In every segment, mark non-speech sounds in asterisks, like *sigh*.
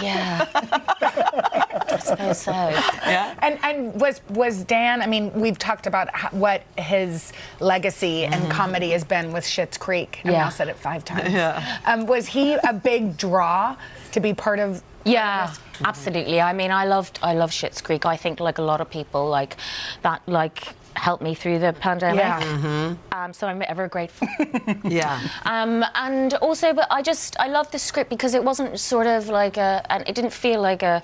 Yeah. I suppose so. Yeah. And and was was Dan? I mean, we've talked about ho- what his legacy and comedy has been with Schitt's Creek. I've Yeah. now said it five times. Yeah. Um, was he a big draw to be part of? Yeah, absolutely. I mean, I loved I love Schitt's Creek. I think like a lot of people like that like helped me through the pandemic. Yeah. Um, so I'm ever grateful. *laughs* Yeah. Um, and also, but I just I love the script because it wasn't sort of like a, and it didn't feel like a,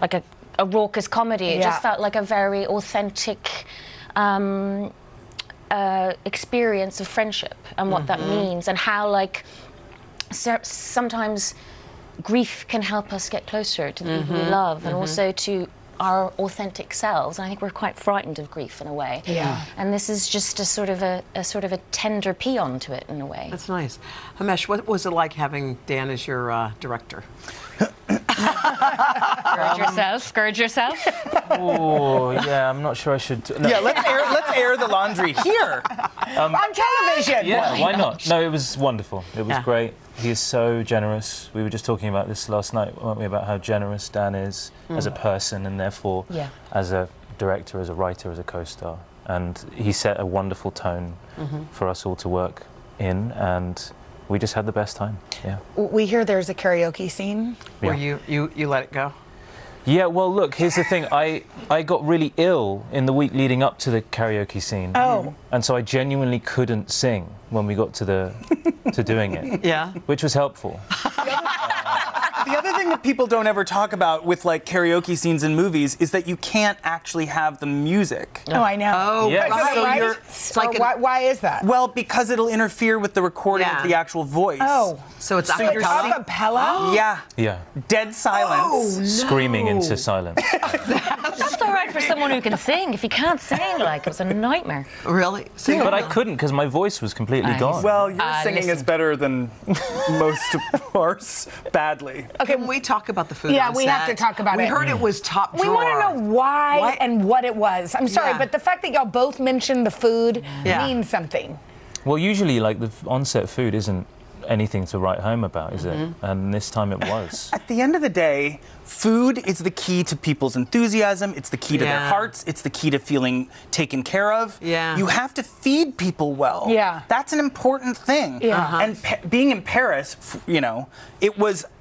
like a, a raucous comedy. It Yeah. just felt like a very authentic. Um, uh, experience of friendship and what that means and how like so, sometimes grief can help us get closer to the people we love and also to our authentic selves and I think we're quite frightened of grief in a way Yeah. and this is just a sort of a, a sort of a tender paean to it in a way That's nice. Himesh, what was it like having Dan as your uh, director? Gird yourself Scourge yourself Oh, yeah, I'm not sure I should. No, Yeah, let's air let's air the laundry here. On television. yeah, why not? No, it was wonderful. It was Yeah. great. He is so generous. We were just talking about this last night, weren't we? About how generous Dan is as a mm. person and therefore Yeah. as a director, as a writer, as a co-star. And he set a wonderful tone mm-hmm. for us all to work in, and we just had the best time. Yeah. We hear there's a karaoke scene. Where you, you, you let it go? Yeah, well, look, here's the thing. I, I got really ill in the week leading up to the karaoke scene. Oh. And so I genuinely couldn't sing when we got to the to doing it. *laughs* Yeah. Which was helpful. *laughs* The other thing that people don't ever talk about with like karaoke scenes in movies is that you can't actually have the music. Oh, I know. Oh, Yeah. Is that So right? you're- It's like an- why, why is that? Well, because it'll interfere with the recording Yeah. of the actual voice. oh, So it's So you're acapella? sing- *gasps* acapella. Yeah. Yeah. Dead silence. Screaming into silence. *laughs* that's all right for someone who can sing if you can't sing like it's a nightmare Really? So But I couldn't because my voice was completely Nice. gone. Well, your Uh, singing is better than *laughs* most of ours, badly. Can we talk about the food? Yeah, on we have to talk about we it. We heard it was top We want to know why What? and what it was. I'm sorry, Yeah. but the fact that y'all both mentioned the food Yeah. means something. Well, usually, like the on-set food isn't anything to write home about, is it? And this time it was. *laughs* At the end of the day, food is the key to people's enthusiasm. It's the key to their hearts. It's the key to feeling taken care of. Yeah. You have to feed people well. Yeah. That's an important thing. Yeah. Uh-huh. And pa- being in Paris, you know, it was t- f-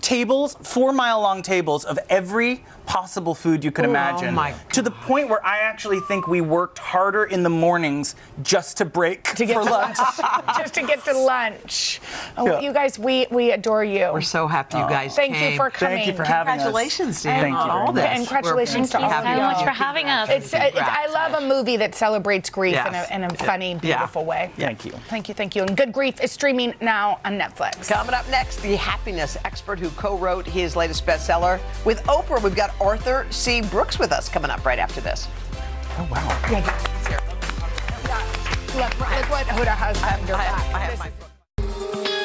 tables, four mile long tables of every possible food you could oh imagine. my To the point where I actually think we worked harder in the mornings just to break To get for to lunch. *laughs* just to get to lunch. Oh, Yeah. you guys, we we adore you. We're so happy you oh. guys Thank came. you for coming. Thank you for having us. Congratulations, Dan, Thank you all this. And congratulations We're to all of you so you. much for having us. It's, it, I love a movie that celebrates grief in, a, in a funny, beautiful way. Thank you. Thank you, thank you. And Good Grief is streaming now on Netflix. Coming up next, the happiness expert who co-wrote his latest bestseller with Oprah. We've got Arthur C. Brooks with us coming up right after this. Oh, wow. Yeah, yeah. Look, look what Hoda has under I have- back. I have my- is-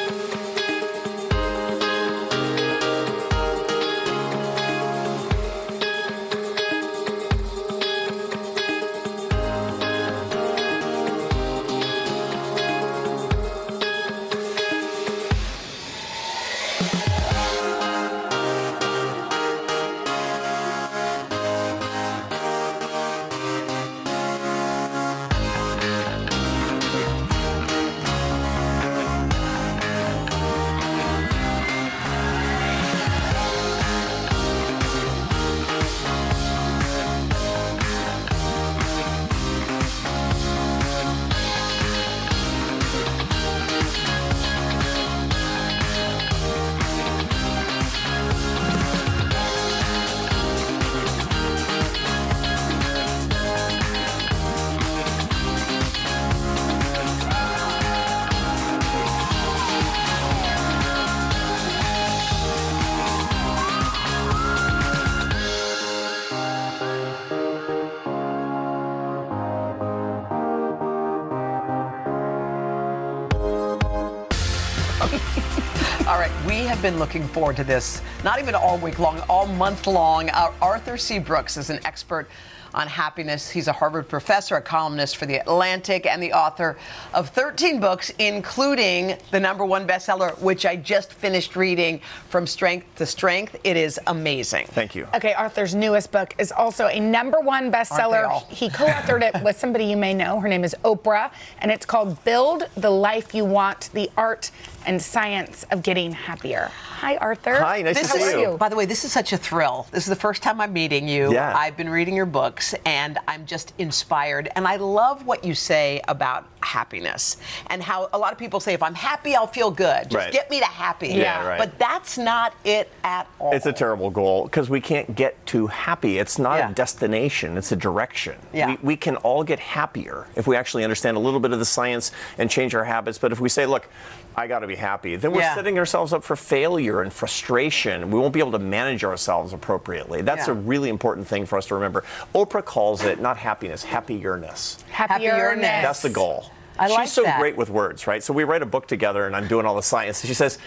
been looking forward to this, not even all week long, all month long. Our Arthur C. Brooks is an expert on happiness. He's a Harvard professor, a columnist for The Atlantic, and the author of 13 books, including the number one bestseller, which I just finished reading, From Strength to Strength. It is amazing. Thank you. Okay, Arthur's newest book is also a number one bestseller. He co authored it with somebody you may know. Her name is Oprah, and it's called Build the Life You Want The Art and Science of Getting Happier. Hi, Arthur. Hi, nice This to see is, you. by the way, this is such a thrill. This is the first time I'm meeting you. Yeah. I've been reading your books and I'm just inspired. And I love what you say about happiness and how a lot of people say, if I'm happy, I'll feel good. Just Right. get me to happy. Yeah, right. But that's not it at all. It's a terrible goal because we can't get to happy. It's not Yeah. a destination, it's a direction. Yeah. We, we can all get happier if we actually understand a little bit of the science and change our habits. But if we say, look, I got to be happy, then we're Yeah. setting ourselves up for failure and frustration. We won't be able to manage ourselves appropriately. That's Yeah. a really important thing for us to remember. Oprah calls it not happiness, happiness. Happiness. That's the goal. I She's like so that. great with words, right? So we write a book together and I'm doing all the science. She says,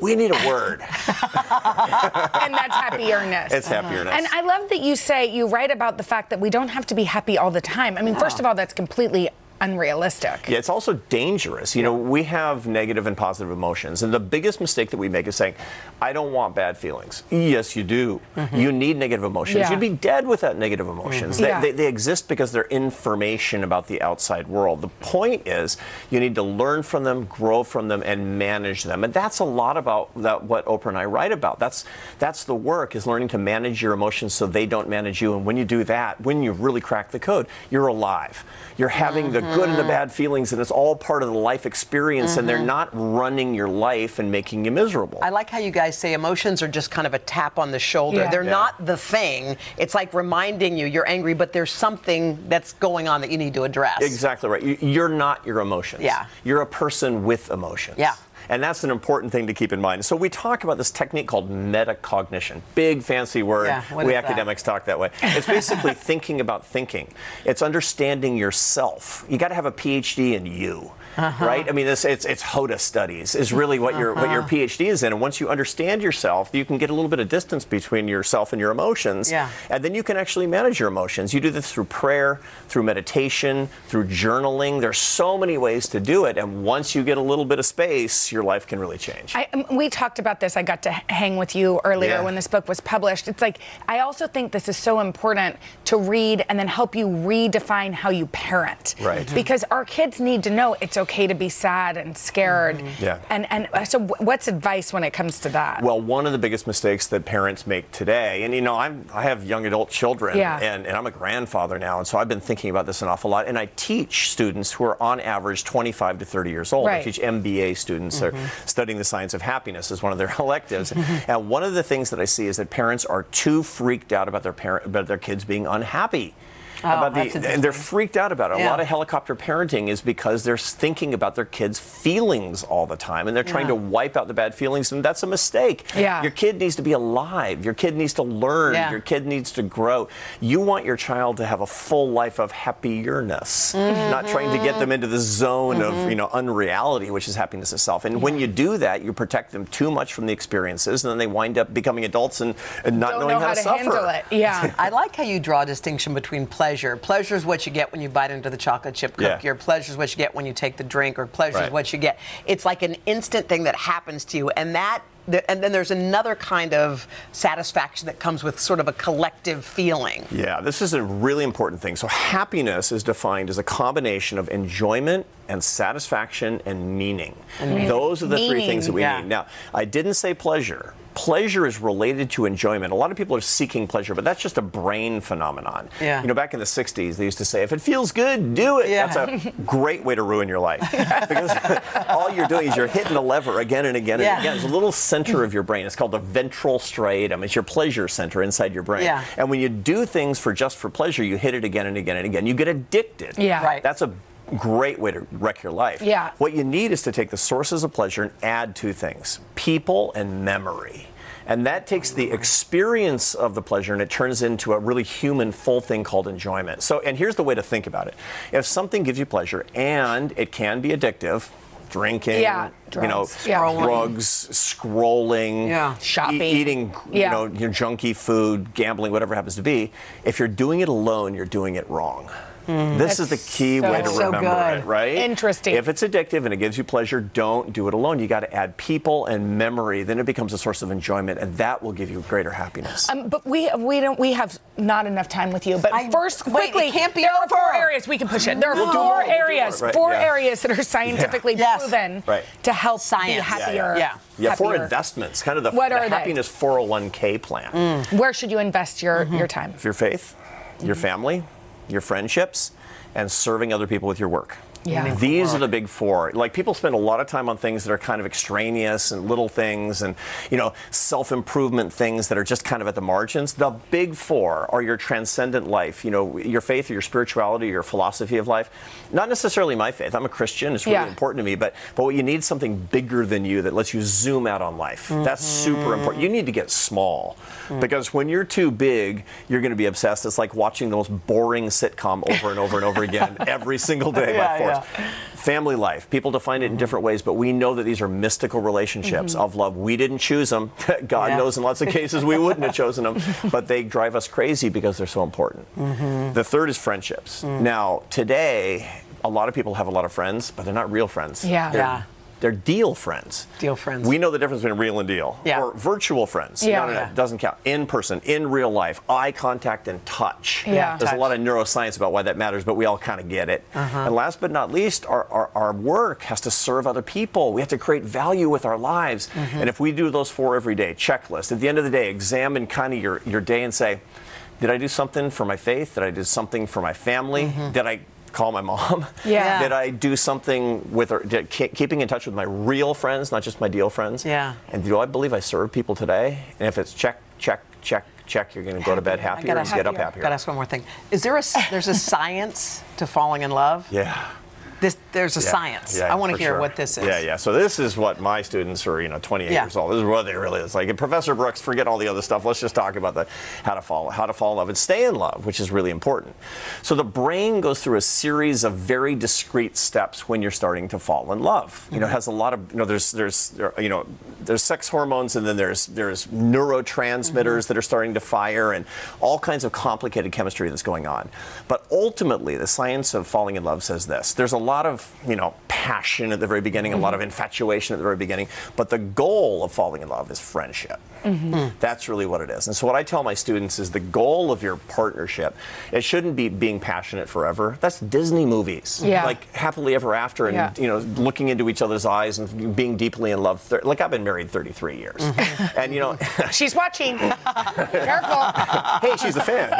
we need a word. *laughs* and that's happiness. It's happiness. And I love that you say you write about the fact that we don't have to be happy all the time. I mean, first of all, that's completely unrealistic. Yeah, it's also dangerous. You know, we have negative and positive emotions. And the biggest mistake that we make is saying, I don't want bad feelings. Yes, you do. Mm-hmm. You need negative emotions. Yeah. You'd be dead without negative mm-hmm. emotions. They, Yeah. they, they exist because they're information about the outside world. The point is, you need to learn from them, grow from them, and manage them. And that's a lot about that, what Oprah and I write about. That's, that's the work, is learning to manage your emotions so they don't manage you. And when you do that, when you really crack the code, you're alive. You're having the good and the mm-hmm. bad feelings, and it's all part of the life experience, and they're not running your life and making you miserable. I like how you guys say emotions are just kind of a tap on the shoulder. Yeah. They're Yeah. not the thing. It's like reminding you you're angry, but there's something that's going on that you need to address. Exactly right. You- You're not your emotions. Yeah. You're a person with emotions. Yeah. And that's an important thing to keep in mind. So we talk about this technique called metacognition. Big fancy word. Yeah, we is that? academics talk that way. It's basically *laughs* thinking about thinking. It's understanding yourself. You got to have a PhD in you. Uh-huh. Right? I mean, this, it's, it's HODA studies is really what your what your Uh-huh. PhD is in. And once you understand yourself, you can get a little bit of distance between yourself and your emotions. Yeah. And then you can actually manage your emotions. You do this through prayer, through meditation, through journaling. There's so many ways to do it. And once you get a little bit of space, your life can really change. I, um, we talked about this. I got to hang with you earlier Yeah. when this book was published. It's like I also think this is so important to read and then help you redefine how you parent. Right. Because our kids need to know it's okay to be sad and scared. Mm-hmm. Yeah. And and uh, so, what's advice when it comes to that? Well, one of the biggest mistakes that parents make today, and you know, I'm, I have young adult children, Yeah. and, and I'm a grandfather now, and so I've been thinking about this an awful lot. And I teach students who are on average 25 to 30 years old. I teach MBA students who are mm-hmm. studying the science of happiness as one of their *laughs* electives. Mm-hmm. and one of the things that I see is that parents are too freaked out about their parent, about their kids being unhappy. About the, and they're freaked out about it. A lot of helicopter parenting is because they're thinking about their kids' feelings all the time, and they're trying Yeah. to wipe out the bad feelings, and that's a mistake. Yeah. Your kid needs to be alive. Your kid needs to learn. Yeah. Your kid needs to grow. You want your child to have a full life of happierness, Mm-hmm. not trying to get them into the zone of you know unreality, which is happiness itself. And when you do that, you protect them too much from the experiences, and then they wind up becoming adults and, and not Don't knowing know how to, to suffer. handle it. Yeah. *laughs* I like how you draw a distinction between pleasure. Pleasure is what you get when you bite into the chocolate chip Yeah. cookie, or pleasure is what you get when you take the drink, or pleasure is Right. what you get. It's like an instant thing that happens to you, and that. And then there's another kind of satisfaction that comes with sort of a collective feeling. Yeah, this is a really important thing. So, happiness is defined as a combination of enjoyment and satisfaction and meaning. Those are the three things that we yeah. need. Now, I didn't say pleasure. Pleasure is related to enjoyment. A lot of people are seeking pleasure, but that's just a brain phenomenon. Yeah. You know, back in the 60s, they used to say, if it feels good, do it. Yeah. That's a *laughs* great way to ruin your life. *laughs* because *laughs* all you're doing is you're hitting the lever again and again Yeah. and again. It's a little center of your brain. It's called the ventral striatum. It's your pleasure center inside your brain. Yeah. And when you do things for just for pleasure, you hit it again and again and again. You get addicted. Yeah. Right. That's a great way to wreck your life. Yeah. What you need is to take the sources of pleasure and add two things people and memory. And that takes the experience of the pleasure and it turns into a really human, full thing called enjoyment. So, and here's the way to think about it if something gives you pleasure and it can be addictive, drinking, Yeah, you know, drugs. Scrolling. drugs, scrolling, Yeah. e- Shopping. eating, Yeah. you know, your junky food, gambling, whatever it happens to be. If you're doing it alone, you're doing it wrong. This is the key so- way to That's so remember good. it, right? Interesting. If it's addictive and it gives you pleasure, don't do it alone. You got to add people and memory. Then it becomes a source of enjoyment, and that will give you greater happiness. Um, but we we don't we have not enough time with you. But I- first, wait, quickly, can't be there are four over. areas we can push it. There are We'll do four more, we'll do areas, right, four yeah. areas that are scientifically Yes. proven Right. to help Science. be Yeah, happier. yeah. yeah, for happier. investments, kind of the, What the are they? happiness 401k plan. Where should you invest your Mm-hmm. your time? your faith, your family, your friendships, and serving other people with your work. Yeah. These are the big four. Like people spend a lot of time on things that are kind of extraneous and little things and, you know, self improvement things that are just kind of at the margins. The big four are your transcendent life, you know, your faith or your spirituality, your philosophy of life. Not necessarily my faith. I'm a Christian. It's really Yeah. important to me. But, but what you need is something bigger than you that lets you zoom out on life. Mm-hmm. That's super important. You need to get small mm. because when you're too big, you're going to be obsessed. It's like watching the most boring sitcom over and over and over again *laughs* every single day Yeah, by force. yeah. Family life. People define it in different ways, but we know that these are mystical relationships mm-hmm. of love. We didn't choose them. *laughs* God Yeah. knows in lots of cases we wouldn't have chosen them, *laughs* but they drive us crazy because they're so important. Mm-hmm. The third is friendships. Mm. Now, today, a lot of people have a lot of friends, but they're not real friends. Yeah. They're, Yeah. They're deal friends. Deal friends. We know the difference between real and deal. Yeah. Or virtual friends. Yeah. No, no, no. Yeah. It doesn't count. In person, in real life, eye contact and touch. Yeah. There's Touch. a lot of neuroscience about why that matters, but we all kind of get it. Uh-huh. And last but not least, our, our, our work has to serve other people. We have to create value with our lives. Mm-hmm. And if we do those four every day, checklist, at the end of the day, examine kind of your, your day and say, did I do something for my faith? Did I do something for my family? Mm-hmm. Did I call my mom? *laughs* Yeah. Did I do something with her, did, ke- keeping in touch with my real friends, not just my deal friends? Yeah. And do I believe I serve people today? And if it's check, check, check, check, you're going to go to bed I happier gotta get up happier. happier. Got to ask one more thing. Is there a there's a *laughs* science to falling in love? Yeah. This there's a Yeah, science. yeah, I want to hear sure. what this is. Yeah, yeah. So this is what my students are, you know, 28 Yeah. years old. This is what they really is like. Professor Brooks, forget all the other stuff. Let's just talk about the how to fall, how to fall in love and stay in love, which is really important. So the brain goes through a series of very discrete steps when you're starting to fall in love. You know, it mm-hmm. has a lot of, you know, there's there's there- you know, there's sex hormones and then there's there's neurotransmitters mm-hmm. that are starting to fire and all kinds of complicated chemistry that's going on. But ultimately, the science of falling in love says this. There's a lot of, you know, passion at the very beginning, a lot of infatuation at the very beginning, but the goal of falling in love is friendship. Mm-hmm. Hmm. That's really what it is. And so what I tell my students is the goal of your partnership, it shouldn't be being passionate forever. That's Disney movies. Mm-hmm. Yeah. Like happily ever after and Yeah. you know looking into each other's eyes and being deeply in love. Thir- like I've been married 33 years. Mm-hmm. And you know, *laughs* She's watching. *laughs* Careful. hey, she's a fan.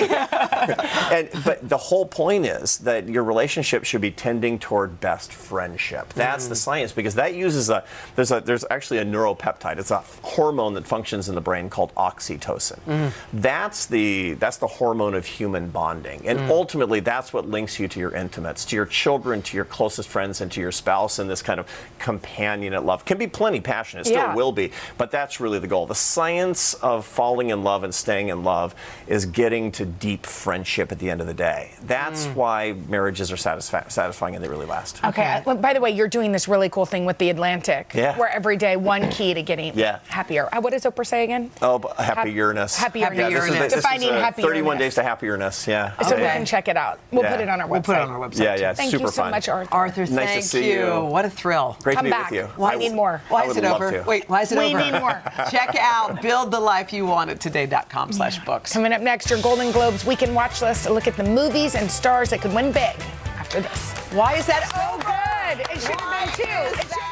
You know? *laughs* and but the whole point is that your relationship should be tending toward best friendship. That's mm. the science because that uses a there's a there's actually a neuropeptide. It's a hormone that functions in the brain called oxytocin. That's the that's the hormone of human bonding, and mm. ultimately that's what links you to your intimates, to your children, to your closest friends, and to your spouse. And this kind of companionate love can be plenty passionate. It still Yeah. will be, but that's really the goal. The science of falling in love and staying in love is getting to deep friendship at the end of the day. That's mm. why marriages are satisfi- satisfying and they really last. Okay. I- well, uh, by the way, you're doing this really cool thing with the Atlantic. Yeah. Where every day one key to getting Yeah. happier. Uh, what does Oprah say again? Oh, but happierness. Happy Happy Uranus. Yeah, this is, the- Uranus. this is, Defining uh, happy 31 Uranus. days to happiness. Yeah. So we can check it out. We'll Yeah. put it on our website. We'll put it on our website. Yeah, yeah. Thank super you so fun. much, Arthur. Arthur, Nice to thank see you. What a thrill. Great Come to be back. with you. Why I need more? Why is it over? Wait, why is it over? We over? need more. *laughs* Check out Build the Life You Wanted today.com slash books. Coming up next, your Golden Globes weekend watch list. A look at the movies and stars that could win big after this. Why is that So good. It should have been two.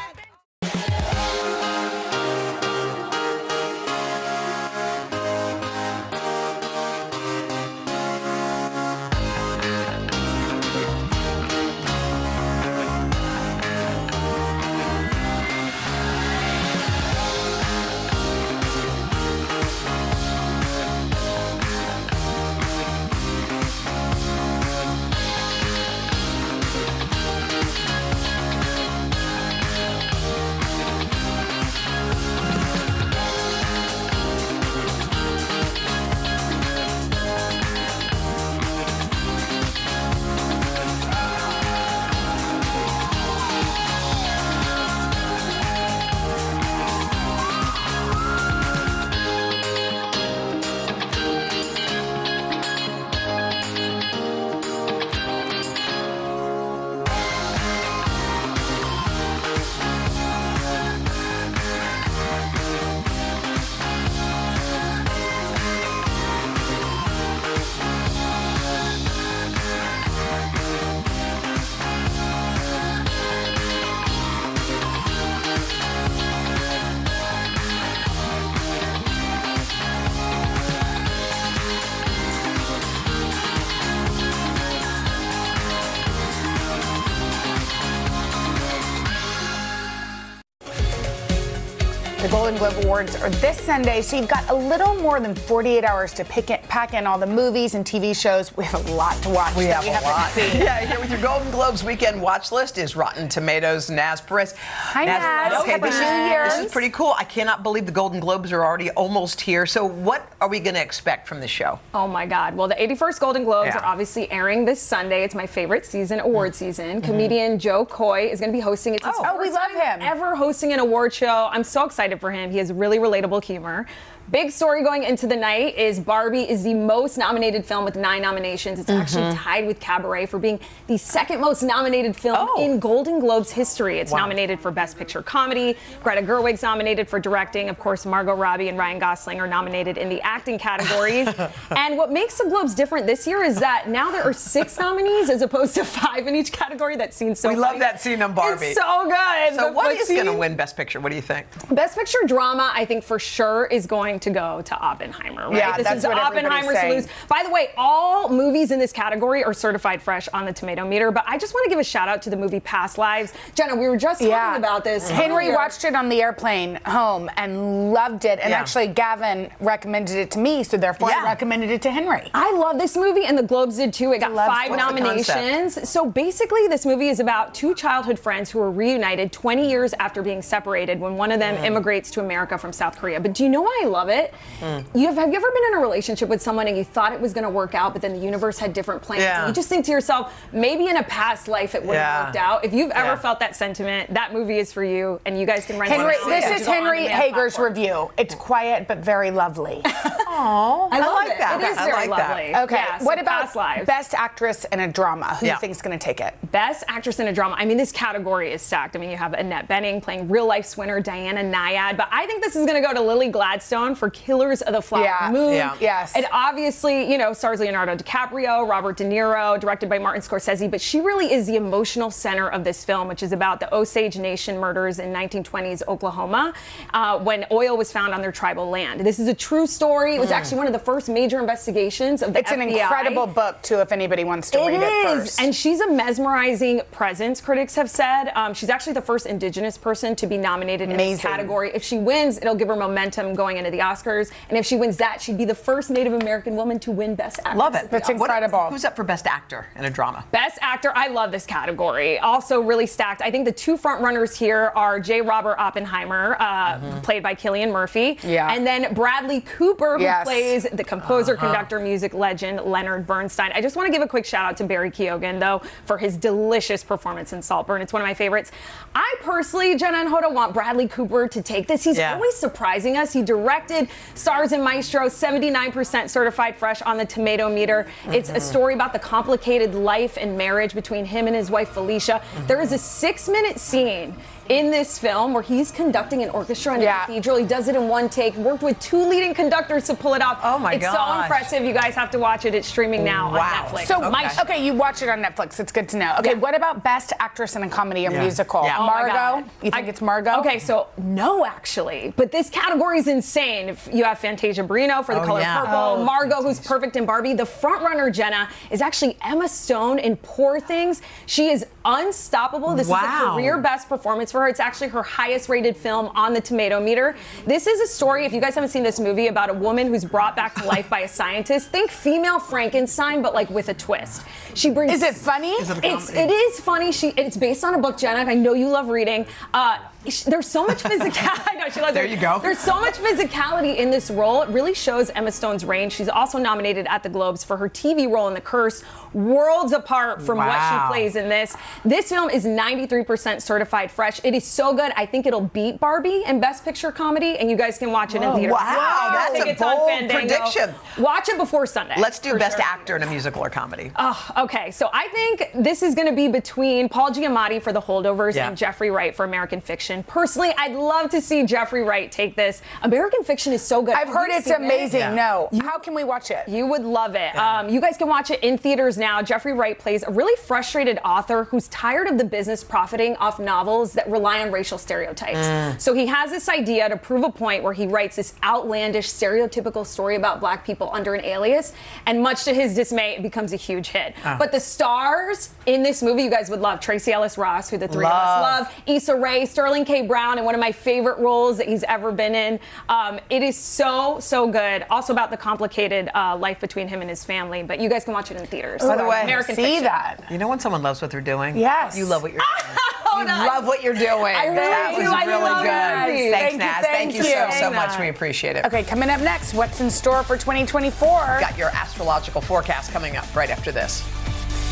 Awards are this Sunday, so you've got a little more than 48 hours to pick it, pack in all the movies and TV shows. We have a lot to watch. We that have a haven't lot. seen. *laughs* Yeah, here with your Golden Globes weekend watch list is Rotten Tomatoes, Naz Perez. Hi, Naz. Okay, Happy this, New is, this is pretty cool. I cannot believe the Golden Globes are already almost here. So, what are we going to expect from the show? Oh my God. Well, the 81st Golden Globes Yeah. are obviously airing this Sunday. It's my favorite season, award season. Mm-hmm. Comedian Jo Koy is going to be hosting. it. his Oh, we love him. Ever hosting an award show. I'm so excited for him. He has really relatable humor. Big story going into the night is Barbie is the most nominated film with nine nominations. It's actually Mm-hmm. tied with Cabaret for being the second most nominated film Oh. in Golden Globes history. It's Wow. nominated for Best Picture Comedy. Greta Gerwig's nominated for directing. Of course, Margot Robbie and Ryan Gosling are nominated in the acting categories. *laughs* and what makes the Globes different this year is that now there are six nominees as opposed to five in each category. That scene so We love that scene on Barbie. It's so good. So, The what is going to win Best Picture? What do you think? Best Picture drama, I think for sure is going to go to Oppenheimer. Right? Yeah, this that's is what Oppenheimer's saying. lose. By the way, all movies in this category are certified fresh on the Tomato Meter. But I just want to give a shout out to the movie Past Lives. Jenna, we were just talking Yeah. about this. Henry earlier. watched it on the airplane home and loved it. And Yeah. actually, Gavin recommended it to me, so therefore Yeah. I recommended it to Henry. I love this movie, and the Globes did too. It got Loves five it. What's the nominations. So basically, this movie is about two childhood friends who are reunited 20 years after being separated when one of them Mm. immigrates to America from South Korea. But do you know why I love it? Mm. You have, have you ever been in a relationship with someone and you thought it was going to work out, but then the universe had different plans? Yeah. You just think to yourself, maybe in a past life it would have Yeah. worked out. If you've ever Yeah. felt that sentiment, that movie is for you, and you guys can rent Henry, it. this is Henry Hager's platforms. review. It's quiet but very lovely. *laughs* Oh, I love like it. that. It is I very like that. lovely. Okay, Yeah, so what about best actress in a drama? Who do you think's going to take it? Best actress in a drama. I mean, this category is stacked. I mean, you have Annette Bening playing real life winner Diana Nyad, but I think this is going to go to Lily Gladstone for Killers of the Flower Yeah, Moon. yeah. Yes. It obviously, you know, stars Leonardo DiCaprio, Robert De Niro, directed by Martin Scorsese, but she really is the emotional center of this film, which is about the Osage Nation murders in 1920s Oklahoma uh, when oil was found on their tribal land. This is a true story. It was actually one of the first major investigations of the. It's an incredible book, too, if anybody wants to It read it is, first. and she's a mesmerizing presence. Critics have said um, she's actually the first Indigenous person to be nominated in this category. If she wins, it'll give her momentum going into the Oscars, and if she wins that, she'd be the first Native American woman to win Best Actress. Love at it. the That's Oscars. What- incredible. who's up for Best Actor in a drama? Best actor, I love this category. Also, really stacked. I think the two front runners here are J. Robert Oppenheimer, uh, played by Cillian Murphy, Yeah. and then Bradley Cooper, who Yes. plays the composer, conductor, music legend Leonard Bernstein. I just want to give a quick shout out to Barry Keoghan, though, for his delicious performance in Saltburn. It's one of my favorites. I personally, Jenna and Hoda, want Bradley Cooper to take this. He's Yeah. always surprising us. He directed Stars and Maestro, 79% certified fresh on the tomato meter. It's a mm-hmm. story about the complicated life and marriage between him and his wife Felicia. There is a six minute scene in this film where he's conducting an orchestra in Yeah. a cathedral. He does it in one take, worked with two leading conductors to pull it off. Oh my god. It's so impressive. You guys have to watch it. It's streaming now Wow. on Netflix. So, Okay. okay. you watch it on Netflix. It's good to know. Okay, Yeah. what about best actress in a comedy or Yeah. musical? Yeah. Oh Margot? You think I- it's Margot? Okay, so no, actually, but this category is insane. If you have Fantasia Barrino for The Oh, Color yeah. Purple, Oh, Margot, who's perfect in Barbie. The front runner Jenna is actually Emma Stone in Poor Things. She is unstoppable. This is Wow. a career best performance for her. It's actually her highest rated film on the Tomato Meter. This is a story. If you guys haven't seen this movie about a woman who's brought back to life by a scientist, think female Frankenstein, but like with a twist. She brings. Is it funny? Is it It's it is funny. She it's based on a book, Jenna. I know you love reading. Uh, sh- there's so much physicality. *laughs* I know she loves There it. you go. There's so much physicality in this role. It really shows Emma Stone's range. She's also nominated at the Globes for her TV role in The Curse, worlds apart from what she plays in this. This film is 93% certified fresh. It is so good. I think it'll beat Barbie in Best Picture Comedy, and you guys can watch it in theaters. Wow, I that's think a it's on bold prediction. Watch it before Sunday. Let's do Best sure. Actor in a musical or comedy. Oh, okay. So I think this is going to be between Paul Giamatti for The Holdovers Yeah. and Jeffrey Wright for American Fiction. Personally, I'd love to see Jeffrey Wright take this. American Fiction is so good. I've Have heard it's seen it? amazing. Yeah. No. How can we watch it? You would love it. Um, you guys can watch it in theaters now. Jeffrey Wright plays a really frustrated author who's tired of the business profiting off novels that rely on racial stereotypes. So he has this idea to prove a point where he writes this outlandish, stereotypical story about black people under an alias, and much to his dismay, it becomes a huge hit. But the stars in this movie, you guys would love Tracee Ellis Ross, who the three of us Love. love, Issa Rae, Sterling Sterling K. Brown in one of my favorite roles that he's ever been in. Um, it is so so good. Also about the complicated uh, life between him and his family. But you guys can watch it in theaters. By the way, American See Fiction. that? You know when someone loves what they're doing? Yes. You love what you're *laughs* doing. you no. love what you're doing. I really that was do. I really love good. Thanks, Thank you, Naz. thank you so, you. so much. We appreciate it. Okay, coming up next, what's in store for 2024? Got your astrological forecast coming up right after this.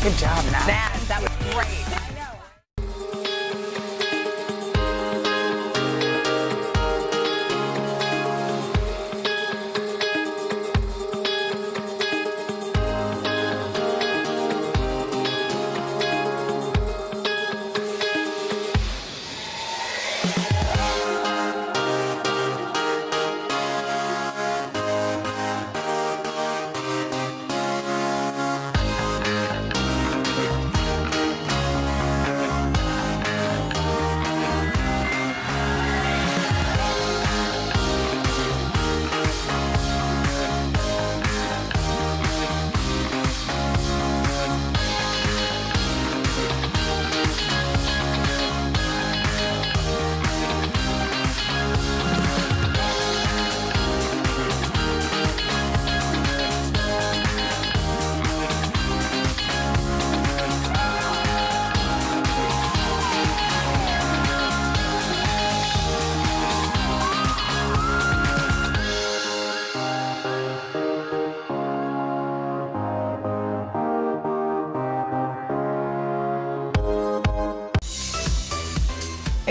Good job, Nat. Naz, that was great.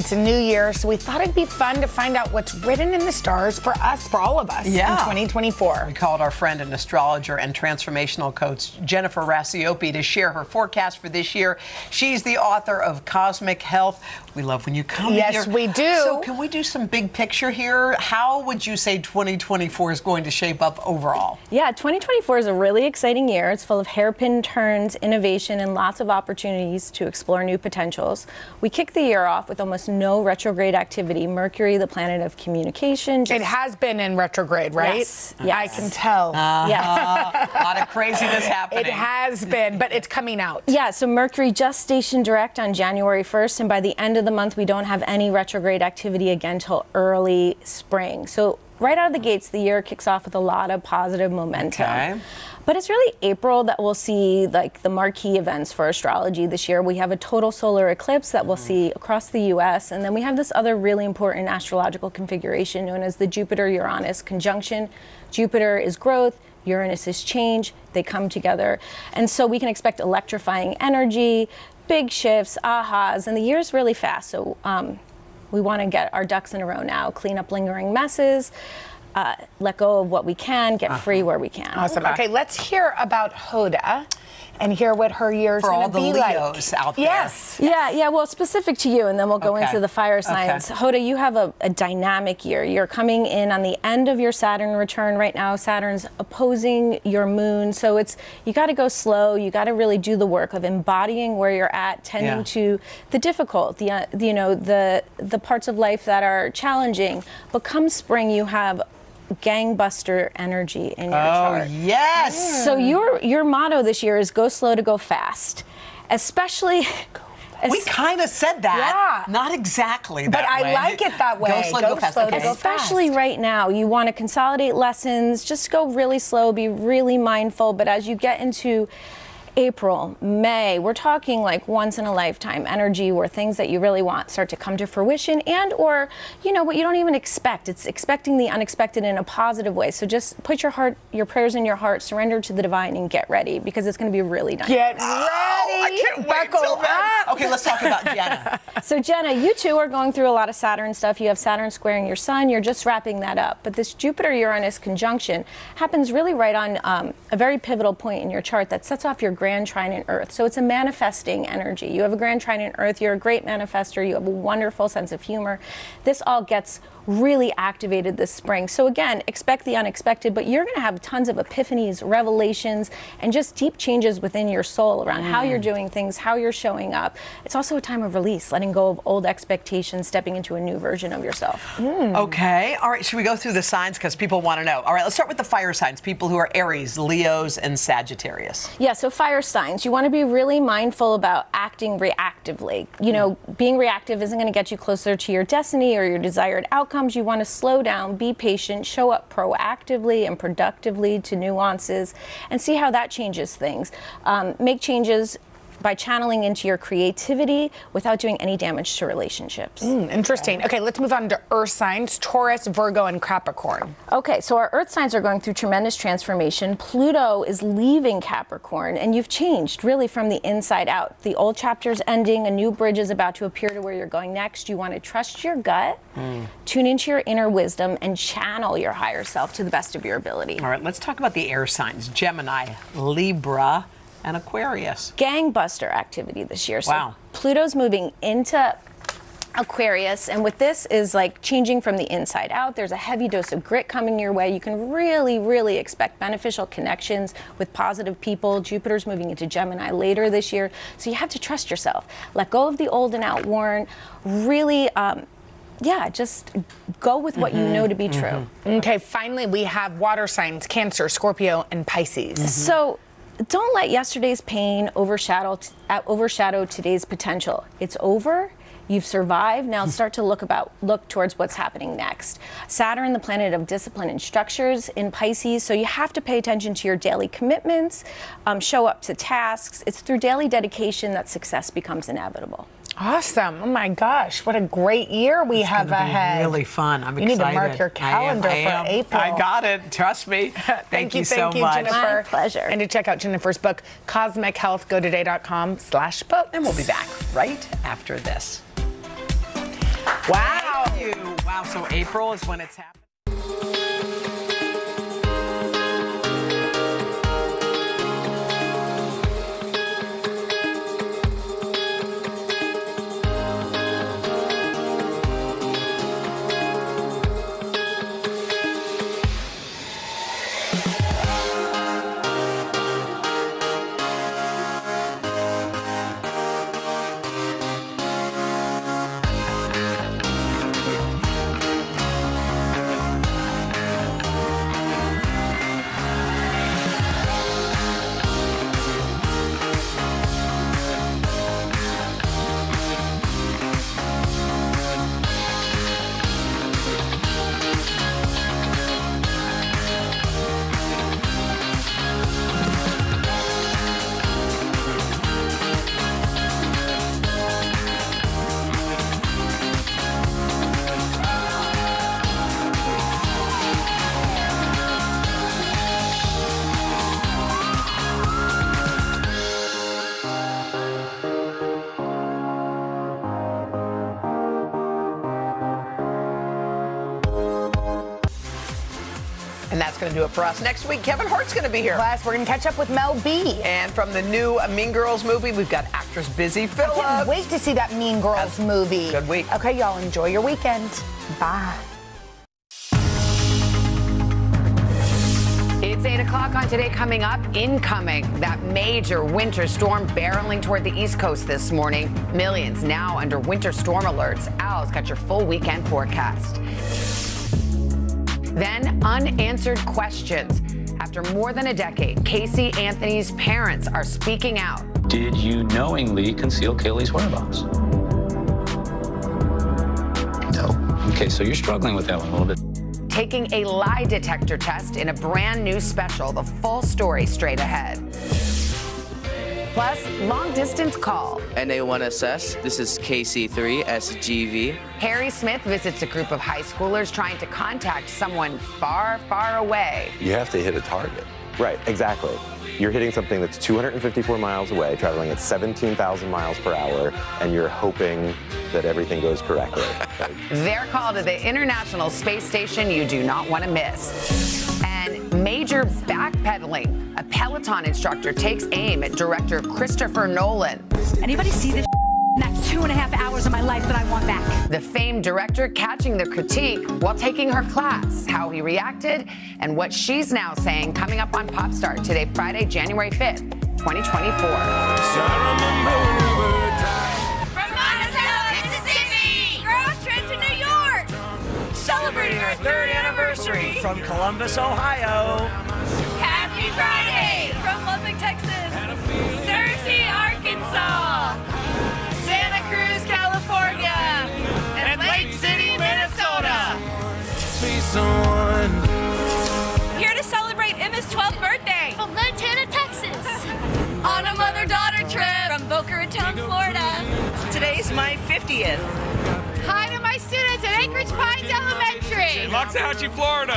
It's a new year, so we thought it'd be fun to find out what's written in the stars for us, for all of us Yeah. in 2024. We called our friend and astrologer and transformational coach Jennifer Racioppi to share her forecast for this year. She's the author of Cosmic Health. We love when you come Yes, here. we do. So, can we do some big picture here? How would you say 2024 is going to shape up overall? Yeah, 2024 is a really exciting year. It's full of hairpin turns, innovation, and lots of opportunities to explore new potentials. We kick the year off with almost no retrograde activity. Mercury, the planet of communication, It has been in retrograde, right? Yes, I can tell. Uh-huh. yes. *laughs* A lot of craziness happening. it has been, but it's coming out. Yeah, so Mercury just stationed direct on January 1st, and by the end of the month, we don't have any retrograde activity again till early spring. So, right out of the gates, the year kicks off with a lot of positive momentum. Okay. But it's really April that we'll see like the marquee events for astrology this year. We have a total solar eclipse that we'll see across the US, and then we have this other really important astrological configuration known as the Jupiter Uranus conjunction. Jupiter is growth, Uranus is change, they come together. And so we can expect electrifying energy, big shifts, ahas, and the year's really fast. So um, we want to get our ducks in a row now, clean up lingering messes, uh, let go of what we can, get free where we can. Awesome. Okay, let's hear about Hoda and hear what her year's For going all to the be Leos like. out there. Yes. Yeah, yeah. Well, specific to you, and then we'll go Okay. into the fire signs. Okay. Hoda, you have a, a dynamic year. You're coming in on the end of your Saturn return right now. Saturn's opposing your moon, so it's you got to go slow. You got to really do the work of embodying where you're at, tending Yeah. to the difficult, the uh, you know the the parts of life that are challenging. But come spring, you have gangbuster energy in your Oh, chart. yes. So your your motto this year is go slow to go fast, especially. We kind of said that. Yeah. Not exactly But I way. like it that way. Go slow, Go go fast. slow to Okay. go Especially fast. right now, you want to consolidate lessons, just go really slow, be really mindful. But as you get into April, May, we're talking like once in a lifetime energy where things that you really want start to come to fruition and or you know what you don't even expect. It's expecting the unexpected in a positive way. So just put your heart your prayers in your heart, surrender to the divine and get ready because it's going to be really nice. Get ready. Oh, I can't wait Buckle till then. Okay, let's talk about Jenna. *laughs* So Jenna, you two are going through a lot of Saturn stuff. You have Saturn squaring your Sun. You're just wrapping that up. But this Jupiter-Uranus conjunction happens really right on um, a very pivotal point in your chart that sets off your grand trine in Earth. So it's a manifesting energy. You have a grand trine in Earth. You're a great manifester. You have a wonderful sense of humor. This all gets really activated this spring. So again, expect the unexpected, but you're going to have tons of epiphanies, revelations, and just deep changes within your soul around how you're mm. doing things, how you're showing up. It's also a time of release, letting go of old expectations, stepping into a new version of yourself. Mm. Okay. All right. Should we go through the signs because people want to know? All right. Let's start with the fire signs. People who are Aries, Leos, and Sagittarius. Yeah, so fire signs, you want to be really mindful about acting reactively. You know, being reactive isn't going to get you closer to your destiny or your desired You want to slow down, be patient, show up proactively and productively to nuances, and see how that changes things. Um, make changes by channeling into your creativity without doing any damage to relationships. Hmm, interesting. Okay, let's move on to Earth signs Taurus, Virgo, and Capricorn. Okay, so our Earth signs are going through tremendous transformation. Pluto is leaving Capricorn, and you've changed really from the inside out. The old chapter's ending, a new bridge is about to appear to where you're going next. You want to trust your gut, tune into your inner wisdom, and channel your higher self to the best of your ability. All right, let's talk about the air signs Gemini, Libra, and Aquarius. Gangbuster activity this year. So Wow. Pluto's moving into Aquarius, and with this is like changing from the inside out. There's a heavy dose of grit coming your way. You can really, really expect beneficial connections with positive people. Jupiter's moving into Gemini later this year, so you have to trust yourself. Let go of the old and outworn. Really, um, yeah, just go with what you know to be true. Okay, finally, we have water signs Cancer, Scorpio, and Pisces. So don't let yesterday's pain overshadow t- uh, overshadow today's potential. It's over. You've survived. Now start to look about look towards what's happening next. Saturn, the planet of discipline and structures in Pisces, so you have to pay attention to your daily commitments, um, show up to tasks. It's through daily dedication that success becomes inevitable. Awesome. Oh my gosh, what a great year we have Gonna be ahead. Really fun. I'm excited. You need to mark your I am, calendar I for. April. I got it. Trust me. *laughs* Thank, you, so thank you, much. Jennifer. My pleasure. And to check out Jennifer's book, Cosmic Health, go today.com slash book. And we'll be back right after this. Wow. Thank you. Wow. So April is when it's happening. That's going to do it for us. Next week, Kevin Hart's going to be here. Plus, we're going to catch up with Mel B. And from the new Mean Girls movie, we've got actress Busy Phillips. I can't wait to see that Mean Girls That's- movie. good week. Okay, y'all enjoy your weekend. Bye. It's 8 o'clock on today. Coming up, incoming. That major winter storm barreling toward the East Coast this morning. Millions now under winter storm alerts. Al's got your full weekend forecast. Then, unanswered questions. After more than a decade, Casey Anthony's parents are speaking out. Did you knowingly conceal Caylee's whereabouts? No. Okay, so you're struggling with that one a little bit. taking a lie detector test in a brand new special. The full story straight ahead. Plus, long distance call. NA1SS, this is KC3SGV. Harry Smith visits a group of high schoolers trying to contact someone far, far away. You have to hit a target. Right, exactly. You're hitting something that's 254 miles away, traveling at 17,000 miles per hour, and you're hoping that everything goes correctly. *laughs* Their call to the International Space Station you do not want to miss. And major backpedaling. A Peloton instructor takes aim at director Christopher Nolan. Anybody see this? *laughs* That's two and a half hours of my life that I want back. The famed director catching the critique while taking her class, how he reacted, and what she's now saying coming up on Popstar today, Friday, January 5th, 2024. Celebrating our third anniversary from Columbus, Ohio. Happy Friday! From Lubbock, Texas! City, Arkansas. Santa Cruz, California. And Lake City, Minnesota. Be someone. Here to celebrate Emma's 12th birthday. From Montana, Texas. On a mother-daughter trip from Boca Raton, Florida. Today's my 50th. Hi to my students at Anchorage Pines Elementary. In Loxahatchee, Florida.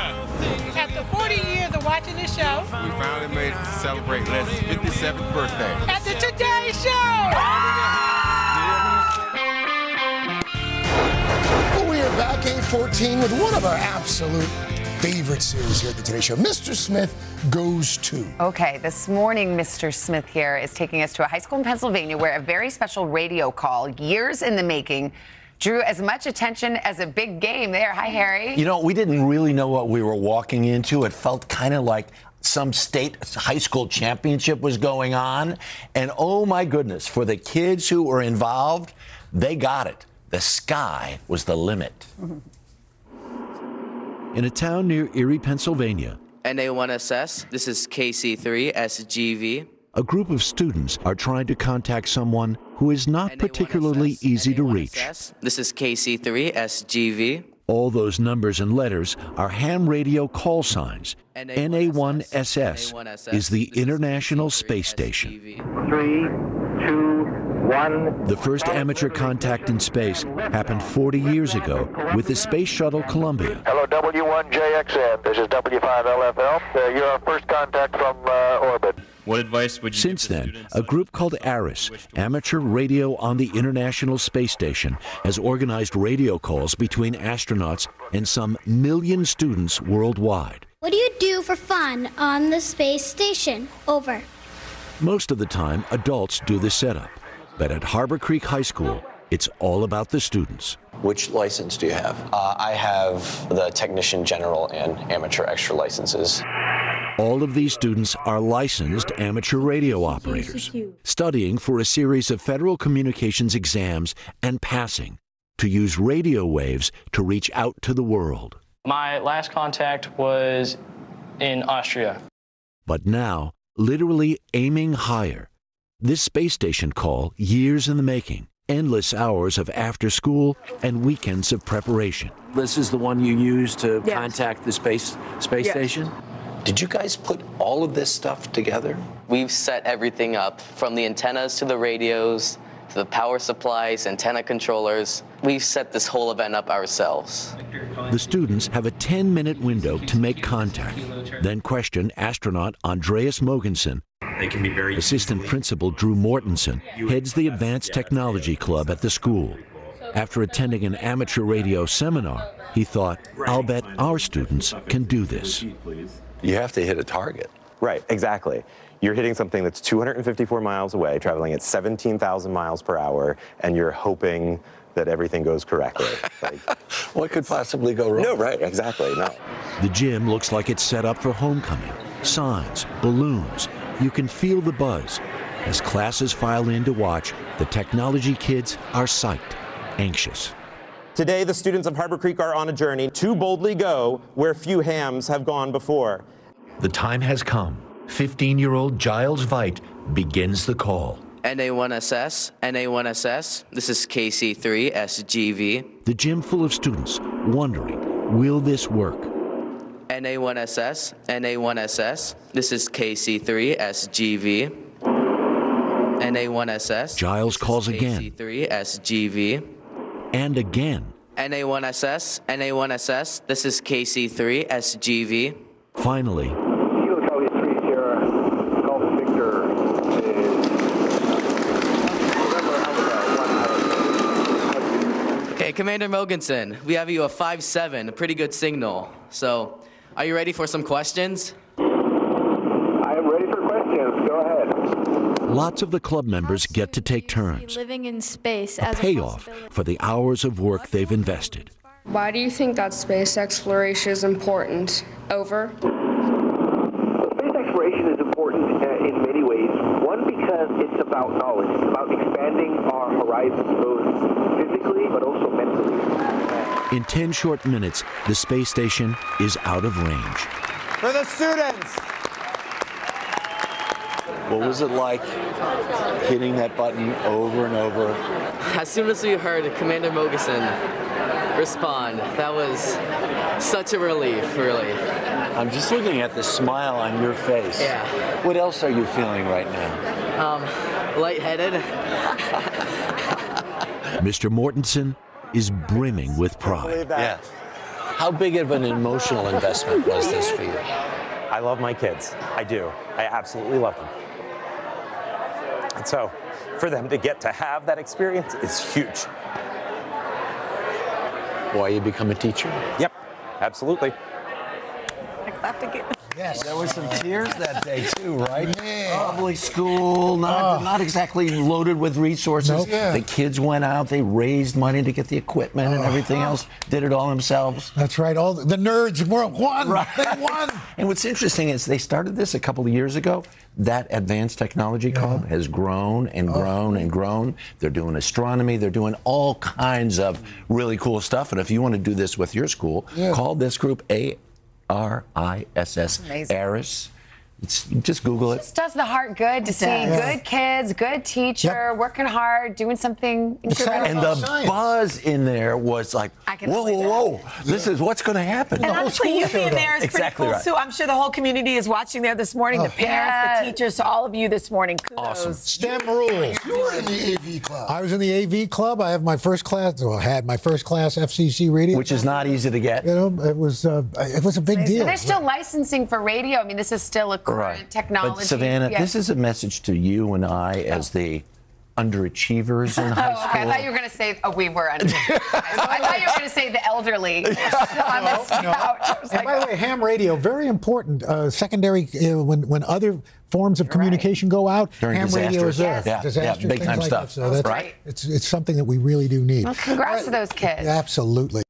After 40 years of watching this show, We finally made it to celebrate Leslie's 57th birthday. at the Today Show. Well, we are back, 814, with one of our absolute favorite series here at the Today Show. Mr. Smith goes to. Okay, this morning, Mr. Smith here is taking us to a high school in Pennsylvania where a very special radio call, years in the making, drew as much attention as a big game there. Hi, Harry. You know, we didn't really know what we were walking into. It felt kind of like some state high school championship was going on. And oh my goodness, for the kids who were involved, they got it. The sky was the limit. Mm-hmm. In a town near Erie, Pennsylvania, NA1SS, this is KC3SGV. a group of students are trying to contact someone who is not particularly easy to reach. This is KC3SGV. All those numbers and letters are ham radio call signs. NA1SS is the International Space Station. Three, two, one. The first amateur contact in space happened 40 years ago with the Space Shuttle Columbia. Hello, W1JXN. This is W5LFL. Uh, you're our first contact from uh, orbit. What advice would you Since then, a group called ARISS, Amateur Radio on the International Space Station, has organized radio calls between astronauts and some million students worldwide. What do you do for fun on the space station? Over. Most of the time, adults do the setup. But at Harbor Creek High School, it's all about the students. Which license do you have? Uh, I have the Technician General and Amateur Extra licenses. All of these students are licensed amateur radio operators, studying for a series of federal communications exams and passing to use radio waves to reach out to the world. My last contact was in Austria. But now, literally aiming higher. This space station call, years in the making, endless hours of after school and weekends of preparation. This is the one you use to Yes. contact the space space Yes. station. Did you guys put all of this stuff together? We've set everything up from the antennas to the radios to the power supplies, antenna controllers. We've set this whole event up ourselves. The students have a 10 minute window to make contact, then question astronaut Andreas Mogensen. They can be very Assistant Principal Drew Mortensen heads the Advanced Technology Club at the school. After attending an amateur radio seminar, he thought, I'll bet our students can do this. You have to hit a target. Right, exactly. You're hitting something that's 254 miles away, traveling at 17,000 miles per hour, and you're hoping that everything goes correctly. *laughs* Like, what could possibly go wrong? No, right, exactly, no. The gym looks like it's set up for homecoming. Signs, balloons. You can feel the buzz. As classes file in to watch, the technology kids are psyched, anxious. Today, the students of Harbor Creek are on a journey to boldly go where few hams have gone before. The time has come. 15 year old Giles Veit begins the call. NA1SS, NA1SS, this is KC3SGV. The gym full of students wondering, will this work? NA1SS, NA1SS, this is KC3SGV. NA1SS. Giles calls again KC3SGV. and again. NA1SS, NA1SS, this is KC3SGV. Finally, Kilo Charlie 3 Sierra, Golf Victor Okay, Commander Mogensen, we have you a 5-7, a pretty good signal. So, are you ready for some questions? I am ready for questions. Go ahead. lots of the club members get to take turns. Living in space A payoff for the hours of work they've invested. Why do you think that space exploration is important? Over. Space exploration is important uh, in many ways. One, because it's about knowledge. It's about expanding our horizons, both physically but also mentally. In 10 short minutes, the space station is out of range. For the students, What was it like hitting that button over and over? As soon as we heard Commander Mogensen respond, that was such a relief, really. I'm just looking at the smile on your face. Yeah. What else are you feeling right now? Um, lightheaded. Mr. Mortensen is brimming with pride. Yeah. How big of an emotional investment was this for you? I love my kids. I do. I absolutely love them. And so, for them to get to have that experience is huge. Why you become a teacher? Yep, absolutely. I clapped again. Yes. There was some tears that day too, right? Public school, not, oh. not exactly loaded with resources. Nope. Yeah. The kids went out, they raised money to get the equipment and oh. everything else, did it all themselves. That's right. All the, the nerds were won. They won. *laughs* And what's interesting is they started this a couple of years ago. That Advanced Technology Club has grown and oh. grown and grown. They're doing astronomy. They're doing all kinds of really cool stuff. And if you want to do this with your school, Yeah. call this group A R I S S Amazing. ARISS. It's, just Google it. Just does the heart good to see does. good kids, good teacher, working hard, doing something incredible. And the buzz in there was like, I can whoa, whoa, whoa, this is what's going to happen. And honestly, you being there is Exactly pretty cool right. too. I'm sure the whole community is watching there this morning. the parents, Yeah. the teachers, to all of you this morning. Kudos. Awesome. STEM rules. You were in the AV club. I was in the AV club. I have my first class, or had my first class FCC radio. Which is not easy to get. you know, it was uh, it was a big deal. But they're still licensing for radio. I mean, this is still a current technology. But Savannah, Yeah. this is a message to you and I as the underachievers in *laughs* high Oh, school. okay. I thought you were going to say, oh, we were under. I thought you were going to say the elderly *laughs* on this couch. I And like, by the way, ham radio very important. Uh, secondary uh, when when other forms of communication go out, During ham radio is there. Yes. Yeah, Disasters, yeah, big time like stuff. That. So that's right. It's it's something that we really do need. well, congrats to those kids. Absolutely.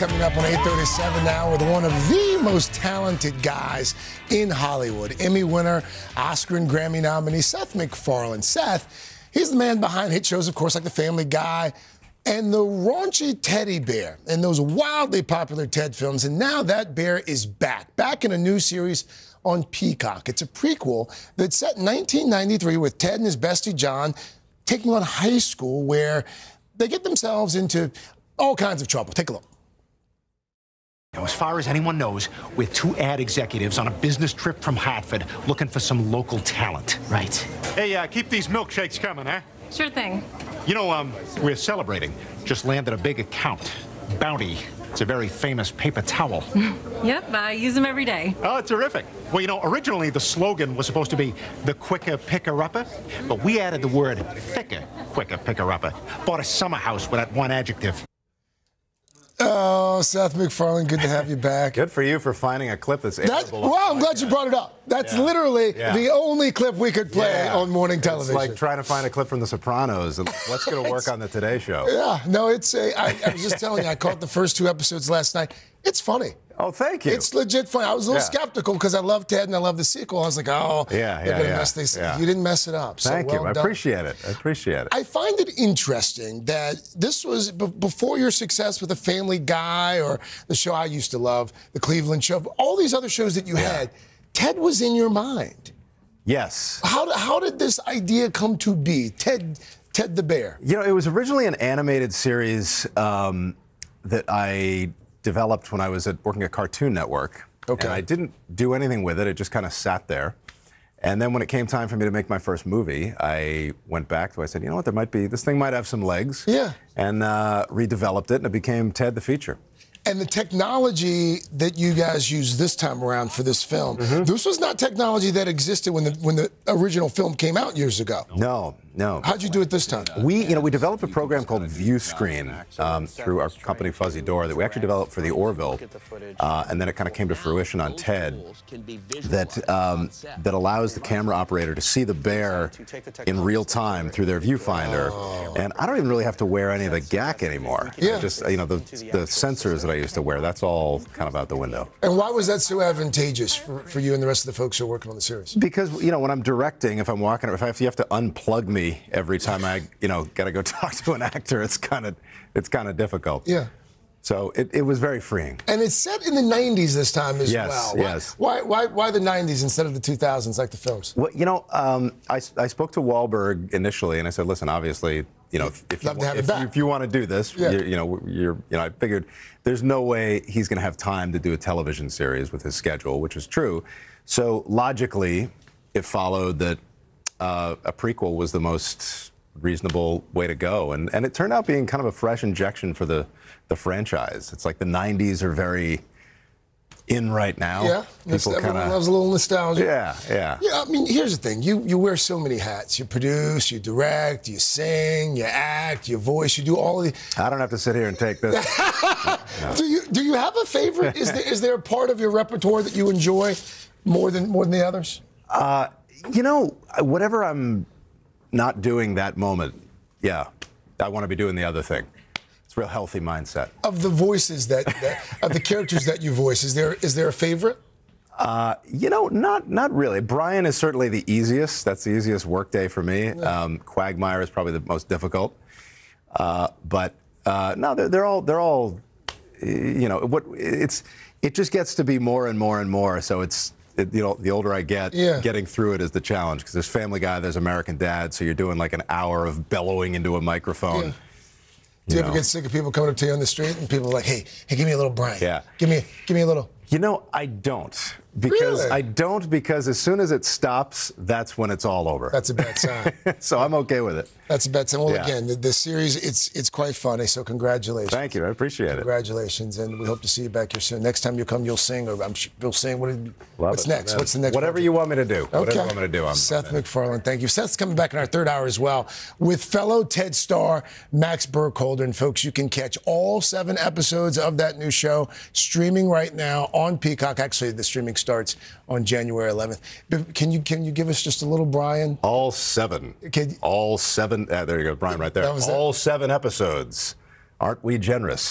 Coming up on 837 now with one of the most talented guys in Hollywood. Emmy winner, Oscar and Grammy nominee, Seth MacFarlane. Seth, he's the man behind hit shows, of course, like The Family Guy and the raunchy teddy bear and those wildly popular Ted films. And now that bear is back, back in a new series on Peacock. It's a prequel that's set in 1993 with Ted and his bestie John taking on high school where they get themselves into all kinds of trouble. Take a look. Now, as far as anyone knows, we're two ad executives on a business trip from Hartford looking for some local talent. Right. Hey, uh, keep these milkshakes coming, huh? Sure thing. You know, um, we're celebrating. Just landed a big account. Bounty. It's a very famous paper towel. *laughs* Yep, I use them every day. Oh, terrific. Well, you know, originally the slogan was supposed to be the quicker picker upper, but we added the word thicker, quicker picker upper. Bought a summer house with that one adjective. Oh, Seth MacFarlane, good to have you back. Good for you for finding a clip that's That, airable well, I'm glad you brought it up. That's Yeah. literally Yeah. the only clip we could play Yeah. on morning television. It's like trying to find a clip from The Sopranos. What's going to work on the Today Show? yeah, no, it's a, I, I was just telling you, I caught the first two episodes last night. It's funny. Oh, thank you. It's legit funny. I was a little Yeah. skeptical because I love Ted and I love the sequel. I was like, oh, Yeah, they're yeah, gonna yeah, mess this. yeah. You didn't mess it up. So Thank well you. I done. appreciate it. I appreciate it. I find it interesting that this was b- before your success with the Family Guy or the show I used to love, the Cleveland Show, all these other shows that you had. Ted was in your mind. yes. How, how did this idea come to be? Ted, Ted the Bear. You know, it was originally an animated series um, that I developed when I was at, working at Cartoon Network. Okay. And I didn't do anything with it. It just kind of sat there. And then when it came time for me to make my first movie, I went back to. I said, you know what? There might be this thing might have some legs. Yeah. And uh, redeveloped it, and it became Ted the Feature. And the technology that you guys used this time around for this film, Mm-hmm. this was not technology that existed when the when the original film came out years ago. No, no. How'd you do it this time? We, you know, we developed a program called ViewScreen um, through our company Fuzzy Door that we actually developed for the Orville, uh, and then it kind of came to fruition on TED. That um, that allows the camera operator to see the bear in real time through their viewfinder, and I don't even really have to wear any of the GAC anymore. I Yeah. just you know the the sensors that I used to wear. That's all kind of out the window. And why was that so advantageous for, for you and the rest of the folks who are working on the series? Because you know when I'm directing, if I'm walking, if I have, you have to unplug me every time I you know got to go *laughs* talk to an actor, it's kind of it's kind of difficult. Yeah. So it, it was very freeing. And it's set in the 90s this time as Yes, well. Why- yes. Why, why, why the 90s instead of the 2000s like the films? Well, you know, um, I, I spoke to Wahlberg initially, and I said, "Listen, obviously, you know, if, if you Love to wa- have it if, you, if you want to do this, Yeah. you, you know, you're, you know, I figured there's no way he's going to have time to do a television series with his schedule, which is true. So logically, it followed that uh, a prequel was the most reasonable way to go, and and it turned out being kind of a fresh injection for the the franchise. It's like the '90s are very in right now. Yeah, people everyone kind of loves a little nostalgia. Yeah, yeah. Yeah, I mean, here's the thing: you you wear so many hats. You produce, you direct, you sing, you act, you voice, you do all of the. I don't have to sit here and take this. *laughs* Do you do you have a favorite? Is there is there a part of your repertoire that you enjoy more than more than the others? Uh, you know, whatever I'm not doing that moment, yeah, I want to be doing the other thing. It's a real healthy mindset. Of the voices that, that of the characters that you voice, is there is there a favorite? Uh, you know, not not really. Brian is certainly the easiest. That's the easiest workday for me. Um, Quagmire is probably the most difficult. Uh, but uh, no, they're, they're all they're all. You know, what it's it just gets to be more and more and more. So it's it, you know, the older I get, Yeah. getting through it is the challenge because there's Family Guy, there's American Dad, so you're doing like an hour of bellowing into a microphone. Yeah. Do you, know. ever get sick of people coming up to you on the street and people are like, "Hey, hey, give me a little Brian. Yeah. Give me give me a little." You know, I don't because Really? I don't because as soon as it stops, that's when it's all over. That's a bad sign. *laughs* so I'm okay with it. That's a bad sign. Well, Yeah. again, the, the series it's it's quite funny. So congratulations. Thank you. I appreciate it. Congratulations, and we hope to see you back here soon. Next time you come, you'll sing, or I'm sure you'll sing. What Love what's it. next? Yeah. What's the next? Whatever project? you want me to do. Whatever Okay. you want me to do. I'm, Seth MacFarlane, thank you. Seth's coming back in our third hour as well with fellow TED star Max Burkholder. And folks, you can catch all seven episodes of that new show streaming right now on Peacock. Actually, the streaming starts on January 11th. But Can you can you give us just a little Brian? All seven. Can- all seven. Uh, there you go, Brian, right there. That was it. all seven episodes. Aren't we generous? *laughs*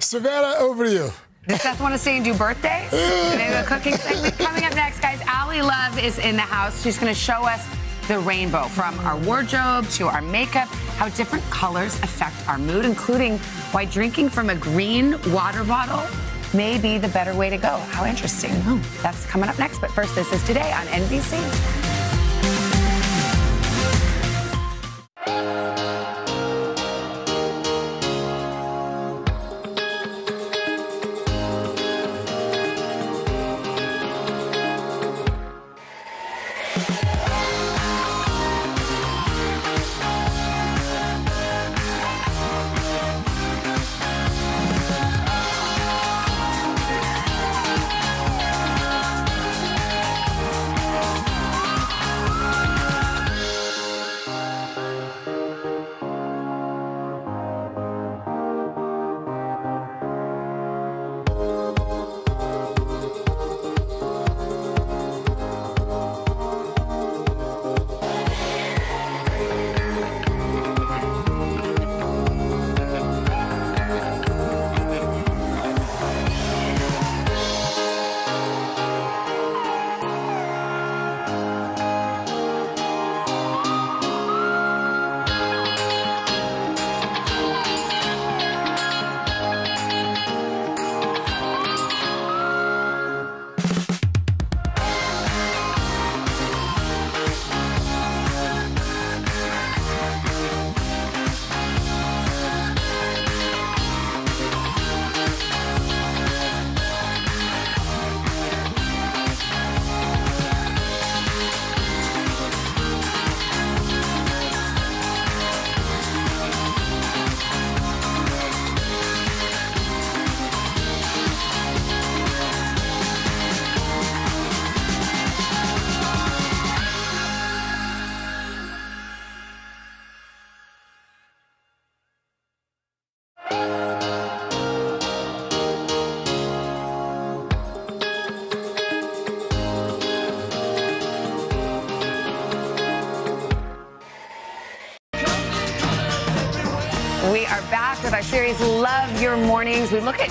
Savannah, over to you. Does Seth want to stay and do birthdays? *gasps* Maybe a cooking segment coming up next, guys. Allie Love is in the house. She's going to show us the rainbow from our wardrobe to our makeup, how different colors affect our mood, including why drinking from a green water bottle may be the better way to go. How interesting. Oh. That's coming up next. But first, this is today on NBC. We look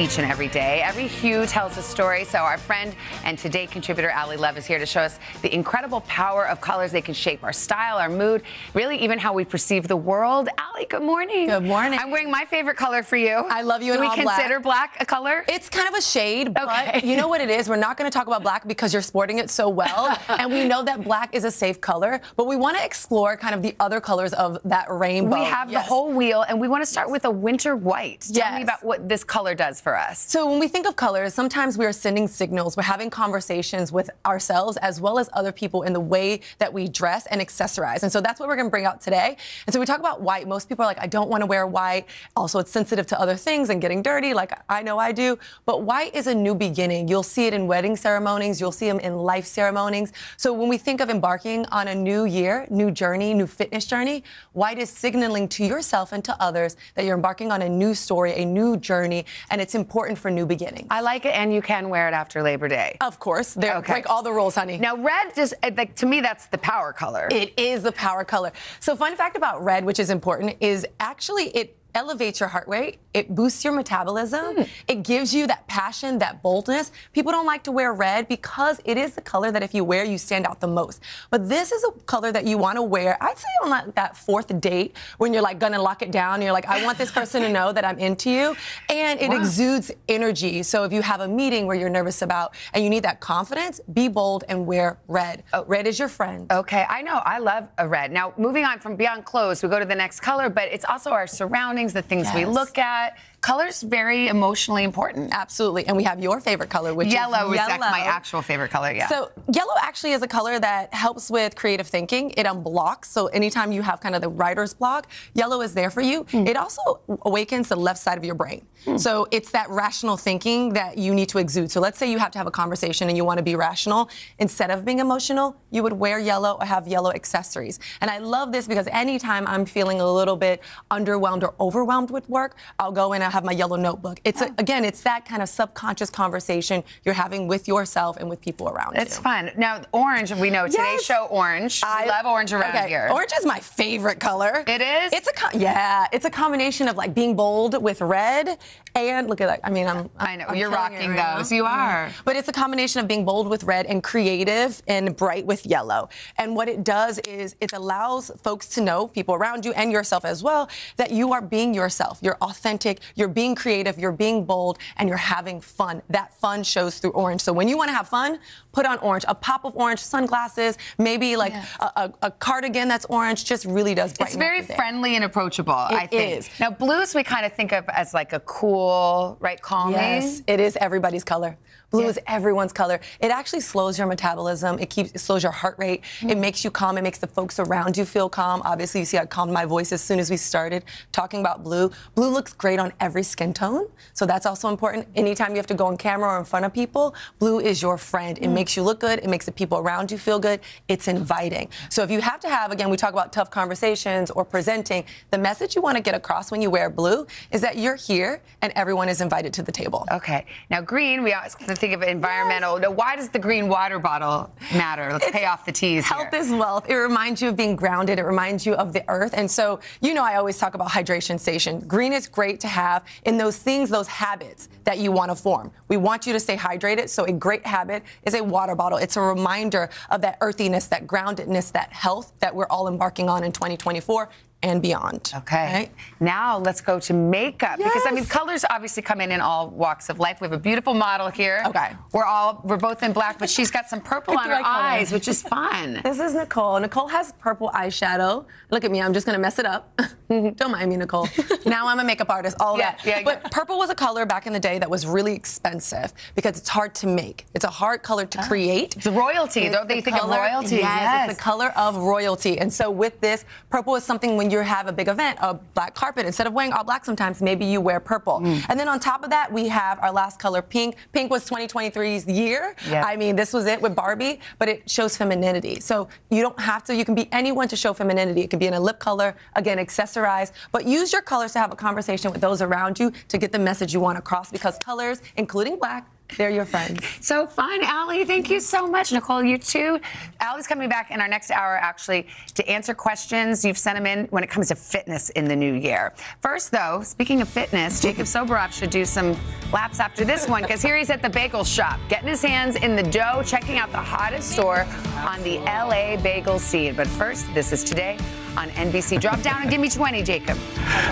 each and every day. Every hue tells a story. So, our friend and Today contributor Ali Love is here to show us the incredible power of colors. They can shape our style, our mood, really even how we perceive the world. Ali, good morning. Good morning. I'm wearing my favorite color for you. I love you Do we all black. consider black a color? It's kind of a shade, but Okay. you know what it is? We're not going to talk about black because you're sporting it so well. *laughs* and we know that black is a safe color, but we want to explore kind of the other colors of that rainbow. We have the whole wheel, and we want to start with a winter white. Tell me about what this color does for us. So when we think of colors, sometimes we are sending signals. We're having conversations with ourselves as well as other people in the way that we dress and accessorize. And so that's what we're going to bring out today. And so we talk about white. Most people are like, I don't want to wear white. Also, it's sensitive to other things and getting dirty, like I know I do. But white is a new beginning. You'll see it in wedding ceremonies. You'll see them in life ceremonies. So when we think of embarking on a new year, new journey, new fitness journey, white is signaling to yourself and to others that you're embarking on a new story, a new journey, and it's important for new beginnings. I like it, and you can wear it after Labor Day. Of course, they Okay. break all the rules, honey. Now, red just like to me that's the power color. It is the power color. So, fun fact about red, which is important, is actually it elevates your heart rate. It boosts your metabolism. Hmm. It gives you that passion, that boldness. People don't like to wear red because it is the color that if you wear, you stand out the most. But this is a color that you want to wear, I'd say on like that fourth date when you're like gonna lock it down. You're like, I want this person to know that I'm into you. And it Wow. exudes energy. So if you have a meeting where you're nervous about and you need that confidence, be bold and wear red. Oh. Red is your friend. Okay, I know. I love a red. Now, moving on from beyond clothes, we go to the next color, but it's also our surroundings, the things we look at. Color's very emotionally important. Absolutely. And we have your favorite color, which yellow is is yellow. my actual favorite color. Yeah. So yellow actually is a color that helps with creative thinking. It unblocks. So anytime you have kind of the writer's block, yellow is there for you. Hmm. It also awakens the left side of your brain. So it's that rational thinking that you need to exude. So let's say you have to have a conversation and you want to be rational. Instead of being emotional, you would wear yellow or have yellow accessories. And I love this because anytime I'm feeling a little bit underwhelmed or overwhelmed with work, I'll go in and have my yellow notebook. It's a, again, it's that kind of subconscious conversation you're having with yourself and with people around it's you. fun. Now, orange, we know today's Yes. show orange. I love orange around Okay, here. Orange is my favorite color. It is? It's a yeah. It's a combination of like being bold with red and look at that. I mean, I'm. I know. I'm You're rocking right now. those. You Mhm. are. But it's a combination of being bold with red and creative and bright with yellow. And what it does is it allows folks to know, people around you and yourself as well, that you are being yourself. You're authentic. You're being creative. You're being bold, and you're having fun. That fun shows through orange. So when you want to have fun, put on orange. A pop of orange, sunglasses, maybe like a, a, a cardigan that's orange, just really does brighten It's very up your day. friendly and approachable, I think. is. Now, blues we kind of think of as like a cool, right, calming. Yes, it is everybody's color. Blue is everyone's color. It actually slows your metabolism. It keeps it slows your heart rate. Mm-hmm. It makes you calm. It makes the folks around you feel calm. Obviously, you see I calmed my voice as soon as we started talking about blue. Blue looks great on every skin tone, so that's also important. Anytime you have to go on camera or in front of people, blue is your friend. It mm. makes you look good. It makes the people around you feel good. It's inviting. So if you have to have, again, we talk about tough conversations or presenting. The message you want to get across when you wear blue is that you're here and everyone is invited to the table. Okay. Now, green, we always think of environmental. Now, why does the green water bottle matter? Let's pay off the teas. Health here. is wealth. It reminds you of being grounded. It reminds you of the earth. And so, you know, I always talk about hydration station. Green is great to have in those things, those habits that you want to form. We want you to stay hydrated. So, a great habit is a water bottle. It's a reminder of that earthiness, that groundedness, that health that we're all embarking on in 2024 and beyond. Okay. Now let's go to makeup because I mean colors obviously come in in all walks of life. We have a beautiful model here. Okay. We're all we're both in black, but she's got some purple *laughs* on her right eyes, which is fun. *laughs* This is Nicole. Nicole has purple eyeshadow. Look at me, I'm just gonna mess it up. *laughs* Don't mind me, Nicole. now I'm a makeup artist, all Yeah, that. yeah, but purple was a color back in the day that was really expensive because it's hard to make. It's a hard color to ah. create. It's royalty. Don't they the think of royalty? Yes, Yes. it's the color of royalty. And so with this, purple is something when you have a big event, a black carpet, instead of wearing all black sometimes, maybe you wear purple. Mm. And then on top of that, we have our last color, pink. Pink was 2023's year. Yep. I mean, this was it with Barbie, but it shows femininity. So you don't have to, you can be anyone to show femininity. It can be in a lip color, again, accessorize, but use your colors to have a conversation with those around you to get the message you want across because colors, including black, they're your friends. So fun, Allie. Thank you so much. Nicole, you too. Allie's coming back in our next hour, actually, to answer questions. You've sent them in when it comes to fitness in the new year. First, though, speaking of fitness, Jacob Soboroff should do some laps after this one because here he's at the bagel shop, getting his hands in the dough, checking out the hottest store on the LA bagel scene. But first, this is today on NBC. Drop down and give me 20, Jacob.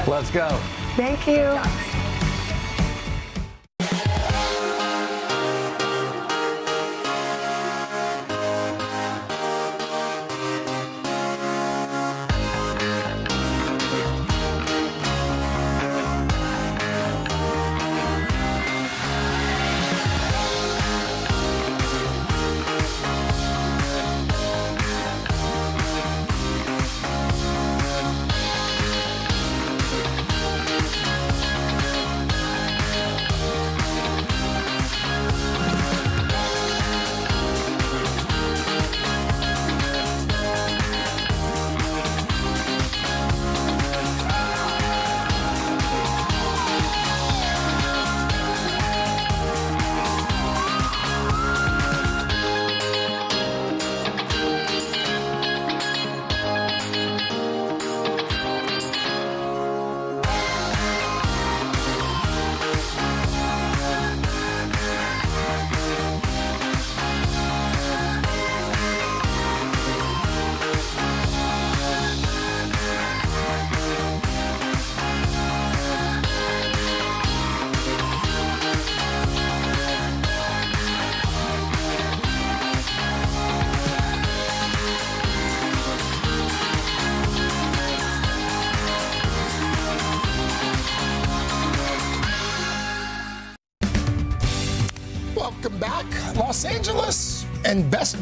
Let's go. Thank you.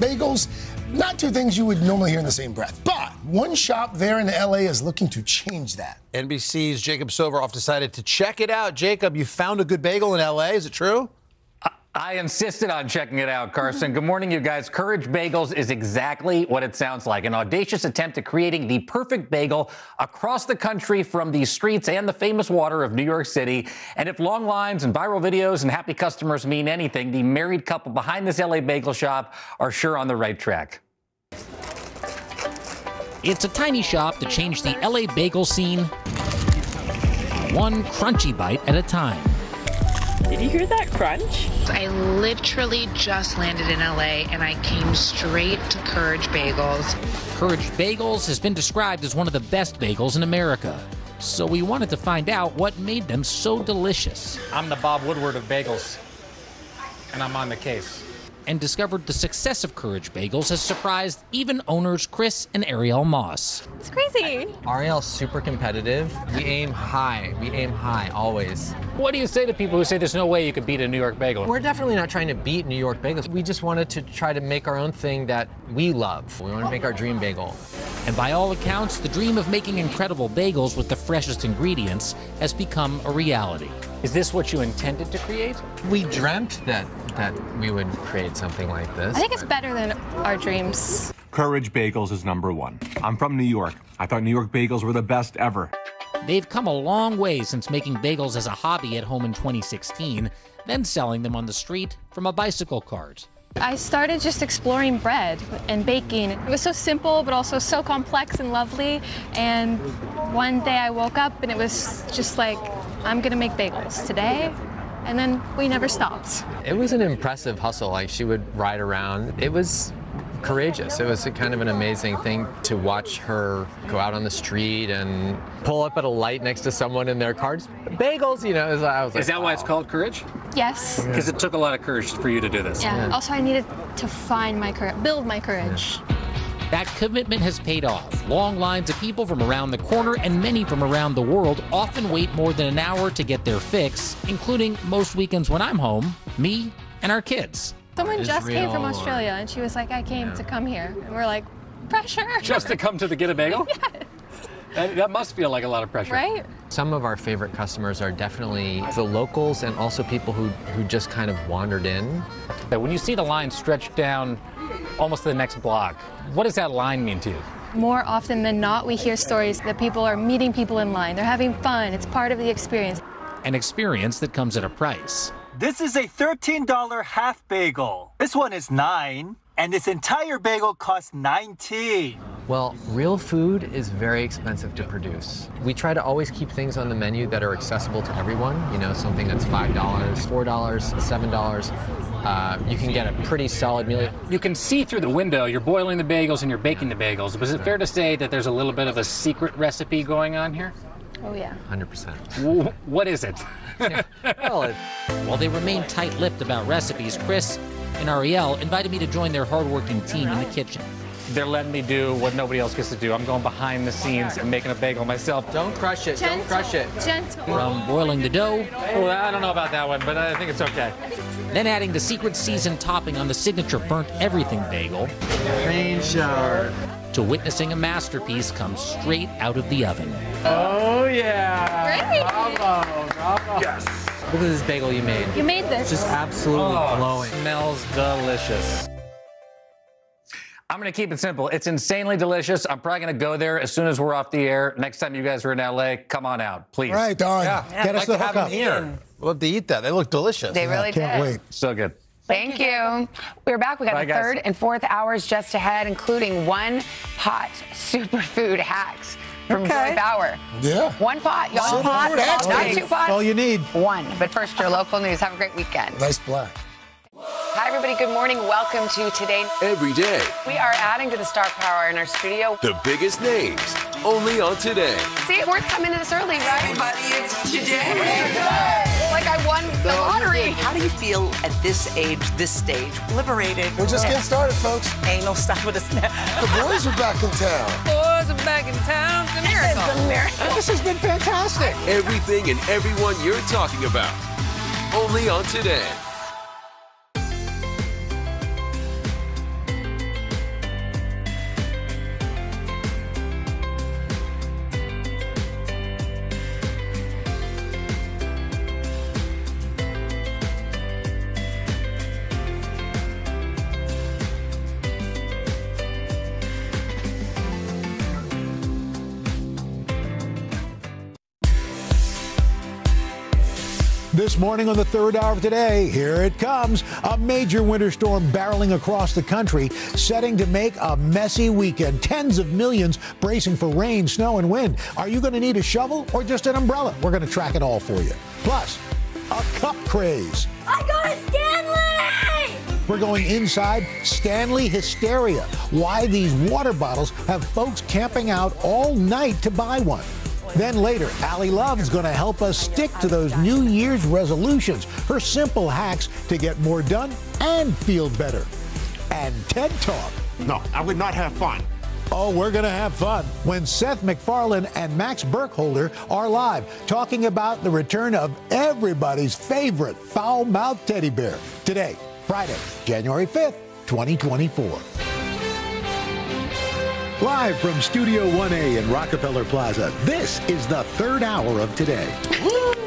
Bagels. Not two things you would normally hear in the same breath, but one shop there in LA is looking to change that. NBC's Jacob Soboroff decided to check it out. Jacob, you found a good bagel in LA. Is it true? I insisted on checking it out, Carson. Good morning, you guys. Courage Bagels is exactly what it sounds like an audacious attempt at creating the perfect bagel across the country from the streets and the famous water of New York City. And if long lines and viral videos and happy customers mean anything, the married couple behind this LA bagel shop are sure on the right track. It's a tiny shop to change the LA bagel scene one crunchy bite at a time. Did you hear that crunch? I literally just landed in LA and I came straight to Courage Bagels. Courage Bagels has been described as one of the best bagels in America. So we wanted to find out what made them so delicious. I'm the Bob Woodward of bagels, and I'm on the case. And discovered the success of Courage Bagels has surprised even owners Chris and Ariel Moss. It's crazy. Ariel's super competitive. We aim high. We aim high always. What do you say to people who say there's no way you could beat a New York bagel? We're definitely not trying to beat New York bagels. We just wanted to try to make our own thing that we love. We want to make our dream bagel. And by all accounts, the dream of making incredible bagels with the freshest ingredients has become a reality. Is this what you intended to create? We dreamt that that we would create something like this. I think it's better than our dreams. Courage Bagels is number one. I'm from New York. I thought New York bagels were the best ever. They've come a long way since making bagels as a hobby at home in 2016, then selling them on the street from a bicycle cart. I started just exploring bread and baking. It was so simple, but also so complex and lovely. And one day I woke up and it was just like, I'm gonna make bagels today. And then we never stopped. It was an impressive hustle. Like she would ride around. It was courageous. It was a kind of an amazing thing to watch her go out on the street and pull up at a light next to someone in their cars. Bagels, you know. I was like, Is that why it's called Courage? Yes. Because it took a lot of courage for you to do this. Yeah. Also, I needed to find my courage, build my courage. That commitment has paid off. Long lines of people from around the corner and many from around the world often wait more than an hour to get their fix, including most weekends when I'm home, me and our kids. Someone just came from Australia and she was like, I came to come here. And we're like, pressure. Just to come to the Get a Bagel? *laughs* That, that must feel like a lot of pressure. Right? Some of our favorite customers are definitely the locals and also people who, who just kind of wandered in. When you see the line stretched down almost to the next block, what does that line mean to you? More often than not, we hear stories that people are meeting people in line. They're having fun. It's part of the experience. An experience that comes at a price. This is a $13 half bagel. This one is 9 and this entire bagel costs 19. Well, real food is very expensive to produce. We try to always keep things on the menu that are accessible to everyone. You know, something that's $5, $4, $7. Uh, you can get a pretty solid meal. You can see through the window. You're boiling the bagels and you're baking the bagels. Was it fair to say that there's a little bit of a secret recipe going on here? Oh, yeah. 100%. What is it? well, While they remain tight lipped about recipes, Chris and Ariel invited me to join their hardworking team in the kitchen. They're letting me do what nobody else gets to do. I'm going behind the scenes and making a bagel myself. Don't crush it. Don't crush it. Gentle. From boiling the dough, Well, I don't know about that one, but I think it's okay. then adding the secret seasoned topping on the signature burnt everything bagel, Rain shower. to witnessing a masterpiece come straight out of the oven. Oh, yeah. Great. Bravo, bravo. Yes. look at this bagel you made. You made this. It's Just absolutely oh, glowing. Smells delicious. I'm going to keep it simple. It's insanely delicious. I'm probably going to go there as soon as we're off the air. Next time you guys are in LA, come on out, please. All right, Don. Yeah, Get I'd us like the have them hookup. here. Love to eat that. They look delicious. They really Can't did. wait. So good. Thank you. We're back. We got Bye, the guys. third and fourth hours just ahead, including one hot superfood hacks from Okay. Joy Bauer. Yeah. One pot, y'all. Superfood pot, not two pots. all you need. One. But first, your local news. Have a great weekend. Nice black. Hi, everybody. Good morning. Welcome to today. Every day, We are adding to the star power in our studio. the biggest names, only on today. See, we're coming in this early, right? Everybody, it's today. Like I won the lottery. How do you feel at this age, this stage? Liberated. We're just getting started, folks. Anal stop with us now. The boys are back in town. *laughs* Boys are back in town. It's a miracle. It's a miracle. This has been fantastic. Everything and everyone you're talking about, only on today. Morning on the third hour of today, here it comes. A major winter storm barreling across the country, setting to make a messy weekend. Tens of millions bracing for rain, snow, and wind. Are you going to need a shovel or just an umbrella? We're going to track it all for you. Plus, a cup craze. I got a Stanley! We're going inside Stanley hysteria. Why these water bottles have folks camping out all night to buy one. Then later, Allie Love is going to help us stick to those New Year's resolutions, her simple hacks to get more done and feel better. And TED Talk. No, I would not have fun. Oh, we're going to have fun when Seth MacFarlane and Max Burkholder are live talking about the return of everybody's favorite foul mouthed teddy bear. Today, Friday, January 5th, 2024. Live from Studio 1A in Rockefeller Plaza, this is the third hour of today. Well,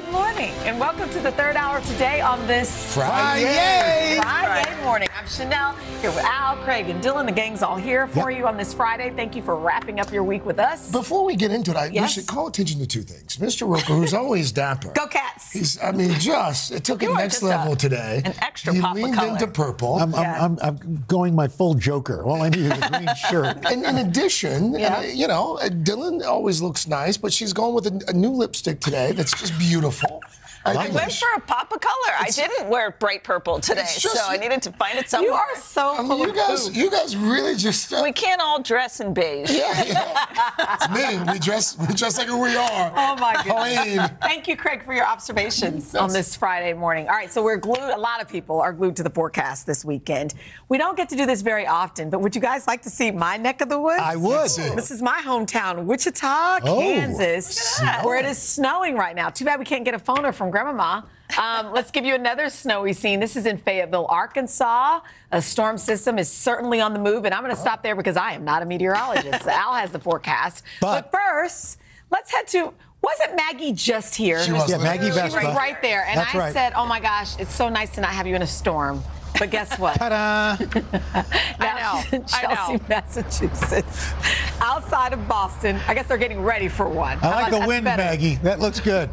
good morning, and welcome to the third hour today on this Friday. Friday morning. I'm Sheinelle here with Al, Craig, and Dylan. The gang's all here for you on this Friday. Thank you for wrapping up your week with us. Before we get into it, I, we should call attention to two things. Mr. Roker, who's always dapper. Go Cats! He's, I mean, just, it took it You are next just a- level today. an extra he pop of leaned color. into purple. I'm, I'm, I'm, I'm going my full Joker. All I need is a green *laughs* shirt. And in addition, Yeah. uh, you know, uh, Dylan always looks nice, but she's going with a, a new lipstick today that's just beautiful the fault. I I went for a pop of color. I didn't wear bright purple today, just- so I needed to find it somewhere. You are so I mean, you guys, you guys really just. Uh, we can't all dress in beige. Yeah, yeah. *laughs* it's me. We dress, we dress like who we are. Oh my goodness. Thank you, Craig, for your observations on this Friday morning. All right, so we're glued. A lot of people are glued to the forecast this weekend. We don't get to do this very often, but would you guys like to see my neck of the woods? I would. This is my hometown, Wichita, Oh, Kansas, where it is snowing right now. Too bad we can't get a phoner from from Grandmama. Um, let's give you another snowy scene. This is in Fayetteville, Arkansas. A storm system is certainly on the move, and I'm going to stop there because I am not a meteorologist. *laughs* Al has the forecast. But, first, let's head to. Wasn't Maggie just here? She was. Yeah, Maggie She was right there, and That's I right. said, "Oh my gosh, it's so nice to not have you in a storm." But guess what? Ta-da! *laughs* I know. *laughs* Chelsea, Massachusetts, outside of Boston. I guess they're getting ready for one. I like about the that's wind, better? Maggie. That looks good.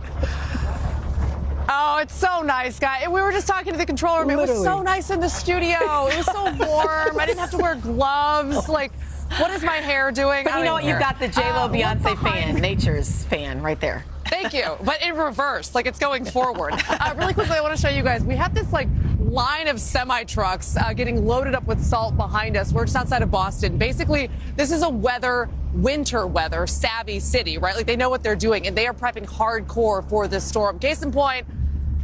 Oh, it's so nice, guy. And we were just talking to the control room. It was so nice in the studio. It was so warm. I didn't have to wear gloves. Like, what is my hair doing? But you know what? even You've got the J Lo Uh, Beyonce fan, nature's fan, right there. Thank you. *laughs* But in reverse, like it's going forward. Uh, really quickly, I want to show you guys. We have this like line of semi trucks uh, getting loaded up with salt behind us. We're just outside of Boston. Basically, this is a weather, winter weather savvy city, right? Like they know what they're doing, and they are prepping hardcore for this storm. Case in point,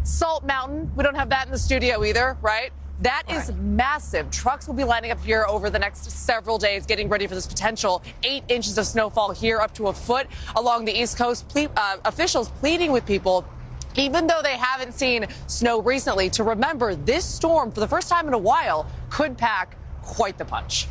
Salt Mountain. We don't have that in the studio either, right? That is massive. Trucks will be lining up here over the next several days, getting ready for this potential eight inches of snowfall here, up to a foot along the East Coast. Ple- uh, officials pleading with people. Even though they haven't seen snow recently, to remember this storm, for the first time in a while, could pack quite the punch.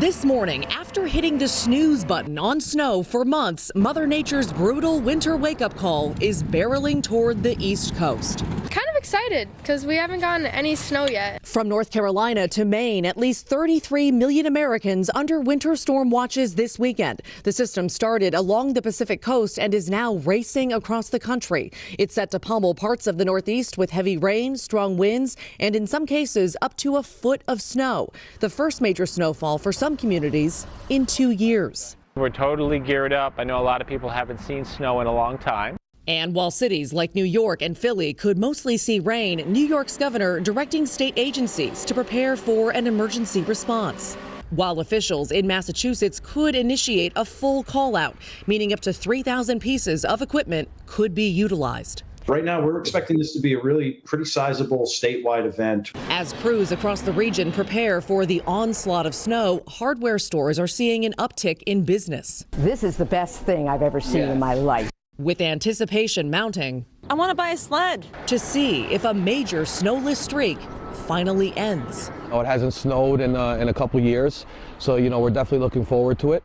This morning, after hitting the snooze button on snow for months, Mother Nature's brutal winter wake up call is barreling toward the East Coast. Kind of excited because we haven't gotten any snow yet. From North Carolina to Maine, at least 33 million Americans under winter storm watches this weekend. The system started along the Pacific coast and is now racing across the country. It's set to pummel parts of the Northeast with heavy rain, strong winds, and in some cases, up to a foot of snow. The first major snowfall for some communities in two years. We're totally geared up. I know a lot of people haven't seen snow in a long time. And while cities like New York and Philly could mostly see rain, New York's governor directing state agencies to prepare for an emergency response. While officials in Massachusetts could initiate a full call out, meaning up to 3,000 pieces of equipment could be utilized. Right now, we're expecting this to be a really pretty sizable statewide event. As crews across the region prepare for the onslaught of snow, hardware stores are seeing an uptick in business. This is the best thing I've ever seen in my life. With anticipation mounting. I want to buy a sled. To see if a major snowless streak finally ends. Oh, it hasn't snowed in, uh, in a couple years, so you know we're definitely looking forward to it.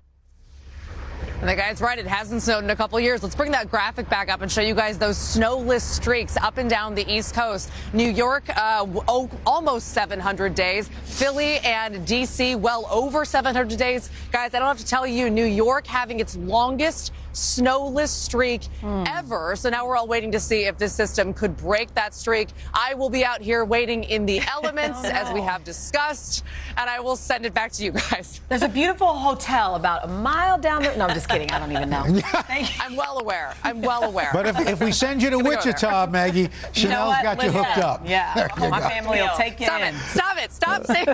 And the guy's right, it hasn't snowed in a couple years. Let's bring that graphic back up and show you guys those snowless streaks up and down the East Coast. New York, uh, oh, almost 700 days. Philly and D.C., well over 700 days. Guys, I don't have to tell you, New York having its longest snowless streak ever. So now we're all waiting to see if this system could break that streak. I will be out here waiting in the *laughs* elements as we have discussed, and I will send it back to you guys. There's a beautiful hotel about a mile down the. No, I'm just kidding. I don't even know. *laughs* I'm well aware. I'm well aware. But if, if we send you to Gonna go there. Wichita, Maggie, You know Sheinelle's what? got you hooked up. Yeah, There you my go. family will take you Stop in. it. Stop it. Stop *laughs* saying.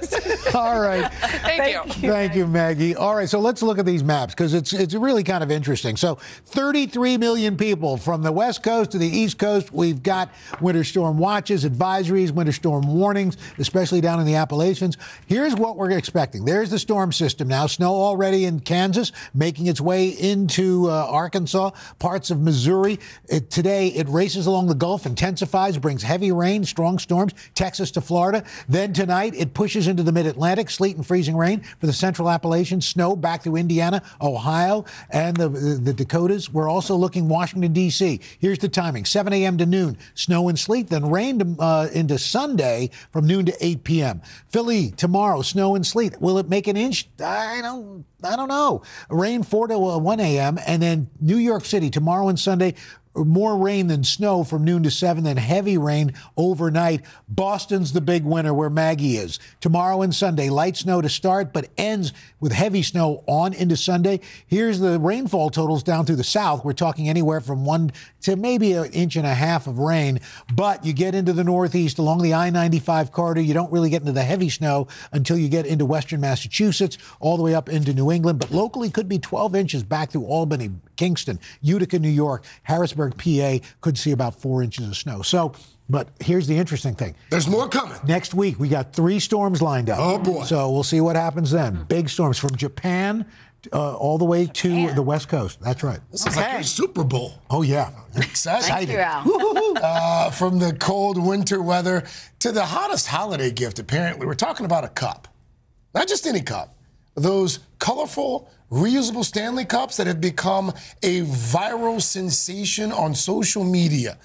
All *laughs* right. Thank, you. Thank you, Maggie. All right, so let's look at these maps because it's it's really kind of interesting. So, 33 million people from the West Coast to the East Coast. We've got winter storm watches, advisories, winter storm warnings, especially down in the Appalachians. Here's what we're expecting. There's the storm system now. Snow already in Kansas, making its way into uh, Arkansas, parts of Missouri. It, today, it races along the Gulf, intensifies, brings heavy rain, strong storms, Texas to Florida. Then tonight, it pushes into the mid Atlantic, sleet and freezing rain for the central Appalachians, snow back through Indiana, Ohio, and the, the, the Dakotas. We're also looking Washington, D.C. Here's the timing 7 a.m. to noon, snow and sleet, then rain to, uh, into Sunday from noon to 8 p.m. Philly, tomorrow, snow and sleet. Will it make an inch? I don't. I don't know. Rain 4 to uh, 1 a.m. And then New York City tomorrow and Sunday, more rain than snow from noon to 7, then heavy rain overnight. Boston's the big winner where Maggie is. Tomorrow and Sunday, light snow to start, but ends with heavy snow on into Sunday. Here's the rainfall totals down through the south. We're talking anywhere from one to maybe an inch and a half of rain. But you get into the northeast along the I 95 corridor, you don't really get into the heavy snow until you get into western Massachusetts, all the way up into New England. But locally, could be 12 inches back through Albany, Kingston, Utica, New York, Harrisburg, PA, could see about four inches of snow. So, but here's the interesting thing. There's more coming. Next week, we got three storms lined up. Oh, boy. So we'll see what happens then. Big storms from Japan uh, all the way to the West Coast. That's right. This is like your Super Bowl. Oh yeah, Excited. *laughs* uh, from the cold winter weather to the hottest holiday gift, apparently, we're talking about a cup. Not just any cup. Those colorful, reusable Stanley cups that have become a viral sensation on social media.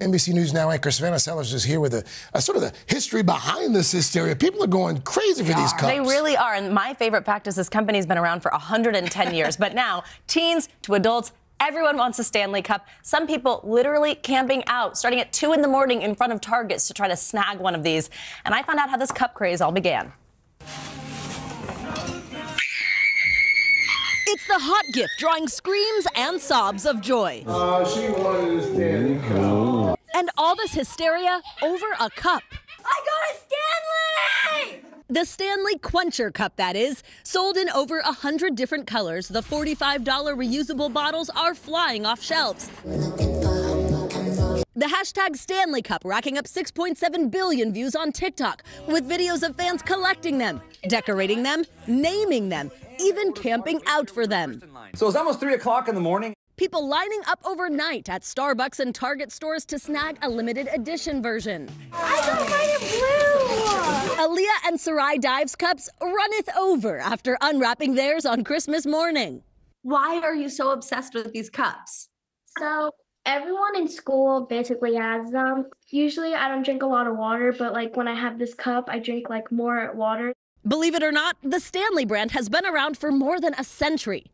NBC News Now anchor Savannah Sellers is here with a, a sort of the history behind this hysteria. People are going crazy for these cups. They really are. And my favorite fact is this company's been around for 110 years. But now, teens to adults, everyone wants a Stanley Cup. Some people literally camping out, starting at 2 in the morning in front of Targets to try to snag one of these. And I found out how this cup craze all began. It's the hot gift drawing screams and sobs of joy. Uh, she wanted a Stanley Cup. And all this hysteria over a cup. I got a Stanley! The Stanley Quencher Cup, that is. Sold in over a hundred different colors, the $45 reusable bottles are flying off shelves. The hashtag Stanley Cup racking up 6.7 billion views on TikTok, with videos of fans collecting them, decorating them, naming them, even camping out for them. So it's almost 3 o'clock in the morning. People lining up overnight at Starbucks and Target stores to snag a limited edition version. I got mine in blue! Aaliyah and Sarai Dives cups runneth over after unwrapping theirs on Christmas morning. Why are you so obsessed with these cups? So everyone in school basically has them. Usually I don't drink a lot of water, but like when I have this cup, I drink like more water. Believe it or not, the Stanley brand has been around for more than a century.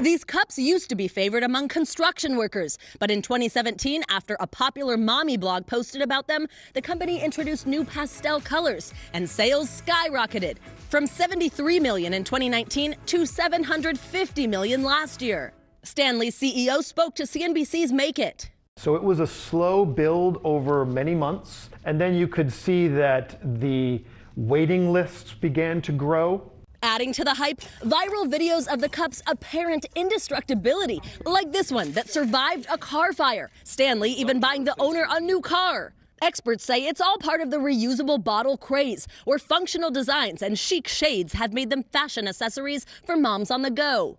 These cups used to be favored among construction workers, but in 2017, after a popular mommy blog posted about them, the company introduced new pastel colors and sales skyrocketed from 73 million in 2019 to 750 million last year. Stanley's CEO spoke to CNBC's Make It. So it was a slow build over many months, and then you could see that the waiting lists began to grow. Adding to the hype, viral videos of the cup's apparent indestructibility, like this one that survived a car fire. Stanley even buying the owner a new car. Experts say it's all part of the reusable bottle craze, where functional designs and chic shades have made them fashion accessories for moms on the go.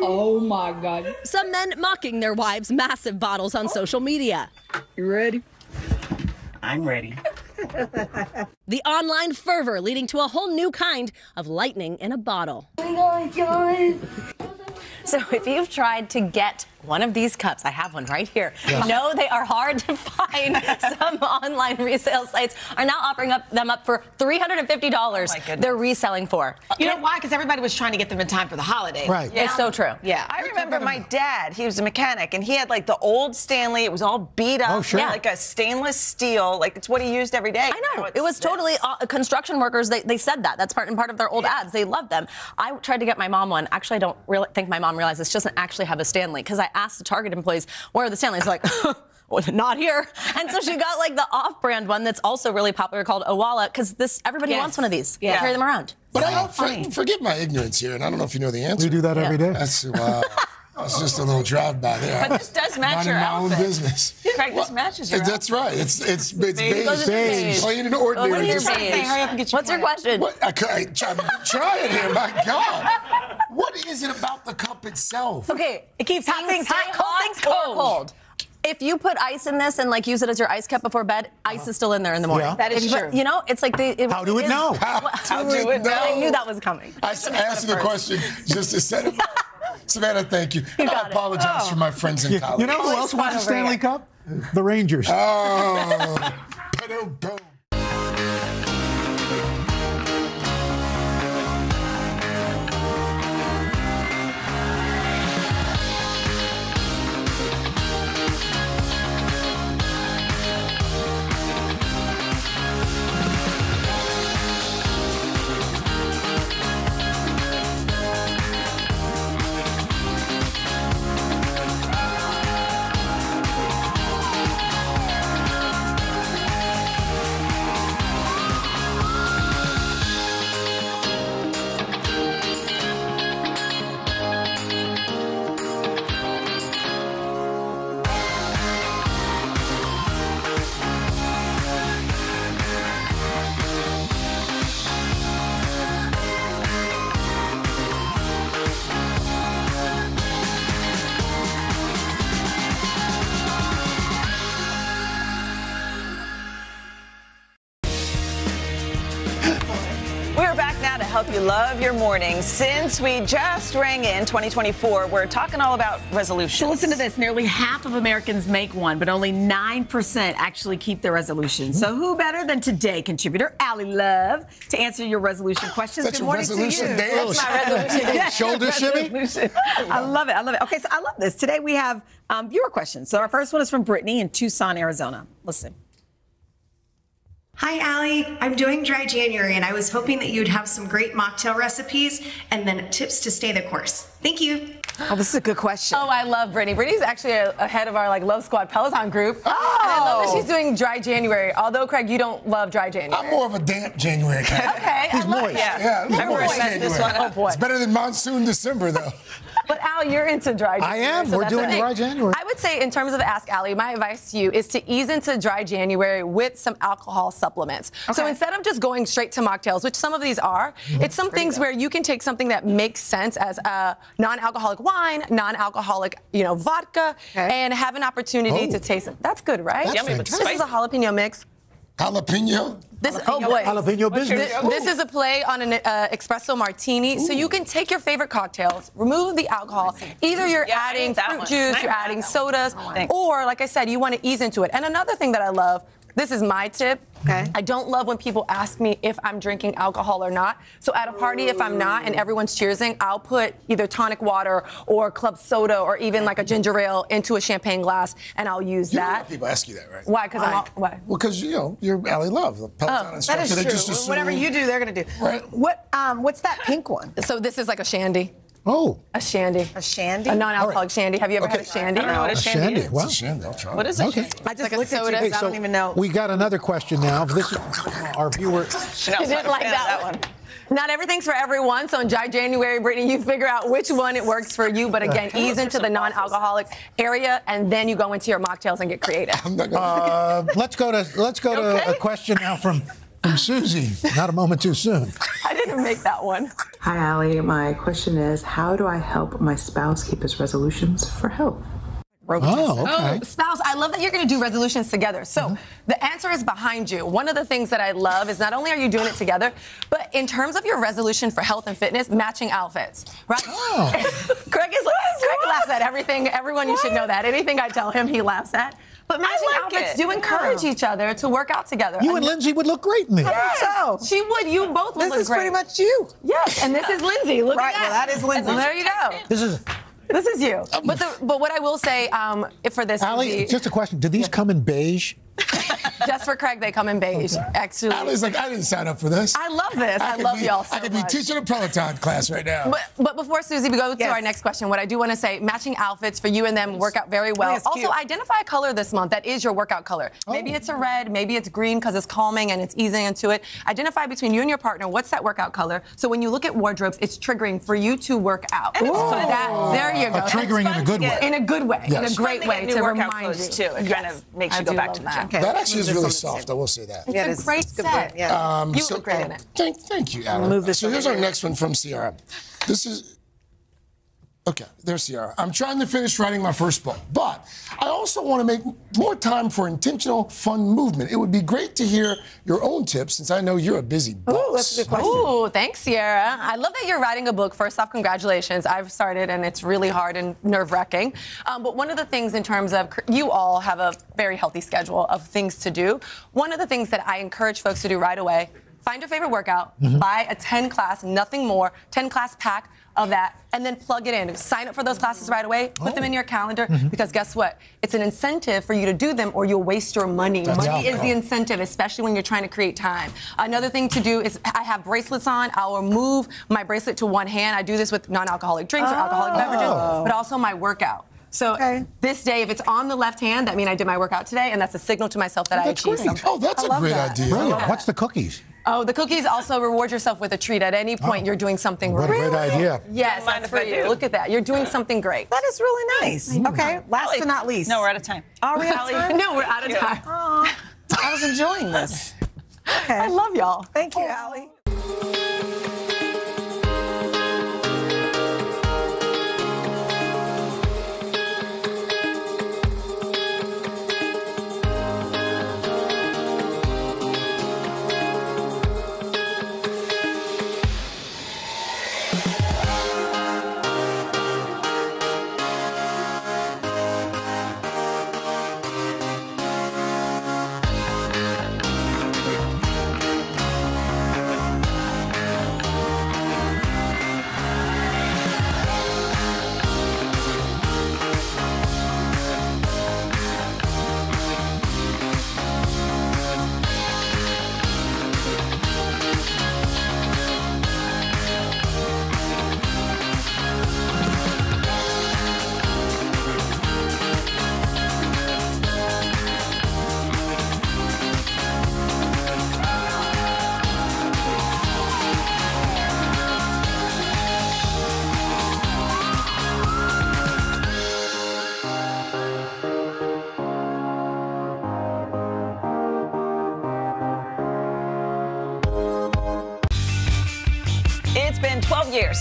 Oh my god. Some men mocking their wives' massive bottles on social media. You ready? I'm ready. *laughs* The online fervor leading to a whole new kind of lightning in a bottle. Oh my god, So if you've tried to get one of these cups, I have one right here. Yes. You know they are hard to find. *laughs* Some online resale sites are now offering up them up for $350. They're reselling for. You know why? Because everybody was trying to get them in time for the holidays. Right. Yeah. It's so true. Yeah. I remember my dad, he was a mechanic, and he had like the old Stanley. It was all beat up. Oh, sure. Like a stainless steel. Like it's what he used every day. I know. It was totally uh, construction workers. They, they said that. That's part and part of their old ads. They love them. I tried to get my mom one. Actually, I don't really think my mom realized this. She doesn't actually have a Stanley because I asked the Target employees where are the Stanleys. They're like. *laughs* Not here. And so she got like the off-brand one that's also really popular called Owala because this everybody Yes. wants one of these. Yeah. They carry them around. But I don't, for, forgive my ignorance here, and I don't know if you know the answer. We do that every day. That's wow. That's just a little drive by there. But this does match Minding your my own outfit. business. Craig, this matches your That's right. It's it's it's Beige. beige, beige, beige. plain and Oh, what ordinary. is Just- beige? Hurry up and get your What's your question? What, I, I, try, try it here. My God, what is it about the cup itself? Okay, it keeps hot things hot, cold things or cold. cold. If you put ice in this and like use it as your ice cup before bed, ice is still in there in the morning. Yeah. That is If you true. You know, it's like the. It, How do it is- know? How, How do it know? I knew that was coming. I s- answered the question just to set it up. *laughs* Savannah, thank you. And I apologize for oh. my friends in You, colleagues. you know who else won the Stanley Cup? The Rangers. Oh, *laughs* boom, morning. Since we just rang in 2024, we're talking all about resolutions. So listen to this. Nearly half of Americans make one, but only 9% actually keep their resolutions. So who better than today contributor Ally Love to answer your resolution questions? That's Good morning resolution to you. dance? That's my resolution. *laughs* Shoulder shimmy? I love it. I love it. Okay, so I love this. Today we have um, viewer questions. So our first one is from Brittany in Tucson, Arizona. Listen. Hi, Ally. I'm doing dry January, and I was hoping that you'd have some great mocktail recipes and then tips to stay the course. Thank you. Oh, this is a good question. Oh, I love Brittany. Brittany's actually a, a head of our like Love Squad Peloton group. Oh. And I love that she's doing dry January. Although Craig, you don't love dry January. I'm more of a damp January guy. Okay, He's I love moist. it. Yeah, he's I moist respect January. this one. Oh, boy. It's better than monsoon December, though. *laughs* But Al, you're into dry I January. am. so We're doing dry January. I would say, in terms of Ask Ally, my advice to you is to ease into dry January with some alcohol supplements. So instead of just going straight to mocktails, which some of these are, Mm-hmm. it's some things where you can take something that makes sense as a non-alcoholic wine, non-alcoholic, you know, vodka, and have an opportunity Oh. to taste it. That's good, right? That's Yummy, but this is a jalapeno mix. Jalapeno? This, oh boy. Jalapeno business. This, this is a play on an uh, espresso martini. So you can take your favorite cocktails, remove the alcohol. Either you're Yeah, adding fruit one. juice, you're adding sodas, Thanks. or like I said, you want to ease into it. And another thing that I love. This is my tip. Okay. I don't love when people ask me if I'm drinking alcohol or not. So at a party, if I'm not and everyone's cheersing, I'll put either tonic water or club soda or even like a ginger ale into a champagne glass, and I'll use You know that. how people ask you that, right? Why? Because I'm all, why? Well, because, you know, you're Ally Love, the Peloton Oh, instructor. that is true. just assume- Whatever you do, they're gonna do. Right. What? Um, what's that pink one? So this is like a shandy. Oh. A shandy. A shandy? A non-alcoholic shandy. Have you ever had a shandy? I don't know what a A shandy shandy. is. Wow. It's a shandy. I'll try What it. is a Okay. shandy? I just like a looked at you soda. because I don't even know. We got another question now. This is our viewer. You didn't like that, one. Not everything's for everyone. So in dry January, Brittany, you figure out which one it works for you. But again, ease into the non-alcoholic area, and then you go into your mocktails and get creative. *laughs* Uh, let's go to let's go to a question now from from Susie. Not a moment too soon. I didn't make that one. Hi, Ally. My question is How do I help my spouse keep his resolutions for health? Oh, okay. Oh, spouse, I love that you're going to do resolutions together. So mm-hmm. the answer is behind you. One of the things that I love is not only are you doing it together, but in terms of your resolution for health and fitness, matching outfits, right? Oh. *laughs* Craig is Craig laughs at everything. Everyone, you should know that. Anything I tell him, he laughs at. But matching like outfits it. do encourage each other to work out together. You and Lindsay would look great in these. Yes, she would. You both would This look is pretty much you. Yes, and this is Lindsay. Look Right, at well, that. that is Lindsay. And there you go. This is This is you. But the, but what I will say um, if for this, Ally. Lindsay, Just a question. Do these come in beige? *laughs* just for Craig, they come in beige. Actually, Ally's like, I didn't sign up for this. I love this. I, could love be, y'all so I could much. be teaching a Peloton class right now. But, but before Susie, we go to our next question. What I do want to say, matching outfits for you and them work out very well. Yes, also, cute. identify a color this month that is your workout color. Oh. Maybe it's a red, maybe it's green because it's calming and it's easing into it. Identify between you and your partner what's that workout color. So when you look at wardrobes, it's triggering for you to work out. So that, there you go. A triggering in a good way. In a good way. In a great Fun to way to remind you. too. It kind of makes I you go back to the that. Gym. that actually is really something soft. I will say that. It's Yeah, it a is. great It's good set. brand, yeah. Um, You so, look great uh, in it. Thank, thank you, Alan. Move this so here's our next one from Sierra. This is. Okay, there's Sierra. I'm trying to finish writing my first book, but I also want to make more time for intentional, fun movement. It would be great to hear your own tips since I know you're a busy boss. Ooh, that's a good question. Ooh, thanks, Sierra. I love that you're writing a book. First off, congratulations. I've started, and it's really hard and nerve wracking. Um, but one of the things, in terms of you all have a very healthy schedule of things to do. One of the things that I encourage folks to do right away find your favorite workout, mm-hmm. buy a 10 class, nothing more, 10 class pack of that, and then plug it in. Sign up for those classes right away, put them in oh. your calendar, mm-hmm. because guess what? It's an incentive for you to do them or you'll waste your money. That's money is the incentive, especially when you're trying to create time. Another thing to do is I have bracelets on. I will move my bracelet to one hand. I do this with non-alcoholic drinks or alcoholic oh. beverages, but also my workout. So this day, if it's on the left hand, that means I did my workout today, and that's a signal to myself that oh, I achieved great. something. Oh, that's I a great that. idea. Brilliant. What's the cookies? Oh, the cookies also reward yourself with a treat at any point oh, you're doing something What a right. great idea. Yes, Mind that's for you. Look at that. You're doing something great. That is really nice. Mm. Okay, last but not least. No, we're out of time. Are we out of time? No, we're out of time. Aw, I was enjoying this. Okay. *laughs* I love y'all. Thank you, oh. Ally.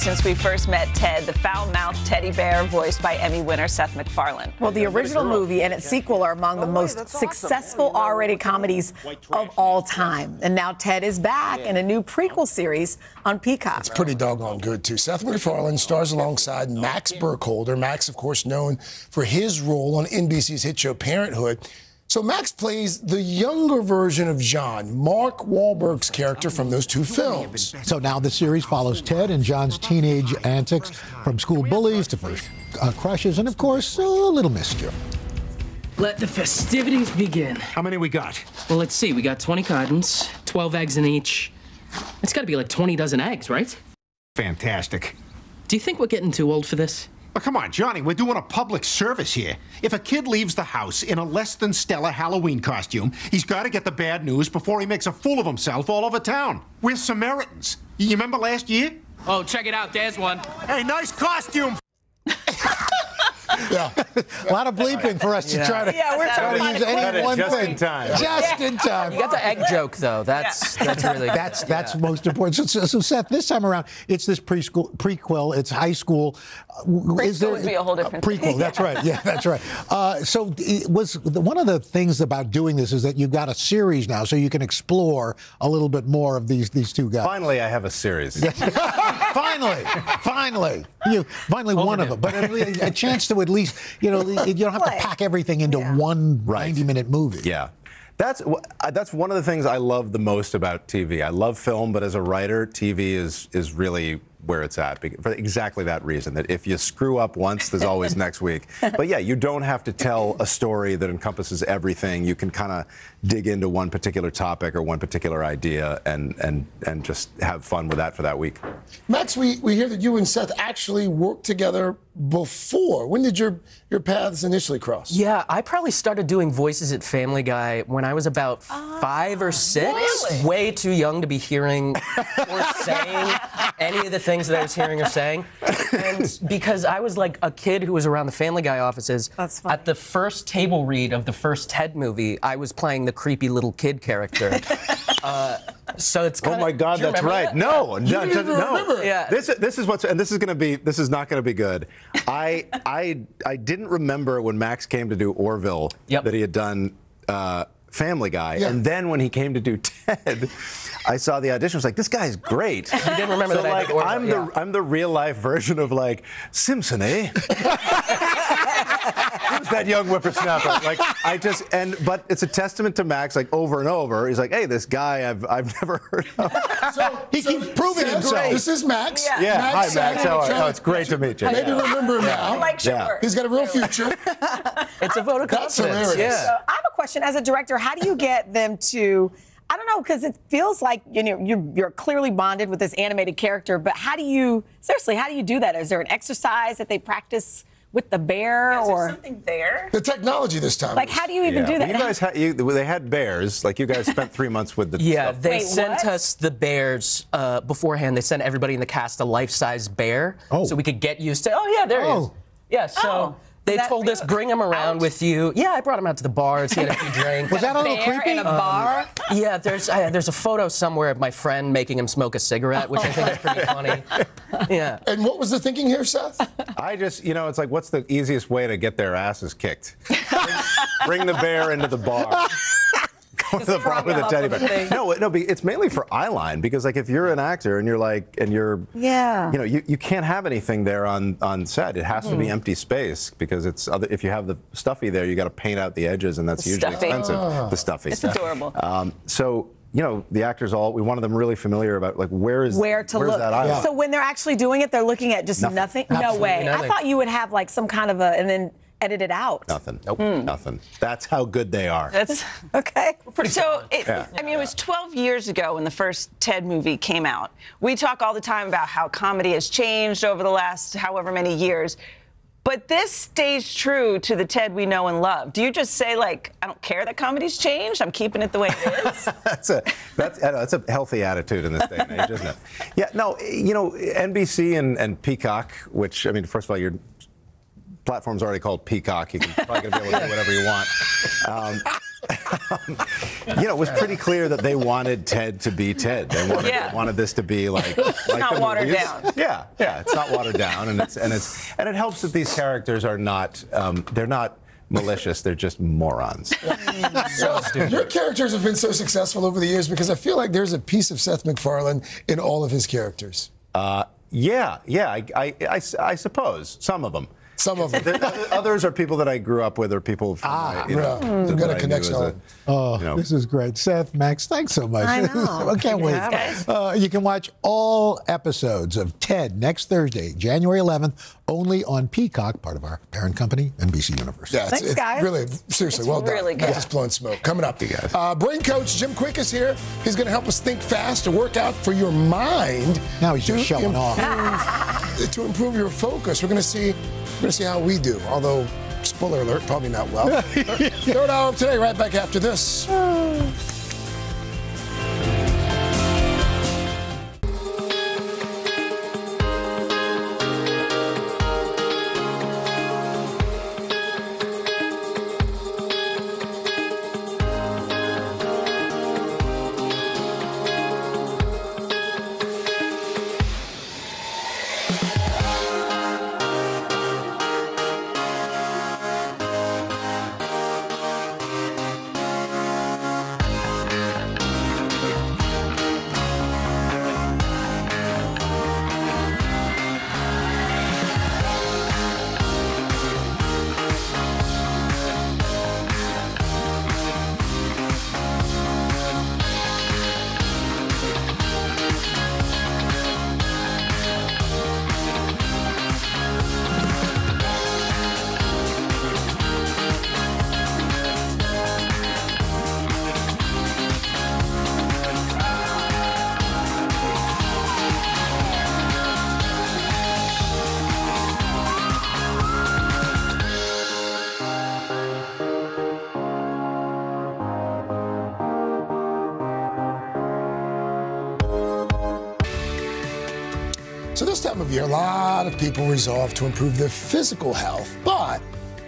Since we first met Ted, the foul-mouthed teddy bear voiced by Emmy winner Seth MacFarlane. Well, the original movie and its sequel are among the most successful R-rated comedies of all time. And now Ted is back in a new prequel series on Peacock. It's pretty doggone good, too. Seth MacFarlane stars alongside Max Burkholder. Max, of course, known for his role on NBC's hit show Parenthood. So Max plays the younger version of John, Mark Wahlberg's character from those two films. So now the series follows Ted and John's teenage antics, from school bullies to first uh, crushes, and of course, a little mischief. Let the festivities begin. How many we got? Well, let's see. We got 20 cartons, 12 eggs in each. It's got to be like 20 dozen eggs, right? Fantastic. Do you think we're getting too old for this? Well, come on, Johnny, we're doing a public service here. If a kid leaves the house in a less than stellar Halloween costume, he's got to get the bad news before he makes a fool of himself all over town. We're Samaritans. You remember last year? Oh, check it out. There's one. Hey, nice costume. *laughs* Yeah. a lot of bleeping for us to try to, Yeah, we're try to trying to use any one just thing. in time. Just in time. You got the egg joke, though. That's that's really That's that's most important. So, so, so, Seth, this time around, it's this preschool prequel. It's high school. Uh, w- Preschool would be a whole different prequel? thing. That's right. Yeah, that's right. Uh, so, it was the, one of the things about doing this is that you've got a series now, so you can explore a little bit more of these these two guys. Finally, I have a series. *laughs* finally, finally, you finally one of them, but a, a chance to at least, you know, you don't have to pack everything into one 90-minute movie. Yeah. That's uh, that's one of the things I love the most about TV. I love film, but as a writer, TV is is really where it's at for exactly that reason. That if you screw up once, there's always *laughs* next week. But yeah, you don't have to tell a story that encompasses everything. You can kind of dig into one particular topic or one particular idea and and and just have fun with that for that week. Max, we, we hear that you and Seth actually worked together before. When did your, your paths initially cross? Yeah, I probably started doing voices at Family Guy when I was about ah, five or six. really? Way too young to be hearing *laughs* or saying any of the things that I was hearing or saying. And because I was like a kid who was around the Family Guy offices, at the first table read of the first Ted movie, I was playing the creepy little kid character. *laughs* uh, so it's Oh kinda, my God, that's right. that? No, You no, didn't even no. remember. Yeah. This is this is what's and this is going to be this is not going to be good. I I I didn't remember when Max came to do Orville that he had done. Uh, Family Guy, and then when he came to do *laughs* Ted, I saw the audition. I was like, "This guy's great." *laughs* You didn't remember so that I like, did Orville, I'm yeah. the I'm the real life version of like Simpson, eh? *laughs* Who's that young whippersnapper? Like I just and but it's a testament to Max. Like over and over, he's like, "Hey, this guy I've I've never heard of." So he keeps proving himself. This is Max. Yeah, hi Max. Seth, How are you? Oh, it's great to meet you. Maybe Yeah. remember him Yeah. now. Mike Yeah. Schumer. He's got a real future. It's a vote of That's confidence. hilarious. So I have a question as a director. How do you get them to? I don't know because it feels like you know you're, you're clearly bonded with this animated character, but how do you seriously? How do you do that? Is there an exercise that they practice with the bear or something there? The technology this time. Like, how do you even Yeah. do Well, that? you guys had you, they had bears. Like you guys spent three months with the *laughs* Yeah, stuff. they sent us the bears uh, beforehand. They sent everybody in the cast a life-size bear, so we could get used to. Oh yeah, there he is. Oh. Yeah, so Oh. They Is that told us bring him around with you. Yeah, I brought him out to the bars. He had a few *laughs* drinks. Was that a little Bear creepy? in a bar? Yeah, there's uh, there's a photo somewhere of my friend making him smoke a cigarette, which I think is pretty funny. *laughs* Yeah. And what was the thinking here, Seth? I just, you know, it's like, what's the easiest way to get their asses kicked? Bring the bear into the bar. To *laughs* the bar with a teddy bear. No, no, it's mainly for eyeline because, like, if you're an actor and you're like, and you're, Yeah. you know, you, you can't have anything there on on set. It has to be Mhm. empty space because it's other, if you have the stuffy there, you got to paint out the edges, and that's The usually stuffy. expensive. Oh. The stuffy. It's adorable. Um, so. You know, the actors all we wanted them really familiar about like where is where to look. that eyeline? So when they're actually doing it, they're looking at just Nothing. nothing. No way. I thought you would have like some kind of a and then edit it out. Nothing. Nope. Hmm. Nothing. That's how good they are. That's *laughs* okay. *laughs* so, it, Yeah. I mean, it was 12 years ago when the first Ted movie came out. We talk all the time about how comedy has changed over the last however many years. But this stays true to the Ted we know and love. Do you just say like, I don't care that comedy's changed. I'm keeping it the way it is. *laughs* that's a that's, I know, that's a healthy attitude in this day and age, isn't it? Yeah, no, you know, NBC and, and Peacock, which I mean, first of all, your platform's already called Peacock. You can probably gonna be able to do whatever you want. Um, *laughs* you know, it was pretty clear that they wanted Ted to be Ted. They wanted, Yeah. wanted this to be like, *laughs* like Not the watered movies. down. Yeah, yeah, it's not watered down, and it's and it's and it helps that these characters are not um, they're not malicious. They're just morons. *laughs* So, your characters have been so successful over the years because I feel like there's a piece of Seth MacFarlane in all of his characters. Uh, yeah, yeah, I, I, I, I suppose some of them. Some of *laughs* them. Others are people that I grew up with, or people from Ah, my, you know, yeah. that got a connection as on it. Oh, you know. this is great. Seth, Max, thanks so much. I *laughs* know. I can't wait. Thanks, Uh, you can watch all episodes of TED next Thursday, January 11th, only on Peacock, part of our parent company, NBC Universal. Yeah, it's, it's really, seriously, It's well done. really Not good. just blowing smoke. Coming up, uh, brain coach Jim Kwik is here. He's going to help us think fast to work out for your mind. Now he's just to showing off. *laughs* to improve your focus. We're going to see, we're going to see how we do. Although, spoiler alert, probably not well. *laughs* Third hour of today, right back after this. *sighs* *sighs* *sighs* So this time of year, a lot of people resolve to improve their physical health, but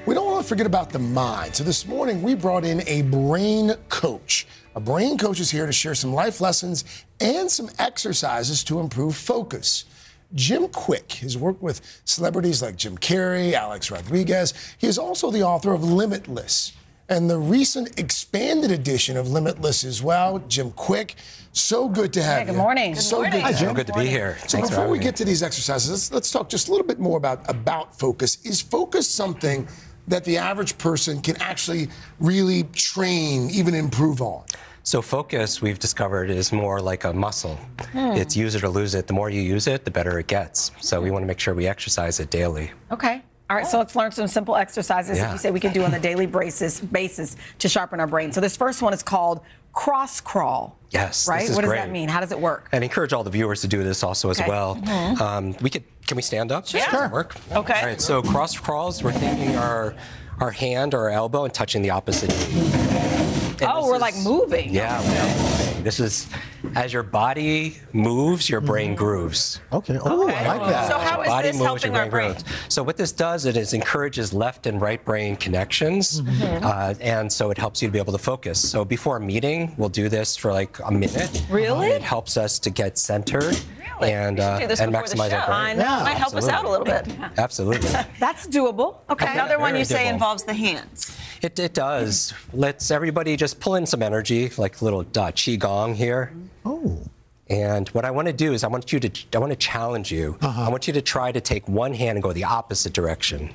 we don't want to forget about the mind. So this morning we brought in a brain coach. A brain coach is here to share some life lessons and some exercises to improve focus. Jim Kwik has worked with celebrities like Jim Carrey, Alex Rodriguez. He is also the author of Limitless. And the recent expanded edition of Limitless as well, Jim Kwik. So good to have Hey, good you. morning. Good so morning. good. Hi, to Jim. have Good to be here. So Thanks before we get to these exercises, let's, let's talk just a little bit more about about focus. Is focus something that the average person can actually really train, even improve on? So focus, we've discovered, is more like a muscle. Hmm. It's use it or lose it. The more you use it, the better it gets. So we want to make sure we exercise it daily. Okay. All right, so let's learn some simple exercises that you say we can do on a daily basis, basis to sharpen our brain. So this first one is called cross crawl. Yes. Right? This is what does that mean? How does it work? And encourage all the viewers to do this also as Okay. well. Mhm. Um, we could. Can we stand up? Sure. That work? Okay. All right. So cross crawls, we're taking our our hand or our elbow and touching the opposite. And oh, we're is- like moving. Yeah. we're moving. This is as your body moves, your brain grooves. Okay. Oh, I like that. So how is this helping our brain? So what this does, it is encourages left and right brain connections, Mhm. uh, and so it helps you to be able to focus. So before a meeting, we'll do this for like a minute. Really? It helps us to get centered and uh, this and before the maximize our show. brain. I know. Might help us out a little bit. Absolutely. *laughs* That's doable. Okay. Another one Very you say doable. involves the hands. It, it does. Let's everybody just pull in some energy, like a little uh, qigong here. Oh. And what I want to do is I want you to I want to challenge you. Uh-huh. I want you to try to take one hand and go the opposite direction.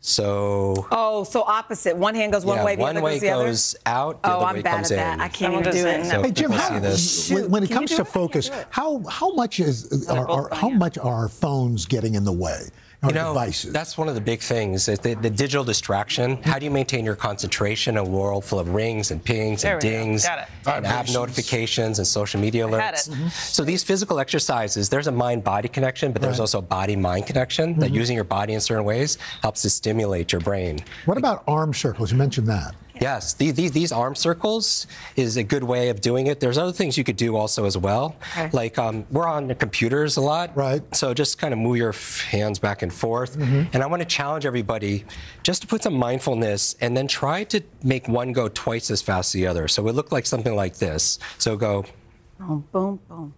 So Oh, so opposite. One hand goes one yeah, way, the one other way goes the other. goes out, the oh, other I'm way bad comes at that. in. I can't even do it. So hey Jim, how, see this. when, when it Can comes do to it? focus, how how much is are, are, how much are our phones getting in the way? Our You know, devices. that's one of the big things. is The, the digital distraction. How do you maintain your concentration in a world full of rings and pings There and dings Got it. and app notifications and social media I had alerts? it. Mhm. So these physical exercises, there's a mind-body connection, but there's Right. also a body-mind connection. That Mhm. using your body in certain ways helps to stimulate your brain. What about arm circles? You mentioned that. Yes, these, these, these arm circles is a good way of doing it. There's other things you could do also as well. Okay. Like um, we're on the computers a lot. Right. So just kind of move your f- hands back and forth. Mhm. And I want to challenge everybody just to put some mindfulness and then try to make one go twice as fast as the other. So it looked like something like this. So go. Boom, boom, boom.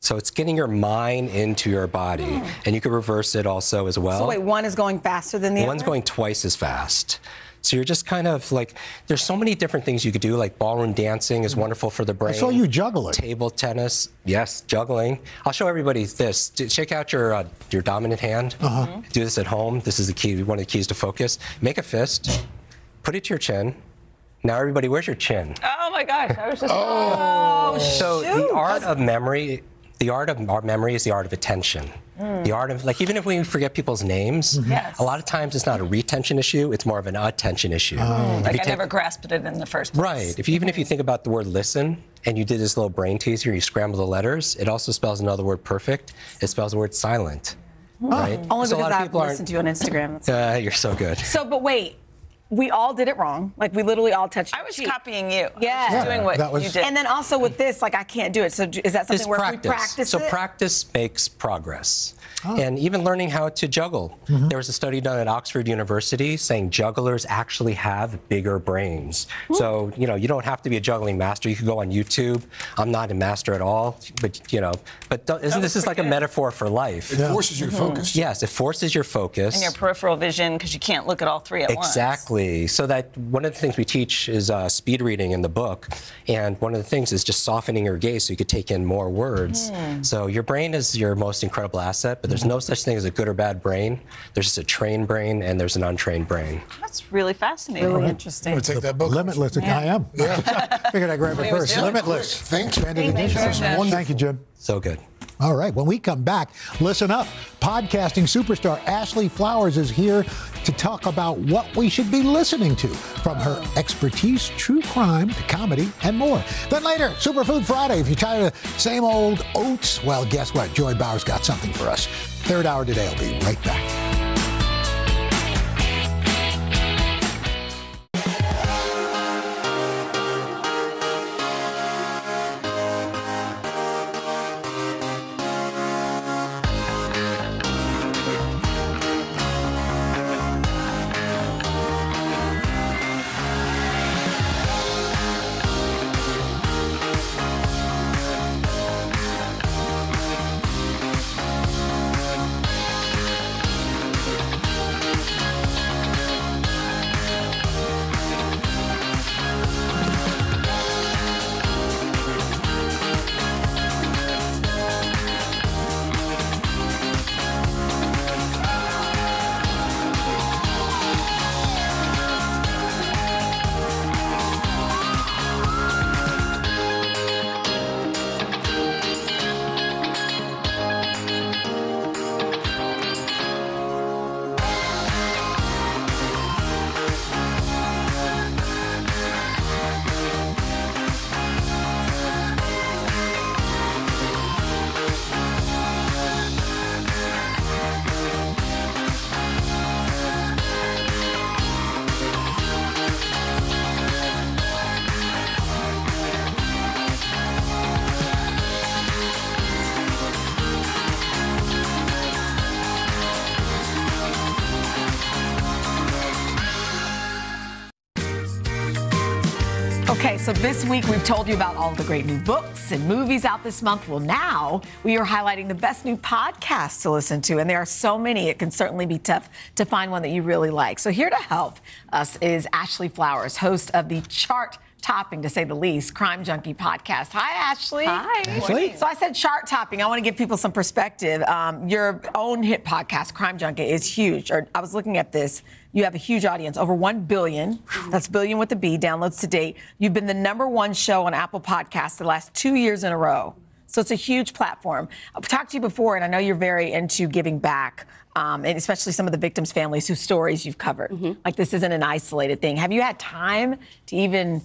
So it's getting your mind into your body, and you can reverse it also as well. so wait, one is going faster than the The one's other? going twice as fast. So you're just kind of like, there's so many different things you could do. Like ballroom dancing is wonderful for the brain. I saw you juggling. Table tennis, yes, juggling. I'll show everybody this. D- Check out your uh, your dominant hand. Uh-huh. Do this at home. This is the key. One of the keys to focus. Make a fist. Put it to your chin. Now everybody, where's your chin? Oh my gosh, I was just. Oh, so the art of memory, the art of our memory is the art of attention. Mm. The art of like even if we forget people's names, Yes. a lot of times it's not a retention issue; it's more of an attention issue. If Like I never grasped it in the first place. Right. If you, even if you think about the word listen and you did this little brain teaser, you scramble the letters. It also spells another word perfect. It spells the word silent. Right. Only So because I've listened to you on Instagram. Uh, *laughs* you're so good. So, but wait, we all did it wrong. Like we literally all touched. I was copying you. Yeah, Yeah, doing what that was- you did. And then also with this, like I can't do it. So is that something It's where practice. if we practice so it? practice makes progress. Oh. And even learning how to juggle. Mm-hmm. There was a study done at Oxford University saying jugglers actually have bigger brains. So, you know, you don't have to be a juggling master. You could go on YouTube. I'm not a master at all, but, you know, but don't, isn't this is like a metaphor for life? It Yeah. forces you to focus. Yes, it forces your focus. And your peripheral vision, because you can't look at all three at once. Exactly. So that one of the things we teach is uh, speed reading in the book, and one of the things is just softening your gaze so you could take in more words. Hmm. So your brain is your most incredible asset, but there's no such thing as a good or bad brain. There's just a trained brain and there's an untrained brain. That's really fascinating. Really interesting. I'm gonna take that book. Limitless. Yeah. I am. Yeah. I *laughs* Figured I'd grab it first. Limitless. Thanks. Expanded Thank you edition. very much. Thank you, Jim. So good. All right, when we come back, listen up. Podcasting superstar Ashley Flowers is here to talk about what we should be listening to from her expertise, true crime to comedy, and more. Then later, Superfood Friday. If you're tired of same old oats, well, guess what? Joy Bauer's got something for us. Third hour today. I'll be right back. This week we've told you about all the great new books and movies out this month. Well, now we are highlighting the best new podcasts to listen to, and there are so many, it can certainly be tough to find one that you really like. So, here to help us is Ashley Flowers, host of the chart topping, to say the least, Crime Junkie podcast. Hi, Ashley. Hi. Ashley. So I said chart topping. I want to give people some perspective. Um, your own hit podcast, Crime Junkie, is huge. Or I was looking at this. You have a huge audience, over 1 billion. That's billion with a B, downloads to date. You've been the number one show on Apple Podcasts the last two years in a row. So it's a huge platform. I've talked to you before, and I know you're very into giving back, um, and especially some of the victims' families whose stories you've covered. Like this isn't an isolated thing. Have you had time to even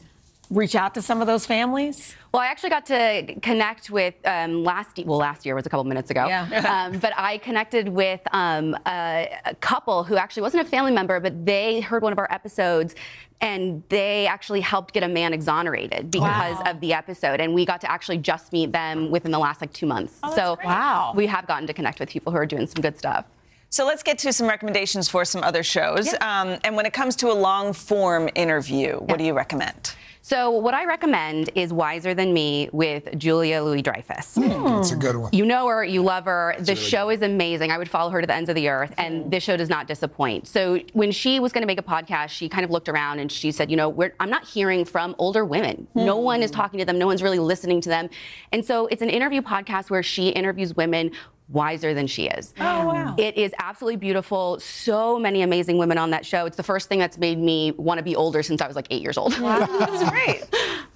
reach out to some of those families? Well, I actually got to connect with um, last well last year was a couple minutes ago. Yeah. *laughs* um, but I connected with um, a, a couple who actually wasn't a family member, but they heard one of our episodes. And they actually helped get a man exonerated because Wow. of the episode, and we got to actually just meet them within the last like two months. Oh, so. Wow. we have gotten to connect with people who are doing some good stuff. So let's get to some recommendations for some other shows. Um, and when it comes to a long form interview, what do you recommend? So what I recommend is Wiser Than Me with Julia Louis Dreyfus. Hmm, that's a good one. You know her, you love her. the show is amazing. I would follow her to the ends of the earth, and hmm. this show does not disappoint. So when she was going to make a podcast, she kind of looked around and she said, "You know, we're, I'm not hearing from older women. Hmm. No one is talking to them. No one's really listening to them." And so it's an interview podcast where she interviews women wiser than she is. Oh, wow. It is absolutely beautiful. So many amazing women on that show. It's the first thing that's made me want to be older since I was like eight years old. *laughs* That's great.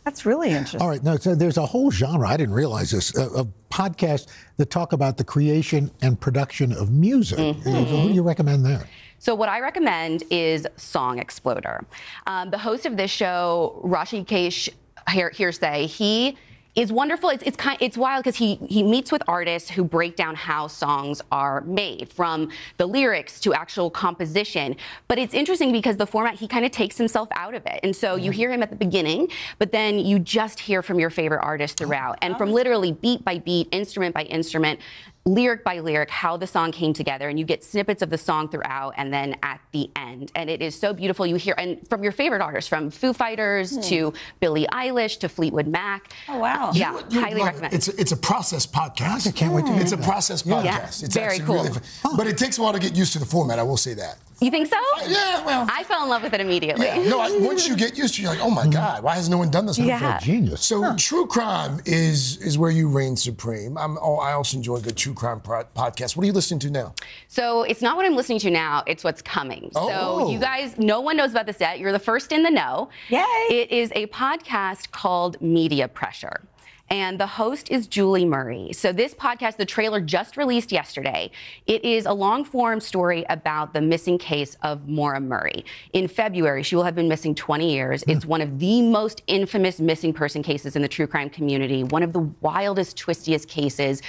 That's really interesting. All right, now so there's a whole genre. I didn't realize this uh, of podcasts that talk about the creation and production of music. Mm-hmm. So who do you recommend there? So what I recommend is Song Exploder. Um, the host of this show, Rashi Kesh Hearsay, he is wonderful. It's it's kind it's wild because he he meets with artists who break down how songs are made, from the lyrics to actual composition. But it's interesting because the format he kind of takes himself out of it, and so you mm-hmm. hear him at the beginning, but then you just hear from your favorite artist throughout, and from literally beat by beat, instrument by instrument lyric by lyric how the song came together and you get snippets of the song throughout and then at the end and it is so beautiful you hear and from your favorite artists from foo fighters Hmm. to billie eilish to fleetwood mac oh wow yeah You would highly love it. recommend It's a, it's a process podcast. I can't wait to It's a that. process podcast. Yeah. It's Very actually cool. really fun. But it takes a while to get used to the format. I will say that. you think so yeah well i fell in love with it immediately Yeah. No, I, once you get used to it, you're like, oh my God, why has no one done this before? Yeah. Genius. So true crime is is where you reign supreme. I'm, oh, I also enjoy good true crime podcast. What are you listening to now? So it's not what I'm listening to now, it's what's coming. Oh. So you guys, no one knows about this yet. You're the first in the know. Yay. It is a podcast called Media Pressure. And the host is Julie Murray. So this podcast, the trailer just released yesterday. It is a long form story about the missing case of Maura Murray. In February, she will have been missing 20 years. Hmm. It's one of the most infamous missing person cases in the true crime community, one of the wildest, twistiest cases.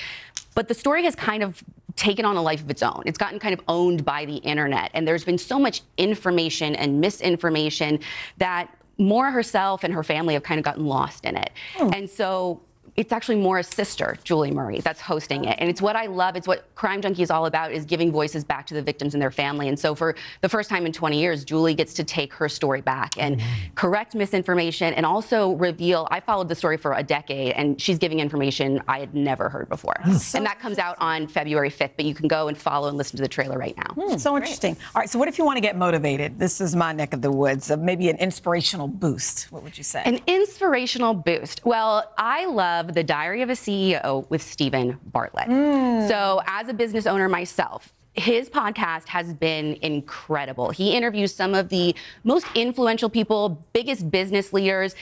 But the story has kind of taken on a life of its own. It's gotten kind of owned by the internet. And there's been so much information and misinformation that Maura herself and her family have kind of gotten lost in it. Oh. And so it's actually Maura's sister, Julie Murray, that's hosting it. And it's what I love. It's what Crime Junkie is all about, is giving voices back to the victims and their family. And so for the first time in 20 years, Julie gets to take her story back and correct misinformation and also reveal, I followed the story for a decade and she's giving information I had never heard before. and that comes out on February 5th, but you can go and follow and listen to the trailer right now. Hmm, so interesting. All right, so what if you want to get motivated? This is my neck of the woods. Uh, maybe an inspirational boost. What would you say? An inspirational boost. Well, I love The Diary of a CEO with Steven Bartlett. Hmm. So, as a business owner myself, his podcast has been incredible. He interviews some of the most influential people, biggest business leaders.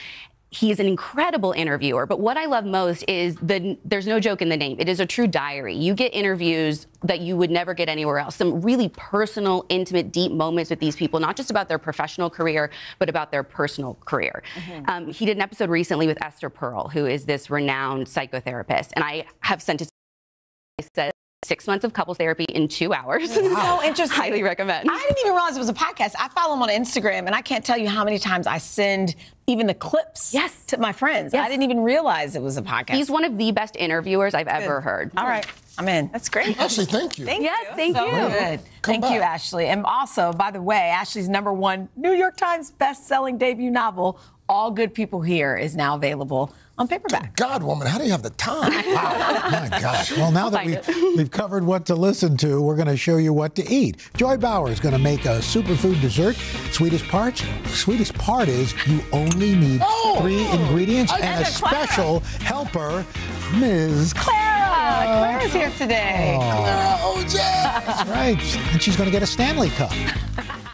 He is an incredible interviewer, but what I love most is the there's no joke in the name. It is a true diary. You get interviews that you would never get anywhere else. Some really personal, intimate, deep moments with these people, not just about their professional career, but about their personal career. Um, he did an episode recently with Esther Perel, who is this renowned psychotherapist, and I have sent it. I said six months of couples therapy in two hours. So *laughs* interesting. Highly recommend. I didn't even realize it was a podcast. I follow him on Instagram, and I can't tell you how many times I send even the clips yes. to my friends. I didn't even realize it was a podcast. He's one of the best interviewers I've ever heard. All right, I'm in. That's great. Ashley, thank you. Thank Yes, you. thank So you. Good. Thank you, Ashley. And also, by the way, Ashley's number one New York Times best-selling debut novel, All Good People Here, is now available on paperback. God, woman, how do you have the time? *laughs* Wow. My gosh. Well, now that we've, we've covered what to listen to, we're going to show you what to eat. Joy Bauer is going to make a superfood dessert. Sweetest part? Sweetest part is you only need Oh! three ingredients I and a Clara. special helper, Ms. Clara! Clara's here today. Clara OJ. That's right. And she's going to get a Stanley Cup. *laughs*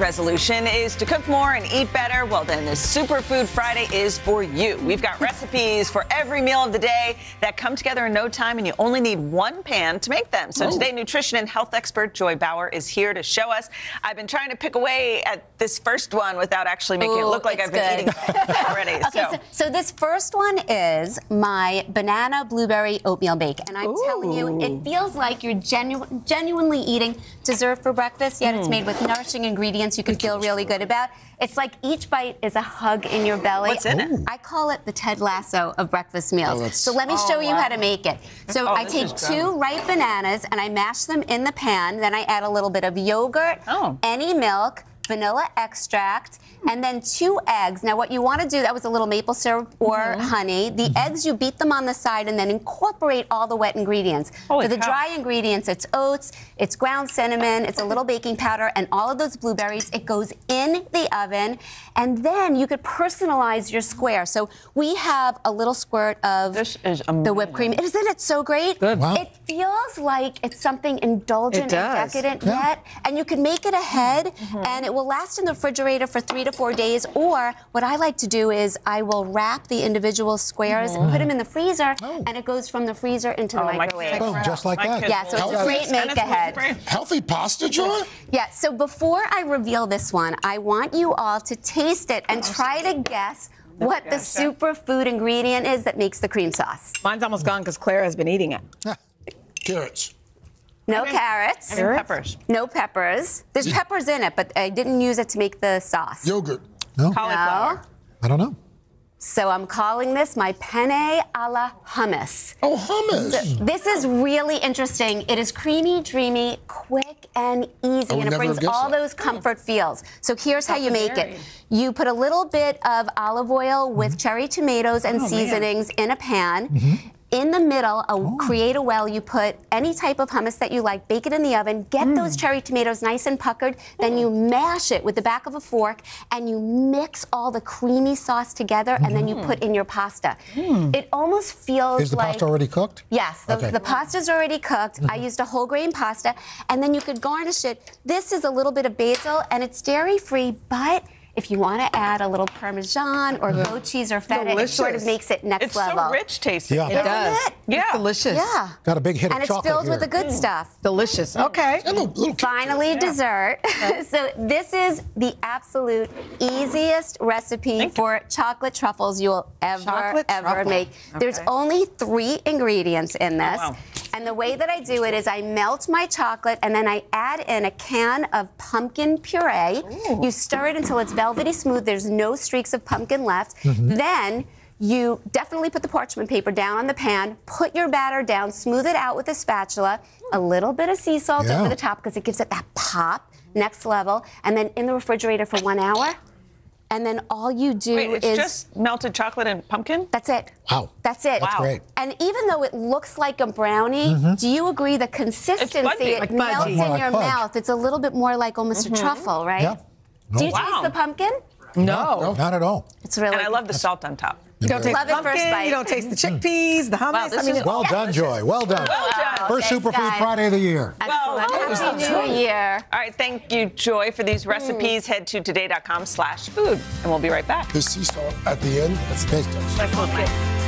resolution is to cook more and eat better, well, then this Superfood Friday is for you. We've got *laughs* recipes for every meal of the day that come together in no time, and you only need one pan to make them. So Oh. today, nutrition and health expert Joy Bauer is here to show us. I've been trying to pick away at this first one without actually making it look like I've been good. eating it *laughs* already. Okay, so. so this first one is my banana blueberry oatmeal bake, and I'm telling you, it feels like you're genu- genuinely eating dessert for breakfast. Yet it's Mm. made with nourishing ingredients you can feel really good about. It's like each bite is a hug in your belly. What's in it? I call it the Ted Lasso of breakfast meals. Oh, so let me Oh, show you wow. how to make it. So Oh, I take two ripe bananas and I mash them in the pan. Then I add a little bit of yogurt, Oh. any milk, vanilla extract, and then two eggs. Now, what you want to do, that was a little maple syrup or Mm-hmm. honey. The eggs, you beat them on the side and then incorporate all the wet ingredients. Holy For the cow. dry ingredients, it's oats, it's ground cinnamon, it's a little baking powder, and all of those blueberries. It goes in the oven, and then you could personalize your square. So we have a little squirt of the whipped cream. Isn't it so great? Good. Wow. It feels like it's something indulgent It and decadent Yeah. yet, and you can make it ahead, Mm-hmm. and it will last in the refrigerator for three to four days. Or what I like to do is I will wrap the individual squares, Mhm. put them in the freezer, and it goes from the freezer into the Oh, microwave. kids- Boom, just like My that. kids Yeah, so it's a great make ahead. Healthy pasta, John? Yeah, so before I reveal this one, I want you all to taste it and try to guess what the superfood ingredient is that makes the cream sauce. Mine's almost gone because Claire has been eating it. Carrots. No carrots. I mean peppers. No peppers. There's peppers in it, but I didn't use it to make the sauce. Yogurt. No, No. I don't know. So I'm calling this my penne a la hummus. Oh, hummus. So this is really interesting. It is creamy, dreamy, quick, and easy, and it brings all that. those comfort feels. So here's how you make varied. it. You put a little bit of olive oil with cherry tomatoes and Oh, man. seasonings in a pan. Mm-hmm. In the middle, a Oh. create a well. You put any type of hummus that you like, bake it in the oven, get Mm. those cherry tomatoes nice and puckered, then you mash it with the back of a fork and you mix all the creamy sauce together and then you put in your pasta. It almost feels Mm. Is the like pasta already cooked? Yes, the, Okay. Mm-hmm. the pasta's already cooked. I used a whole grain pasta, and then you could garnish it. This is a little bit of basil, and it's dairy free, but if you want to add a little parmesan or goat cheese or feta, it sort of makes it next It's level. so rich tasting. Yeah. It Isn't does. it? Yeah. It's delicious. Yeah. Got a big hit And of chocolate And it's filled here. with the good mm. stuff. Delicious. Mm. Okay. And a little Finally, dessert. *laughs* so this is the absolute easiest recipe for chocolate truffles you will ever Chocolate ever truffle. make. There's only three ingredients in this. Oh, wow. And the way that I do it is I melt my chocolate and then I add in a can of pumpkin puree. You stir it until it's velvety smooth. There's no streaks of pumpkin left. Mm-hmm. Then you definitely put the parchment paper down on the pan, put your batter down, smooth it out with a spatula, a little bit of sea salt Yeah. over the top because it gives it that pop, next level, and then in the refrigerator for one hour. And then all you do Wait, it's is just melted chocolate and pumpkin? that's it. Wow. That's it. That's Wow. great. And even though it looks like a brownie, mm-hmm. do you agree the consistency it Like melts fudgy. in More like your fudge. mouth? It's a little bit more like almost a mm-hmm. truffle, right? Yeah. Do you Wow. taste the pumpkin? No. Not at all. It's really And I love the salt on top. You don't taste Love the it first pumpkin. bite. You don't taste the mm-hmm. chickpeas, the hummus. Wow, I mean, is it- Well done, Joy. Well done. done. First Thanks, Superfood guys. Friday of the year. Excellent. Well, Happy New Year. All right, thank you, Joy, for these mm. recipes. Head to today.com slash food, and we'll be right back. The sea salt at the end. That's the taste test. Let's look at-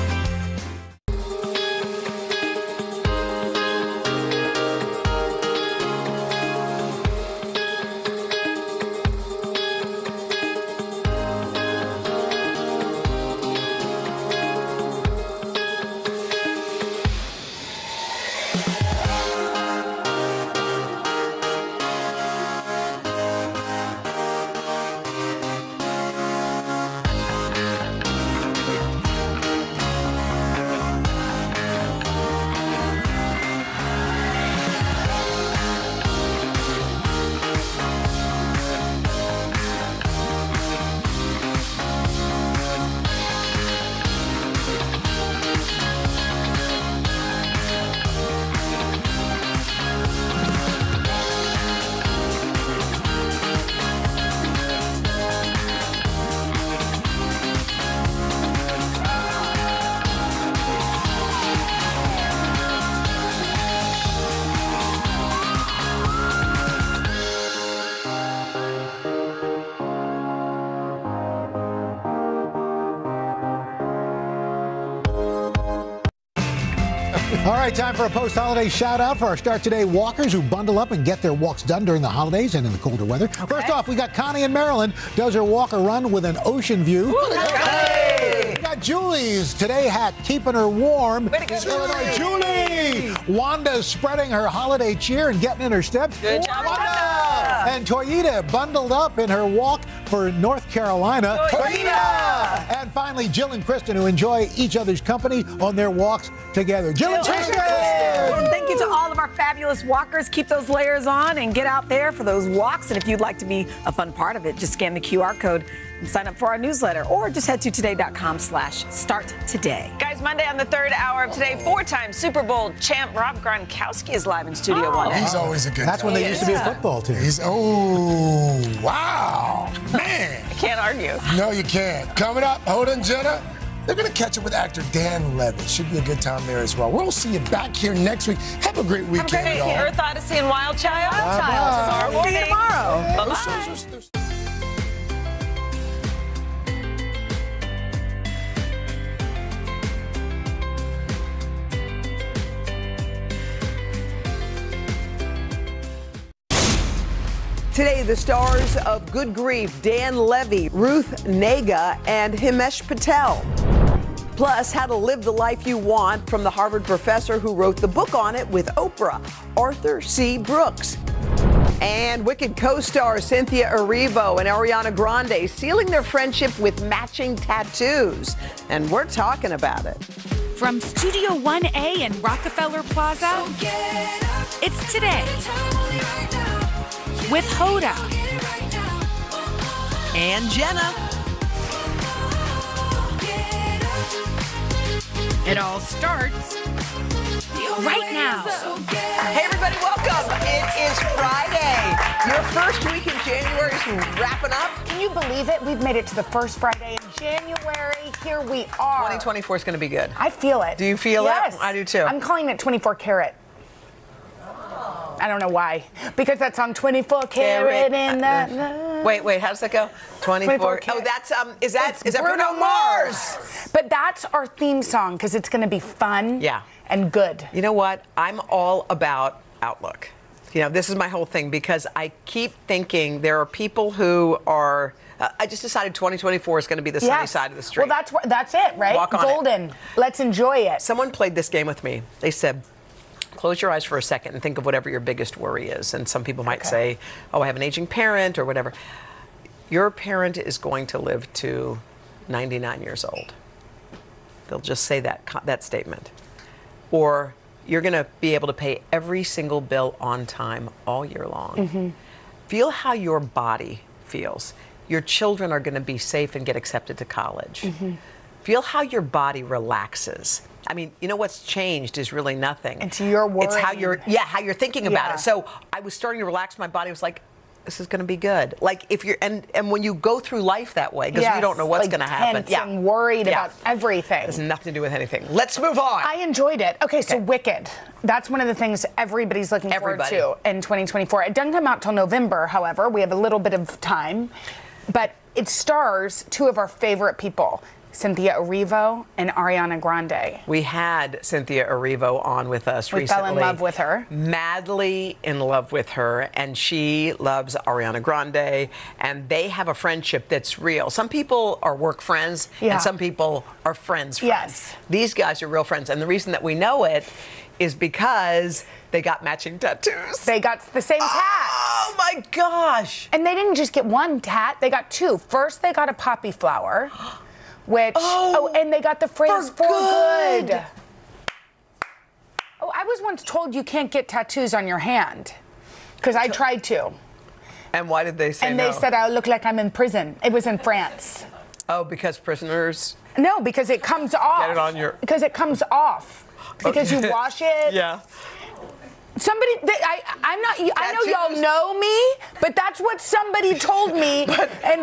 right, time for a post holiday shout out for our start today walkers who bundle up and get their walks done during the holidays and in the colder weather. First off, we got Connie in Maryland, does her walk or run with an ocean view. We got Julie's today hat keeping her warm. Illinois, Julie! Wanda's spreading her holiday cheer and getting in her steps. Good job, Wanda! And Toyita bundled up in her walk for North Carolina. Toyita! And finally, Jill and Kristen, who enjoy each other's company on their walks together. Jill and Kristen! And thank you to all of our fabulous walkers. Keep those layers on and get out there for those walks. And if you'd like to be a fun part of it, just scan the QR code and sign up for our newsletter or just head to today.com slash start today. Guys, Monday on the third hour of today, four-time Super Bowl champ Rob Gronkowski is live in studio Oh. one. He's always a good That's when guy. they used to be a football team. He's oh wow, man. I can't argue. No, you can't. Coming up, hold on, Jenna. They're going to catch up with actor Dan Levy. Should be a good time there as well. We'll see you back here next week. Have a great weekend, Hey, y'all. Earth Odyssey and Wild Child. Wild Child. Tomorrow See you morning. tomorrow. Bye-bye. Today, the stars of Good Grief, Dan Levy, Ruth Negga, and Himesh Patel. Plus, how to live the life you want from the Harvard professor who wrote the book on it with Oprah, Arthur C. Brooks. And Wicked co star Cynthia Erivo and Ariana Grande sealing their friendship with matching tattoos. And we're talking about it. From Studio 1A in Rockefeller Plaza, it's today with Hoda And Jenna. It all starts right now. Hey, everybody, welcome. It is Friday. Your first week in January is wrapping up. Can you believe it? We've made it to the first Friday in January. Here we are. 2024 is going to be good. I feel it. Do you feel it? yes. it? I do too. I'm calling it 24 karat. I don't know why. Because that song 24 karat in the. Wait, wait, how does that go? 24. 24 Oh, that's um is that is that Bruno Mars. But that's our theme song because it's going to be fun. Yeah. And good. You know what? I'm all about outlook. You know, this is my whole thing because I keep thinking there are people who are uh, I just decided 2024 is going to be the sunny Yes. side of the street. Well, that's that's it, right? Walk on it. Golden. Let's enjoy it. Someone played this game with me. They said, close your eyes for a second and think of whatever your biggest worry is. And some people might say, oh, I have an aging parent or whatever. Your parent is going to live to 99 years old. They'll just say that, that statement. Or you're going to be able to pay every single bill on time all year long. Mm-hmm. Feel how your body feels. Your children are going to be safe and get accepted to college. Mm-hmm. Feel how your body relaxes. I mean, you know what's changed is really nothing. It's your world, It's how you're, yeah, how you're thinking about Yeah. it. So I was starting to relax my body. I was like, this is going to be good. Like if you're, and and when you go through life that way, because you don't know what's like going to happen. tense and worried about everything. Has nothing to do with anything. Let's move on. I enjoyed it. Okay, so Wicked. That's one of the things everybody's looking Everybody. forward to in 2024. It doesn't come out till November, however. We have a little bit of time. But it stars two of our favorite people, Cynthia Erivo and Ariana Grande. We had Cynthia Erivo on with us We recently. fell in love with her. Madly in love with her, and she loves Ariana Grande, and they have a friendship that's real. Some people are work friends, Yeah. and some people are friends friends. Yes. These guys are real friends, and the reason that we know it is because they got matching tattoos. They got the same oh tat. Oh my gosh. And they didn't just get one tat, they got two. First, they got a poppy flower, *gasps* which, oh, oh, and they got the phrase for, good. Oh, I was once told you can't get tattoos on your hand because I tried to. And why did they say that? and no? they said I look like I'm in prison. It was in France. oh, because prisoners. No, because it comes off. Get it on your- Because it comes off. Because Okay. you *laughs* wash it. Yeah. Somebody, th- I, I'm not. I know y'all know me, but that's what somebody told me *laughs* in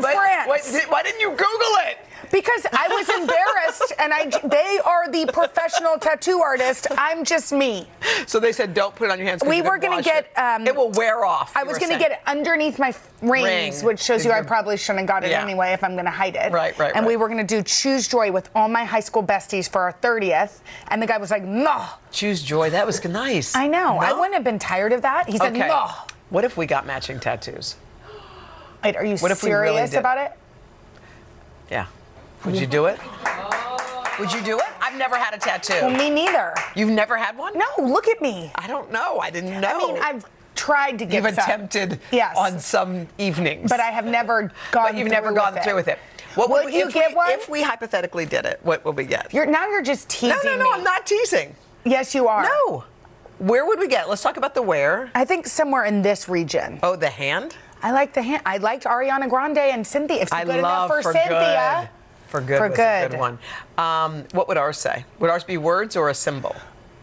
But- France. di- why didn't you Google it? Because I was embarrassed, and I they are the professional tattoo artist. I'm just me. So they said, don't put it on your hands. We were gonna get. It. Um, it will wear off. I was gonna saying. get it underneath my rings, Ring. which shows you I probably shouldn't have got it Yeah. anyway if I'm gonna hide it. Right, right, And we were gonna do Choose Joy with all my high school besties for our 30th, and the guy was like, "No." Choose joy. That was nice. I know. I wouldn't have been tired of that. He said, okay. "No." What if we got matching tattoos? Wait, are you What if we really serious about it? Yeah. Would you do it? Would you do it? I've never had a tattoo. Well, me neither. You've never had one? No, look at me. I don't know. I didn't know. I mean, I've tried to get You've some. attempted Yes. on some evenings. But I have never gone But you've never through gone with through it. with it. What Would would you get we, one? If we hypothetically did it, what would we get? You're now you're just teasing no, no, no, me. I'm not teasing. Yes, you are. No. Where would we get? Let's talk about the where. I think somewhere in this region. Oh, the hand? I like the hand. I liked Ariana Grande and Cynthia. If I good love enough for, for Cynthia. good. For good For good good. one. Um, what would ours say? Would ours be words or a symbol?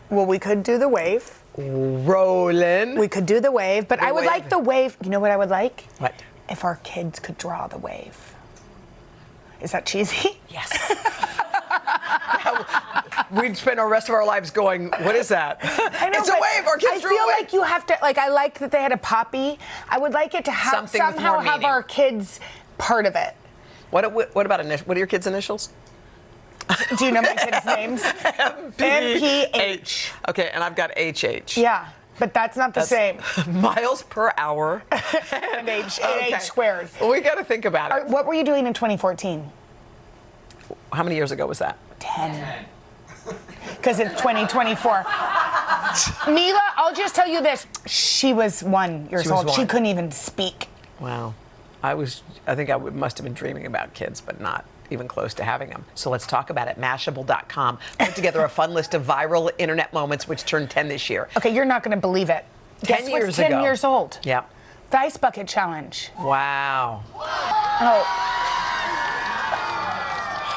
Well, we could do the wave. Rolling. We could do the wave, but The I would wave. like the wave. You know what I would like? What? If our kids could draw the wave. Is that cheesy? *laughs* Yes. *laughs* We'd spend our rest of our lives going, what is that? *laughs* I know, it's a wave. Our kids I feel like you have to. Like I like that they had a poppy. I would like it to have Something somehow have our kids part of it. What, what about initials? What are your kids' initials? Do you know my kids' names? *laughs* MPH. Okay, and I've got HH. Yeah, but that's not the That's same. *laughs* Miles per hour. *laughs* and H, Okay. H squared. Well, we got to think about it. right, what were you doing in 2014? How many years ago was that? 10. Because it's 2024. Mila, I'll just tell you this. She was one years She old. She couldn't even speak. Wow. I was, I think I must have been dreaming about kids, but not even close to having them. So let's talk about it. Mashable.com put together a fun list of viral internet moments which turned 10 this year. Okay, you're not going to believe it. 10 Guess years 10 ago. years old? Yeah. The Ice Bucket Challenge. Wow. Oh,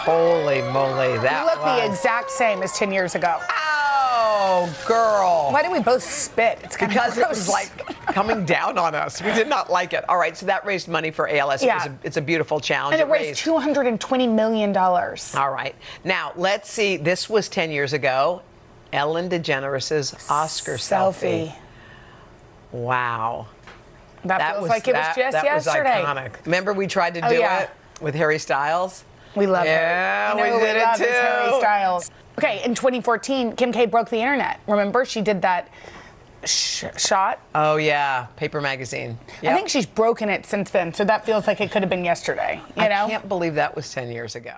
Holy moly. That you look was... the exact same as 10 years ago. Oh, girl. Why did we both spit? It's kind Because of it was like *laughs* coming down on us. We did not like it. All right, so that raised money for ALS. It Yeah. was a, it's a beautiful challenge. And it raised $220 million. All right. Now, let's see. This was 10 years ago. Ellen DeGeneres' Oscar selfie. Selfie. Wow. That, feels like it was just that yesterday. was iconic. Remember we tried to Oh, do yeah. it with Harry Styles? We love Yeah, her. we You know who did it too. Harry Styles. Okay, in 2014, Kim K broke the internet. Remember, she did that sh- shot. Oh, yeah. Paper Magazine. I think she's broken it since then, so that feels like it could have been yesterday. You I know? can't believe that was 10 years ago.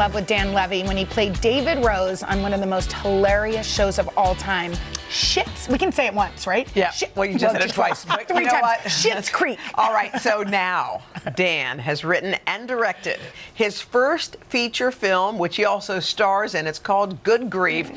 Love with Dan Levy when he played David Rose on one of the most hilarious shows of all time. Shits. We can say it once, right? Yeah. Shit- Well, you just said it twice. Three you know times. what? Shits *laughs* Creek. All right, so now Dan has written and directed his first feature film, which he also stars in. It's called Good Grief.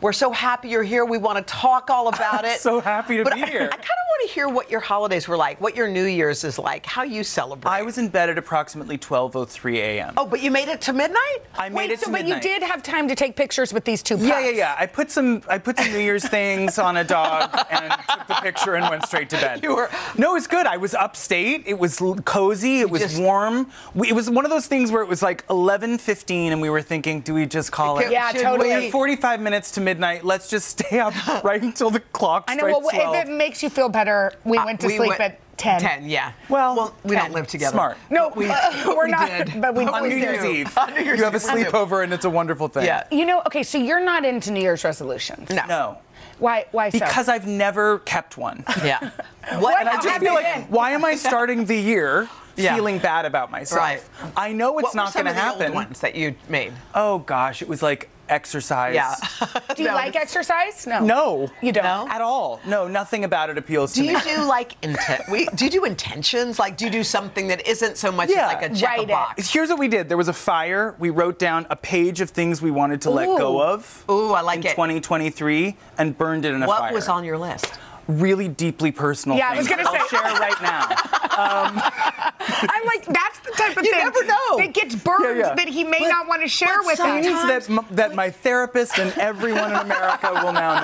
We're so happy you're here. We want to talk all *laughs* about it. So happy to but be I- here. I, kind of want to hear what your holidays were like, what your New Year's is like, how you celebrate. I was in bed at approximately 12:03 a.m. oh, but you made it to midnight? I made Wait, it so to but you did have time to take pictures with these two pups. Yeah, yeah, yeah. I put some I put some New Year's things on a dog and took the picture and went straight to bed. *laughs* You were- No, it was good. I was upstate. It was cozy. It was just- warm. We, it was one of those things where it was like 11:15 and we were thinking, do we just call it? Yeah, Should totally. We have 45 minutes to midnight. Let's just stay up *laughs* right until the clock I know. strikes Well, 12. if it makes you feel better, we Uh, went to we sleep went- at 10. 10, yeah. Well, we 10. don't live together. Smart. No, we, *laughs* we're *laughs* we not. did. But we on we New Year's do. Eve. On New Year's you have a Eve, we sleepover and it's a wonderful thing. Yeah. You know, okay, so you're not into New Year's resolutions. No. No. Why? Why so? Because I've never kept one. Yeah. What And I just feel like, been? why am I starting the year Yeah. feeling bad about myself? Right. I know it's what not were some going to of the old happen. ones that you made? Oh gosh, it was like exercise. Yeah. *laughs* do you like exercise? No. No. You don't. At all. No, nothing about it appeals Do to me. you do like inten- we, Do you do intentions? Like, do you do something that isn't so much Yeah. like a check Write a it. Here's what we did. There was a fire. We wrote down a page of things we wanted to let go of. Ooh, I like in it. 2023 and burned it in a What fire. What was on your list? Really deeply personal Yeah, I was gonna I'll say. share right now. *laughs* I'm like, that's the type of You thing never know. that gets burned Yeah, yeah. that he may But- not want to share but with us. Things that, m- that my therapist and everyone in America will now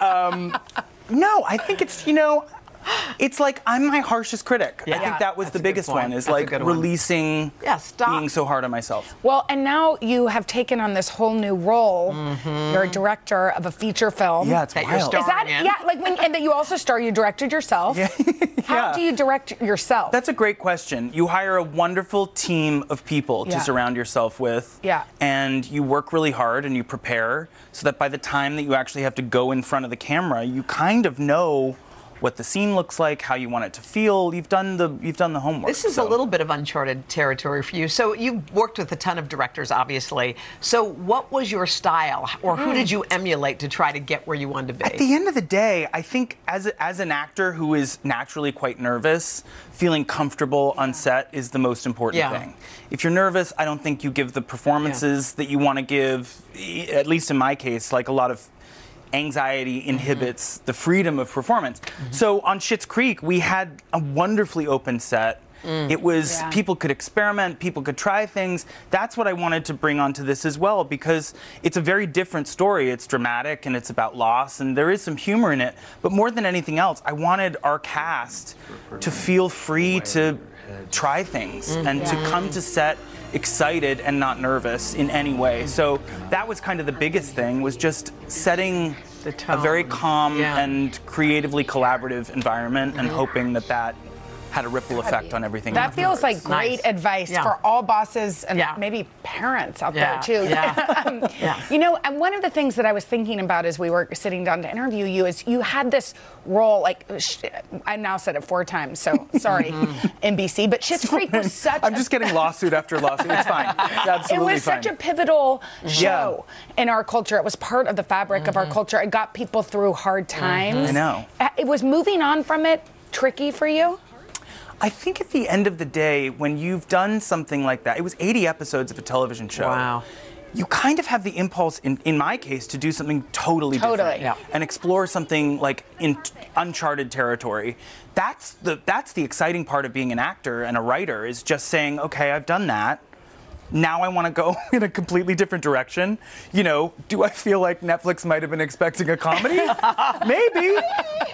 know. Um, no, I think it's, you know, *gasps* it's like I'm my harshest critic. I think that was That's the biggest one, is That's like good one. releasing Yeah, stop. being so hard on myself. Well, and now you have taken on this whole new role. Mm-hmm. You're a director of a feature film. Yeah, it's That you're wild. Is that starring in. yeah? Like when and that you also star, you directed yourself. *laughs* Yeah. How Yeah. do you direct yourself? That's a great question. You hire a wonderful team of people Yeah. to surround yourself with. Yeah. And you work really hard and you prepare so that by the time that you actually have to go in front of the camera, you kind of know what the scene looks like, how you want it to feel. You've done the you've done the homework. This is a little bit of uncharted territory for you. So you've worked with a ton of directors, obviously. So what was your style, or who did hmm. you emulate to try to get where you wanted to be? At the end of the day, I think as a, as an actor who is naturally quite nervous, feeling comfortable on set is the most important Yeah. thing. If you're nervous, I don't think you give the performances that you want to give. At least in my case, like a lot of anxiety mm-hmm. inhibits the freedom of performance. Mm-hmm. So on Schitt's Creek, we had a wonderfully open set. Mm. It was Yeah. people could experiment, people could try things. That's what I wanted to bring onto this as well because it's a very different story. It's dramatic and it's about loss and there is some humor in it. But more than anything else, I wanted our cast to feel free to try things and to mm-hmm. come to set excited and not nervous in any way. So that was kind of the biggest thing was just setting The a very calm Yeah. and creatively collaborative environment and mm-hmm. hoping that that had a ripple effect on everything. That feels like Nice. great advice Yeah. for all bosses and Yeah. maybe parents out Yeah, there too. yeah, *laughs* Um, yeah. You know, and one of the things that I was thinking about as we were sitting down to interview you is you had this role, like, sh- I now said it four times, so *laughs* sorry, NBC, but Schitt's Creek was *laughs* such I'm a just getting lawsuit after lawsuit. It's fine. It's it was fine. such a pivotal show in our culture. It was part of the fabric of our culture. It got people through hard times. I know. Uh, It was moving on from it tricky for you. I think at the end of the day, when you've done something like that, it was 80 episodes of a television show. Wow. You kind of have the impulse, in, in my case, to do something totally, Totally. different Yeah. and explore something like in t- uncharted territory. That's the that's the exciting part of being an actor and a writer is just saying, okay, I've done that. Now I want to go *laughs* in a completely different direction. You know, do I feel like Netflix might have been expecting a comedy? *laughs* Maybe,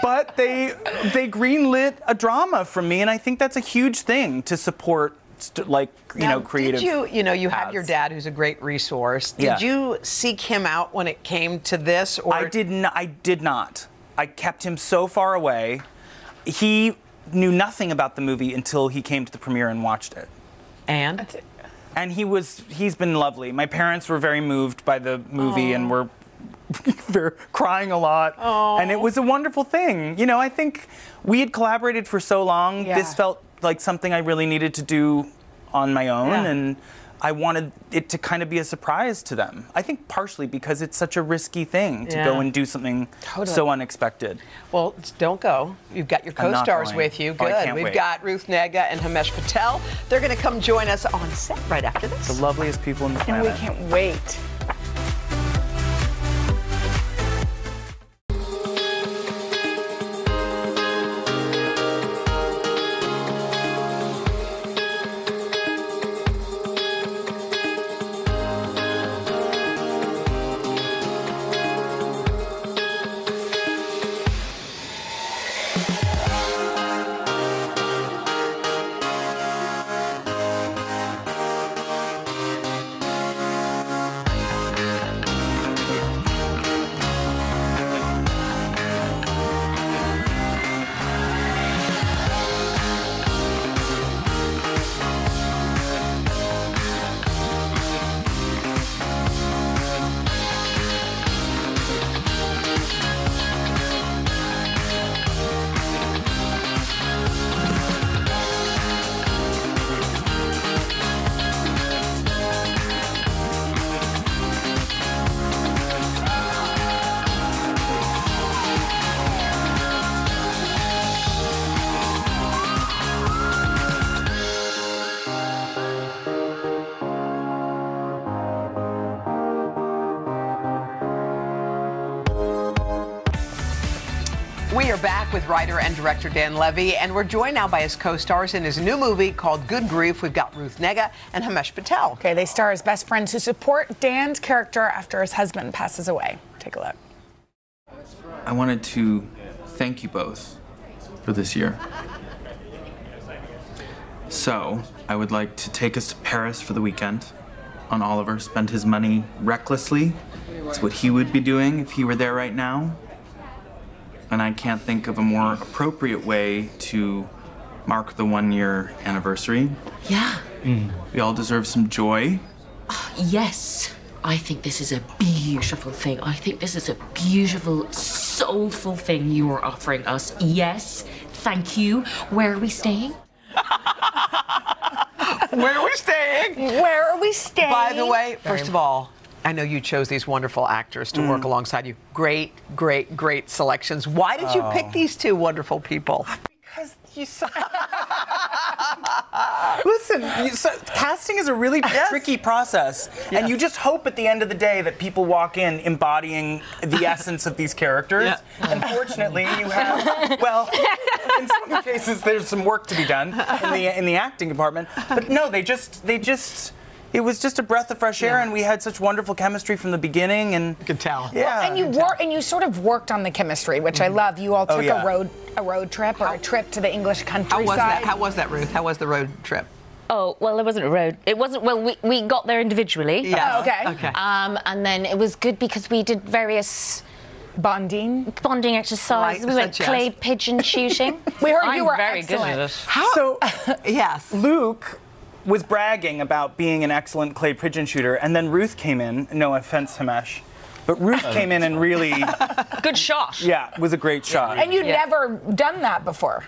but they they greenlit a drama from me, and I think that's a huge thing to support, st- like you Now, know, creative. Did you, you know, you have your dad who's a great resource. Did Yeah. you seek him out when it came to this, or I did not. I did not. I kept him so far away. He knew nothing about the movie until he came to the premiere and watched it. And and he was he's been lovely. My parents were very moved by the movie and were *laughs* they're crying a lot. And it was a wonderful thing. You know, I think we had collaborated for so long. Yeah. This felt like something I really needed to do on my own Yeah. and I wanted it to kind of be a surprise to them. I think partially because it's such a risky thing to Yeah. go and do something so unexpected. Well, don't go. You've got your co-stars with you. Oh, I Good. can't We've wait. got Ruth Negga and Himesh Patel. They're going to come join us on set right after this. The loveliest people in the And we can't wait. Director Dan Levy, and we're joined now by his co-stars in his new movie called Good Grief. We've got Ruth Negga and Himesh Patel. Okay, they star as best friends who support Dan's character after his husband passes away. Take a look. I wanted to thank you both for this year. So, I would like to take us to Paris for the weekend. On Oliver, spend his money recklessly. It's what he would be doing if he were there right now. And I can't think of a more appropriate way to mark the one year anniversary. Yeah. Mm. We all deserve some joy. Ah, yes. I think this is a beautiful thing. I think this is a beautiful, soulful thing you are offering us. Yes. Thank you. Where are we staying? *laughs* Where are we staying? Where are we staying? By the way, first of all, I know you chose these wonderful actors to work mm. alongside you. Great, great, great selections. Why did you Oh. pick these two wonderful people? Because you saw. *laughs* Listen, you, so, casting is a really tricky process, and you just hope at the end of the day that people walk in embodying the *laughs* essence of these characters. Yeah. Unfortunately, you have *laughs* well, in some cases, there's some work to be done in the in the acting department. But no, they just they just. It was just a breath of fresh air, and we had such wonderful chemistry from the beginning. And you could tell. Yeah, and you work and you sort of worked on the chemistry, which I love. You all Oh, took yeah. a road a road trip or a trip to the English countryside. How was that? How was that, Ruth? How was the road trip? Oh, well, there wasn't a road. It wasn't, well, we, we got there individually. Yeah. Oh, okay. Okay. Um, and then it was good because we did various bonding bonding exercises. Like we went such as? clay pigeon shooting. *laughs* We heard I'm you were very excellent. good at it. How, So, *laughs* yes, Luke was bragging about being an excellent clay pigeon shooter, and then Ruth came in. No offense, Himesh, but Ruth oh, came in and really, *laughs* good shot. yeah, was a great shot. And you'd never done that before.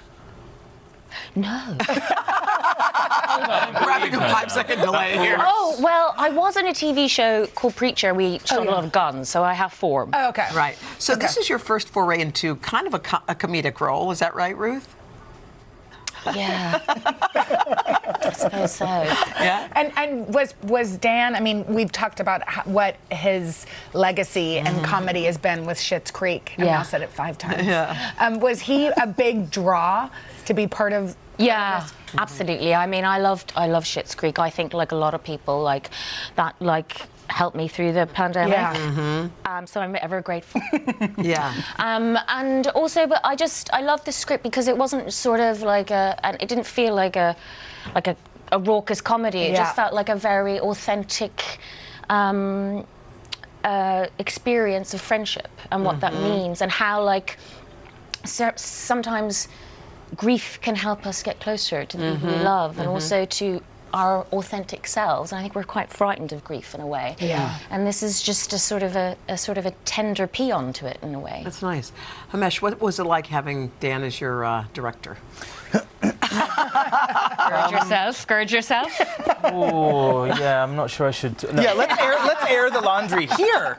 No. We're having a five second delay here. Oh, well, I was in a TV show called Preacher. We oh, shot a lot of guns, so I have form. Oh, okay. Right. So this is your first foray into kind of a, co- a comedic role. Is that right, Ruth? Yeah. *laughs* I suppose so. Yeah. And and was was Dan? I mean, we've talked about ho- what his legacy and comedy has been with Schitt's Creek. I've Yeah. now said it five times. Yeah. Um, was he a big draw to be part of? Yeah, absolutely. I mean, I loved I love Schitt's Creek. I think like a lot of people like that like helped me through the pandemic. Yeah. Um, so I'm ever grateful. *laughs* Yeah. Um, and also, but I just I love the script because it wasn't sort of like a, and it didn't feel like a, like a, a raucous comedy. It Yeah. just felt like a very authentic. Um, uh, experience of friendship and what that Mm-hmm. means and how like so, sometimes grief can help us get closer to the people we Mhm, love and mhm. also to our authentic selves. And I think we're quite frightened of grief in a way. Yeah. And this is just a sort of a, a sort of a tender paean to it in a way. That's nice. Himesh, what was it like having Dan as your uh, director? *coughs* Scourge yourself. Scourge yourself. Oh, yeah, I'm not sure I should. no. Yeah, let's air let's air the laundry here.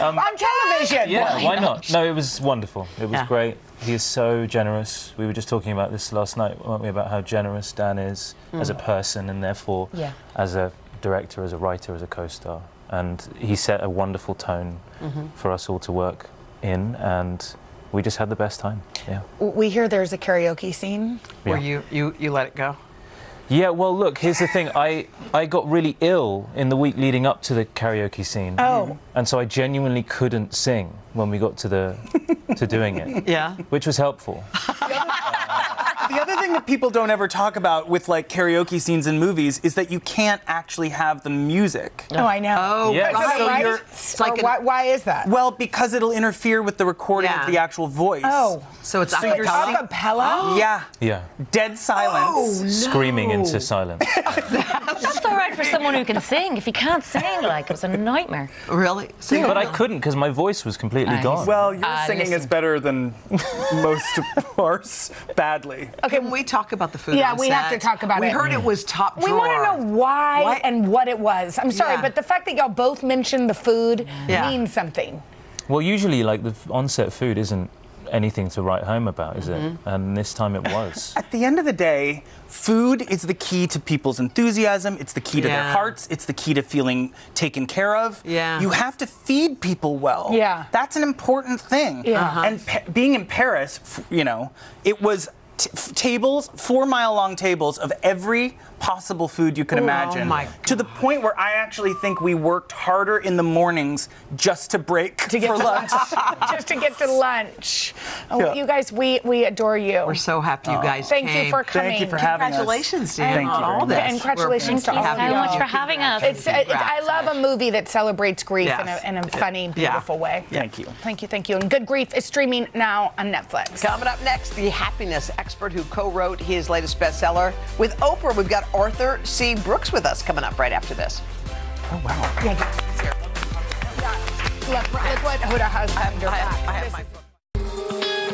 Um, On television. yeah, why not? No, it was wonderful. It was Yeah. great. He is so generous. We were just talking about this last night, weren't we, about how generous Dan is as a Mm. person and therefore Yeah. as a director, as a writer, as a co-star. And he set a wonderful tone Mhm. for us all to work in, and we just had the best time. Yeah. We hear there's a karaoke scene. Yeah. Where you, you, you let it go? Yeah, well, look, here's the thing. I, I got really ill in the week leading up to the karaoke scene. Oh. And so I genuinely couldn't sing when we got to the to doing it. *laughs* Yeah. Which was helpful. *laughs* The other thing that people don't ever talk about with like karaoke scenes in movies is that you can't actually have the music. Oh, I know. Oh, Is right. So right? you're- it's like why, why is that? Well, because it'll interfere with the recording Yeah. of the actual voice. Oh. So it's So a you're cappella? Acapella? *gasps* Yeah. Yeah. Dead silence. Screaming into silence. *laughs* That's all right for someone who can sing. If you can't sing, like it's a nightmare. Really? but I couldn't because my voice was completely Nice. gone. Well, your Uh, singing is better than *laughs* most of ours. Badly. Okay, can we talk about the food? Yeah, on we have to talk about we it. We heard it was top drawer. We want to know why What? and what it was. I'm sorry, Yeah. but the fact that y'all both mentioned the food Yeah. means something. Well, usually, like the onset food isn't anything to write home about, is Mhm. it? And this time it was. *laughs* At the end of the day, food is the key to people's enthusiasm. It's the key to their hearts. It's the key to feeling taken care of. Yeah. You have to feed people well. Yeah. That's an important thing. Yeah. Uh-huh. And pa- being in Paris, you know, it was t- f- tables, four mile long tables of every possible food you could Ooh, oh imagine. my to the point where I actually think we worked harder in the mornings just to break to get for to lunch. *laughs* just to get to lunch. Oh, Yeah. you guys, we we adore you. We're so happy you guys Thank came. you for coming. Thank you for having us. Congratulations, Dan, And on all this. And congratulations We're to all happy of so you. much for having us. It's, it, I love a movie that celebrates grief in, a, in a funny, Yeah. beautiful way. Thank you. Thank you, thank you. And Good Grief is streaming now on Netflix. Coming up next, the happiness expert who co-wrote his latest bestseller with Oprah. We've got Arthur C. Brooks with us coming up right after this. Oh wow! Yeah, yeah. Here. Look, look what Hoda has under back. All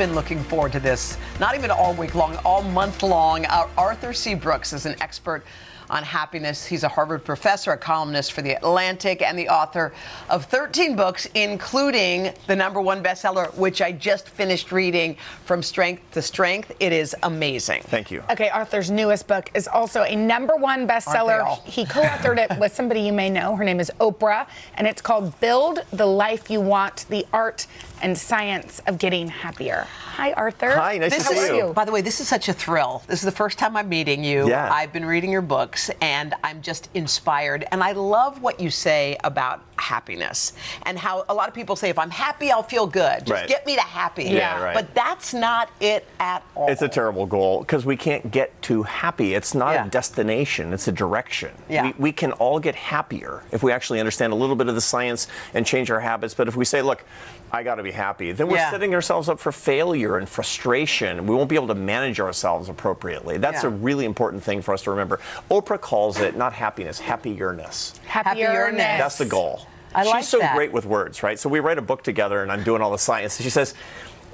been looking forward to this, not even all week long, all month long. Our Arthur C. Brooks is an expert on happiness. He's a Harvard professor, a columnist for The Atlantic, and the author of 13 books, including the number one bestseller, which I just finished reading, From Strength to Strength. It is amazing. Thank you. Okay, Arthur's newest book is also a number one bestseller. He co-authored it with somebody you may know. Her name is Oprah, and it's called "Build the Life You Want: The Art and Science of Getting Happier." Hi, Arthur. Hi, nice this is- you. By the way, this is such a thrill. This is the first time I'm meeting you. Yeah. I've been reading your books and I'm just inspired. And I love what you say about happiness and how a lot of people say, if I'm happy, I'll feel good. Just Right. get me to happy. Yeah, right. But that's not it at all. It's a terrible goal because we can't get to happy. It's not a destination, it's a direction. Yeah. We, we can all get happier if we actually understand a little bit of the science and change our habits. But if we say, look, I got to be happy, then we're Yeah. setting ourselves up for failure and frustration. We won't be able to manage ourselves appropriately. That's Yeah. a really important thing for us to remember. Oprah calls it not happiness, happierness. Happiness. That's the goal. I She's like so that. great with words, right? So we write a book together, and I'm doing all the science. And she says,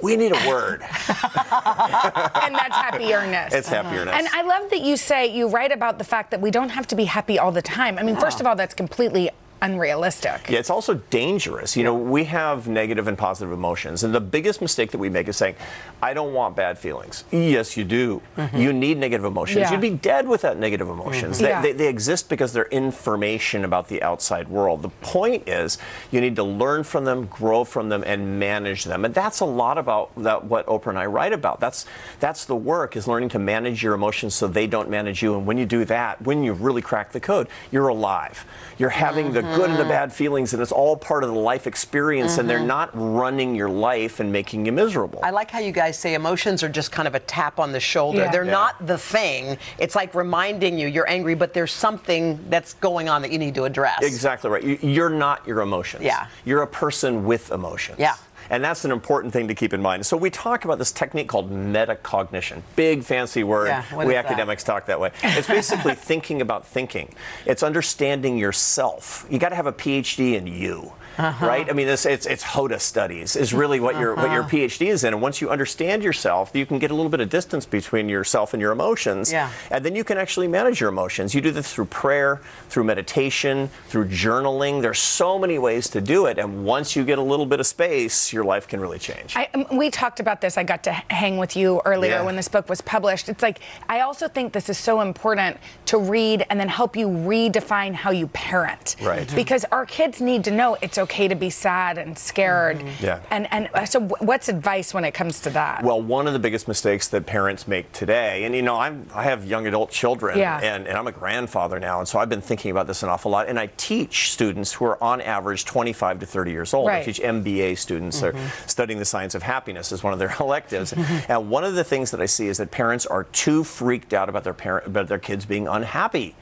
"We need a word." *laughs* and that's happiness. It's happiness. And I love that you say you write about the fact that we don't have to be happy all the time. I mean, first of all, that's completely unrealistic. Yeah, it's also dangerous. You know, we have negative and positive emotions, and the biggest mistake that we make is saying, "I don't want bad feelings." Yes, you do. You need negative emotions. Yeah. You'd be dead without negative emotions. Mhm. They, Yeah. they, they exist because they're information about the outside world. The point is, you need to learn from them, grow from them, and manage them. And that's a lot about that, what Oprah and I write about. That's that's the work is learning to manage your emotions so they don't manage you. And when you do that, when you really crack the code, you're alive. You're having the good and the Mhm. bad feelings, and it's all part of the life experience. And they're Mhm. not running your life and making you miserable. I like how you guys say emotions are just kind of a tap on the shoulder. Yeah. They're Yeah. not the thing. It's like reminding you you're angry, but there's something that's going on that you need to address. Exactly right. You- You're not your emotions. Yeah. You're a person with emotions. Yeah. And that's an important thing to keep in mind. So we talk about this technique called metacognition. Big fancy word. Yeah, we is that? academics talk that way. It's basically *laughs* thinking about thinking. It's understanding yourself. You got to have a PhD in you. Right? I mean, this, it's, it's HODA studies is really what your what your Uh-huh. PhD is in. And once you understand yourself, you can get a little bit of distance between yourself and your emotions. Yeah. And then you can actually manage your emotions. You do this through prayer, through meditation, through journaling. There's so many ways to do it. And once you get a little bit of space, your life can really change. I, um, we talked about this. I got to hang with you earlier Yeah. when this book was published. It's like I also think this is so important to read and then help you redefine how you parent. Right. Because our kids need to know it's okay to be sad and scared. Mm-hmm. Yeah. And and uh, so, what's advice when it comes to that? Well, one of the biggest mistakes that parents make today, and you know, I'm I have young adult children, Yeah. and, and I'm a grandfather now, and so I've been thinking about this an awful lot. And I teach students who are on average 25 to 30 years old. I teach MBA students who are mm-hmm. studying the science of happiness as one of their *laughs* electives. Mm-hmm. and one of the things that I see is that parents are too freaked out about their parent about their kids being unhappy.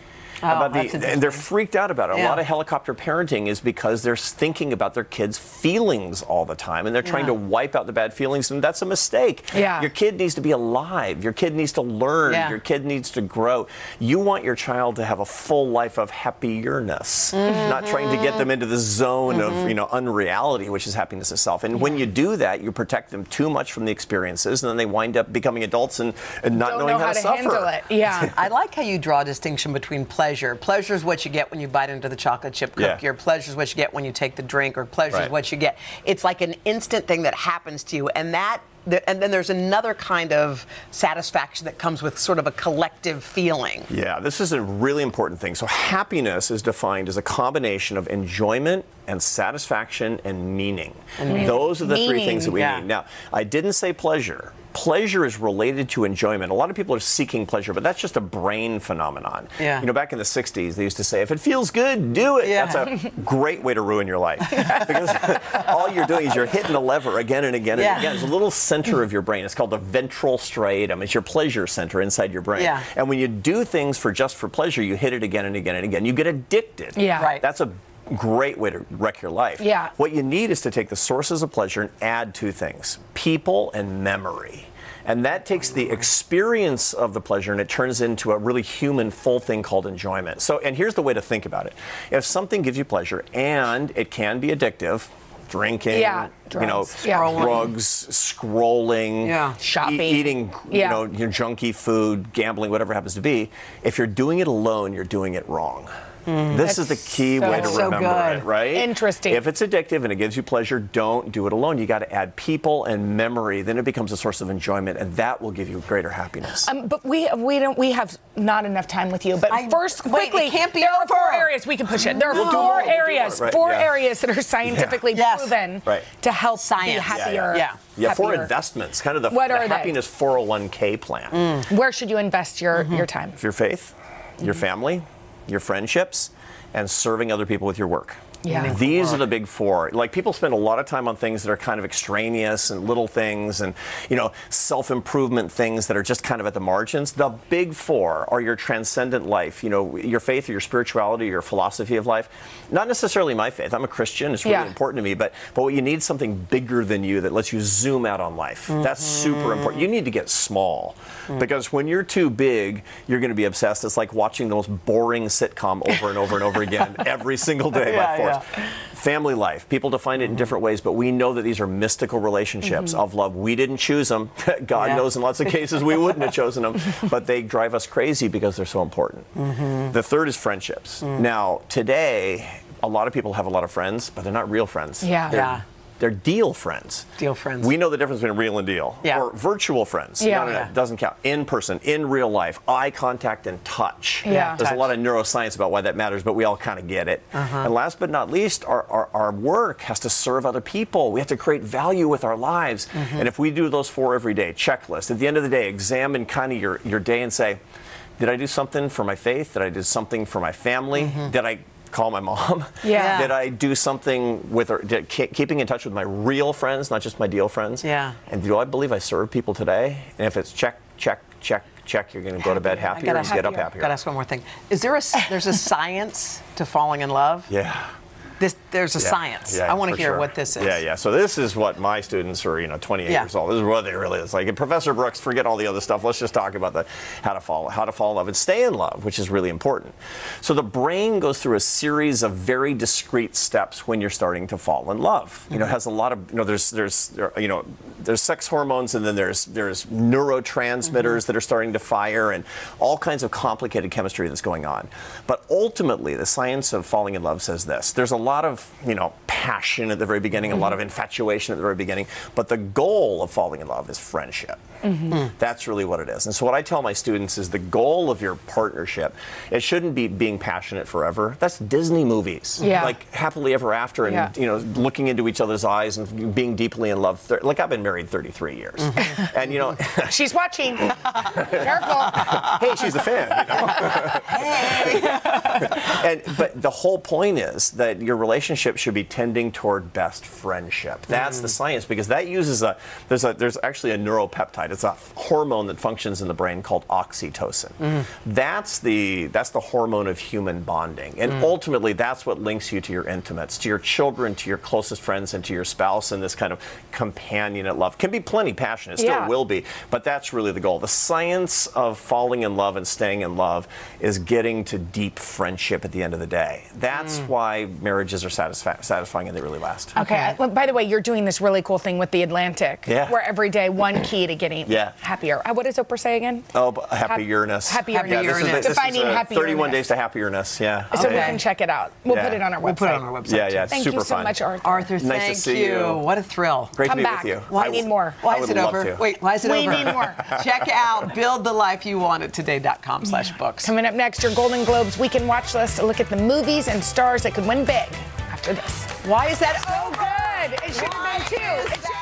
Oh, about the, and they're freaked out about it. A lot of helicopter parenting is because they're thinking about their kids' feelings all the time, and they're trying Yeah. to wipe out the bad feelings, and that's a mistake. Yeah. Your kid needs to be alive. Your kid needs to learn. Yeah. Your kid needs to grow. You want your child to have a full life of happierness, not trying to get them into the zone Mhm. of you know unreality, which is happiness itself. And when you do that, you protect them too much from the experiences, and then they wind up becoming adults and, and not knowing how, to, suffer. Yeah. *laughs* I like how you draw a distinction between pleasure. Pleasure is what you get when you bite into the chocolate chip Yeah. cookie, or pleasure is what you get when you take the drink, or pleasure is Right. what you get. It's like an instant thing that happens to you, and that. And then there's another kind of satisfaction that comes with sort of a collective feeling. Yeah, this is a really important thing. So, happiness is defined as a combination of enjoyment and satisfaction and meaning. And meaning. Those are the three things that we yeah. need. Now, I didn't say pleasure. Pleasure is related to enjoyment. A lot of people are seeking pleasure, but that's just a brain phenomenon. Yeah. You know, back in the 60s, they used to say, if it feels good, do it. Yeah. That's a *laughs* great way to ruin your life. *laughs* because *laughs* all you're doing is you're hitting the lever again and again and Yeah. again. It's a little center of your brain. It's called the ventral striatum. It's your pleasure center inside your brain. Yeah. And when you do things for just for pleasure, you hit it again and again and again. You get addicted. Yeah. Right. That's a great way to wreck your life. Yeah. What you need is to take the sources of pleasure and add two things people and memory. And that takes the experience of the pleasure and it turns into a really human, full thing called enjoyment. So, and here's the way to think about it if something gives you pleasure and it can be addictive, drinking, Yeah, you know, drugs. Yeah. Scrolling. drugs, scrolling, Yeah. Shopping. e- eating, Yeah. you know, your junky food, gambling, whatever it happens to be. If you're doing it alone, you're doing it wrong. Mm-hmm. This is the key so- way to That's so remember it, right? Interesting. If it's addictive and it gives you pleasure, don't do it alone. You got to add people and memory. Then it becomes a source of enjoyment, and that will give you greater happiness. Um, but we we don't we have not enough time with you. But first, wait, quickly, can't be there are four areas we can push it. There are We'll do four more, we'll do areas. Right, four yeah. areas that are scientifically Yes. proven Right. to help Science. be Yeah, happier. yeah. yeah, for happier. investments, kind of the, What the are they? happiness 401k plan. Mm. Where should you invest your mm-hmm. your time? Your faith, your mm-hmm. family, your friendships, and serving other people with your work. Yeah. These are the big four. Like people spend a lot of time on things that are kind of extraneous and little things and, you know, self improvement things that are just kind of at the margins. The big four are your transcendent life, you know, your faith or your spirituality, or your philosophy of life. Not necessarily my faith. I'm a Christian. It's really Yeah. important to me. But, but what you need is something bigger than you that lets you zoom out on life. Mm-hmm. That's super important. You need to get small mm. because when you're too big, you're going to be obsessed. It's like watching the most boring sitcom over and over and over again *laughs* every single day Yeah, by force. yeah. Family life. People define it in different ways, but we know that these are mystical relationships mm-hmm. of love. We didn't choose them. *laughs* God Yeah. knows in lots of cases we wouldn't have chosen them, *laughs* but they drive us crazy because they're so important. Mm-hmm. The third is friendships. Mm. Now, today, a lot of people have a lot of friends, but they're not real friends. Yeah. They're, Yeah. They're deal friends. Deal friends. We know the difference between real and deal. Yeah. Or virtual friends. Yeah. No, no, no. Yeah. Doesn't count. In person, in real life, eye contact and touch. Yeah. There's Touch. a lot of neuroscience about why that matters, but we all kind of get it. Uh-huh. And last but not least, our, our, our work has to serve other people. We have to create value with our lives. Mm-hmm. And if we do those four every day, checklist, at the end of the day, examine kind of your, your day and say, did I do something for my faith? Did I do something for my family? Mm-hmm. Did I call my mom? *laughs* Yeah. Did I do something with her, did, ke- keeping in touch with my real friends, not just my deal friends? Yeah. And do I believe I serve people today? And if it's check, check, check, check, you're going to go to bed I happier gotta get up happier. happier. Gotta ask one more thing. Is there a there's a *laughs* science to falling in love? Yeah. This there's a Yeah, science. yeah, I want to hear sure. what this is. Yeah, yeah. So this is what my students are, you know, 28 Yeah. years old. This is what they really is like. Professor Brooks, forget all the other stuff. Let's just talk about the how to fall, how to fall in love and stay in love, which is really important. So the brain goes through a series of very discrete steps when you're starting to fall in love. You know, it mm-hmm. has a lot of, you know, there's there's there- you know, there's sex hormones and then there's there's neurotransmitters mm-hmm. that are starting to fire and all kinds of complicated chemistry that's going on. But ultimately, the science of falling in love says this. There's a lot of, you know, passion at the very beginning, a lot of infatuation at the very beginning, but the goal of falling in love is friendship. Mm-hmm. Eh. That's really what it is. And so what I tell my students is the goal of your partnership, it shouldn't be being passionate forever. That's Disney movies. Yeah. Like happily ever after and Yeah. you know looking into each other's eyes and being deeply in love. Like I've been married 33 years. Mm-hmm. And you know *laughs* She's watching. *laughs* Careful. hey, she's a fan. You know? and but the whole point is that your relationship should be tending toward best friendship. That's mm. the science because that uses a there's a there's actually a neuropeptide. It's a hormone that functions in the brain called oxytocin. That's the that's the hormone of human bonding, and mm. ultimately that's what links you to your intimates, to your children, to your closest friends, and to your spouse. And this kind of companionate love can be plenty passionate. It still Yeah. will be, but that's really the goal. The science of falling in love and staying in love is getting to deep friendship at the end of the day. That's mm. why marriages are satisfi- satisfying and they really last. Okay. I- well, uh, by the way, you're doing this really cool thing with the Atlantic. Yeah. Where every day one key to getting Yeah. happier. Uh, What does Oprah say again? Oh, but Hap- happyierness. Happyierness. Yeah, this is, the- this is, Defining uh, 31 happyierness. days to happyierness. Yeah. So we can check it out. We'll Yeah. put it on our website. We'll put it on our website. Yeah, yeah, Thank super you so fun. much, Arthur. Arthur, Nice to thank see you. What a thrill. Great Come to be back. with you. Why I need more. Why is it over? Wait, why is it over? We need more. *laughs* Check out Build the Life You Want at today.com slash books. Coming up next, your Golden Globes weekend watch list to look at the movies and stars that could win big after this. Why is that So good. It should have been two.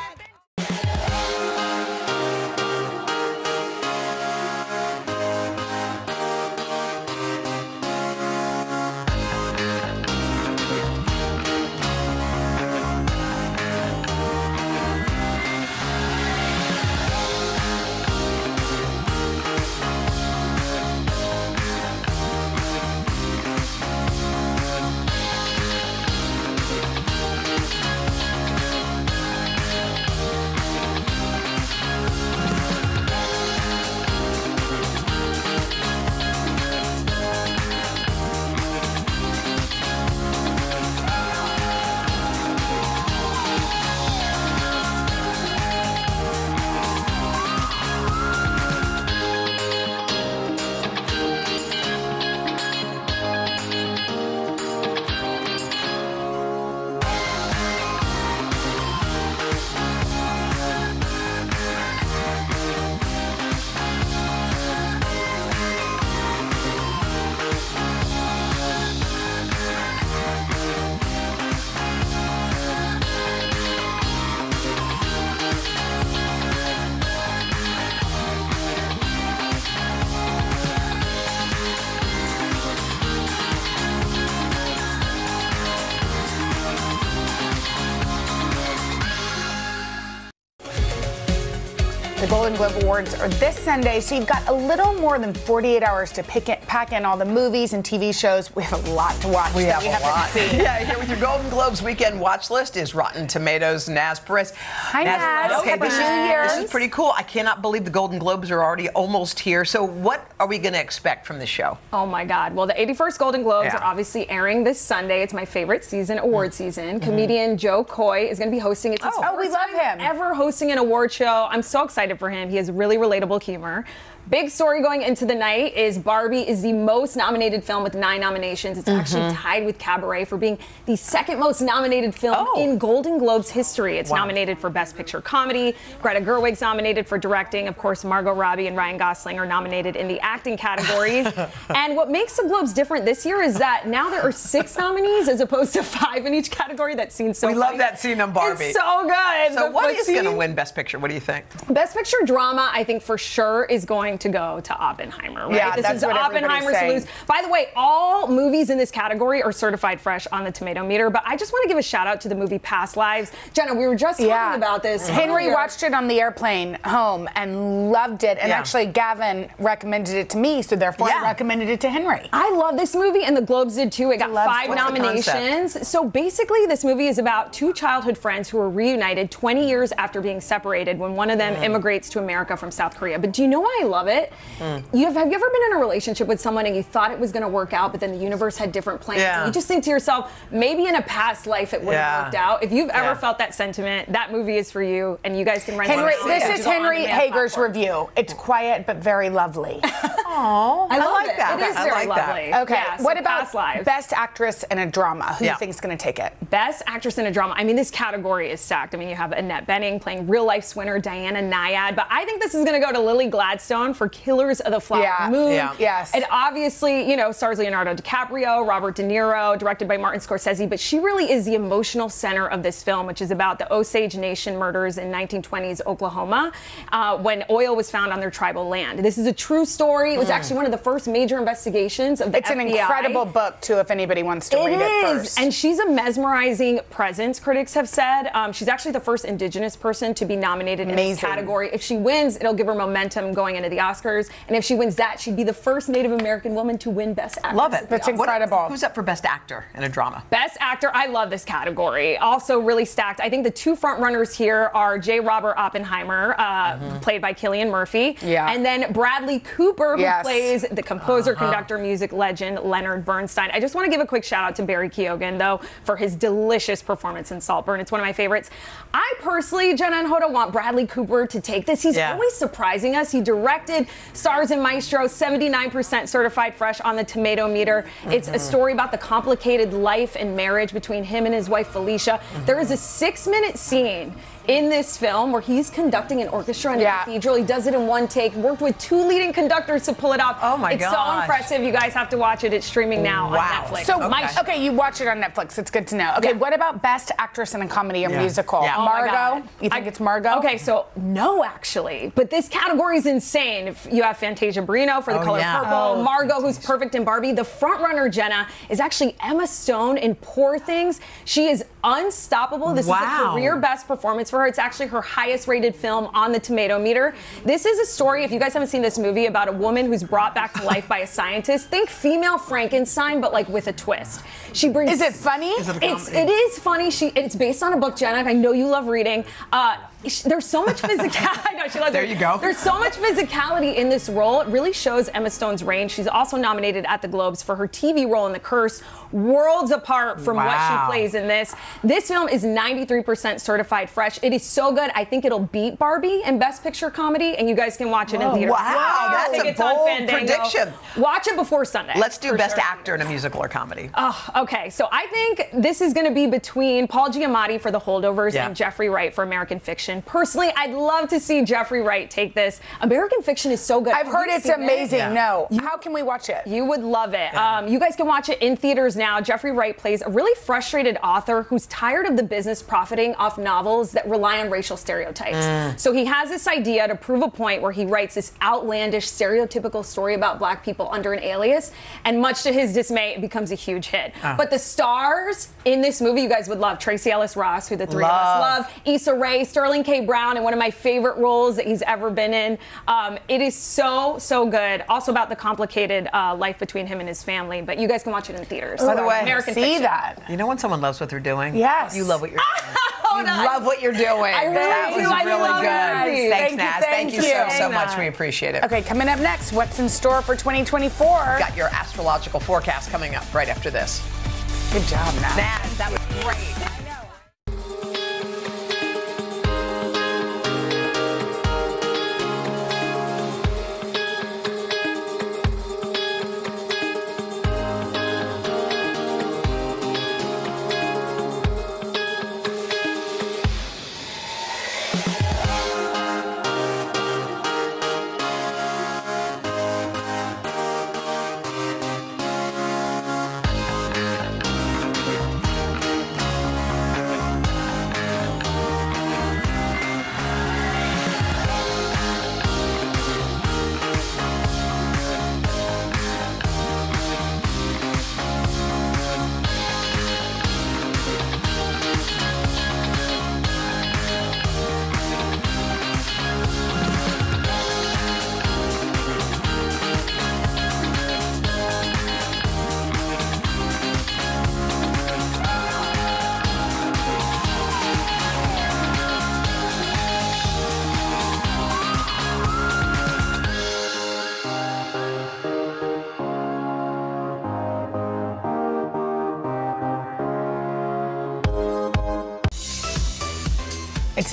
The Globe Awards are this Sunday, so you've got a little more than 48 hours to pick it, pack in all the movies and TV shows. We have a lot to watch. We that have we a lot. haven't seen. Yeah, here with your Golden Globes weekend watch list is Rotten Tomatoes, Naz Perez. Hi, Naz. Okay, Happy this, is, this is pretty cool. I cannot believe the Golden Globes are already almost here. So, what are we going to expect from the show? Oh my God. Well, the 81st Golden Globes Yeah. are obviously airing this Sunday. It's my favorite season, award Mm. season. Comedian Jo Koy is going to be hosting it. It's his Oh, we love him. Ever hosting an award show. I'm so excited for him. He has really relatable humor. Big story going into the night is Barbie is the most nominated film with nine nominations. It's actually Mhm. tied with Cabaret for being the second most nominated film Oh. in Golden Globes history. It's Wow. nominated for Best Picture Comedy. Greta Gerwig's nominated for directing. Of course, Margot Robbie and Ryan Gosling are nominated in the acting categories. *laughs* and what makes the Globes different this year is that now there are six nominees as opposed to five in each category. That seems so we love that scene on Barbie. It's so good. So, The what is going to win Best Picture? What do you think? Best Picture drama, I think for sure is going to go to Oppenheimer. Right? Yeah, this that's is what Oppenheimer's lose. By the way, all movies in this category are certified fresh on the tomato meter. But I just want to give a shout out to the movie Past Lives. Jenna, we were just talking about this. Henry earlier. watched it on the airplane home and loved it. And Yeah. actually, Gavin recommended it to me, so therefore I recommended it to Henry. I love this movie, and the Globes did too. It got Loves- five nominations. So basically, this movie is about two childhood friends who are reunited 20 years after being separated when one of them Mm. immigrates to America from South Korea. But do you know why I love it? Mm. You have, have you ever been in a relationship with someone and you thought it was going to work out, but then the universe had different plans? Yeah. You just think to yourself, maybe in a past life it would have Yeah. worked out. If you've ever Yeah. felt that sentiment, that movie is for you, and you guys can rent Henry, it. this is Henry Hager's platforms. review. It's quiet but very lovely. *laughs* Aww, I, I like it. that. It is I very like that. lovely. Okay, Yeah, so what about best actress in a drama? Who do you think is going to take it? Best actress in a drama. I mean, this category is stacked. I mean, you have Annette Bening playing real life swinner Diana Nyad, but I think this is going to go to Lily Gladstone for Killers of the Flower Yeah, Moon. yeah. Yes. And obviously, you know, stars Leonardo DiCaprio, Robert De Niro, directed by Martin Scorsese, but she really is the emotional center of this film, which is about the Osage Nation murders in 1920s Oklahoma uh, when oil was found on their tribal land. This is a true story. It was Mm. actually one of the first major investigations of the It's an incredible book too. If anybody wants to It read it is, first. and she's a mesmerizing presence. Critics have said um, she's actually the first Indigenous person to be nominated in this category. If she wins, it'll give her momentum going into the Oscars, and if she wins that, she'd be the first Native American woman to win Best Actress. Love it. That's Oscars. incredible. who's up for Best Actor in a drama? Best actor, I love this category. Also, really stacked. I think the two front runners here are J. Robert Oppenheimer, uh, played by Cillian Murphy, Yeah. and then Bradley Cooper, who Yes. plays the composer, Uh-huh. conductor, music legend Leonard Bernstein. I just want to give a quick shout out to Barry Keoghan, though, for his delicious performance in Saltburn. It's one of my favorites. I personally, Jenna and Hoda, want Bradley Cooper to take this. He's Yeah. always surprising us. He directed Stars and Maestro, 79% certified fresh on the tomato meter. It's a Mhm. story about the complicated life and marriage between him and his wife Felicia. There is a six minute scene in this film where he's conducting an orchestra in a cathedral. He does it in one take, worked with two leading conductors to pull it off. Oh my god. It's so impressive. You guys have to watch it. It's streaming now on Netflix. So, okay. you watch it on Netflix. It's good to know. Okay, what about best actress in a comedy or Yeah. musical? Yeah. Oh Margot. You think it's Margot? Okay, so no, actually, but this category is insane. If you have Fantasia Barrino for The Oh, Color yeah. Purple, Oh, Margot, who's perfect in Barbie. The front runner Jenna is actually Emma Stone in Poor Things. She is unstoppable. This is Wow. a career best performance for her. It's actually her highest rated film on the Tomato Meter. This is a story. If you guys haven't seen this movie about a woman who's brought back to life by a scientist, think female Frankenstein, but like with a twist. She brings. Is it funny? Is it a it's it is funny. She it's based on a book, Jenna. I know you love reading. Uh, sh- there's so much physicality. *laughs* I know she loves There it. you go. There's so much physicality in this role. It really shows Emma Stone's range. She's also nominated at the Globes for her TV role in The Curse, worlds apart from what she plays in this. This film is 93% certified fresh. It is so good. I think it'll beat Barbie in Best Picture Comedy, and you guys can watch it in Whoa, theaters. wow, I that's think a it's on bold prediction. Watch it before Sunday. Let's do Best sure. Actor in a musical or comedy. Oh, okay. So I think this is going to be between Paul Giamatti for The Holdovers Yeah. and Jeffrey Wright for American Fiction. Personally, I'd love to see Jeffrey Wright take this. American Fiction is so good. I've Have heard it's seen it? amazing. No. How can we watch it? You would love it. Um, you guys can watch it in theaters now. Jeffrey Wright plays a really frustrated author who's tired of the business profiting off novels that rely on racial stereotypes. Mm. So he has this idea to prove a point where he writes this outlandish, stereotypical story about black people under an alias, and much to his dismay, it becomes a huge hit. Oh. But the stars in this movie, you guys would love Tracee Ellis Ross, who the three of us love, Issa Rae, Sterling K. Brown, and one of my favorite roles that he's ever been in. Um, it is so, so good. Also about the complicated uh, life between him and his family, but you guys can watch it in theaters. By the way, American see Fiction. that. You know when someone loves what they're doing? Yes. You love what you're doing. *laughs* you love what you're doing. I really that do. was I really love good. it. Thanks, Thank you, Naz. thank Thank you you. so, so much. you. We appreciate it. Okay, coming up next, what's in store for 2024? Got your astrological forecast coming up right after this. Good job, Naz. Naz, that was great.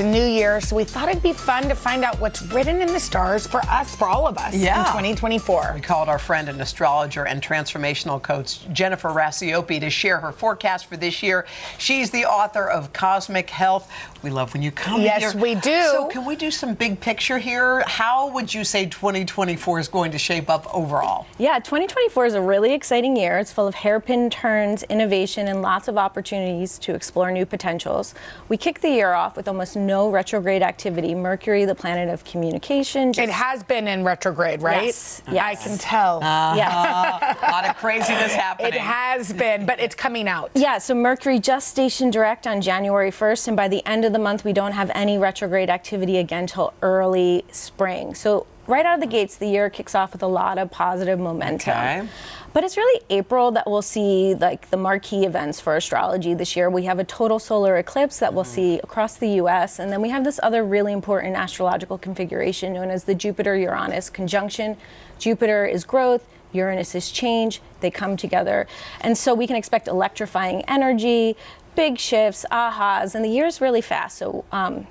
It's a new year, so we thought it'd be fun to find out what's written in the stars for us, for all of us in Yeah. 2024. We called our friend and astrologer and transformational coach Jennifer Racioppi to share her forecast for this year. She's the author of Cosmic Health. We love when you come Yes, here. we do. So, can we do some big picture here? How would you say 2024 is going to shape up overall? Yeah, 2024 is a really exciting year. It's full of hairpin turns, innovation, and lots of opportunities to explore new potentials. We kick the year off with almost no retrograde activity. Mercury, the planet of communication. It has been in retrograde, right? Yes, I can tell. Uh-huh. Yes. *laughs* a lot of craziness happening. It has been, but it's coming out. Yeah, so Mercury just stationed direct on January 1st, and by the end of the month, we don't have any retrograde activity again till early spring. So, right out of the gates, the year kicks off with a lot of positive momentum. Okay. But it's really April that we'll see like the marquee events for astrology this year. We have a total solar eclipse that we'll see across the US, and then we have this other really important astrological configuration known as the Jupiter Uranus conjunction. Jupiter is growth, Uranus is change, they come together. And so we can expect electrifying energy, big shifts, ahas, and the year's really fast. So um,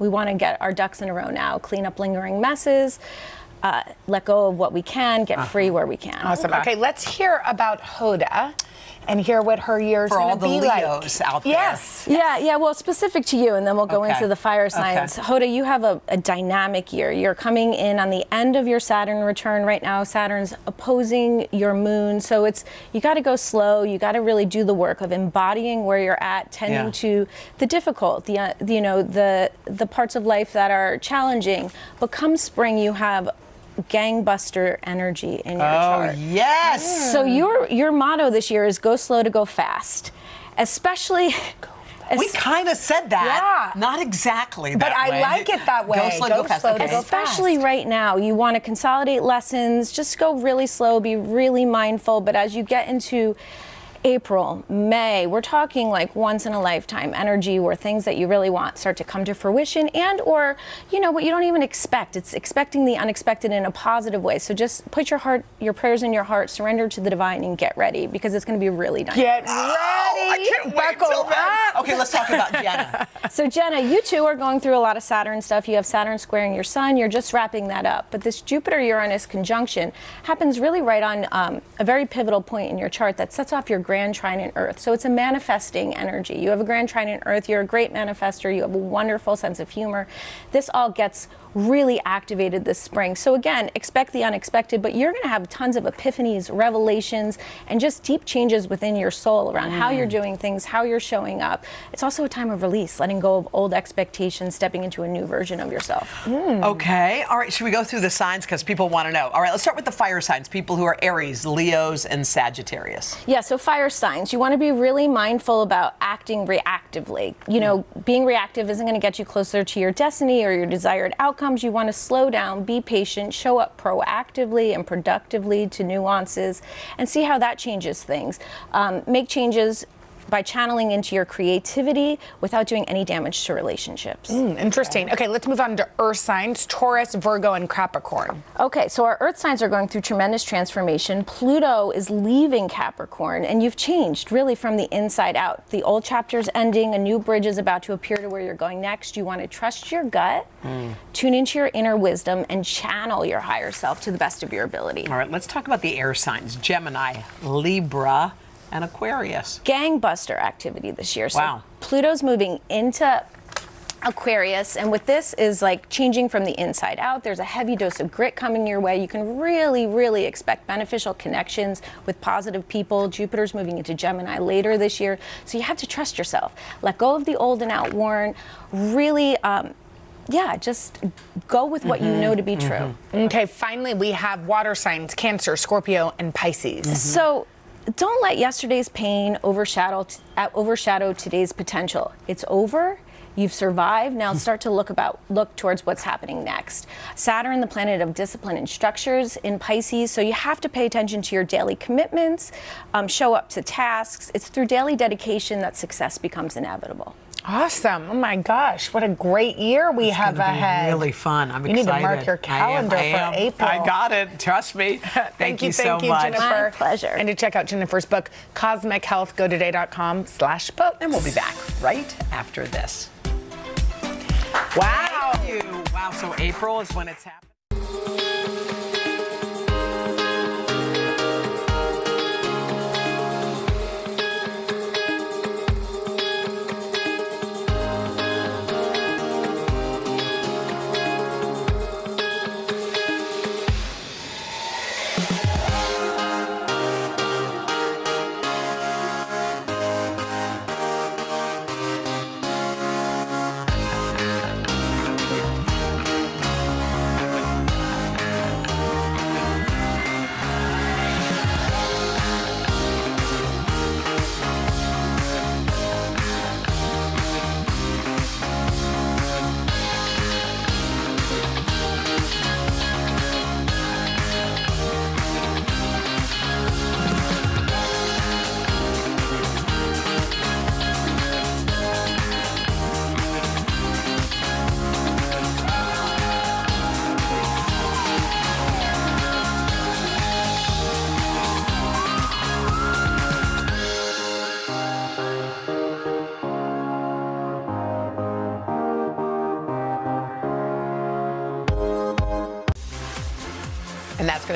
we want to get our ducks in a row now, clean up lingering messes, uh, let go of what we can, get free where we can. Awesome. Okay, let's hear about Hoda and hear what her year's For going to the be like. Leos out there. Yes. Yeah, yeah. Well, specific to you, and then we'll go Okay. into the fire Okay. signs. Hoda, you have a, a dynamic year. You're coming in on the end of your Saturn return right now. Saturn's opposing your moon, so it's you got to go slow. You got to really do the work of embodying where you're at, tending Yeah. to the difficult, the uh, you know the the parts of life that are challenging. But come spring, you have gangbuster energy in your Oh, chart. yes. So your your motto this year is go slow to go fast, especially. We kind of said that. Yeah. Not exactly But I way. like it that way. Go slow, Go go fast. slow, okay. Especially right now, you want to consolidate lessons. Just go really slow. Be really mindful. But as you get into April, May, we're talking like once in a lifetime energy where things that you really want start to come to fruition and or you know what you don't even expect. It's expecting the unexpected in a positive way. So just put your heart your prayers in your heart, surrender to the divine and get ready because it's going to be really dynamic. Get *gasps* ready. I can't Buckle up. Okay, let's talk about Jenna. *laughs* So Jenna, you two are going through a lot of Saturn stuff. You have Saturn squaring your Sun. You're just wrapping that up. But this Jupiter-Uranus conjunction happens really right on um, a very pivotal point in your chart that sets off your grand trine in Earth. So it's a manifesting energy. You have a grand trine in Earth. You're a great manifester. You have a wonderful sense of humor. This all gets really activated this spring. So again, expect the unexpected, but you're going to have tons of epiphanies, revelations, and just deep changes within your soul around how Mm. you're doing things, how you're showing up. It's also a time of release, letting go of old expectations, stepping into a new version of yourself. Okay. All right. Should we go through the signs because people want to know? All right. Let's start with the fire signs. People who are Aries, Leos, and Sagittarius. Yeah, so fire signs, you want to be really mindful about acting reactively. You know, being reactive isn't going to get you closer to your destiny or your desired outcomes. You want to slow down, be patient, show up proactively and productively to nuances, and see how that changes things. Um, make changes by channeling into your creativity without doing any damage to relationships. Mm, interesting. Okay, let's move on to Earth signs Taurus, Virgo, and Capricorn. Okay, so our Earth signs are going through tremendous transformation. Pluto is leaving Capricorn, and you've changed really from the inside out. The old chapter's ending, a new bridge is about to appear to where you're going next. You want to trust your gut, tune into your inner wisdom, and channel your higher self to the best of your ability. All right. Let's talk about the air signs Gemini, Libra, and Aquarius. Gangbuster activity this year. So Wow. Pluto's moving into Aquarius, and with this is like changing from the inside out. There's a heavy dose of grit coming your way. You can really, really expect beneficial connections with positive people. Jupiter's moving into Gemini later this year, so you have to trust yourself. Let go of the old and outworn. Really, um, yeah, just go with what you know to be true. Okay, finally, we have water signs Cancer, Scorpio, and Pisces. So don't let yesterday's pain overshadow uh, overshadow today's potential. It's over. You've survived. Now start to look about look towards what's happening next. Saturn, the planet of discipline and structures in Pisces, so you have to pay attention to your daily commitments, um, show up to tasks. It's through daily dedication that success becomes inevitable. Awesome. Oh my gosh, what a great year we It's have gonna be ahead. really fun. I'm excited. you need to mark your I am, calendar I am. for April. I got it. Trust me. *laughs* Thank, Thank you, you, so thank you, much. Jennifer. My pleasure. And to check out Jennifer's book, Cosmic Health, go today.com slash book. And we'll be back right after this. Wow. Thank you. Wow. So April is when it's happening.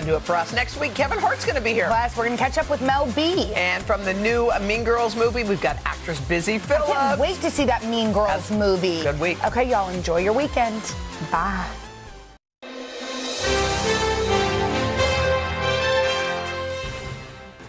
To do it for us. Next week, Kevin Hart's going to be here. Plus, we're going to catch up with Mel B. And from the new Mean Girls movie, we've got actress Busy Phillips. I can't wait to see that Mean Girls movie. Good week. Okay, y'all enjoy your weekend. Bye.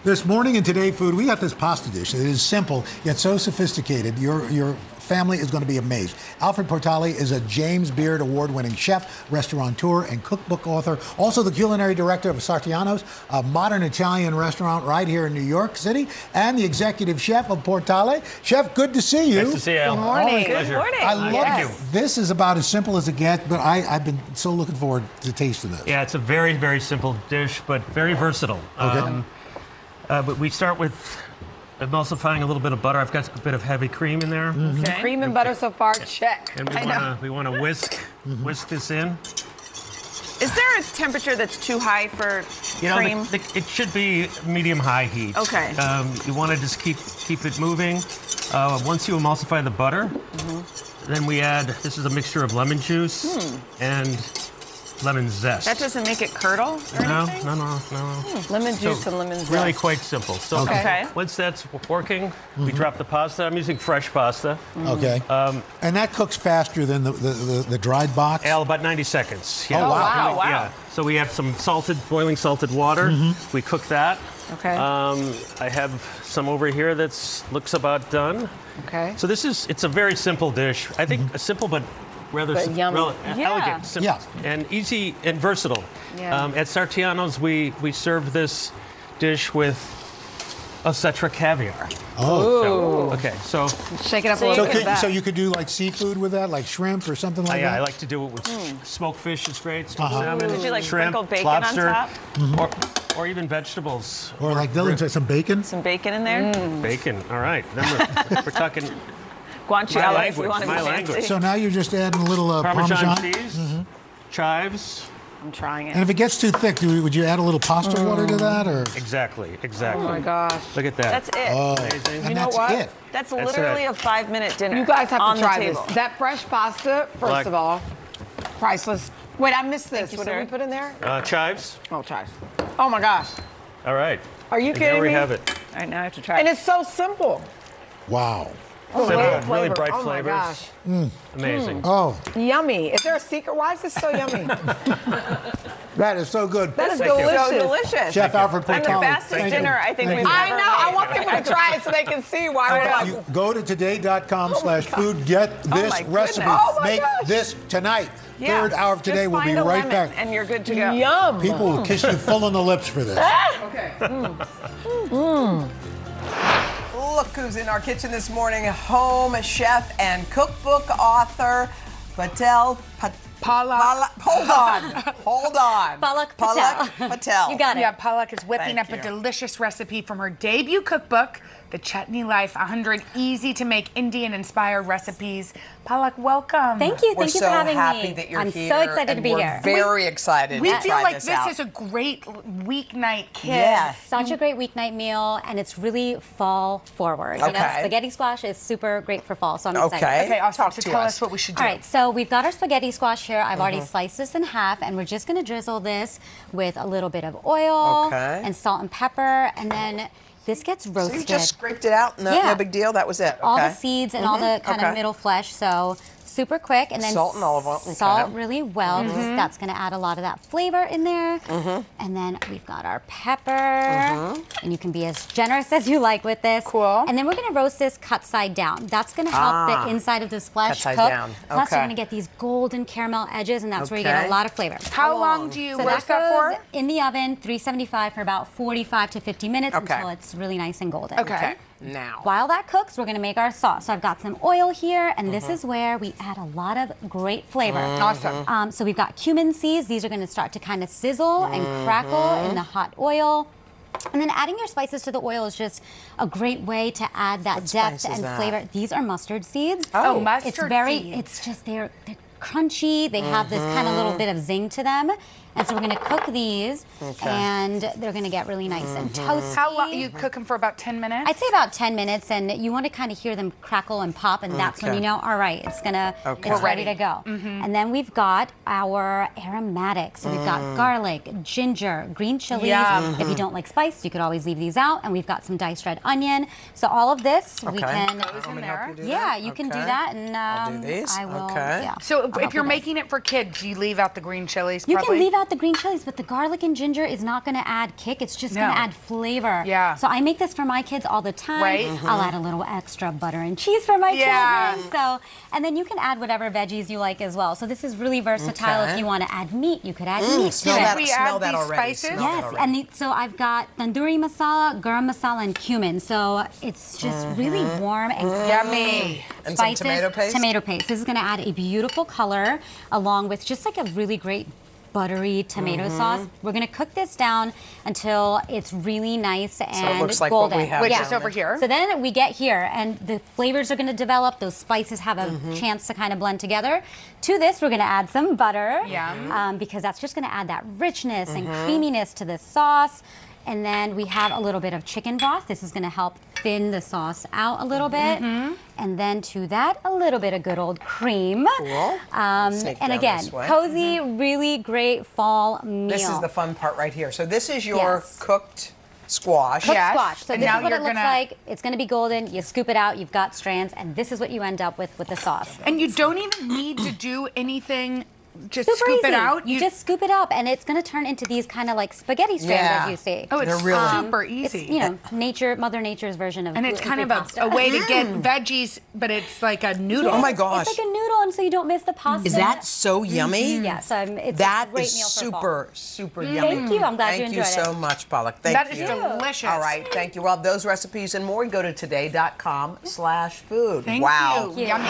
This morning in Today Food, we got this pasta dish. It is simple yet so sophisticated. Your your family is going to be amazed. Alfred Portale is a James Beard award-winning chef, restaurateur, and cookbook author. Also the culinary director of Sartiano's, a modern Italian restaurant right here in New York City, and the executive chef of Portale. Chef, good to see you. Nice to see you, Good morning. Always Good pleasure. morning. I love Yes. it. This is about as simple as it gets, but I, I've been so looking forward to tasting this. Yeah, it's a very, very simple dish, but very versatile. Okay. uh, but we start with emulsifying a little bit of butter. I've got a bit of heavy cream in there. Okay. Cream and butter so far, check. And we want to we want to whisk whisk this in. Is there a temperature that's too high for You know, cream? the, the, it should be medium high heat. Okay. Um, you want to just keep keep it moving. Uh, once you emulsify the butter, then we add. This is a mixture of lemon juice Hmm. and lemon zest. that doesn't make it curdle or no, anything? no, no, no. Hmm, lemon So, juice and lemon zest. Really quite simple. So Okay. Okay. once that's working, we drop the pasta. I'm using fresh pasta. Okay. Um, and that cooks faster than the, the, the, the dried box? Al, about 90 seconds. Oh, wow. And Wow. Yeah. So we have some salted, boiling salted water. We cook that. Okay. Um, I have some over here that's looks about done. Okay. So this is it's a very simple dish. I think a simple but rather But yummy. rel- Yeah. elegant, simple, Yeah. and easy and versatile. Yeah. Um, at Sartiano's, we we serve this dish with a Osetra caviar. Oh. So- okay, so Shake it up a So, little bit. could, so you could do like seafood with that, like shrimp or something Uh, like yeah, that? Yeah, I like to do it with smoked fish is great. Smoked Uh-huh. salmon, Did you, like, shrimp, sprinkle bacon on lobster, top? or, or even vegetables. or like Dylan said, some bacon? Some bacon in there? Bacon. All right. Then we're, we're talking *laughs* Guanciale, My if we language, want to my be language. fancy. So now you're just adding a little uh, Parmesan, Parmesan. cheese, Mm-hmm. chives. I'm trying it. And if it gets too thick, do we, would you add a little pasta water to that, or? Exactly. Exactly. Oh my gosh. Look at that. That's it. Oh, Amazing. and You know that's what? it. That's, That's literally it. a five minute dinner. You guys have on to try this. That fresh pasta, first Like- of all, priceless. Wait, I missed this. you, what sir. did we put in there? Uh, chives. Oh, chives. Oh my gosh. All right. Are you And kidding there we me? have it. All right, now I have to try. And it's so simple. Wow. Oh, Cinnamon, great really flavor. bright oh flavors. my gosh. Mm. Amazing. Oh, Yummy. Is there a secret? Why is this so yummy? *laughs* that is so good. That is Thank delicious. so delicious. Chef Alfred And the Portale, fastest thank you. dinner I think Thank we've you. I ever know. I want people to try it so they can see why we're like. You go to today.com oh slash food. Get oh this my recipe. Oh Make gosh. this tonight. Yeah. Third hour of today. Just We'll be right back. And you're good to go. Yum. People will kiss you full on the lips for this. *laughs* Okay. Mm. Mm. Look who's in our kitchen this morning home chef and cookbook author, Patel Pat- Pala. Pala- Hold on. Hold on. Palak Palak Patel. You got it. Yeah, Palak is whipping Thank up a delicious recipe from her debut cookbook, The Chutney Life 100 Easy to Make Indian Inspired Recipes. Palak, welcome. Thank you. We're Thank you so for having happy me. that you're I'm here. so excited and to be we're here. Very excited We to feel try like this, this out. is a great weeknight kit. Yes. Such a great weeknight meal, and it's really fall forward. You know, Okay. spaghetti squash is super great for fall, so I'm excited. Okay. Okay, awesome. Talk so to tell us. us what we should do. All right, so we've got our spaghetti squash here. I've already Mhm. sliced this in half, and we're just gonna drizzle this with a little bit of oil Okay. and salt and pepper, and then this gets roasted. So you just scraped it out? No, Yeah. no big deal. That was it. all the seeds and all the Mhm. kind Okay. of middle flesh. So super quick, and then Salt and olive oil, okay. salt really well. 'cause Mhm. That's going to add a lot of that flavor in there. Mhm. And then we've got our pepper, Mhm. and you can be as generous as you like with this. Cool. And then we're going to roast this cut side down. That's going to help Ah. the inside of this flesh Cut side cook. down. Plus, Okay. you're going to get these golden caramel edges, and that's where you get a lot of flavor. How long do you so roast that that for? in the oven, 375 for about 45 to 50 minutes Okay. until it's really nice and golden. Okay. Now. While that cooks, we're gonna make our sauce. So I've got some oil here, and this Mhm. is where we add a lot of great flavor. Mhm. Awesome. Um, so we've got cumin seeds. These are gonna start to kind of sizzle and crackle Mhm. in the hot oil. And then adding your spices to the oil is just a great way to add that What depth and that? flavor. These are mustard seeds. Oh, It's mustard very, seeds. it's just, they're, they're crunchy. They have this kind of little Mhm. bit of zing to them. And so we're gonna cook these, Okay. and they're gonna get really nice and Mm-hmm. toasty. How long? You cook them for about 10 minutes? I'd say about 10 minutes, and you want to kind of hear them crackle and pop, and that's when you know, all right, it's gonna, Okay. it's We're ready, ready. to go. Mhm. And then we've got our aromatics. So we've got Mm. garlic, ginger, green chilies. Yum. If you don't like spice, you could always leave these out. And we've got some diced red onion. So all of this, we Okay. can. Goes in there. Yeah, you can do that, and um, I'll do these. I will. Okay. Yeah. So I'll if, you're with this. making it for kids, you leave out the green chilies. You probably? can leave out the green chilies, but the garlic and ginger is not going to add kick. It's just going to add flavor. Yeah. So I make this for my kids all the time. Right. I'll add a little extra butter and cheese for my Yeah. children. So, and then you can add whatever veggies you like as well. So this is really versatile. Okay. If you want to add meat, you could add Mm, meat smell to that- it. we smell add that these already. spices? Smell Yes, already. and the, so I've got tandoori masala, garam masala, and cumin. So it's just really warm and Mhm. Yummy. And some spices. tomato paste? Tomato paste. This is going to add a beautiful color along with just like a really great buttery tomato Mhm. sauce. We're going to cook this down until it's really nice and looks like what golden. we have Which down is over here. So then we get here, and the flavors are going to develop. Those spices have a Mhm. chance to kind of blend together. To this, we're going to add some butter, Yum. um, because that's just going to add that richness and Mhm. creaminess to this sauce. And then we have a little bit of chicken broth. This is going to help thin the sauce out a little bit. Mm-hmm. And then to that, a little bit of good old cream. Cool. Um, and again, this way. cozy, really great fall meal. This is the fun part right here. So this is your Yes. cooked squash. Cooked Yes. squash. So And this now is what it looks gonna- like. It's going to be golden. You scoop it out. You've got strands, and this is what you end up with with the sauce. And you don't even need to do anything. Just Super scoop easy. it out. You, just scoop it up, and it's going to turn into these kind of like spaghetti strands, Yeah. as you see. Oh, it's They're really- super it's, easy. you know, nature, Mother Nature's version of and it's kind of a, a way to get veggies, but it's like a noodle. Oh my gosh. It's like a noodle, and so you don't miss the pasta. Is that so yummy? Yes, um, it's That a great is meal for fall. super, super Mm. yummy. Thank you. I'm glad Thank you enjoyed you so it. much, Palak. Thank That is you. delicious. All right, thank you. Well, those recipes and more, go to today.com slash food. Thank wow. you. Yummy.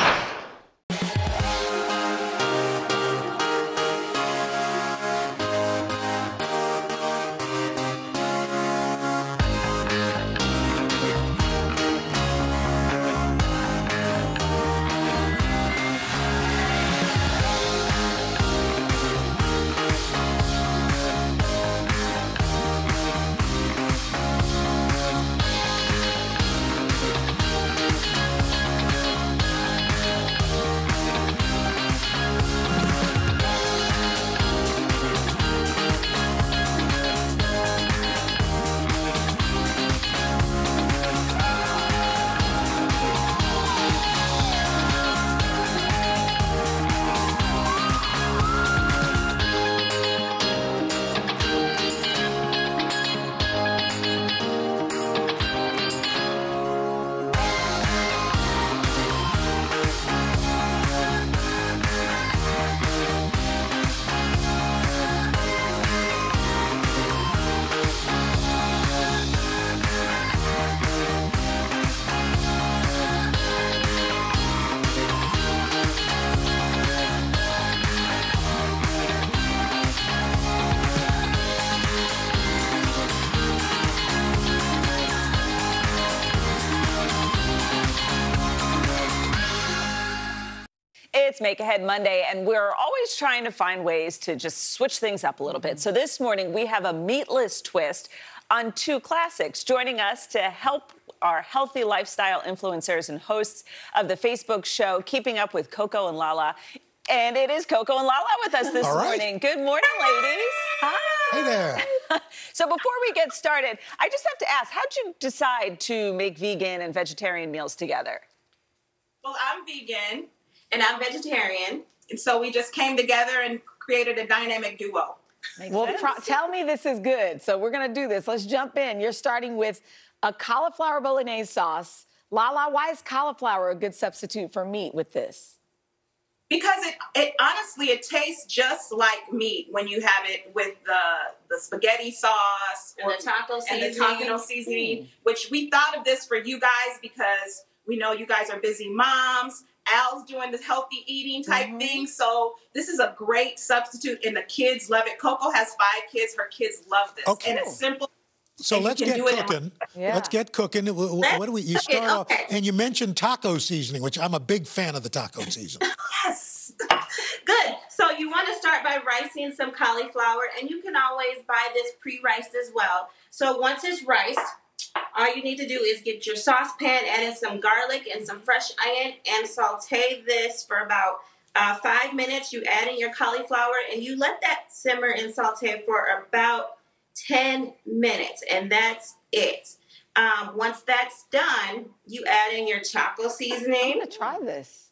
Make Ahead Monday, and we're always trying to find ways to just switch things up a little bit. So this morning, we have a meatless twist on two classics. Joining us to help our healthy lifestyle influencers and hosts of the Facebook show Keeping Up with Coco and Lala. And it is Coco and Lala with us this All right. morning. Good morning, ladies. Hi. Hey there. *laughs* so before we get started, I just have to ask, how'd you decide to make vegan and vegetarian meals together? Well, I'm vegan and I'm vegetarian. And so we just came together and created a dynamic duo. well, pro- tell me this is good. So we're going to do this. Let's jump in. You're starting with a cauliflower bolognese sauce. Lala, why is cauliflower a good substitute for meat with this? Because it, it honestly it tastes just like meat when you have it with the the spaghetti sauce And the taco and the seasoning. taco seasoning. Which we thought of this for you guys because we know you guys are busy moms. Al's doing this healthy eating type Mm-hmm. thing, so this is a great substitute, and the kids love it. Coco has five kids; her kids love this, Okay. and it's simple. So let's get do it in- cooking. Yeah. Let's get cooking. Wh- wh- Let's What do we? You cook it, start off, okay. and you mentioned taco seasoning, which I'm a big fan of the taco *laughs* seasoning. Yes. *laughs* Good. So you want to start by ricing some cauliflower, and you can always buy this pre-riced as well. So once it's riced, all you need to do is get your saucepan, add in some garlic and some fresh onion, and saute this for about uh, five minutes. You add in your cauliflower, and you let that simmer and saute for about 10 minutes, and that's it. Um, once that's done, you add in your chocolate seasoning. I'm gonna try this.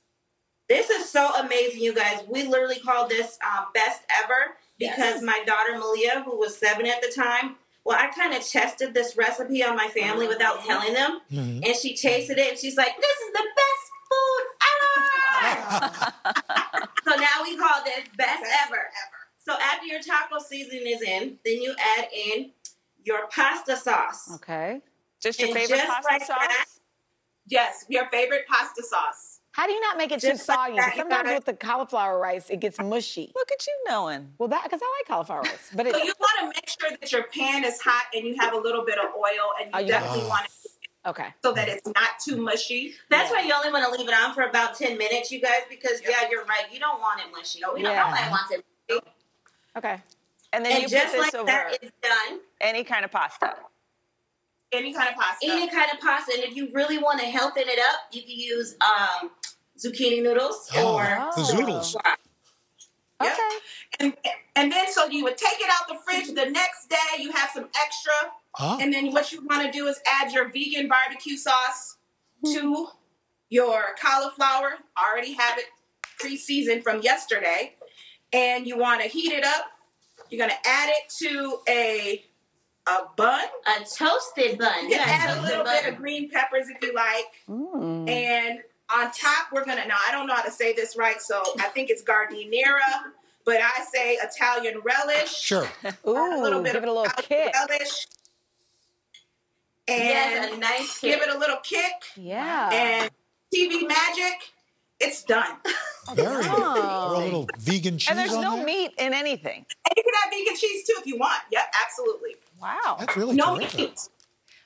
This is so amazing, you guys. We literally call this um, best ever because my daughter Malia, who was seven at the time, well, I kind of tested this recipe on my family without telling them, Mhm. and she tasted it, and she's like, "This is the best food ever." *laughs* so now we call this best ever. ever. So after your taco seasoning is in, then you add in your pasta sauce. Okay. Just your And favorite just pasta like sauce? that- yes, your favorite pasta sauce. How do you not make it too Just like soggy? that, you Sometimes with the cauliflower rice, it gets mushy. Look at you knowing. Well, that because I like cauliflower rice, but it, so you want to make sure that your pan is hot and you have a little bit of oil, and you Oh, you definitely got- want it okay. so that it's not too mushy. That's why you only want to leave it on for about ten minutes, you guys, because yeah, you're right. You don't want it mushy. No, we don't Yeah. nobody wants it mushy. Okay. And then And you just put this like over that, it's done. any kind of pasta. Any kind of pasta. Any kind of pasta, and if you really want to healthen it up, you can use um, zucchini noodles Oh, or the zoodles. Okay. And, and then so you would take it out the fridge the next day. You have some extra, and then what you want to do is add your vegan barbecue sauce to your cauliflower. Already have it pre-seasoned from yesterday, and you want to heat it up. You're gonna add it to a a bun, a toasted bun. You Yeah, can add a little bun. bit of green peppers if you like. Mm. And on top, we're gonna now I don't know how to say this right, so I think it's gardeniera, but I say Italian relish. Sure. *laughs* Ooh, a little bit give of it a little Italian kick. relish. And Yes, a nice give it a little kick. Yeah. And TV magic, it's done. *laughs* Very good. Throw a little vegan cheese And there's on no there. meat in anything. And you can have vegan cheese too if you want. Yep, absolutely. Wow. That's really no terrific. meat.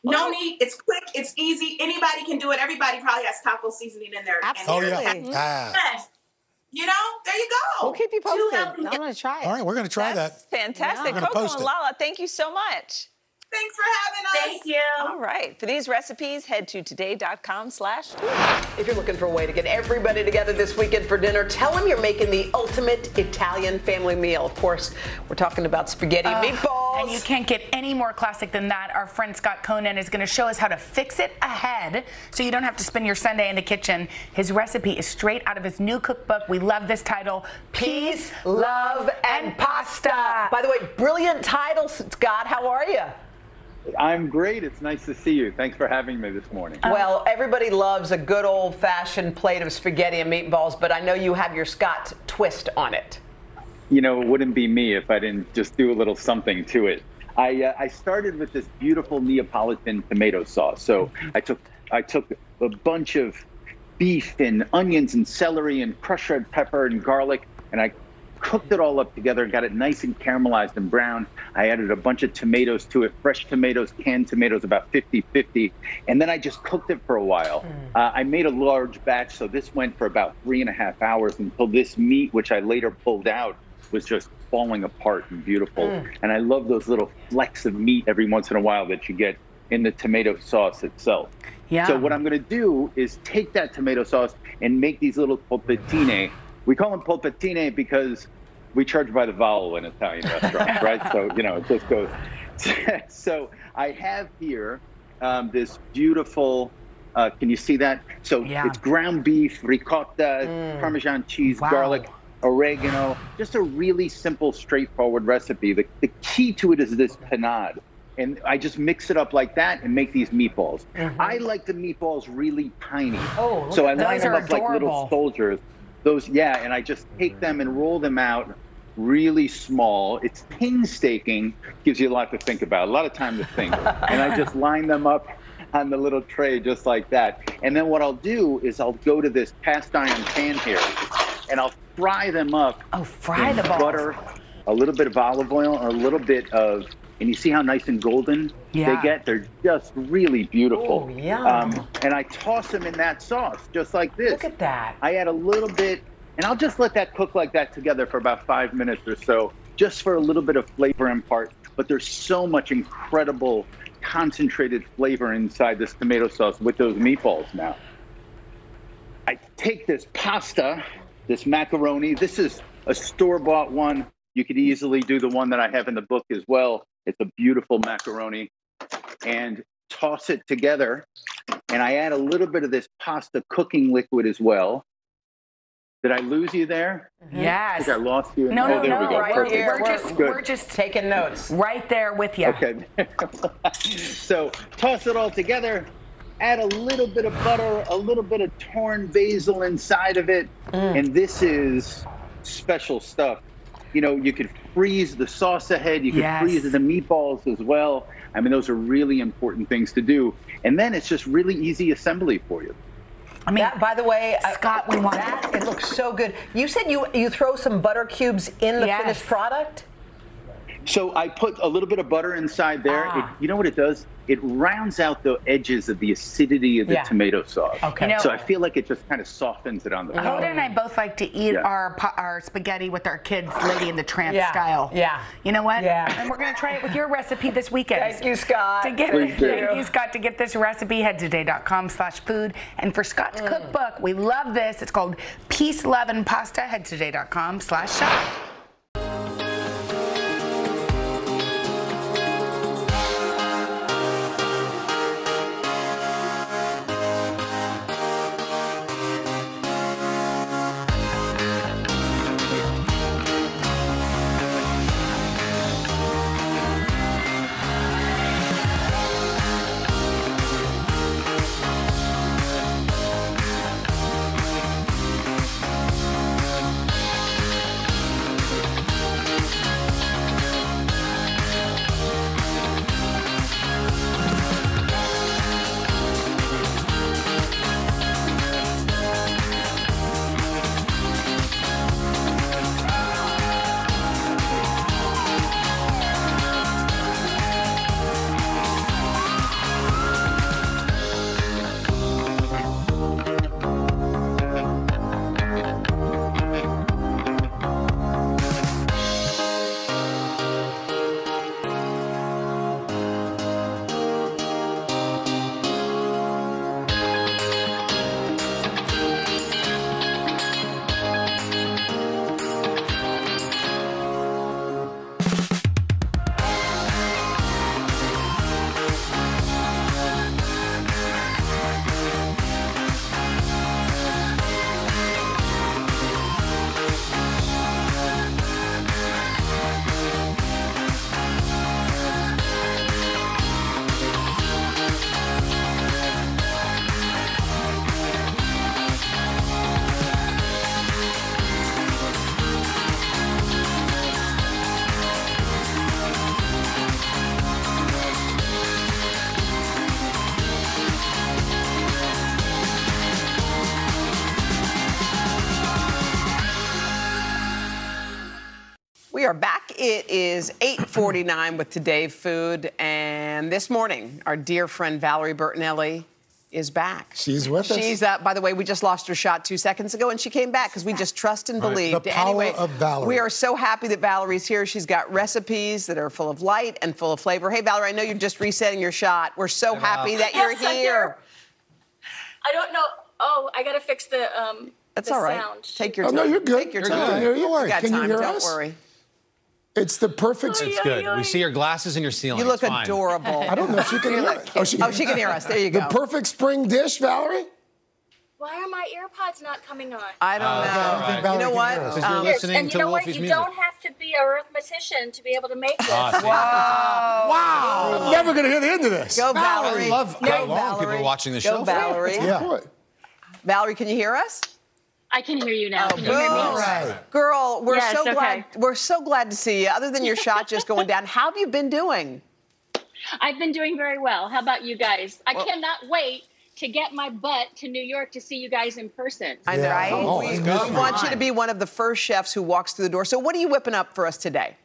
No meat. It's quick. It's easy. Anybody can do it. Everybody probably has taco seasoning in their. Oh, in their yeah. Ah. Yes. You know, there you go. We'll keep you posted. I'm gonna try it. All right, we're going to try that. Fantastic. We're Coco post and it. Lala, thank you so much. Thanks for having us. Thank you. All right. For these recipes, head to today.com slash If you're looking for a way to get everybody together this weekend for dinner, tell them you're making the ultimate Italian family meal. Of course, we're talking about spaghetti and Ugh, meatballs. And you can't get any more classic than that. Our friend Scott Conant is going to show us how to fix it ahead so you don't have to spend your Sunday in the kitchen. His recipe is straight out of his new cookbook. We love this title Peace, Love, and Pasta. By the way, brilliant title, Scott. How are you? I'm great. It's nice to see you. Thanks for having me this morning. Well, everybody loves a good old fashioned plate of spaghetti and meatballs, but I know you have your Scott twist on it. You know, it wouldn't be me if I didn't just do a little something to it. I, uh, I started with this beautiful Neapolitan tomato sauce. So I took I took a bunch of beef and onions and celery and crushed red pepper and garlic, and I cooked it all up together and got it nice and caramelized and brown. I added a bunch of tomatoes to it, fresh tomatoes, canned tomatoes, about 50 50. And then I just cooked it for a while. Uh, I made a large batch, so this went for about three and a half hours until this meat, which I later pulled out, was just falling apart and beautiful. Mm. And I love those little flecks of meat every once in a while that you get in the tomato sauce itself. Yeah. So what I'm going to do is take that tomato sauce and make these little polpettine. We call them polpettine because we charge by the vowel in Italian *laughs* restaurants, right? So you know it just goes. *laughs* so I have here um, this beautiful. Uh, can you see that? So yeah. it's ground beef, ricotta, Mm. Parmesan cheese, Wow. garlic, oregano. Just a really simple, straightforward recipe. The, the key to it is this panade. And I just mix it up like that and make these meatballs. I like the meatballs really tiny. Oh, so I line them up like little soldiers. Those, yeah, and I just take mm-hmm. them and roll them out really small. It's painstaking, gives you a lot to think about, a lot of time to think. and I just *laughs* line them up on the little tray just like that. And then what I'll do is I'll go to this cast iron pan here and I'll fry them up. Oh, fry the balls. butter, a little bit of olive oil, and a little bit of, and you see how nice and golden Yeah. they get? They're just really beautiful. Oh, yum. Um, and I toss them in that sauce, just like this. Look at that. I add a little bit, and I'll just let that cook like that together for about five minutes or so, just for a little bit of flavor and part. But there's so much incredible concentrated flavor inside this tomato sauce with those meatballs now. I take this pasta, this macaroni. This is a store bought one. You could easily do the one that I have in the book as well. It's a beautiful macaroni. And toss it together. And I add a little bit of this pasta cooking liquid as well. Did I lose you there? Yes. I think I lost you. No, oh, no, there no. we go. Right Perfect. here. We're just, Good. we're just taking notes. Right there with you. Okay. *laughs* so toss it all together. Add a little bit of butter, a little bit of torn basil inside of it, Mm. and this is special stuff. You know, you could freeze the sauce ahead. You could Yes. freeze the meatballs as well. I mean, those are really important things to do. And then it's just really easy assembly for you. I mean, by the way, Scott, we want that. It looks so good. You said you you throw some butter cubes in the Yes. finished product. So I put a little bit of butter inside there. Ah. It, you know what it does? It rounds out the edges of the acidity of the Yeah. tomato sauce. Okay. You know- so I feel like it just kind of softens it on the Hoda and I both like to eat Yeah. our our spaghetti with our kids, Lady and the Tramp Yeah. style. Yeah. You know what? Yeah. And we're gonna try it with your recipe this weekend. Thank you, Scott. To get Please do. thank you, Scott. To get this recipe, head to today.com/food. And for Scott's Mm. cookbook, we love this. It's called Peace, Love, and Pasta. Head to today.com 8:49 with Today Food, and this morning, our dear friend Valerie Bertinelli is back. She's with us. She's uh, by the way, we just lost her shot two seconds ago, and she came back because we just trust and Right. The power anyway, of Valerie. we are so happy that Valerie's here. She's got recipes that are full of light and full of flavor. Hey, Valerie, I know you're just resetting your shot. We're so happy that you're Yes, I'm here. here. I don't know. Oh, I gotta fix the um. That's the all right. Sound. Take your Oh, time. no, you're good. Take your You're time. good. Don't worry. You got Can you time. hear Don't us? worry. It's the perfect. It's good. We see your glasses and your ceiling. You look It's fine. adorable. I don't know if she can hear us. Oh, she oh, she can hear us. There you go. The perfect spring dish, Valerie? Why are my earpods not coming on? I don't Oh, know. that's all right. You know Valerie can what? hear us. 'Cause you're Um, listening and you to know what? You music. don't have to be a arithmetician to be able to make this. Ah, see? Wow. I'm never going to hear the end of this. Go, I Valerie. love Go, how long people Valerie. are watching the Go, show. for. Valerie. Yeah. Valerie, can you hear us? I can hear you now. Oh, can you hear me? All right. Girl, we're Yes, so okay. glad. We're so glad to see you. Other than your shot just going down, how have you been doing? I've been doing very well. How about you guys? I cannot wait to get my butt to New York to see you guys in person. I know. Yeah. Right? Oh, we, we want you to be one of the first chefs who walks through the door. So, what are you whipping up for us today?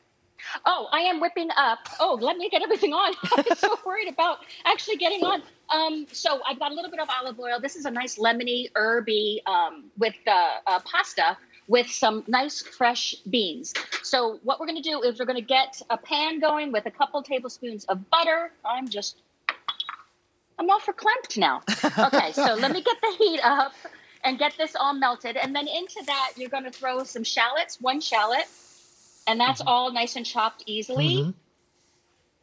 Oh, I am whipping up. Oh, let me get everything on. *laughs* I was so worried about actually getting on. Um, so I've got a little bit of olive oil. This is a nice lemony, herby um, with uh, uh, pasta with some nice fresh beans. So what we're going to do is we're going to get a pan going with a couple tablespoons of butter. I'm just, I'm all for verklempt now. *laughs* Okay, so let me get the heat up and get this all melted. And then into that, you're going to throw some shallots, one shallot, and that's mm-hmm. all nice and chopped easily. Mm-hmm.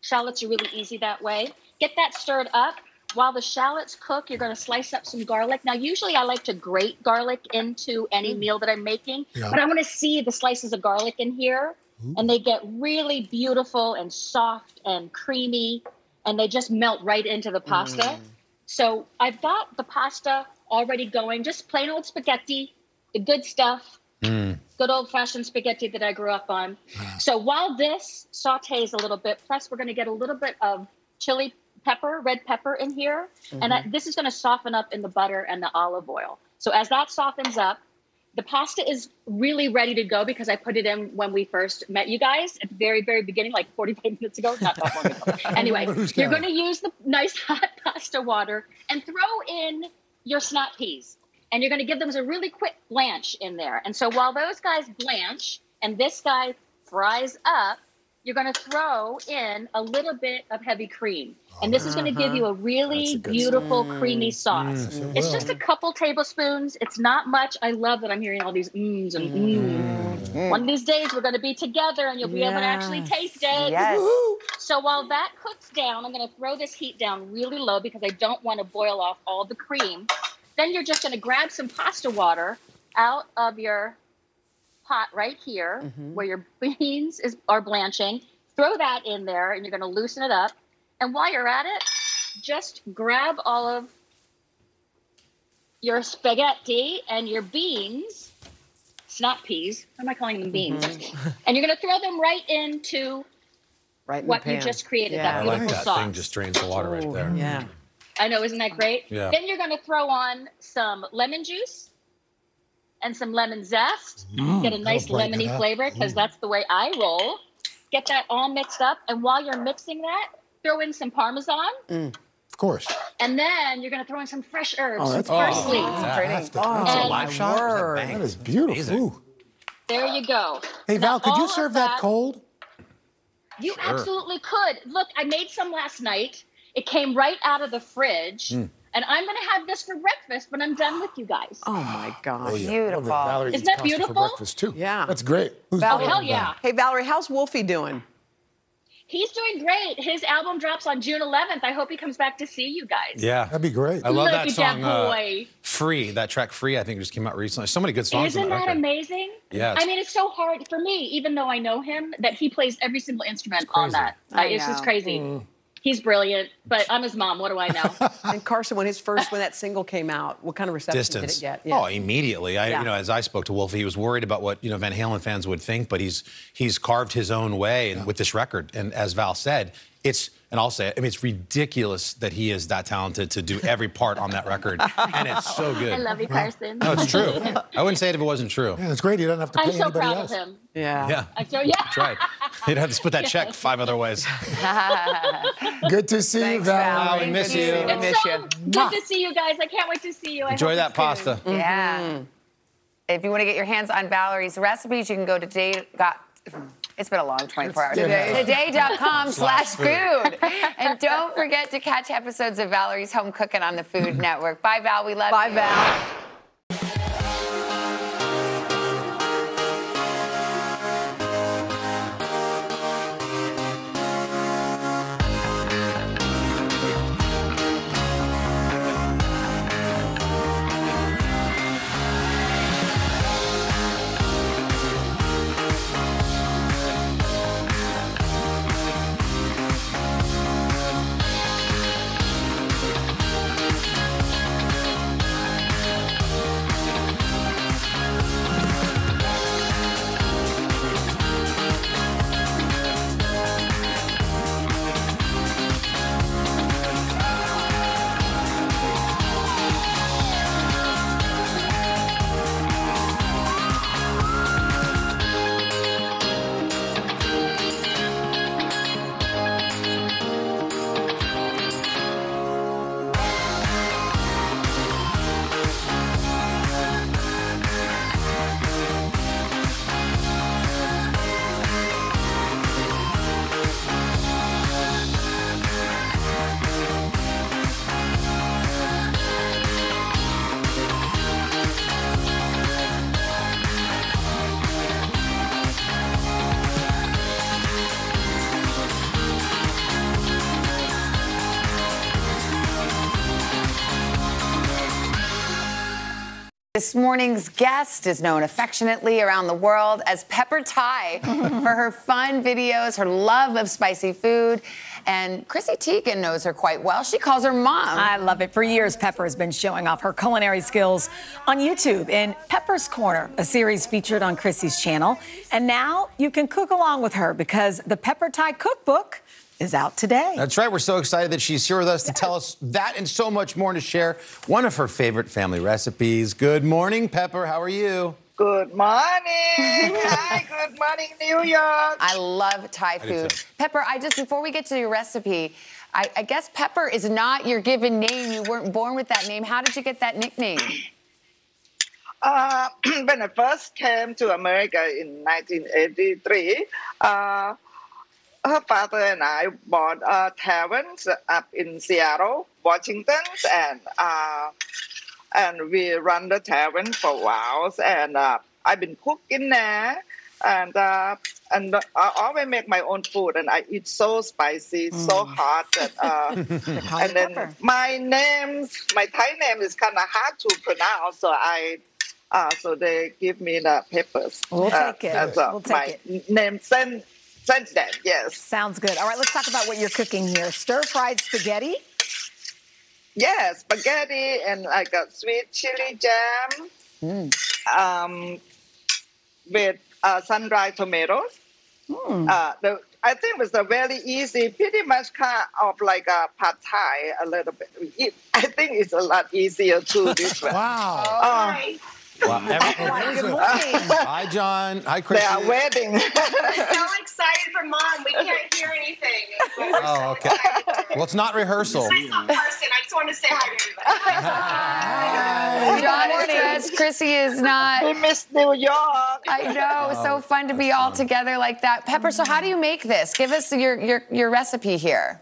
Shallots are really easy that way. Get that stirred up. While the shallots cook, you're going to slice up some garlic. Now, usually I like to grate garlic into any mm. meal that I'm making, Yeah. but I want to see the slices of garlic in here, mm. and they get really beautiful and soft and creamy, and they just melt right into the pasta. Mm. So I've got the pasta already going, just plain old spaghetti, the good stuff Mm. good old fashioned spaghetti that I grew up on. Ah. So while this sautés a little bit, plus we're going to get a little bit of chili pepper, red pepper in here. And mm-hmm. I, this is going to soften up in the butter and the olive oil. So as that softens up, the pasta is really ready to go because I put it in when we first met you guys at the very, very beginning, like 45 minutes ago. Not that long ago. *laughs* Anyway, you're going to use the nice *laughs* hot pasta water and throw in your snap peas. And you're going to give them a really quick blanch in there. And so while those guys blanch and this guy fries up, you're going to throw in a little bit of heavy cream. And this is going to give you a uh-huh. really beautiful, creamy mm, sauce. it it's will. just a couple tablespoons. It's not much. I love that I'm hearing all these mms and mmm. One of these days, we're going to be together and you'll be able to actually taste it. Yes. So while that cooks down, I'm going to throw this heat down really low because I don't want to boil off all the cream. Then you're just going to grab some pasta water out of your pot right here where your *laughs* beans is, are blanching. Throw that in there and you're going to loosen it up. And while you're at it, just grab all of your spaghetti and your beans, snap peas. Why am I calling them beans? *laughs* And you're going to throw them right into Right in what you just created, Yeah. that I I beautiful like that sauce. thing just drains the water right there. Yeah. I know, isn't that great? Yeah. Then you're going to throw on some lemon juice and some lemon zest. Mm, Get a nice that'll brighten it lemony flavor because that's the way I roll. Get that all mixed up, and while you're mixing that, throw in some parmesan, Of course. and then you're going to throw in some fresh herbs, Oh, some that's parsley. I have to- Oh, That's a And- live shot. Is that word. bang? That is beautiful. There you go. Hey, Now, Val, could you serve that cold? You absolutely could. Look, I made some last night. It came right out of the fridge. Hmm. And I'm going to have this for breakfast when I'm done with you guys. Oh my gosh. Oh, yeah. Beautiful. Valerie Isn't that beautiful? For breakfast too. Yeah. That's great. Who's Oh, hell yeah. Hey, Valerie, how's Wolfie doing? He's doing great. His album drops on June 11th. I hope he comes back to see you guys. Yeah. That'd be great. I love Look that song. that uh. Free. That track Free, I think just came out recently. So many good songs Isn't on that that amazing? Yeah, I mean, it's so hard for me, even though I know him, that he plays every single instrument on that. I Uh, it's just know. crazy. He's brilliant, but I'm his mom. What do I know? *laughs* and Carson, when his first, when that single came out, what kind of reception distance. did it get? Yeah. Oh, immediately. I, Yeah. you know, as I spoke to Wolf, he was worried about what you know Van Halen fans would think, but he's he's carved his own way and with this record. And as Val said, it's and I'll say it. I mean, it's ridiculous that he is that talented to do every part on that record, and it's so *laughs* good. I love you, Carson. No, it's true. *laughs* I wouldn't say it if it wasn't true. Yeah, it's great. You don't have to pay I'm so anybody proud else. of him. Yeah. Yeah. I'm so yeah. That's right. You'd have to split that check *laughs* five other ways. Good to see you, Val. Val, we miss you. It's We miss so you. good to see you guys. I can't wait to see you. I Enjoy that it's good. pasta. Mm-hmm. Yeah. If you want to get your hands on Valerie's recipes, you can go to today. Got, it's been a long 24 hours. Today. Today.com *laughs* slash Slash food. and don't forget to catch episodes of Valerie's Home Cooking on the Food Network. Bye, Val. We love you. Bye, Val. This morning's guest is known affectionately around the world as Pepper Thai *laughs* for her fun videos, her love of spicy food. And Chrissy Teigen knows her quite well. She calls her mom. I love it. For years, Pepper has been showing off her culinary skills on YouTube in Pepper's Corner, a series featured on Chrissy's channel. And now you can cook along with her because the Pepper Thai Cookbook is out today. That's right. We're so excited that she's here with us to tell us that and so much more to share one of her favorite family recipes. Good morning, Pepper. How are you? Good morning. *laughs* Hi, good morning, New York. I love Thai I do food. too. Pepper, I just, before we get to your recipe, I, I guess Pepper is not your given name. You weren't born with that name. How did you get that nickname? *clears throat* Uh, *clears throat* when I first came to America in 1983, uh, her father and I bought a tavern up in Seattle, Washington, and uh, and we run the tavern for a while. And uh, I've been cooking there, and uh, and I always make my own food, and I eat so spicy, so hot that. Uh, *laughs* and then my names, my Thai name is kind of hard to pronounce, so I. Uh, so they give me the peppers. We'll uh, take it. As, uh, We'll take my name since since then. Yes. Sounds good. All right, let's talk about what you're cooking here. Stir fried spaghetti. Yes, spaghetti and like a sweet chili jam. Mm. Um, with uh, sun-dried tomatoes. Hmm. Uh, the, I think it was a very easy, pretty much kind of like a pad thai a little bit. It, I think it's a lot easier to this one. wow. Uh, Wow. *laughs* Every- Hi, John. Hi, Chris. they are wedding. We're *laughs* so excited for mom. We can't hear anything. *laughs* Oh, okay. Well, it's not rehearsal. Nice up person. I just want to say hi to everybody. John is dressed. Chrissy is not. We miss New York. I know. Oh, so fun to be all together like that. Pepper, so how do you make this? Give us your, your, your recipe here.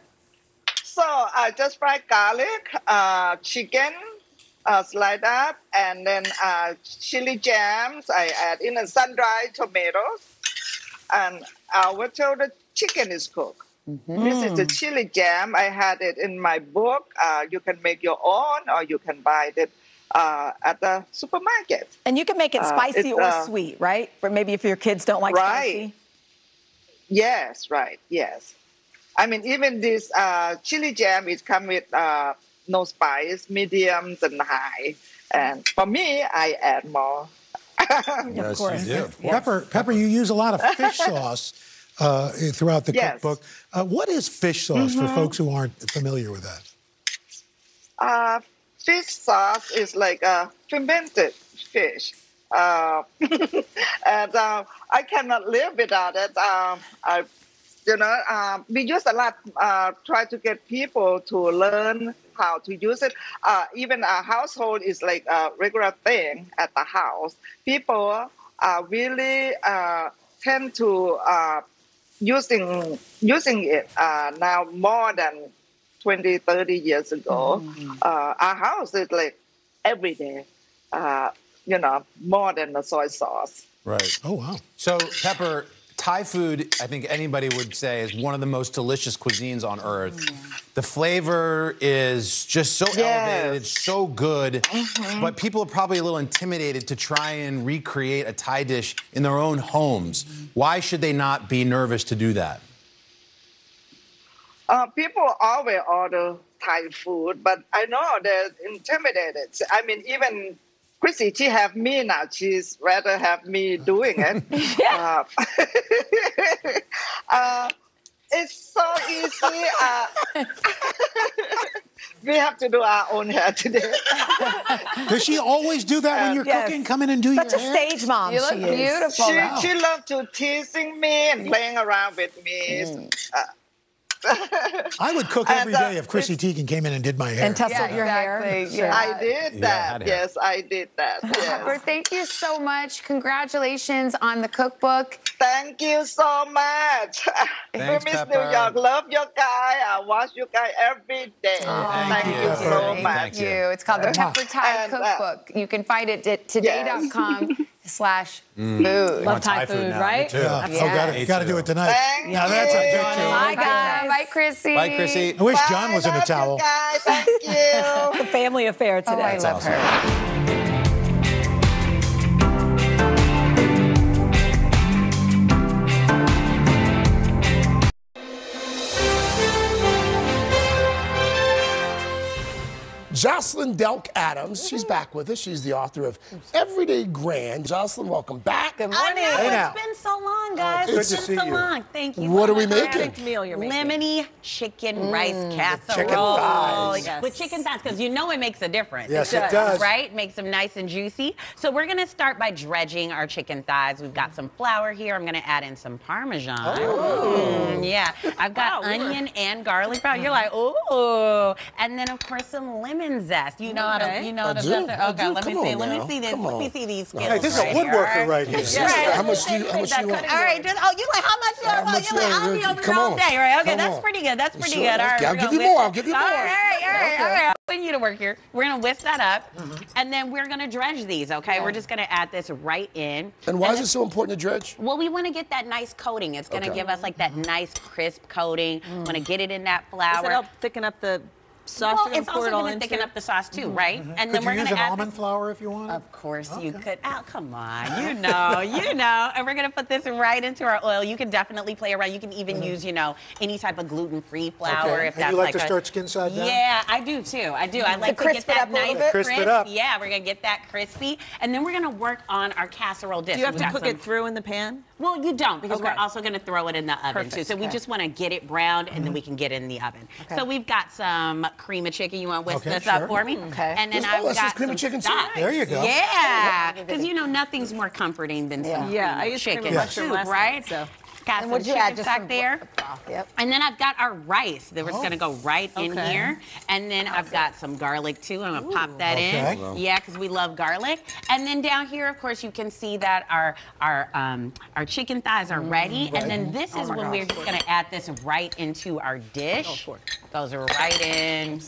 So I just fry garlic, uh, chicken, uh, slide up, and then uh, chili jams. I add in a sun-dried tomatoes, and wait till the chicken is cooked. This is the chili jam. I had it in my book. Uh, you can make your own, or you can buy it uh, at the supermarket. And you can make it Uh, spicy or uh, sweet, right? Or maybe if your kids don't like Right. spicy. Yes, right, yes. I mean, even this uh, chili jam is come with uh, no spice, mediums and high. And for me, I add more. Yes, you do. Pepper, Pepper, you use a lot of fish *laughs* sauce uh, throughout the Yes. cookbook. Uh, what is fish sauce for Mhm. folks who aren't familiar with that? Uh, fish sauce is like a fermented fish. Uh, *laughs* and uh, I cannot live without it. Um, I, you know, um, we use a lot. Uh, try to get people to learn how to use it. Uh, even a household is like a regular thing at the house. People uh, really uh, tend to uh, using using it uh, now more than 20, 30 years ago. Uh, our house is like every day, uh, you know, more than the soy sauce. Right. Oh, wow. So, Pepper, Thai food, I think anybody would say, is one of the most delicious cuisines on earth. Mm. The flavor is just so elevated, it's so good, mm-hmm. but people are probably a little intimidated to try and recreate a Thai dish in their own homes. Mm-hmm. Why should they not be nervous to do that? Uh, people always order Thai food, but I know they're intimidated. I mean, even Chrissy, she have me now. She's rather have me doing it. *laughs* uh, *laughs* uh, it's so easy. Uh, *laughs* we have to do our own hair today. Does she always do that when you're cooking? Come in and do your Such your a hair? stage mom You look she is. beautiful, She, though. she loves to teasing me and playing around with me. Uh, *laughs* I would cook every And, uh, day if Chrissy Teigen came in and did my hair. And tussled yeah, exactly. Yeah. I did that. had hair. yes, I did that. Pepper, Yes. thank you so much. Congratulations on the cookbook. Thank you so much. *laughs* Thanks, Miss New York, love your guy. I watch your guy every day. thank, you, so much. Thank you. It's called the Pepper *laughs* Thai And, uh, Cookbook. You can find it at today.com slash Mm. food. Love Thai food, now, right? me. Yeah. Oh, gotta, gotta do it tonight. Thank now that's a you. picture. Bye, guys. Bye, Chrissy. Bye, Chrissy. I wish John was in a towel. Guys, thank *laughs* you. It's a family affair today. Oh, I love her. Jocelyn Delk Adams, she's back with us. She's the author of Everyday Grand. Jocelyn, welcome back. Good I know, Hey now. it's been so long, guys. good it's to been see so you. long. Thank you. What for are we making? meal you're making? Lemony chicken Mm, rice the casserole. chicken thighs. Yes. With chicken thighs, because you know it makes a difference. Yes, it does. Right? Makes them nice and juicy. So we're gonna start by dredging our chicken thighs. We've got some flour here. I'm gonna add in some Parmesan. Oh. Mm, yeah. I've got onion and garlic powder. You're like, ooh. And then of course some lemon zest. You know how to you know I how to do, zest it? Okay, do. let me see. Let me see this. Let me see these Hey, skittles. this is a woodworker all right here. Yeah. Sister, how much do you- how much you want? All right, just, oh, you like how much? you want? Oh, much you like, I'll be over Come all on. day, right? Okay, that's pretty good. That's pretty good. All right, I'll give you more. I'll give you more. right, all right, all right, Okay. all right. Putting you to work here. We're gonna whisk that up, mm-hmm. and then we're gonna dredge these. Okay, we're just gonna add this right in. And why is it so important to dredge? well, we want to get that nice coating. It's going to Okay. give us like that mm-hmm. nice crisp coating. Want to mm. get it in that flour. Does it help thicken up the sauce Well, it's also it going to into? thicken up the sauce too, mm-hmm. right? Mm-hmm. And Could then we're use going to an add almond this- flour if you want? Of course you could. Oh, come on. You *laughs* know, you know. And we're going to put this right into our oil. You can definitely play around. You can even mm-hmm. use, you know, any type of gluten-free flour Okay. if And that's you like to a- start skin side down? Yeah, I do too. I do. I like to, crisp get it that up nice bit? Crisp it crisp. up. Yeah, we're going to get that crispy. And then we're going to work on our casserole dish. Do you have to cook some- it through in the pan? Well, you don't because Okay. we're also going to throw it in the oven too. Perfect, So we just want to get it browned and then mm-hmm. we can get it in the oven. Okay. So we've got some cream of chicken. You want to whisk Okay, this sure. up for me? Mm-hmm. Okay. And then I've oh, got cream of chicken soup? stock. There you go. Yeah, because you know nothing's more comforting than some Yeah, cream I of used cream chicken of mushroom soup, right? so- Got And some what'd you chicken add? Just stock some there. broth, Yep. And then I've got our rice that was Oh. going to go right in Okay. here. And then I've got some garlic too. I'm going to pop that Okay. in. Yeah, because we love garlic. And then down here, of course, you can see that our our um, our chicken thighs are ready. And then this is when we're just going to add this right into our dish. Goes right in.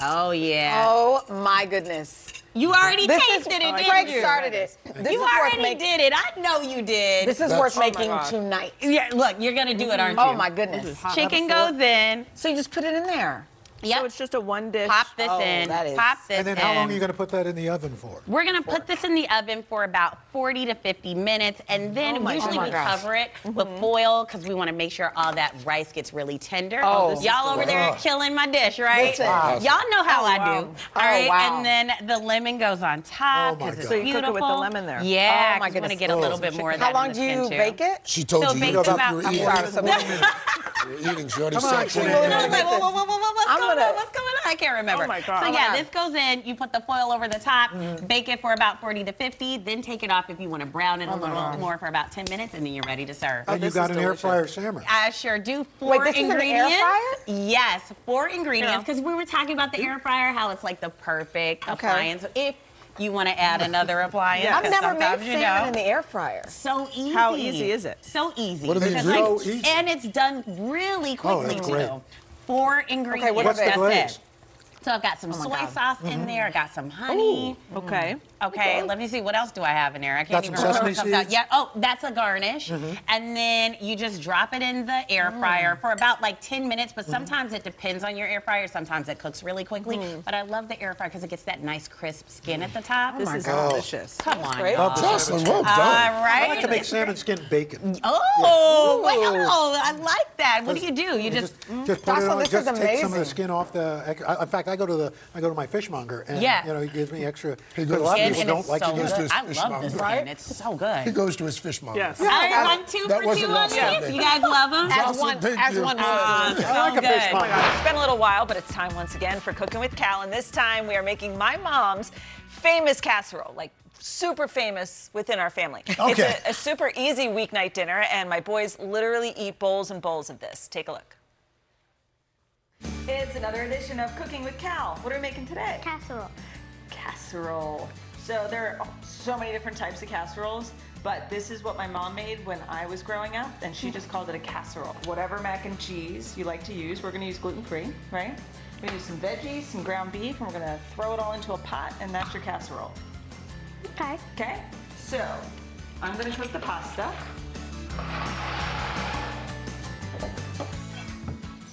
Oh yeah. Oh my goodness. You already This is- tasted it, didn't Craig you? started it. This you is already make- did it. I know you did. This is worth making oh tonight. Yeah, look, you're gonna do it, aren't oh you? Oh my goodness. Chicken goes in. So you just put it in there. Yep. it's just a one dish. Pop this Oh, in. that is- Pop this in. And then in. how long are you going to put that in the oven for? We're gonna put this in the oven for about 40 to 50 minutes, and then Oh my- usually oh we gosh. cover it with foil because we want to make sure all that rice gets really tender. Oh, y'all over there delicious. killing my dish, right? Listen. Y'all know how Oh, I wow. do. Oh, All right, wow. and then the lemon goes on top Oh, my because it's God. So you beautiful. cook it with the lemon there? Yeah, Oh, my 'cause we want to goodness. get a little Oh. bit more of How long do you bake it? She told So you bake you it were about- eating. I'm sorry, You're eating. She already Come said on, what's going on? What's going on? I can't remember. Oh, my God. So Oh, yeah, this goes in. You put the foil over the top, Mm-hmm. bake it for about 40 to 50, then take it off if you want to brown it a Oh, my little God. more for about 10 minutes, and then you're ready to serve. and you got an air fryer sandwich. I sure do. Four Wait, this is an air ingredients. fryer? Yes, four ingredients. Yeah. Because we were talking about the air fryer, how it's like the perfect Okay. appliance. If you want to add another appliance, I've never made sometimes you salmon know. in the air fryer. So easy. How easy is it? So easy. What are these Because, like, easy. And it's done really Oh, quickly that's too. Four ingredients. what are they? that's What's the it. Glaze? So I've got some Oh soy God. sauce in Mhm. there. I got some honey. Ooh, okay. Okay, Okay. let me see. What else do I have in there? I can't some even remember. sesame what comes out. seeds? Yeah. Oh, that's a garnish. Mm-hmm. And then you just drop it in the air Mm. fryer for about like 10 minutes. But Mm-hmm. sometimes it depends on your air fryer. Sometimes it cooks really quickly. Mhm. But I love the air fryer because it gets that nice crisp skin at the top. This is delicious. Come on. Great. y'all. Jocelyn, well All done. right. I like to make salmon skin bacon. Oh, Yeah. wow. I like that. What do you do? You just. Just put it on. Just is take some of the skin off the. In fact, I go to the. I go to my fishmonger, and Yeah. you know he gives me extra. He because a lot of people don't it's like so to use good. this. I love this fishmonger. skin. It's so good. He goes to his fishmonger. Yes. I want two That for wasn't two on this. on. You guys love them? As one, as one would. Oh, so I like a good. fishmonger. Oh it's been a little while, but it's time once again for Cooking with Cal. And this time we are making my mom's famous casserole, like super famous within our family. Okay. It's a, a super easy weeknight dinner, and my boys literally eat bowls and bowls of this. Take a look. It's another edition of Cooking with Cal. What are we making today? Casserole. Casserole. So there are so many different types of casseroles, but this is what my mom made when I was growing up, and she just called it a casserole. Whatever mac and cheese you like to use, we're gonna use gluten-free, right? We're gonna use some veggies, some ground beef, and we're gonna throw it all into a pot, and that's your casserole. Okay. Okay? So, I'm gonna cook the pasta.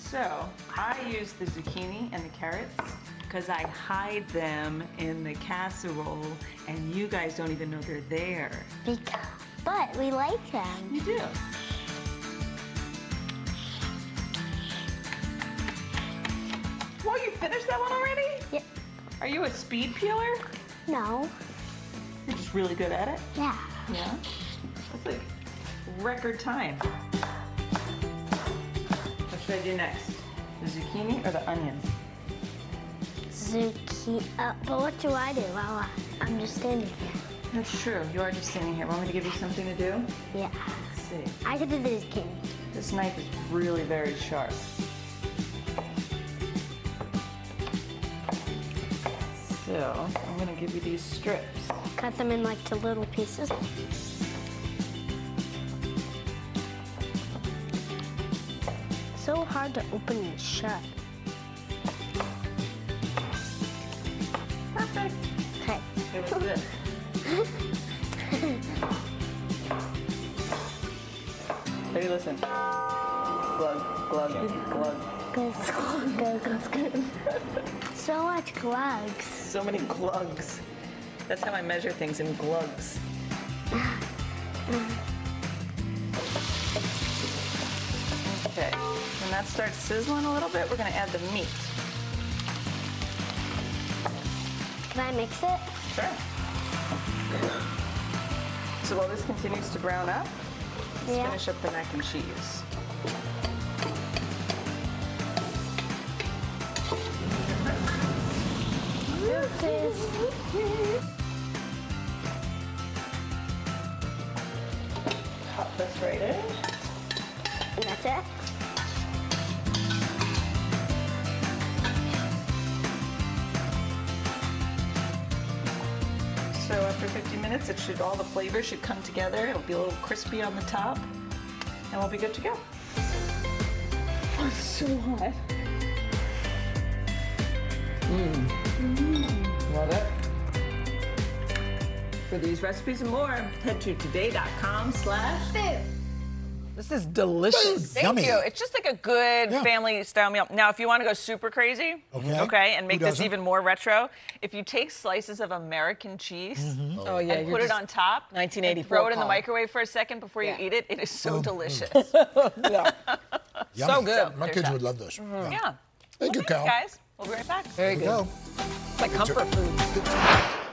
So, I use the zucchini and the carrots because I hide them in the casserole and you guys don't even know they're there. But we like them. You do. Well, you finished that one already? Yep. Are you a speed peeler? No. You're just really good at it? Yeah. Yeah. That's like record time. What should I do next? The zucchini or the onion? Zucchini. Uh, but what do I do while I- I'm just standing here? That's true. You are just standing here. Want me to give you something to do? Yeah. Let's see. I could do the zucchini. This knife is really very sharp. So, I'm gonna give you these strips. Cut them in like to little pieces. So hard to open and shut. Perfect. Okay. Okay, what's this? Ready, listen. Glug, glug, glug. Good, good, good, good. *laughs* So much glugs. So many glugs. That's how I measure things in glugs. *laughs* Okay, when that starts sizzling a little bit, we're gonna add the meat. Can I mix it? Sure. So while this continues to brown up, let's Yeah. finish up the mac and cheese. Pop this right in. And that's it? So after 50 minutes, it should all the flavors should come together. It'll be a little crispy on the top, and we'll be good to go. Oh, it's so hot. Mmm. Love it. For these recipes and more, head to today.com slash food. This is delicious. Thank Yummy. you. It's just like a good family style meal. Now, if you want to go super crazy, Okay. and make this even more retro, if you take slices of American cheese Mm-hmm. Oh, yeah, and you're put it on top, 1984 throw it in the microwave for a second before you eat it, it is so delicious. *laughs* Yummy. So good. My kids that. would love this. Mhm. Yeah. Thank you, Well, Cal. thanks, guys. We'll be right back. Very There you good. go. It's like comfort food. *laughs*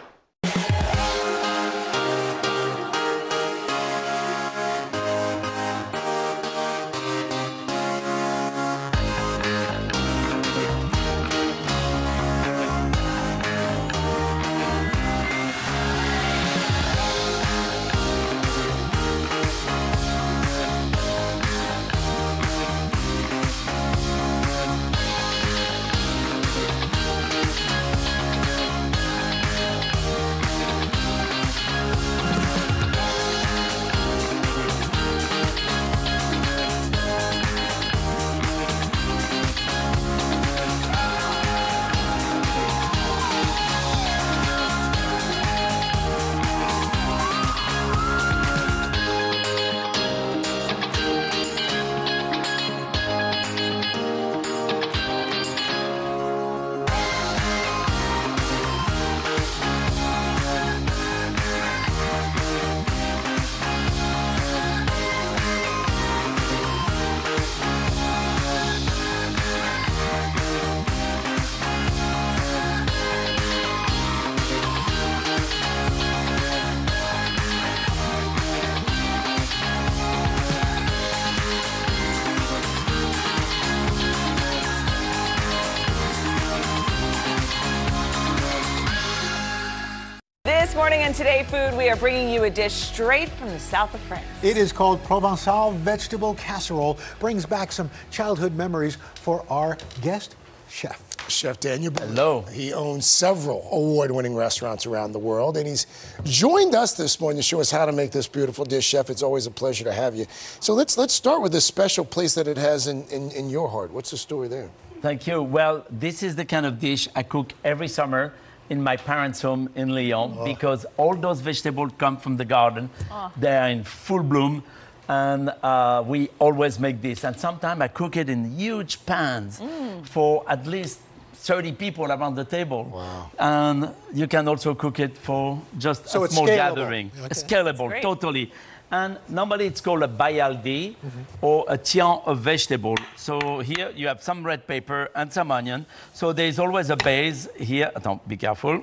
This morning on Today Food, we are bringing you a dish straight from the south of France. It is called Provençal Vegetable Casserole. Brings back some childhood memories for our guest chef. Chef Daniel Hello. He owns several award-winning restaurants around the world, and he's joined us this morning to show us how to make this beautiful dish. Chef, it's always a pleasure to have you. So let's let's start with this special place that it has in, in, in your heart. What's the story there? Thank you. Well, this is the kind of dish I cook every summer in my parents' home in Lyon Oh. because all those vegetables come from the garden. Oh. They are in full bloom. And uh, we always make this. And sometimes I cook it in huge pans for at least 30 people around the table. Wow. And you can also cook it for just So a small scalable. gathering. Okay. Scalable, totally. And normally it's called a bayaldi mm-hmm. or a tian of vegetable. So here you have some red pepper and some onion. So there's always a base here. Attends, be careful.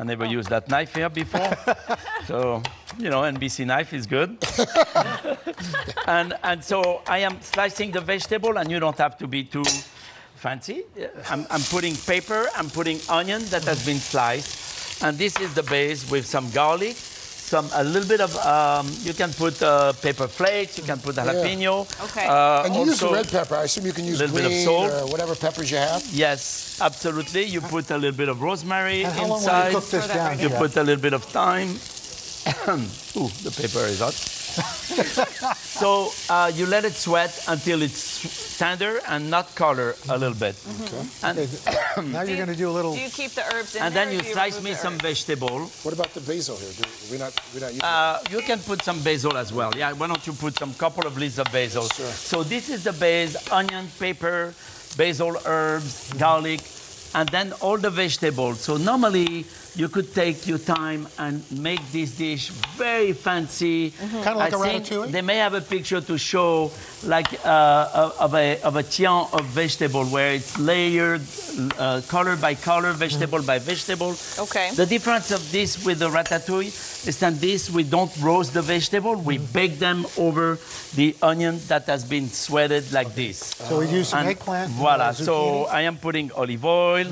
I never used that knife here before. *laughs* so, you know, NBC knife is good. *laughs* and, and so I am slicing the vegetable, and you don't have to be too fancy. I'm, I'm putting pepper, I'm putting onion that has been sliced. And this is the base with some garlic, some a little bit of, um, you can put uh, pepper flakes, you can put jalapeno. Okay. Uh, and you use the red pepper. I assume you can use little green bit of salt. or whatever peppers you have. Yes, absolutely. You put a little bit of rosemary And how long will you inside. cook this down, you Chef? put a little bit of thyme. *coughs* Ooh, the paper is hot. *laughs* so uh, you let it sweat until it's tender and not color a little bit. And *coughs* now you're going to do a little. Do you keep the herbs in and there then or you slice me some vegetable. What about the basil here? Do we not we not using Uh, you can put some basil as well. Yeah, why don't you put some couple of leaves of basil? So this is the base: onion, pepper, basil, herbs, garlic, and then all the vegetables. So normally you could take your time and make this dish very fancy. Kinda like I a ratatouille? They may have a picture to show, like uh, of a of a tian of vegetable where it's layered, uh, color by color, vegetable by vegetable. Okay. The difference of this with the ratatouille is that this we don't roast the vegetable, we bake them over the onion that has been sweated like this. So we use some And eggplant, Voila. uh, So. I am putting olive oil.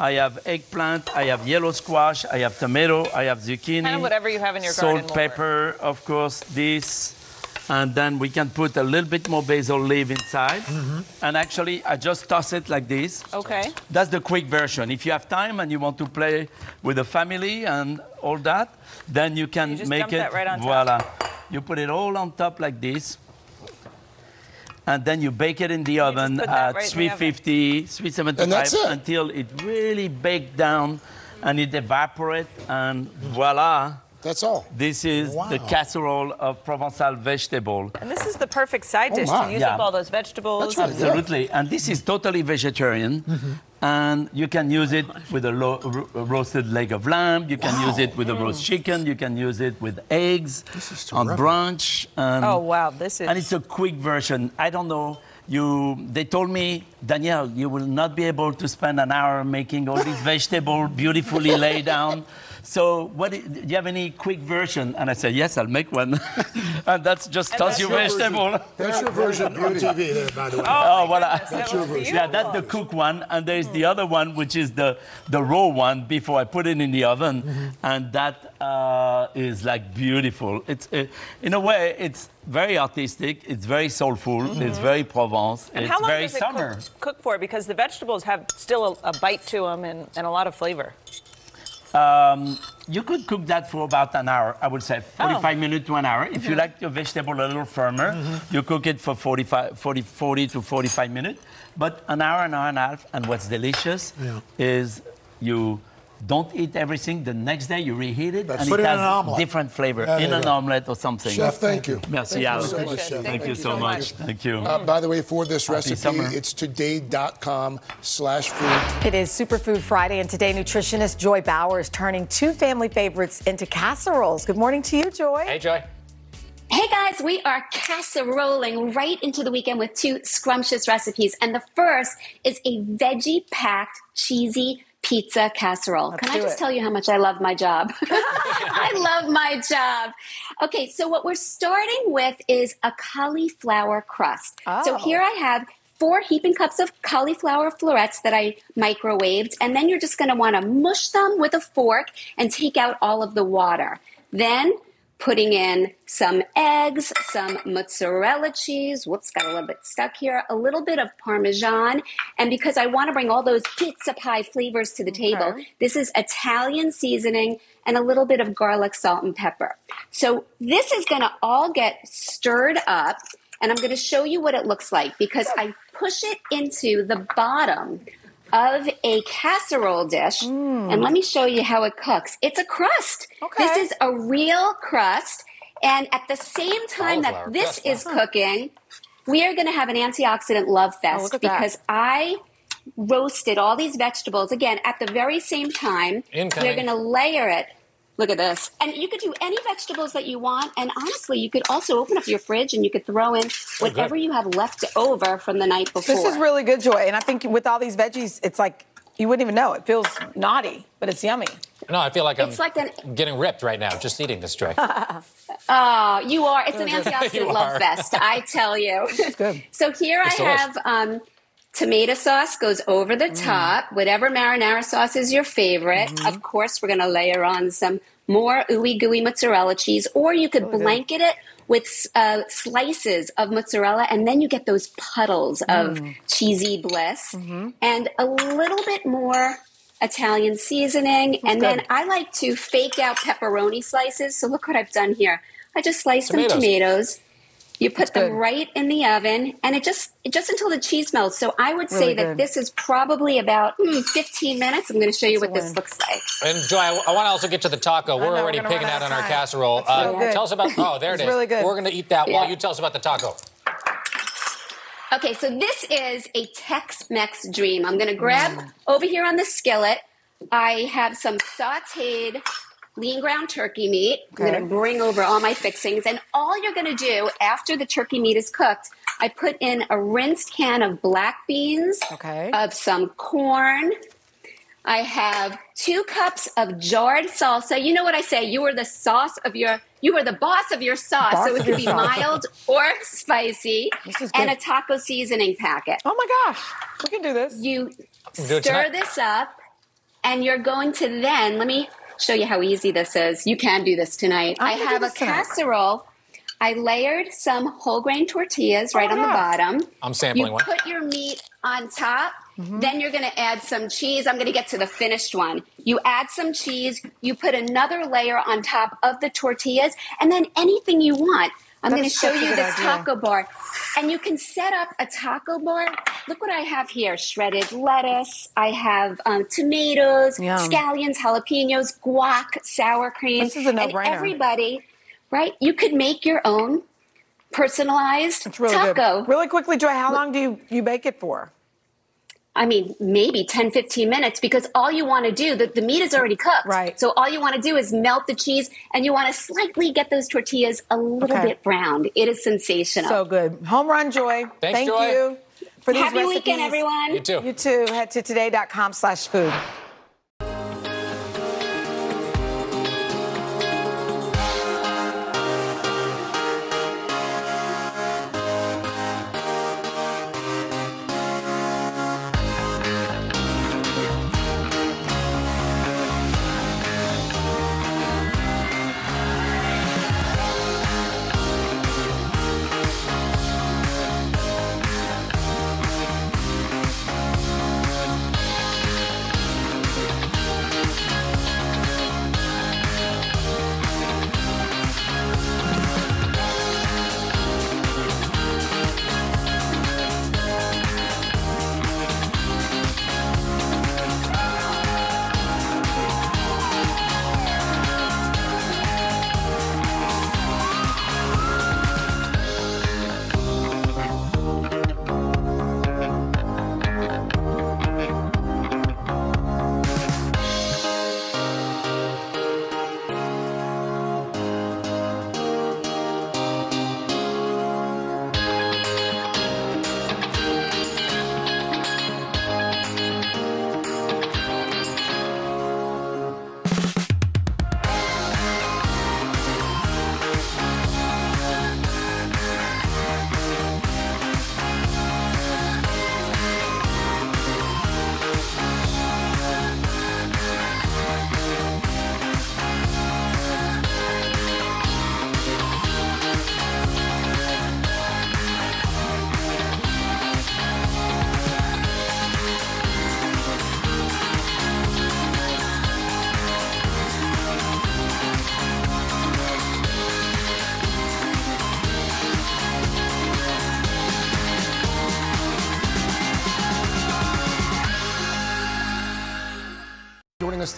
I have eggplant. I have yellow squash. I have tomato. I have zucchini. Kind of whatever you have in your Salt, garden will work. pepper, of course. This. And then we can put a little bit more basil leaf inside. Mm-hmm. And actually, I just toss it like this. Okay. That's the quick version. If you have time and you want to play with the family and all that, then you can You just make dump it. that right on top. voila. You put it all on top like this. And then you bake it in the oven at right in oven. 350, 375 it. until it really baked down and it evaporates. And voila, That's all. This is the casserole of Provençal vegetable. And this is the perfect side Oh, dish my. to use Yeah. up all those vegetables. Absolutely. And this is totally vegetarian. Mm-hmm. And you can use it with a lo- ro- roasted leg of lamb. You can use it with a roast chicken. You can use it with eggs on brunch. And, Oh, wow, this is- And it's a quick version. I don't know. You, they told me, Daniel, you will not be able to spend an hour making all these *laughs* vegetables beautifully laid down. So, what, do you have any quick version? And I said, yes, I'll make one. *laughs* and that's just toss your vegetable. That's your version on TV there, by the way. Oh, voilà. That's your version. Yeah, that's the cook one, and there's the other one, which is the the raw one before I put it in the oven, Mm-hmm. and that uh, is like beautiful. It's uh, in a way, it's very artistic. It's very soulful. It's very Provence. And it's how long very does it summer. cook, cook for? Because the vegetables have still a, a bite to them and, and a lot of flavor. Um, you could cook that for about an hour, I would say, 45 Oh. minutes to an hour. If you Mhm. like your vegetable a little firmer, you cook it for 45, 40, 40 to 45 minutes. But an hour, an hour and a half. And what's delicious Yeah. is you don't eat everything. The next day you reheat it, and it it has an different flavor There in an go. omelette or something. Chef, thank you. Merci, Thank you so much, Chef. Thank you so much. Thank you. Uh, by the way, for this Happy recipe, summer. it's today.com slash food. It is Superfood Friday, and today nutritionist Joy Bauer is turning two family favorites into casseroles. Good morning to you, Joy. Hey, Joy. Hey guys, we are casseroling right into the weekend with two scrumptious recipes. And the first is a veggie packed, cheesy pizza casserole. Can I just it. tell you how much I love my job? *laughs* I love my job. Okay, so what we're starting with is a cauliflower crust. So Oh. here I have four heaping cups of cauliflower florets that I microwaved, and then you're just going to want to mush them with a fork and take out all of the water. Then putting in some eggs, some mozzarella cheese. Whoops, got a little bit stuck here. A little bit of Parmesan. And because I want to bring all those pizza pie flavors to the table, this is Italian seasoning and a little bit of garlic, salt, and pepper. So this is going to all get stirred up. And I'm going to show you what it looks like because I push it into the bottom of a casserole dish. Mm. And let me show you how it cooks. It's a crust. Okay. This is a real crust. And at the same time Cauliflower that this crust, is huh? cooking, we are going to have an antioxidant love oh, fest look at that. because I roasted all these vegetables again at the very same time. Incoming. We're going to layer it. Look at this. And you could do any vegetables that you want. And honestly, you could also open up your fridge and you could throw in whatever you have left over from the night before. This is really good, Joy. And I think with all these veggies, it's like you wouldn't even know. It feels naughty, but it's yummy. No, I feel like I'm It's like an- getting ripped right now just eating this drink. *laughs* Oh, you are. It's an *laughs* antioxidant love are. fest, I tell you. good. *laughs* So here It's I delish. have um, tomato sauce goes over the top. Whatever marinara sauce is your favorite. Of course, we're going to layer on some more ooey gooey mozzarella cheese, or you could blanket it with uh, slices of mozzarella, and then you get those puddles of Mm. cheesy bliss, and a little bit more Italian seasoning. and then. I like to fake out pepperoni slices. So look what I've done here. I just sliced Tomatoes. some tomatoes. You put them right in the oven, and it just it just until the cheese melts. So I would say Really that good. this is probably about mm, 15 minutes. I'm going to show you what this looks like. And Joy, I, want to also get to the taco. We're know, we're already gonna picking out out on our casserole. Uh, so good. tell us about. Oh, there *laughs* It's really good. We're going to eat that while you tell us about the taco. Okay, so this is a Tex-Mex dream. I'm going to grab over here on the skillet. I have some sautéed lean ground turkey meat. I'm going to bring over all my fixings, and all you're going to do after the turkey meat is cooked, I put in a rinsed can of black beans, okay. of some corn. I have two cups of jarred salsa. You know what I say? You are the sauce of your. You are the boss of your sauce, Boss so it of can be sauce. mild or spicy. And a taco seasoning packet. Oh my gosh, we can do this. You do stir this up, and you're going to then. Let me show you how easy this is. You can do this tonight. I'm I have a tonight. casserole. I layered some whole grain tortillas right Oh on the bottom. I'm sampling you one. put your meat on top. Mm-hmm. Then you're going to add some cheese. I'm going to get to the finished one. You add some cheese. You put another layer on top of the tortillas, and then anything you want. I'm going to show you this idea. taco bar. And you can set up a taco bar. Look what I have here shredded lettuce. I have um, tomatoes, Yum. scallions, jalapenos, guac, sour cream. This is a And no-brainer. everybody, right? You could make your own personalized Really taco. good. Really quickly, Joy, how long do you, you bake it for? I mean, maybe 10, 15 minutes because all you want to do, the, the meat is already cooked. Right. So all you want to do is melt the cheese and you want to slightly get those tortillas a little Okay. bit browned. It is sensational. So good. Home run, Joy. Thanks, Thank Joy. you for these Happy recipes. weekend, everyone. You too. You too. Head to today.com slash food.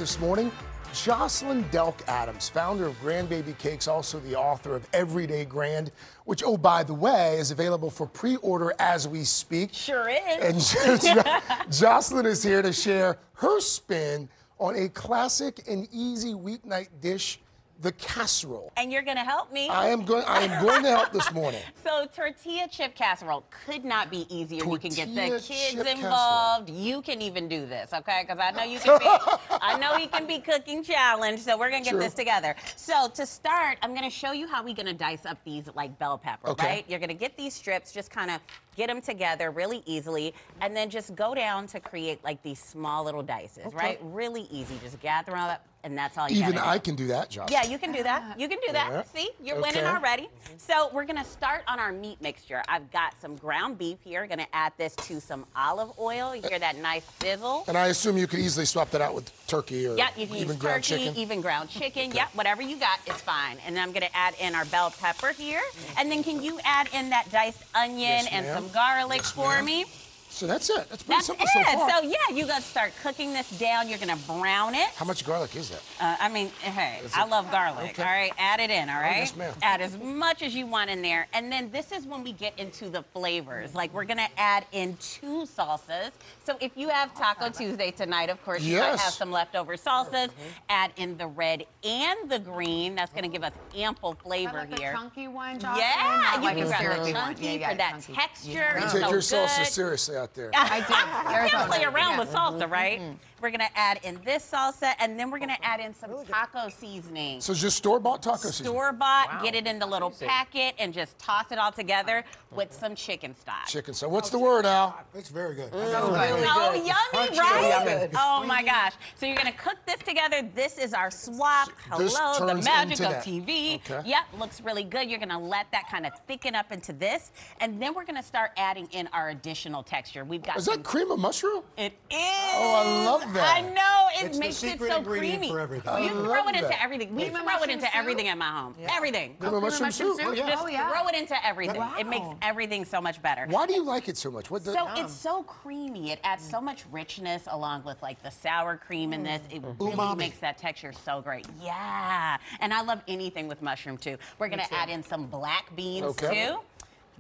This morning, Jocelyn Delk Adams, founder of Grandbaby Cakes, also the author of Everyday Grand, which, oh, by the way, is available for pre order as we speak. Sure is. And *laughs* Jocelyn is here to share her spin on a classic and easy weeknight dish, the casserole. And you're gonna help me. I am going. I am going to help this morning. *laughs* So tortilla chip casserole could not be easier. you can get the kids involved. You can even do this, okay? Because I know you can be. *laughs* I know he can be cooking challenged. So we're gonna get True. this together. So to start, I'm gonna show you how we're gonna dice up these like bell pepper, Okay. right? You're gonna get these strips, just kind of get them together really easily, and then just go down to create like these small little dices, Okay. right? Really easy. Just gather them up, and that's all you Even gotta do. I can do that, Jocelyn. Yeah, you can do that. You can do that. Yeah. See, you're winning already. So we're gonna start on our meat mixture. I've got some ground beef here. Gonna add this to some olive oil. You hear that nice sizzle? And I assume you could easily swap that out with turkey or Yeah, you can even use ground turkey, chicken. even ground chicken. Yeah, whatever you got is fine. And then I'm gonna add in our bell pepper here. And then can you add in that diced onion Yes, and some garlic Yes, for me? So that's it. That's pretty That's simple it. so far. So yeah, you're gonna start cooking this down. You're gonna brown it. How much garlic is that? Uh, I mean, hey, Is I it- love garlic. Okay. All right, add it in. All right. Oh, yes, ma'am. add as much as you want in there, and then this is when we get into the flavors. Like we're gonna add in two salsas. So if you have Taco Tuesday tonight, of course, you might have some leftover salsas. Add in the red and the green. That's gonna give us ample flavor like the here. chunky one, Jocelyn, Yeah, you like can the grab syrupy the one. chunky Yeah, you for that chunky. texture. You It's take so your salsa seriously out there. *laughs* I do. There's Can't play around Yeah. with salsa, mm-hmm. right? Mm-hmm. We're gonna add in this salsa, and then we're gonna add in some taco seasoning. So just store bought taco seasoning. Store bought, get it in the little packet, and just toss it all together mm-hmm. with some chicken stock. Chicken. stock. what's oh, the word, Al? It's very mm. oh, good. Oh, yummy, Crunchy. right? Yummy. Oh my gosh. So you're gonna cook this together. This is our swap. Hello, the magic of that. TV. Okay. Yep, looks really good. You're gonna let that kind of thicken up into this. And then we're gonna start adding in our additional texture. Texture. We've got Is some- that cream of mushroom? It is. Oh, I love that. I know it It's the makes it so creamy. for everything. You I can love throw it into everything. We Cream of throw it into soup? everything at my home. Everything. Cream of mushroom soup? Oh, yeah. Just Oh, yeah. throw it into everything. Wow. It makes everything so much better. Why do you like it so much? What the, So it's so creamy. It adds so much richness along with like the sour cream in this. It mm-hmm. really Umami. makes that texture so great. Yeah. And I love anything with mushroom too. We're gonna add in some black beans Okay. too.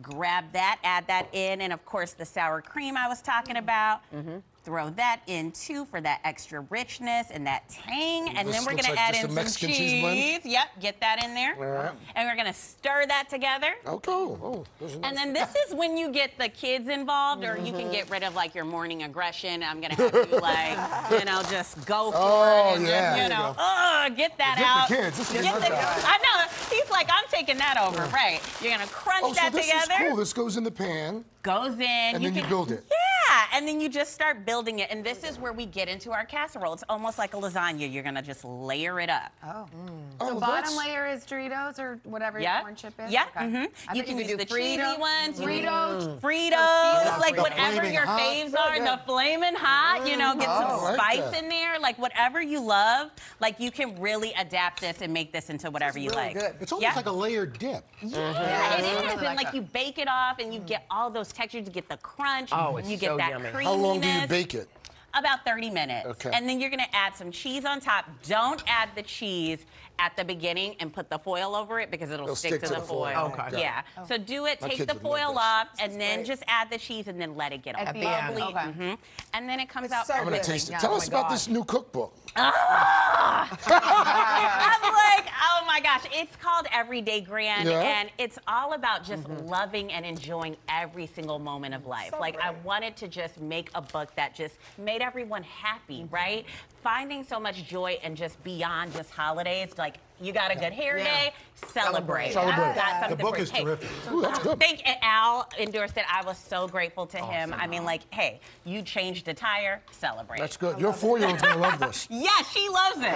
Grab that, add that in, and of course the sour cream I was talking about. Mm-hmm. Throw that in too for that extra richness and that tang. And This then we're gonna like add in some Mexican cheese cheese. Yep, get that in there. Right. And we're gonna stir that together. Okay. Oh, those are And then this is when you get the kids involved, or you can Mhm. get rid of like your morning aggression. I'm gonna have you like, *laughs* you know, just go for Oh, it. And yeah. Just, you you know, go. uh, get that Get the out. kids. This Get the-. I know. He's like, I'm taking that over. Right. You're gonna crunch Oh, so that this together. is cool. This goes in the pan. Goes in. And then you can- build it. Yeah, and then you just start building it, and this is where we get into our casserole. It's almost like a lasagna. You're gonna just layer it up. Oh. Oh, So bottom that's- layer is Doritos or whatever Yeah. your corn chip is? Yeah. Okay. mhm. I You bet can could use the cheesy ones. you can- Fritos. Fritos, like whatever your faves Right, are, yeah. the flaming hot, you know, get Mm, some I like spice that. in there, like whatever you love, like you can really adapt this and make this into whatever you like. It's almost Yeah. like a layered dip. Yeah, it is. and like like you bake it off and you get all those textures, you get the crunch, Oh, it's you get so that yummy. creaminess. How long do you bake it? About 30 minutes. Okay. And then you're gonna add some cheese on top. Don't add the cheese at the beginning and put the foil over it because it'll, It'll stick, to, the, foil. Okay. Got it. Yeah. So do it, My take the would love foil this. off, and then just add the cheese and then let it get At all the end, bubbly. okay. Mhm. And then it comes It's out so I'm gonna taste it. Yeah, Tell oh us about this new cookbook. Ah! *laughs* I'm like, oh my gosh, it's called Everyday Grand, Yeah. and it's all about just loving and enjoying every single moment of life. like, I wanted to just make a book that just made everyone happy, right? Finding so much joy and just beyond just holidays. Like, you got a good hair Yeah. day, celebrate. Celebrate. I've The book is Hey, terrific. Ooh, that's good. Thank Al endorsed it. I was so grateful to him. I mean, like, hey, you changed a tire, celebrate. That's good. Your four-year-old's gonna love this. *laughs* Yeah, she loves it.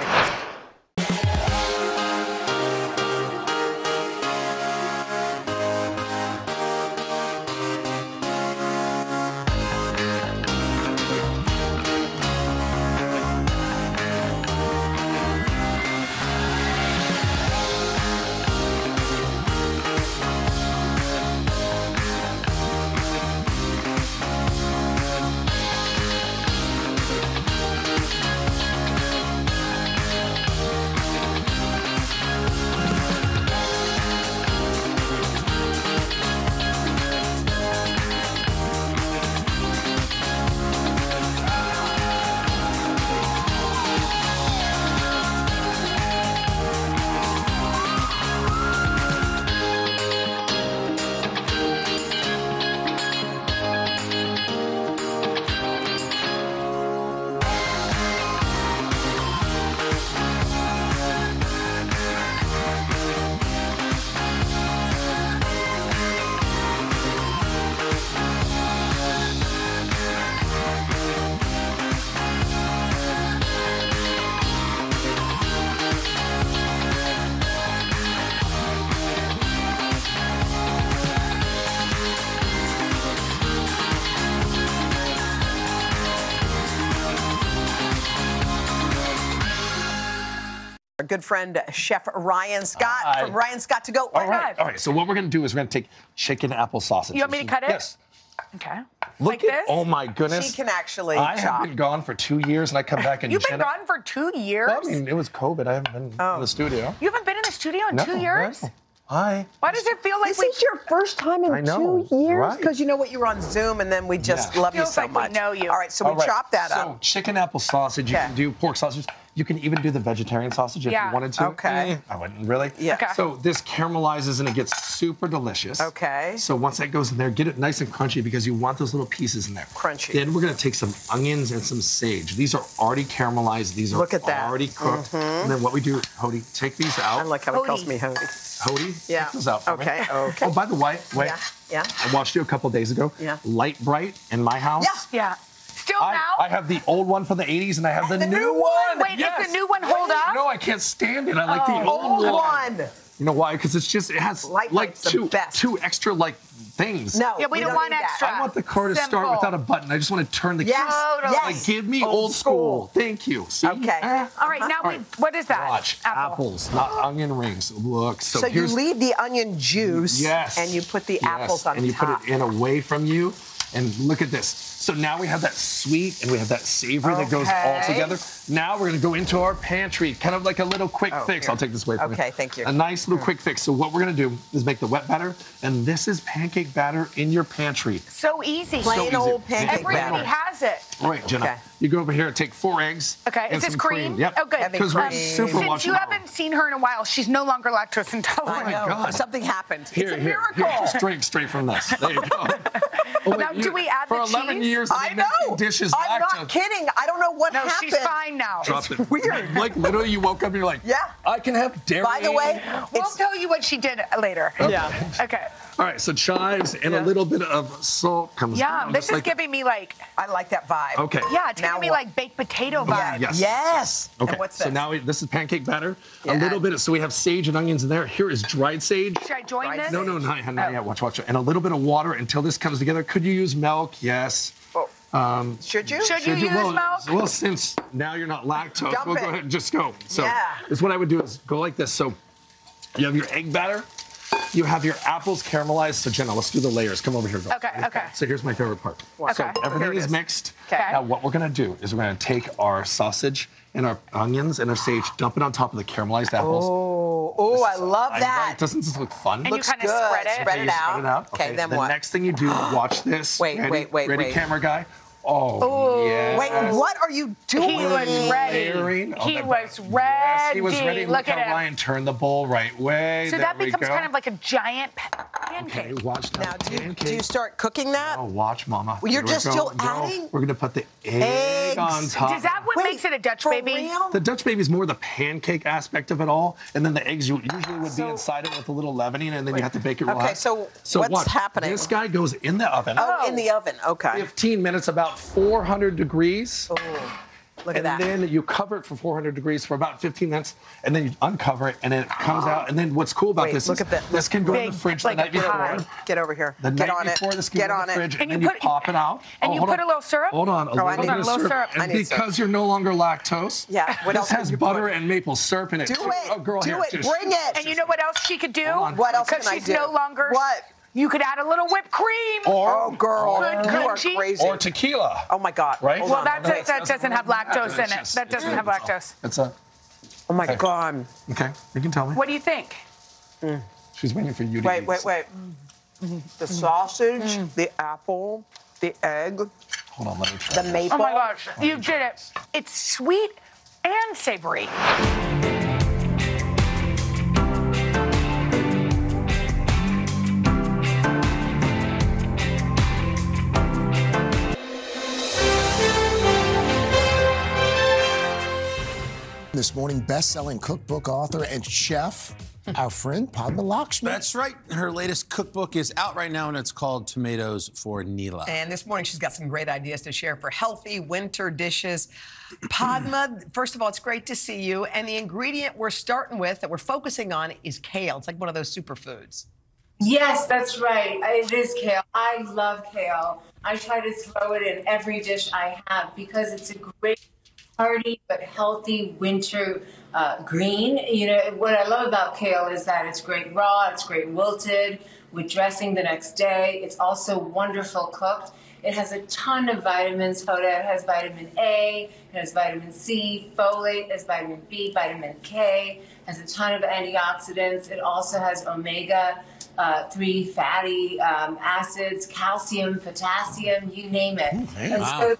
Good friend Chef Ryan Scott Hi. from Ryan Scott to go. All right. All right. So what we're going to do is we're going to take chicken apple sausage. You want me to cut it? Yes. Okay. Look Like at. this? Oh my goodness. She can actually I chop. have been gone for two years, and I come back and. You've been Jenna- gone for two years? Well, I mean, it was COVID. I haven't been in the oh. studio. you haven't been in the studio in No, two years? no. Hi. Why does it feel like This we is your first time in I know, two years? right. Because you know what? You were on Zoom and then we just Yeah. love you so like we know you. All right, so we All right, chopped that so up. So chicken apple sausage. You can do pork sausage. You can even do the vegetarian sausage if Yeah. you wanted to. Okay. I wouldn't really. Yeah. Okay. So this caramelizes and it gets super delicious. Okay. So once that goes in there, get it nice and crunchy because you want those little pieces in there. Crunchy. Then we're gonna take some onions and some sage. These are already caramelized. These are Look at that. already cooked. Mhm. And then what we do, Hody, take these out. I like how it calls me Hody. Hody, Yeah. take those out for me. Okay, okay. Oh, by the way, wait. Yeah, yeah. I watched you a couple days ago. Yeah. Lite-Brite in my house. Yeah. Yeah. Still I, now? I have the old one from the 80s and I have the, The new, new one? one. Wait, does the new one hold up? No, I can't stand it. I like the Oh. old, Old one. Yes. You know why? Because it's just it has Light like two two extra like things. No, Yeah, we we don't don't want need that. extra. I want the car to start without a button. I just want to turn the Yes, key. Totally. Like yes. give me Old old, school. Thank you. See? Okay. Eh, All right, now All we, what is that? Watch apples, not onion rings. Look. So, So, you leave the onion juice Yes. and you put the Yes, apples on and you put it in away from you. And look at this. So now we have that sweet and we have that savory that goes all together. Now we're gonna go into our pantry, kind of like a little quick Oh, fix. here. I'll take this away from you. Okay, thank you. A nice little hmm. quick fix. So what we're gonna do is make the wet batter, and this is pancake batter in your pantry. So easy. Plain So easy. old pancake Everybody batter. has it. All right, Jenna. Okay. You go over here and take four eggs. Okay, and is this some cream? Yep. Oh, good. Because we're super Since watching. you haven't seen her in a while, she's no longer lactose intolerant. Oh my God. Something happened. Here, it's a here, miracle. here. Just drink straight from this. There you go. *laughs* Oh, wait, Now, do we add for the 11 cheese? years? I know. Dishes I'm lactose. not kidding. I don't know what No, happened. she's fine now. Drop it. weird. Like literally, you woke up and you're like, Yeah. I can have dairy. By the way, We'll tell you what she did later. Yeah. Okay. All right, so chives and a little bit of salt comes Yeah, down. this is like- giving me like, I like that vibe. Okay. yeah, it's Now giving me what? like baked potato vibe. Yes. Yes. Okay. And what's So now we, this is pancake batter. Yeah. A little bit. Of, so we have sage and onions in there. Here is dried sage. Should I join this? No, no, not, not Oh. yet. Watch, watch. And a little bit of water until this comes together. Could you use milk? Yes. Oh. Um, Should you? Should you use well, milk? Well, since now you're not lactose, Dump we'll it. go ahead and just go. So Yeah. this is what I would do is go like this. So you have your egg batter. You have your apples caramelized. So Jenna, let's do the layers. Come over here. girl. Okay, okay. So here's my favorite part. Okay. So everything is is. mixed. Okay. Now what we're gonna do is we're gonna take our sausage and our onions and our sage, dump it on top of the caramelized apples. Oh, oh, I love I- that. right? Doesn't this look fun? And you kinda spread it? Spread Okay, it out. Spread it out. Okay, then the what? next thing you do, *gasps* watch this. Wait, ready, wait, wait, Ready, wait. camera guy. Oh, Ooh. yes. Wait, what are you doing? He was ready. Layering. Oh, He that- was ready. Yes, he was ready. Look Look at how him. Ryan turned the bowl right way. So there that becomes kind of like a giant pa- Okay, pancake. watch now. Now, do you, do you start cooking that? Oh, watch, Mama. Well, you're Here we just still go. adding We're gonna put the egg eggs. on top. Is that what Wait, makes it a Dutch for baby? real? The Dutch baby is more the pancake aspect of it all, and then the eggs you usually would be inside it with a little leavening, and then you have to bake it real Okay, hot. so so what's watch. happening? This guy goes in the oven. Oh, in the oven. Okay. 15 minutes, about 400 degrees. Oh, look at and then you cover it for 400 degrees for about 15 minutes, and then you uncover it, and then it comes out. And then what's cool about Wait, this look is at that. this can go in the fridge like the a night before. Get over here. The Get night on before, it. this can Get go in on the it. fridge, and, And you then you put- pop it out. and Oh, you put on. a little syrup? Hold on, a Oh, I need bit of some. syrup. I And need some. because you're no longer lactose, Yeah, what this else would has you butter and maple syrup in it. Do it. Oh, girl, Do it. Bring it. And you know what else she could do? What else can I she's do? no longer. What? You could add a little whipped cream. Oh, girl, Good, you are crunchy. crazy. Or tequila. Oh my God. Right? Hold well, on. that's it. That doesn't have lactose in it. Delicious. That doesn't have lactose. It's a. Oh my God. Okay, you can tell me. What do you think? Mm. She's waiting for you to Wait, eat. wait, wait. The sausage, the apple, the egg, Hold on, let me try. the maple. Oh my gosh, you did it. It's sweet and savory. This morning, best-selling cookbook author and chef, our friend Padma Lakshmi. That's right. Her latest cookbook is out right now, and it's called Tomatoes for Neela. And this morning, she's got some great ideas to share for healthy winter dishes. Padma, first of all, it's great to see you. And the ingredient we're starting with that we're focusing on is kale. It's like one of those superfoods. Yes, that's right. It is kale. I love kale. I try to throw it in every dish I have because it's a great, hearty but healthy winter uh, green. You know, what I love about kale is that it's great raw, it's great wilted with dressing the next day. It's also wonderful cooked. It has a ton of vitamins. Hoda has vitamin A, it has vitamin C, folate, it has vitamin B, vitamin K, has a ton of antioxidants. It also has omega uh, three fatty um, acids, calcium, potassium, you name it. Okay, and wow. so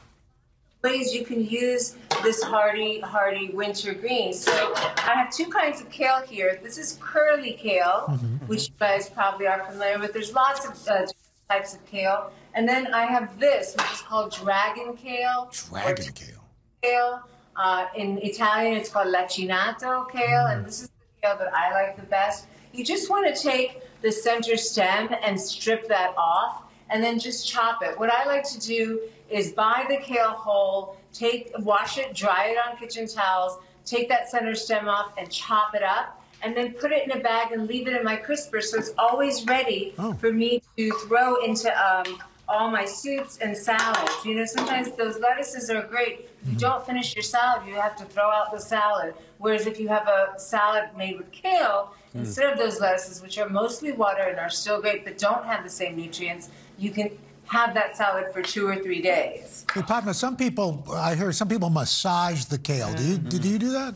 ways you can use this hardy, hardy winter green. So I have two kinds of kale here. This is curly kale, which you guys probably are familiar with. There's lots of uh, types of kale. And then I have this, which is called dragon kale. Dragon kale. Kale. Uh, in Italian, it's called lacinato kale, and this is the kale that I like the best. You just want to take the center stem and strip that off, and then just chop it. What I like to do is buy the kale whole, take, wash it, dry it on kitchen towels, take that center stem off, and chop it up. and then put it in a bag and leave it in my crisper so it's always ready Oh. for me to throw into um, all my soups and salads. You know, sometimes those lettuces are great. If you don't finish your salad, you have to throw out the salad. Whereas if you have a salad made with kale, Mm. instead of those lettuces, which are mostly water and are still great but don't have the same nutrients, you can have that salad for two or three days. Hey, Padma, some people, I heard some people massage the kale. Do you, do you do that?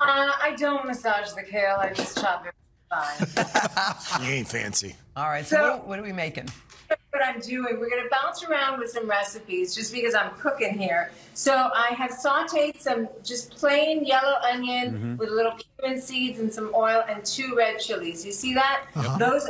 Uh, I don't massage the kale. I just chop it fine. *laughs* You ain't fancy. All right, so, So- what, what are we making? what I'm doing. We're gonna bounce around with some recipes just because I'm cooking here. So I have sauteed some just plain yellow onion Mhm. with a little cumin seeds and some oil and two red chilies. You see that? Uh-huh. Those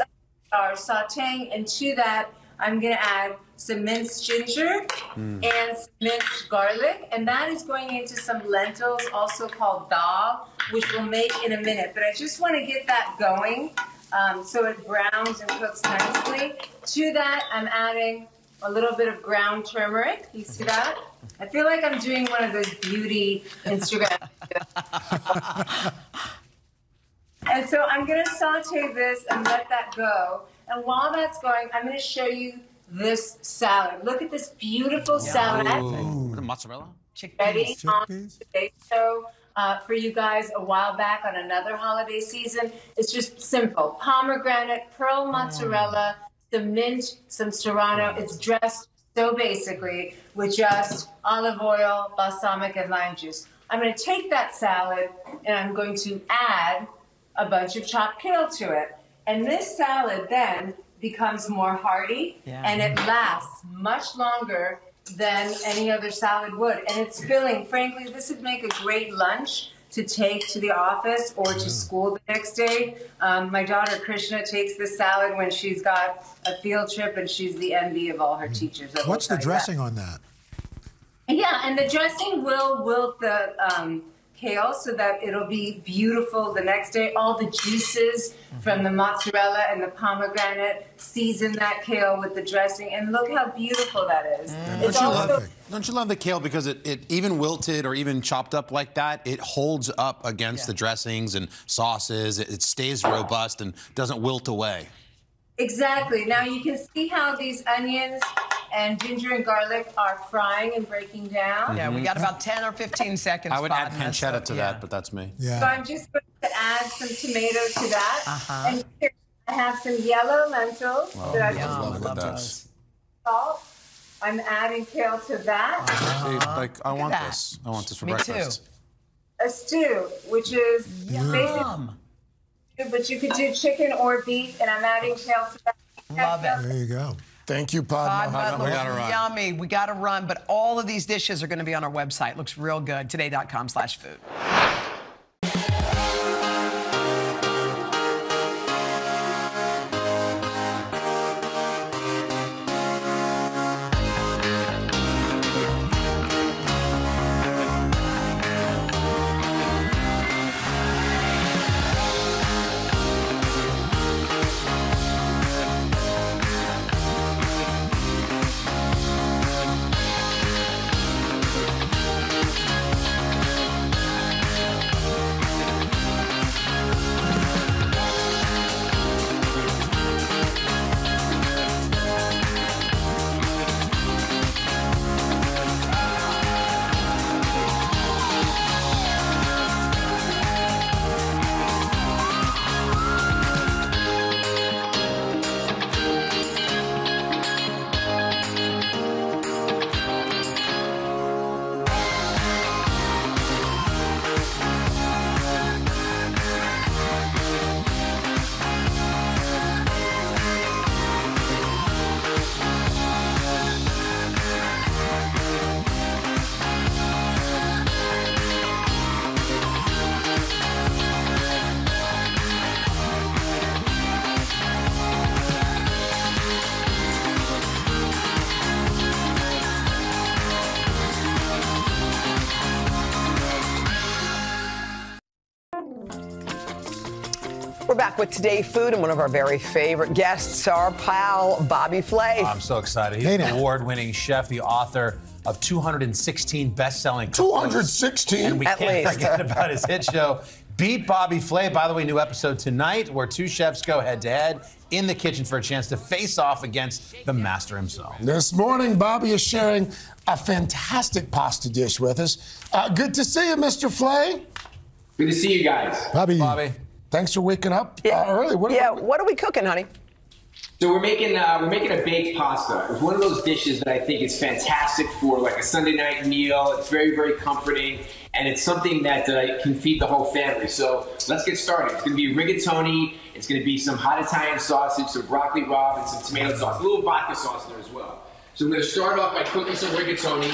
are sauteing, and to that I'm gonna add some minced ginger Mm. and some minced garlic, and that is going into some lentils, also called dal, which we'll make in a minute. But I just want to get that going um, so it browns and cooks nicely. To that, I'm adding a little bit of ground turmeric. You see that? I feel like I'm doing one of those beauty Instagram. *laughs* *laughs* *laughs* and so I'm going to saute this and let that go. And while that's going, I'm going to show you this salad. Look at this beautiful salad. Ooh, the mozzarella? Ready on today's show uh, for you guys a while back on another holiday season. It's just simple pomegranate, pearl mozzarella, some mint, some serrano. It's dressed so basically with just olive oil, balsamic, and lime juice. I'm going to take that salad and I'm going to add a bunch of chopped kale to it. And this salad then becomes more hearty Yeah. and it lasts much longer than any other salad would. And it's filling. Frankly, this would make a great lunch to take to the office or to school the next day. Um, my daughter Krishna takes this salad when she's got a field trip and she's the envy of all her teachers. What's the you that. dressing on that? Yeah, and the dressing will wilt the um, kale so that it'll be beautiful the next day. All the juices from the mozzarella and the pomegranate season that kale with the dressing, and look how beautiful that is. Mm. It's Don't you, also love, don't you love the kale because it, it even wilted or even chopped up like that, it holds up against the dressings and sauces. It, it stays robust and doesn't wilt away. Exactly. Now you can see how these onions and ginger and garlic are frying and breaking down. Yeah, we got about 10 or 15 seconds. I would add Padma, pancetta so- to yeah. that, but that's me. Yeah. So I'm just going to add some tomato to that. Uh-huh. And here I have some yellow lentils Oh, that I yum. just Look at those. salt. I'm adding kale to that. See, like, I Look want that. this. I want this for Me too. breakfast. A stew, which is basically, but you could do chicken or beef, and I'm adding kale to that. Love it. There you go. Thank you, Padma. Padma looks yummy. We got to run, but all of these dishes are going to be on our website. Looks real good. Today.com back with Today Food, and one of our very favorite guests, our pal, Bobby Flay. I'm so excited. He's an award-winning chef, the author of 216 best-selling cookbooks. 216? And we At can't least. forget about his hit show, Beat Bobby Flay. By the way, new episode tonight where two chefs go head to head in the kitchen for a chance to face off against the master himself. This morning, Bobby is sharing a fantastic pasta dish with us. Uh, good to see you, Mr. Flay. Good to see you guys. Bobby. Bobby. Thanks for waking up uh, early. What yeah, what are we cooking, honey? So we're making uh, we're making a baked pasta. It's one of those dishes that I think is fantastic for like a Sunday night meal. It's very very comforting, and it's something that uh, can feed the whole family. So let's get started. It's going to be rigatoni. It's going to be some hot Italian sausage, some broccoli rabe, and some tomato sauce. A little vodka sauce in there as well. So I'm going to start off by cooking some rigatoni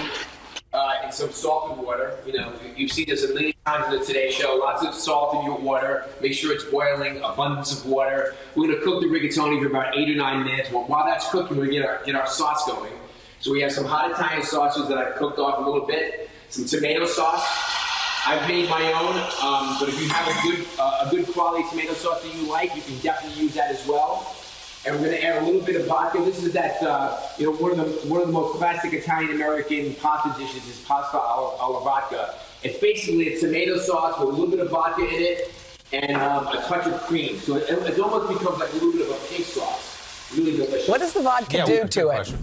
uh, in some salt and water. You know, you've seen this a million times in the Today Show. Lots of salt in your water. Make sure it's boiling. Abundance of water. We're going to cook the rigatoni for about eight or nine minutes. Well, while that's cooking, we get our get our sauce going. So we have some hot Italian sauces that I've cooked off a little bit. Some tomato sauce. I've made my own, um, but if you have a good uh, a good quality tomato sauce that you like, you can definitely use that as well and we're going to add a little bit of vodka. This is that uh, you know one of the one of the most classic Italian American pasta dishes is pasta alla, alla vodka. It's basically a tomato sauce with a little bit of vodka in it and um, a touch of cream. So it, it, almost becomes like a little bit of a pink sauce. Really delicious. What does the vodka Yeah, do to it?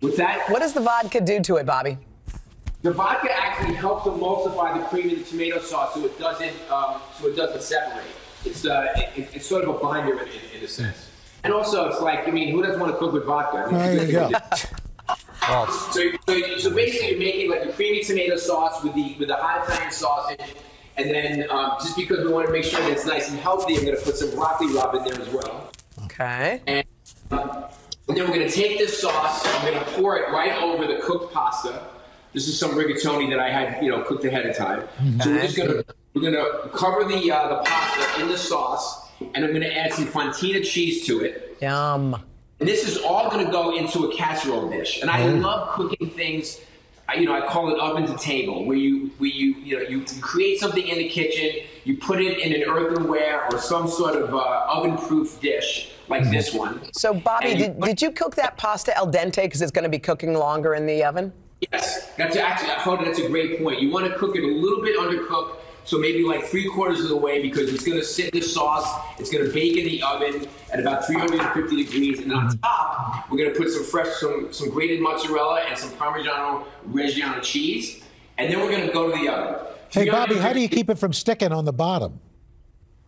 What's that? What does the vodka do to it, Bobby? The vodka actually helps emulsify the cream in the tomato sauce, so it doesn't um, so it doesn't separate. It's uh, it, it's sort of a binder in, in, in a sense. And also, it's like I mean, who doesn't want to cook with vodka? I mean, There you go. So, so, so basically, you're making like a creamy tomato sauce with the with the hot Italian sausage, and then um, just because we want to make sure that it's nice and healthy, I'm going to put some broccoli rabe in there as well. Okay. And, um, and then we're going to take this sauce. I'm going to pour it right over the cooked pasta. This is some rigatoni that I had, you know, cooked ahead of time. So we're just going to we're going to cover the uh, the pasta in the sauce, and I'm going to add some fontina cheese to it. Yum. And this is all going to go into a casserole dish. And I Mm. love cooking things. I- You know, I call it oven to table, where you where you you know you create something in the kitchen, you put it in an earthenware or some sort of uh, oven-proof dish like this one. So, Bobby, you did, did you cook that pasta al dente because it's going to be cooking longer in the oven? Yes, that's actually, Hoda, that's a great point. You want to cook it a little bit undercooked, so maybe like three quarters of the way because it's going to sit in the sauce. It's going to bake in the oven at about 350 degrees, and on top we're going to put some fresh, some some grated mozzarella and some Parmigiano Reggiano cheese, and then we're going to go to the oven. Hey, Bobby, how do you keep it from sticking on the bottom?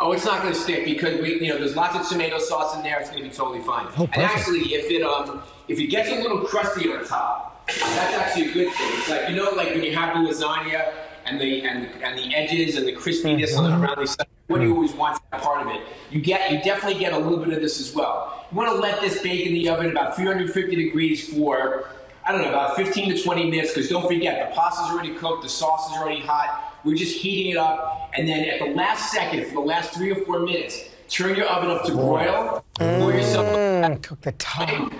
Oh, it's not going to stick because we, you know, there's lots of tomato sauce in there. It's going to be totally fine. Oh, and actually, if it um, if it gets a little crusty on top, that's actually a good thing. It's like you know, like when you have the lasagna and the and and the edges and the crispiness on the around the side. What do you always want that part of it? You get you definitely get a little bit of this as well. You want to let this bake in the oven about 350 degrees for I don't know about 15 to 20 minutes because don't forget the pasta's already cooked, the sauce is already hot. We're just heating it up, and then at the last second, for the last three or four minutes, turn your oven up to broil. Pour yourself Mm, cook the top.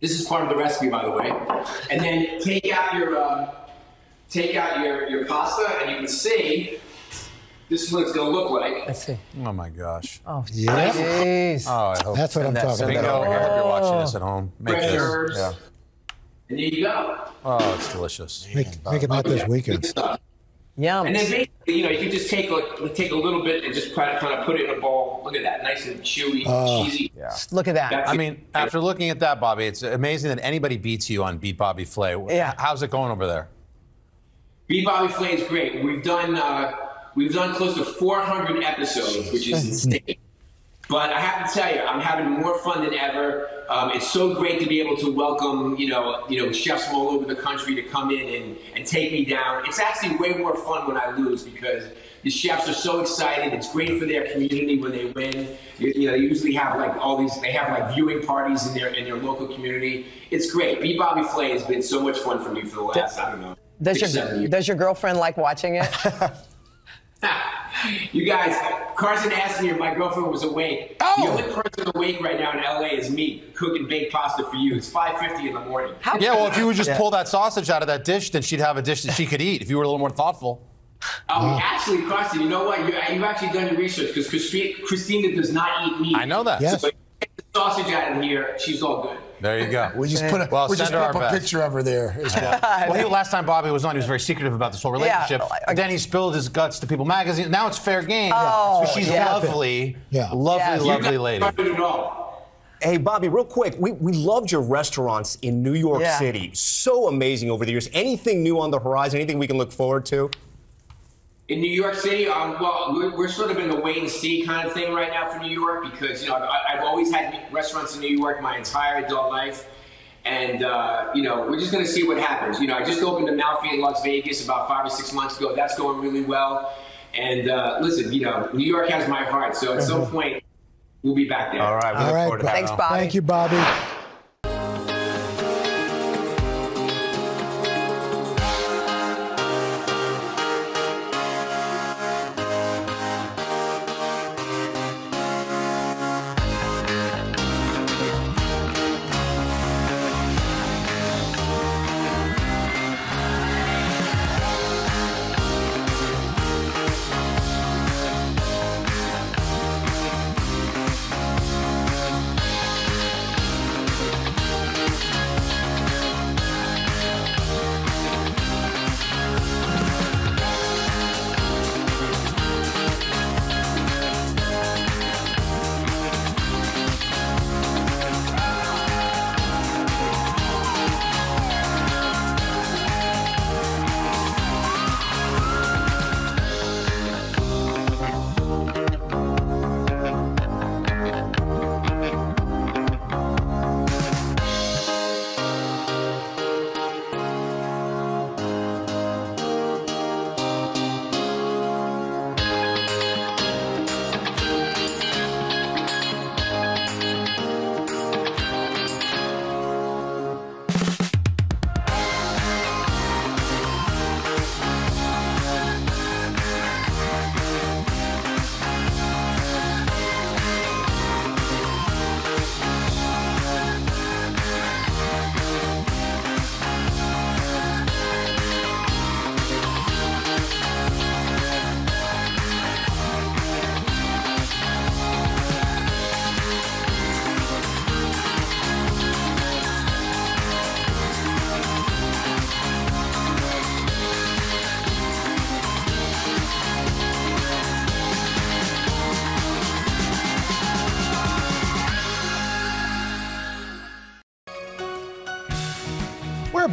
This is part of the recipe, by the way. And then take out your um, take out your, your pasta, and you can see this is what it's going to look like. Let's see. Oh my gosh. Oh, Yeah. jeez. Oh, I hope That's what I'm send that- talking about. over here. I hope you're watching this at oh. home. Make Fresh this. herbs. Yeah. And there you go. Oh, it's delicious. Make, make it not this weekend. Good stuff. Yum. And then basically, you know, you can just take like take a little bit and just kind of, kind of put it in a bowl. Look at that, nice and chewy, Oh. cheesy. Yeah. Look at that. That's I it. mean, after looking at that, Bobby, it's amazing that anybody beats you on Beat Bobby Flay. Yeah. How's it going over there? Beat Bobby Flay is great. We've done uh, we've done close to 400 episodes, which is insane. But I have to tell you, I'm having more fun than ever. Um, it's so great to be able to welcome, you know, you know, chefs from all over the country to come in and, and take me down. It's actually way more fun when I lose because the chefs are so excited. It's great for their community when they win. You, you know, they usually have like all these. They have like viewing parties in their in their local community. It's great. Beat Bobby Flay has been so much fun for me for the last I don't know. Does your, years. does your girlfriend like watching it? *laughs* You guys, Carson asked me if my girlfriend was awake. Oh. The only person awake right now in LA is me cooking baked pasta for you. It's 5:50 in the morning. How yeah, well, if you would just Yeah. pull that sausage out of that dish, then she'd have a dish that she could eat if you were a little more thoughtful. Oh, actually, Carson, you know what? You, you've actually done your research because Christina, Christina does not eat meat. I know that. So if you take the sausage out of here, she's all good. There you go. We just put a, well, we just put our up a picture of her there as well. *laughs* well, he, last time Bobby was on, he was very secretive about this whole Yeah, relationship. then he spilled his guts to People Magazine. Now it's fair game. Oh, so she's yeah. lovely, Yeah. lovely, Yes. lovely lady. Hey, Bobby, real quick, we, we loved your restaurants in New York Yeah. City. So amazing over the years. Anything new on the horizon? Anything we can look forward to? In New York City, um, well, we're, we're sort of in the wait and see kind of thing right now for New York because you know I've, I've always had restaurants in New York my entire adult life, and uh, you know we're just going to see what happens. You know, I just opened Amalfi in Las Vegas about five or six months ago. That's going really well. And uh, listen, you know, New York has my heart, so at some point we'll be back there. All right, we All look right, forward to Bob. Thanks, Bobby. Thank you, Bobby.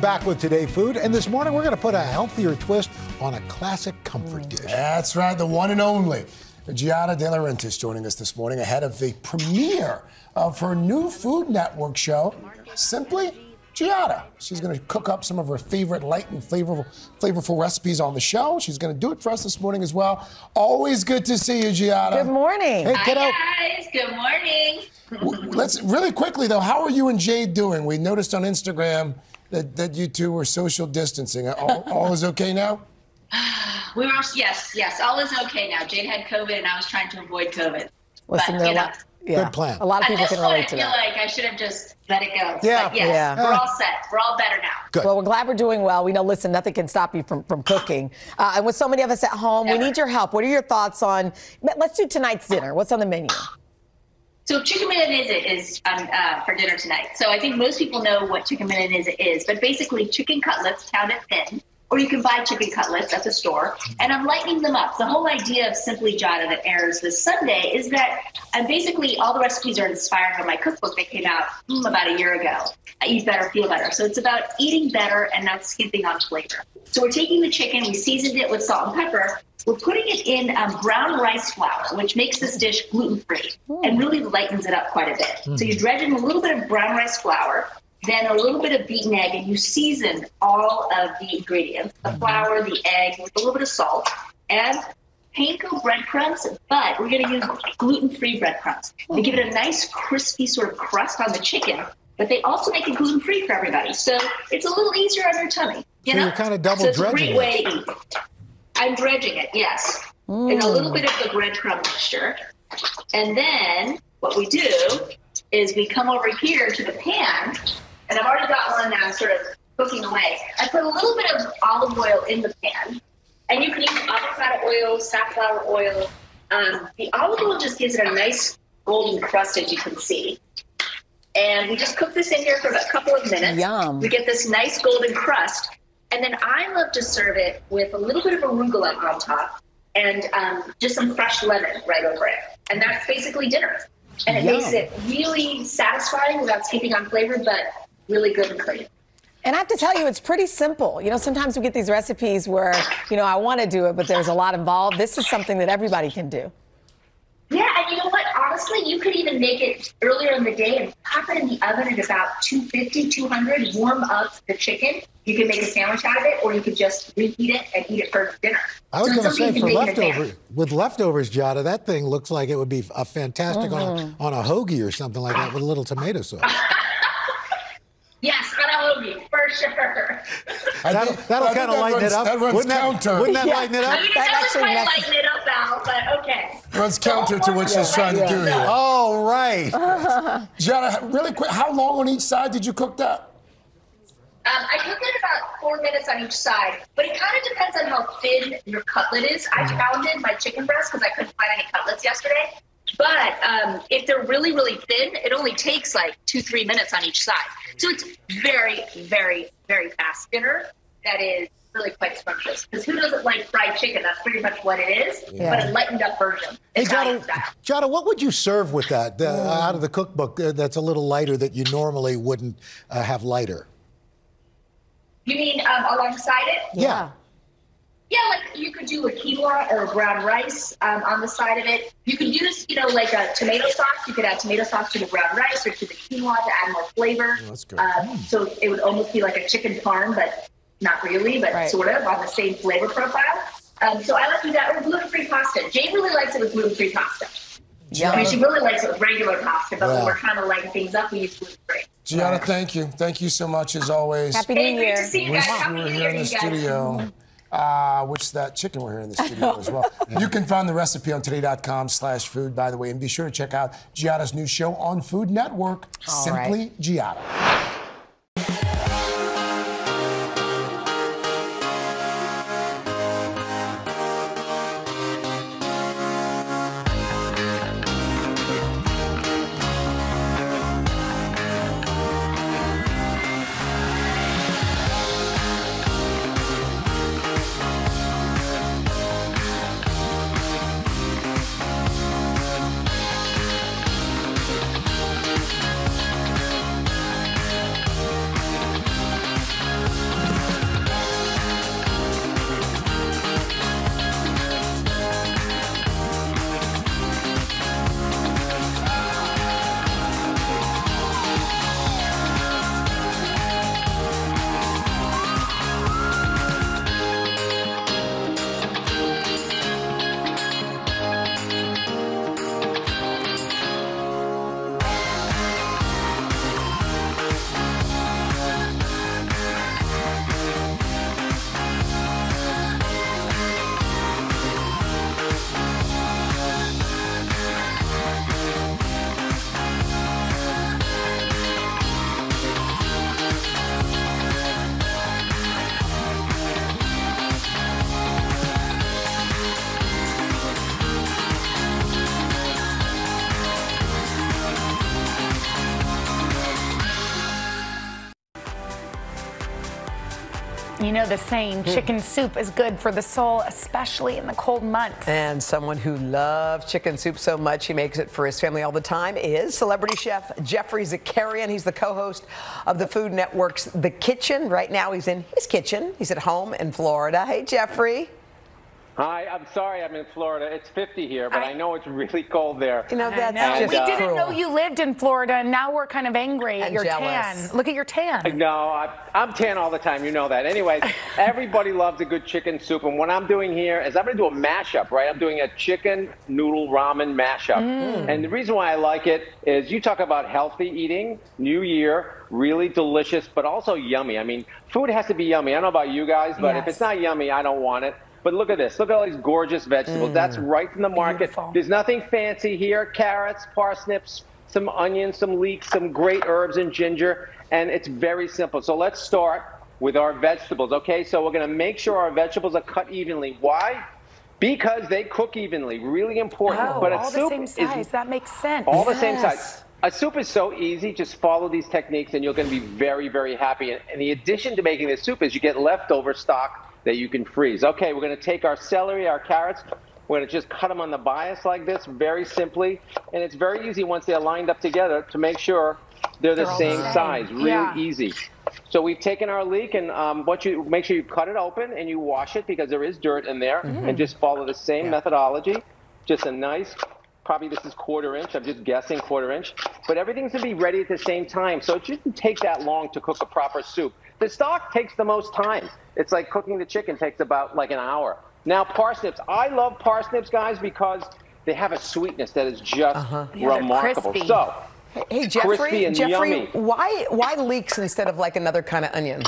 Back with Today Food, and this morning we're going to put a healthier twist on a classic comfort dish. That's right, the one and only. Giada De Laurentiis joining us this morning ahead of the premiere of her new Food Network show, Simply Giada. She's going to cook up some of her favorite light and flavorful, flavorful recipes on the show. She's going to do it for us this morning as well. Always good to see you, Giada. Good morning. Hey, kiddo. guys. Good morning. Let's really quickly though. How are you and Jade doing? We noticed on Instagram that, that you two were social distancing. All, all is okay now. *sighs* We were yes, yes. All is okay now. Jade had COVID, and I was trying to avoid COVID. Listen, but, you a know, lot, yeah, Good plan. A lot of people At this can relate point, to I feel like I should have just let it go. Yeah. But yes, Yeah. we're all set. We're all better now. Good. Well, we're glad we're doing well. We know, listen, nothing can stop you from, from cooking. *sighs* Uh, and with so many of us at home, we need your help. What are your thoughts on, let's do tonight's dinner. What's on the menu? So chicken milanese is um, uh, for dinner tonight. So I think most people know what chicken milanese is, but basically chicken cutlets pounded thin, or you can buy chicken cutlets at the store, and I'm lightening them up. The whole idea of Simply Giada that airs this Sunday is that I'm basically all the recipes are inspired by my cookbook that came out mm, about a year ago. I Eat Better, Feel Better. So it's about eating better and not skimping on flavor. So we're taking the chicken, we seasoned it with salt and pepper. We're putting it in um, brown rice flour, which makes this dish gluten free hmm. and really lightens it up quite a bit. So you hmm. dredge in a little bit of brown rice flour, then a little bit of beaten egg, and you season all of the ingredients the hmm. flour, the egg, with a little bit of salt, and panko breadcrumbs, but we're going to use gluten free breadcrumbs. They give it a nice, crispy sort of crust on the chicken, but they also make it gluten free for everybody. So it's a little easier on your tummy. You So know? you're kinda double so it's dredging a great way to eat. I'm dredging it, yes. And a little bit of the breadcrumb mixture. And then what we do is we come over here to the pan, and I've already got one now sort of cooking away. I put a little bit of olive oil in the pan, and you can use avocado oil, safflower oil. Um, the olive oil just gives it a nice golden crust, as you can see. And we just cook this in here for about a couple of minutes. Yum. We get this nice golden crust. And then I love to serve it with a little bit of arugula on top and um, just some fresh lemon right over it. And that's basically dinner. And it Yum. makes it really satisfying without skipping on flavor, but really good and clean. And I have to tell you, it's pretty simple. You know, sometimes we get these recipes where, you know, I want to do it, but there's a lot involved. This is something that everybody can do. Yeah, and you know what? Honestly, you could even make it earlier in the day and pop it in the oven at about 250, 200, warm up the chicken. You can make a sandwich out of it, or you could just reheat it and eat it for dinner. I was So going to say for can make in advance. leftovers, with leftovers, Giada, that thing looks like it would be a fantastic on, Mhm. a, on a hoagie or something like that with a little tomato sauce. *laughs* Yes, on a hoagie, for sure. That'll, that'll kind of lighten runs- it up. that runs wouldn't that. Wouldn't that Yeah. lighten it I up? mean, that doesn't quite lighten it up, Al, but okay. Runs counter to what she's trying to do here. Oh, right. *laughs* Giada, really quick, how long on each side did you cook that? Um, I cook it about four minutes on each side, but it kind of depends on how thin your cutlet is. I pounded my chicken breast because I couldn't find any cutlets yesterday. But um, if they're really, really thin, it only takes like two, three minutes on each side. So it's very, very, very fast dinner that is really quite scrumptious. Because who doesn't like fried chicken? That's pretty much what it is, Yeah. but a lightened up version. Hey, Giada. Giada, what would you serve with that uh, out of the cookbook uh, that's a little lighter that you normally wouldn't uh, have lighter? You mean um, alongside it? Yeah. Yeah, like you could do a quinoa or a brown rice um, on the side of it. You could use, you know, like a tomato sauce. You could add tomato sauce to the brown rice or to the quinoa to add more flavor. that's good. Um, so it would almost be like a chicken parm, but not really, but Right. sort of on the same flavor profile. Um, so I like to do that with gluten-free pasta. Jade really likes it with gluten-free pasta. I mean, she really likes it with regular pasta, but when we're trying to lighten things up, we use gluten-free. Giada, thank you. Thank you so much as always. Happy New Hey, great Year. to see you Wish guys. Happy you were New here Year in the you guys. studio. Uh, wish that chicken were here in the *laughs* studio as well. You can find the recipe on today.com slash food, by the way, and be sure to check out Giada's new show on Food Network, All Simply Giada. Know the saying, hmm. chicken soup is good for the soul, especially in the cold months. And someone who loves chicken soup so much he makes it for his family all the time is celebrity chef Geoffrey Zakarian. He's the co-host of the Food Network's The Kitchen. Right now he's in his kitchen. He's at home in Florida. Hey, Geoffrey. Hi, I'm sorry I'm in Florida. It's 50 here, but I, know it's really cold there. You know, that's know. just we didn't cruel. know you lived in Florida, and now we're kind of angry at And your jealous. tan. Look at your tan. No, I, I'm tan all the time. You know that. Anyways, *laughs* everybody loves a good chicken soup, and what I'm doing here is I'm going to do a mashup, right? I'm doing a chicken noodle ramen mashup. Mm. And the reason why I like it is you talk about healthy eating, New Year, really delicious, but also yummy. I mean, food has to be yummy. I don't know about you guys, but if it's not yummy, I don't want it. But look at this. Look at all these gorgeous vegetables. Mm. That's right from the market. There's nothing fancy here. Carrots, parsnips, some onions, some leeks, some great herbs and ginger. And it's very simple. So let's start with our vegetables, okay? So we're going to make sure our vegetables are cut evenly. Why? Because they cook evenly. Really important. Oh, but a all the same is size. That makes sense. all the same size. a soup is so easy. Just follow these techniques, and you're going to be very, very happy. And, and the addition to making this soup is you get leftover stock that you can freeze. Okay, we're going to take our celery, our carrots. We're going to just cut them on the bias like this, very simply. And it's very easy once they're lined up together to make sure they're the They're all same the same. size. Really Yeah. easy. So we've taken our leek, and um, what you make sure you cut it open and you wash it because there is dirt in there, Mhm. and just follow the same methodology. Just a nice, probably this is quarter inch. I'm just guessing quarter inch, but everything's gonna be ready at the same time. So it shouldn't take that long to cook a proper soup. The stock takes the most time. It's like cooking the chicken takes about like an hour. Now parsnips, I love parsnips, guys, because they have a sweetness that is just Uh-huh. Yeah, remarkable. So. Hey, Geoffrey, crispy and Geoffrey, yummy. why why leeks instead of like another kind of onion?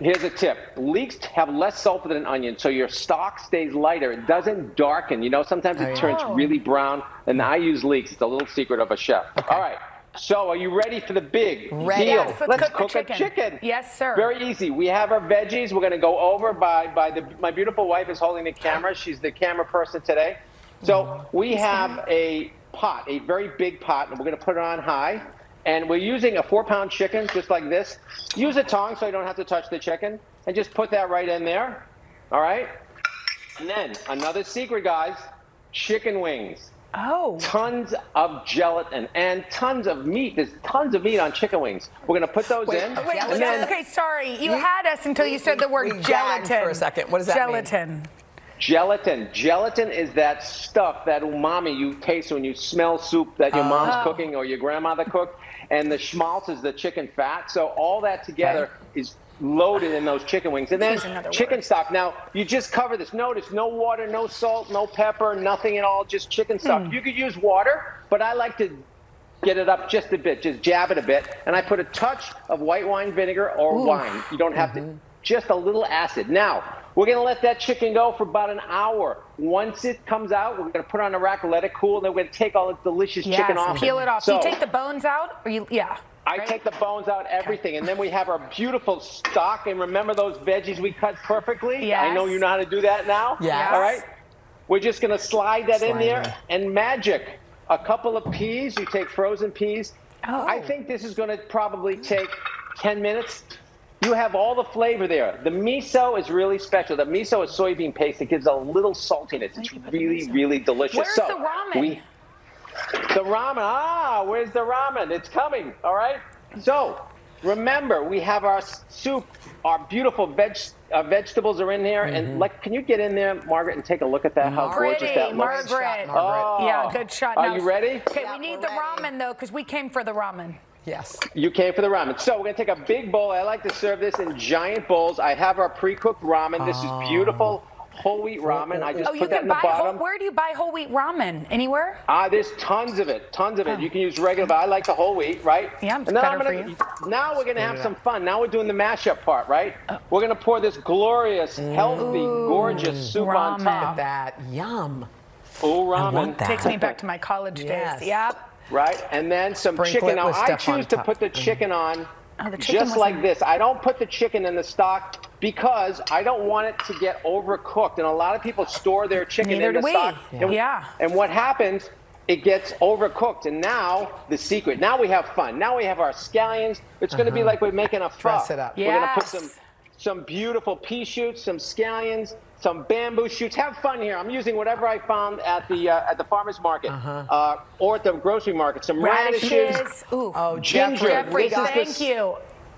Here's a tip. Leeks have less sulfur than an onion, so your stock stays lighter. It doesn't darken. You know, sometimes it Oh, yeah. turns Oh. really brown, and I use leeks. It's a little secret of a chef. All right. So, are you ready for the big Ready. deal? Yes, let's cook the a chicken. chicken. Yes, sir. Very easy. We have our veggies. We're going to go over by by the. My beautiful wife is holding the camera. She's the camera person today. So mm-hmm. we have a pot, a very big pot, and we're going to put it on high. And we're using a four-pound chicken, just like this. Use a tong so you don't have to touch the chicken, and just put that right in there. All right. And then another secret, guys: chicken wings. Oh. Tons of gelatin and tons of meat. There's tons of meat on chicken wings. We're gonna put those in. Wait, and then okay, sorry. You had us until you said the word we gelatin. for a second. What does that mean? gelatin. Gelatin. Gelatin is that stuff, that umami you taste when you smell soup that your mom's Oh. cooking or your grandmother cooked. And the schmaltz is the chicken fat. So all that together is loaded in those chicken wings. And then chicken stock. Now, you just cover this. Notice no water, no salt, no pepper, nothing at all, just chicken stock. Hmm. You could use water, but I like to get it up just a bit, just jab it a bit. And I put a touch of white wine vinegar or Ooh. wine. You don't have to, just a little acid. Now, we're gonna let that chicken go for about an hour. Once it comes out, we're gonna put it on a rack, let it cool, and then we're gonna take all the delicious Yes, chicken off. peel it off. So, you take the bones out? Or you, yeah. I take the bones out, everything, and then we have our beautiful stock. And remember those veggies we cut perfectly? I know you know how to do that now. Yeah. All right. We're just gonna slide that in there, it. and magic. A couple of peas. You take frozen peas. Oh. I think this is gonna probably take 10 minutes. You have all the flavor there. The miso is really special. The miso is soybean paste. It gives a little saltiness. It's really, really delicious. Where's so the ramen? We, the ramen. Ah, where's the ramen? It's coming. All right. So remember, we have our soup. Our beautiful veg uh, vegetables are in there. And like, can you get in there, Margaret, and take a look at that? How gorgeous Pretty, that looks. Margaret. Oh. Yeah, good shot. Are Now- you ready? Okay, we need the ramen though, because we came for the ramen. Yes. You came for the ramen. So we're gonna take a big bowl. I like to serve this in giant bowls. I have our pre-cooked ramen. This is beautiful whole wheat ramen. I just oh, put you that can in the buy whole, bottom. where do you buy whole wheat ramen? Anywhere? Ah, there's tons of it, tons of it. You can use regular, but I like the whole wheat, right? Yeah, it's and better I'm for gonna, Now we're gonna have some fun. Now we're doing the mashup part, right? We're gonna pour this glorious, healthy, gorgeous soup on ramen. top. That yum. Oh, ramen. Takes me back to my college Yes. days. Yep. Right, and then some Sprinkle chicken. Now I choose to put the chicken on Oh, the just like wasn't- this. I don't put the chicken in the stock because I don't want it to get overcooked. And a lot of people store their chicken Neither in the we. stock. Yeah. And, Yeah. And what happens? It gets overcooked. And now the secret. Now we have fun. Now we have our scallions. It's going to be Uh-huh. like we're making a pho. Dress it up. We're going to put Yes. some some beautiful pea shoots, some scallions, some bamboo shoots. Have fun here. I'm using whatever I found at the uh, at the farmers market uh or at the grocery market. Some radishes. Radishes. Ooh. Oh, Ginger. Geoffrey, This is thank s- you.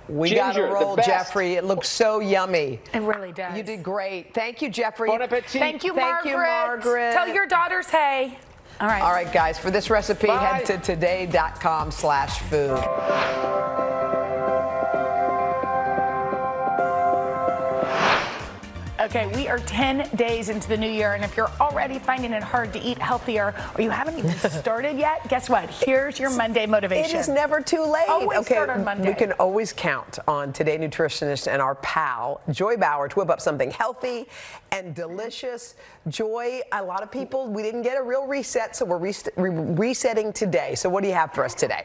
We Ginger, got the to roll. Geoffrey. It looks so yummy. It really does. You did great. Thank you, Geoffrey. Bon appetit. Thank you, Thank Margaret. you, Margaret. Tell your daughters hey. All right. All right, guys, for this recipe, Bye. head to today.com slash food. Okay, we are 10 days into the new year, and if you're already finding it hard to eat healthier or you haven't even *laughs* started yet, guess what? Here's your Monday motivation. It is never too late. Always okay, start on Monday. we can always count on Today Nutritionist and our pal, Joy Bauer, to whip up something healthy and delicious. Joy, a lot of people, we didn't get a real reset, so we're rest- re- resetting today. So, what do you have for us today?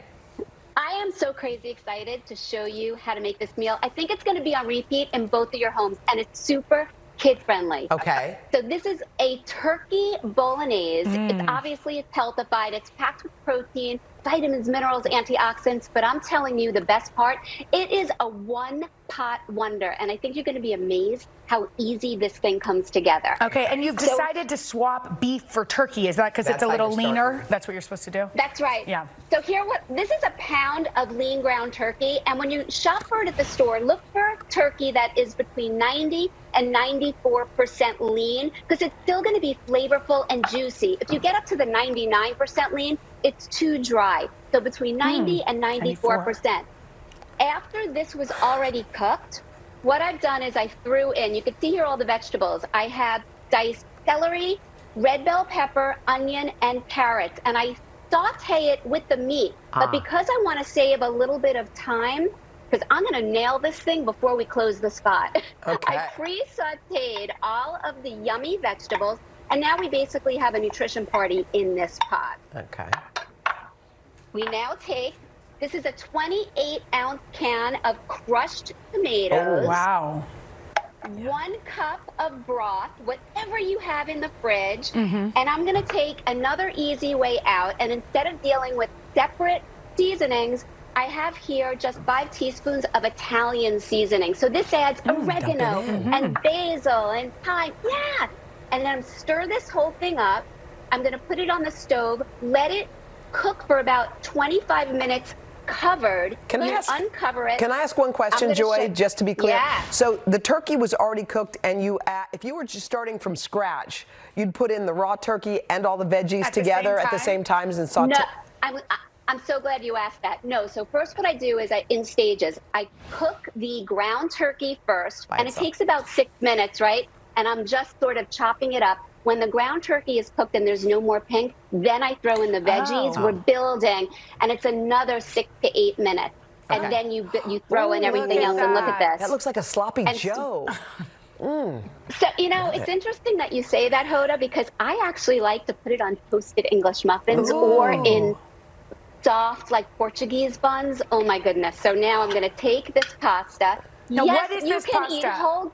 I am so crazy excited to show you how to make this meal. I think it's going to be on repeat in both of your homes, and it's super, kid friendly. Okay. So this is a turkey bolognese. It's Mm. obviously it's healthified. It's packed with protein, vitamins, minerals, antioxidants. But I'm telling you, the best part, it is a one pot wonder, and I think you're going to be amazed how easy this thing comes together. Okay, and you've So- decided to swap beef for turkey. Is that because it's a little you're leaner? That's what you're supposed to do? That's right. Yeah. So here, what this is a pound of lean ground turkey, and when you shop for it at the store, look for a turkey that is between 90 and 94 percent lean, because it's still going to be flavorful and juicy. If you get up to the 99 percent lean, it's too dry. So between hmm. 90 and 94 percent. After this was already cooked, what I've done is I threw in, you can see here all the vegetables. I have diced celery, red bell pepper, onion, and carrots. And I saute it with the meat. Ah. But because I want to save a little bit of time, because I'm going to nail this thing before we close the spot. *laughs* Okay. I pre-sauteed all of the yummy vegetables, and now we basically have a nutrition party in this pot. Okay. We now take, this is a 28 ounce can of crushed tomatoes. Oh, wow. One cup of broth, whatever you have in the fridge. Mhm. And I'm going to take another easy way out. And instead of dealing with separate seasonings, I have here just five teaspoons of Italian seasoning. So this adds oregano in. and basil and thyme. Yeah. And then stir this whole thing up. I'm going to put it on the stove, let it cook for about 25 minutes covered. Can I ask- uncover it? Can I ask one question, Joy, just to be clear? Yeah. So the turkey was already cooked, and you, add, if you were just starting from scratch, you'd put in the raw turkey and all the veggies At together same at the same times and saute. No, I'm, I- I'm so glad you asked that. No, so first what I do is I, in stages, I cook the ground turkey first, By and it takes about six minutes, right? And I'm just sort of chopping it up. When the ground turkey is cooked and there's no more pink, then I throw in the veggies. Oh. We're building, and it's another six to eight minutes. Okay. And then you you throw in everything look at else, and look at this. That looks like a sloppy And- Joe. *laughs* Mm. So, you know, Love it's it. interesting that you say that, Hoda, because I actually like to put it on toasted English muffins or in soft, like Portuguese buns. Oh my goodness. So now I'm going to take this pasta. Now, yes, what is you this can eat pasta? whole.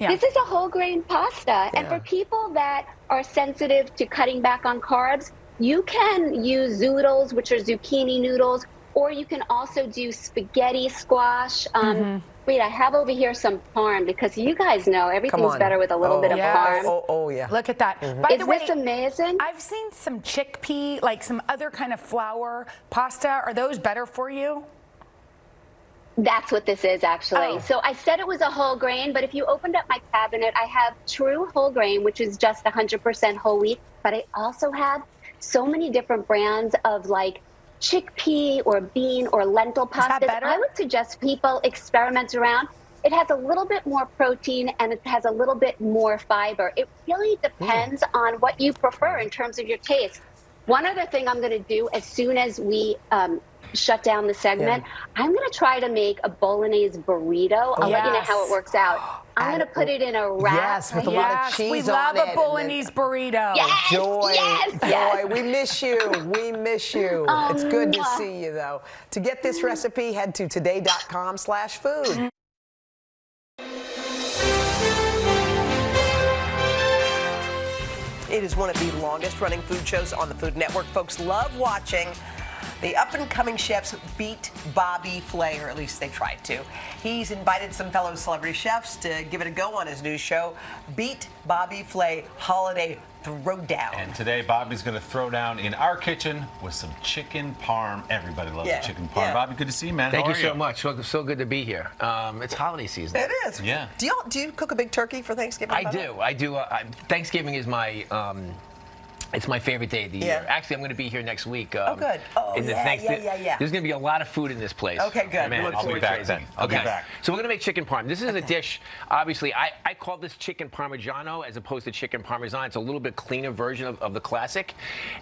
Yeah. This is a whole grain pasta. And for people that are sensitive to cutting back on carbs, you can use zoodles, which are zucchini noodles, or you can also do spaghetti squash. Um, Mhm. Wait, I have over here some parm because you guys know everything's better with a little Oh, bit of yes. parm. Oh, oh yeah. Look at that. Mhm. By Is the way, this amazing? I've seen some chickpea, like some other kind of flour pasta. Are those better for you? That's what this is actually. Oh. So I said it was a whole grain, but if you opened up my cabinet, I have true whole grain, which is just 100% whole wheat, but I also have so many different brands of like chickpea or bean or lentil pasta. I would suggest people experiment around. It has a little bit more protein and it has a little bit more fiber. It really depends on what you prefer in terms of your taste. One other thing I'm going to do as soon as we um, shut down the segment, I'm going to try to make a bolognese burrito. I'll let you know how it works out. I'm going to put it in a wrap. Yes, with a lot of Yes, cheese we on love a bolognese burrito. Yes, Joy, yes, Joy, yes. we miss you. We miss you. Oh, it's good to um, see you, though. To get this recipe, head to today.com slash food. It is one of the longest running food shows on the Food Network. Folks love watching the up and coming chefs beat Bobby Flay, or at least they tried to. He's invited some fellow celebrity chefs to give it a go on his new show, Beat Bobby Flay Holiday Throwdown. And today, Bobby's going to throw down in our kitchen with some chicken parm. Everybody loves Yeah, chicken parm. yeah. Bobby, good to see you, man. Thank How you are so much. So, so good to be here. Um, it's holiday season. It is. Yeah. Do you do you cook a big turkey for Thanksgiving? I do. I do. Uh, I, Thanksgiving is my. Um, it's my favorite day of the Yeah. year. Actually, I'm going to be here next week. Um, Oh, good. Oh, in the yeah, yeah, yeah, yeah. There's going to be a lot of food in this place. Okay, good. Man, I'll be back then. I'll be okay. back. So we're going to make chicken parm. This is a dish. Obviously, I, I call this chicken parmigiano as opposed to chicken parmesan. It's a little bit cleaner version of, of the classic,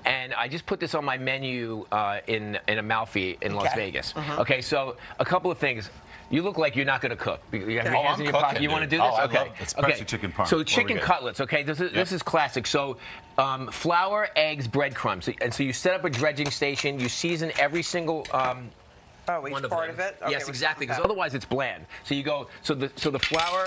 and I just put this on my menu uh, in in Amalfi in Las Okay. Vegas. Mhm. Okay, so a couple of things. You look like you're not going to cook. You have your Oh, hands I'm in your cooking, pocket. You want to do this? Oh, okay. love it, okay. chicken parm. So What do we chicken cutlets. Okay, this is this is classic. So um, flour, eggs, breadcrumbs, and so you set up a dredging station. You season every single. Um, Oh, each one of part them. of it? Okay, yes, exactly. Because otherwise it's bland. So you go. So the so the flour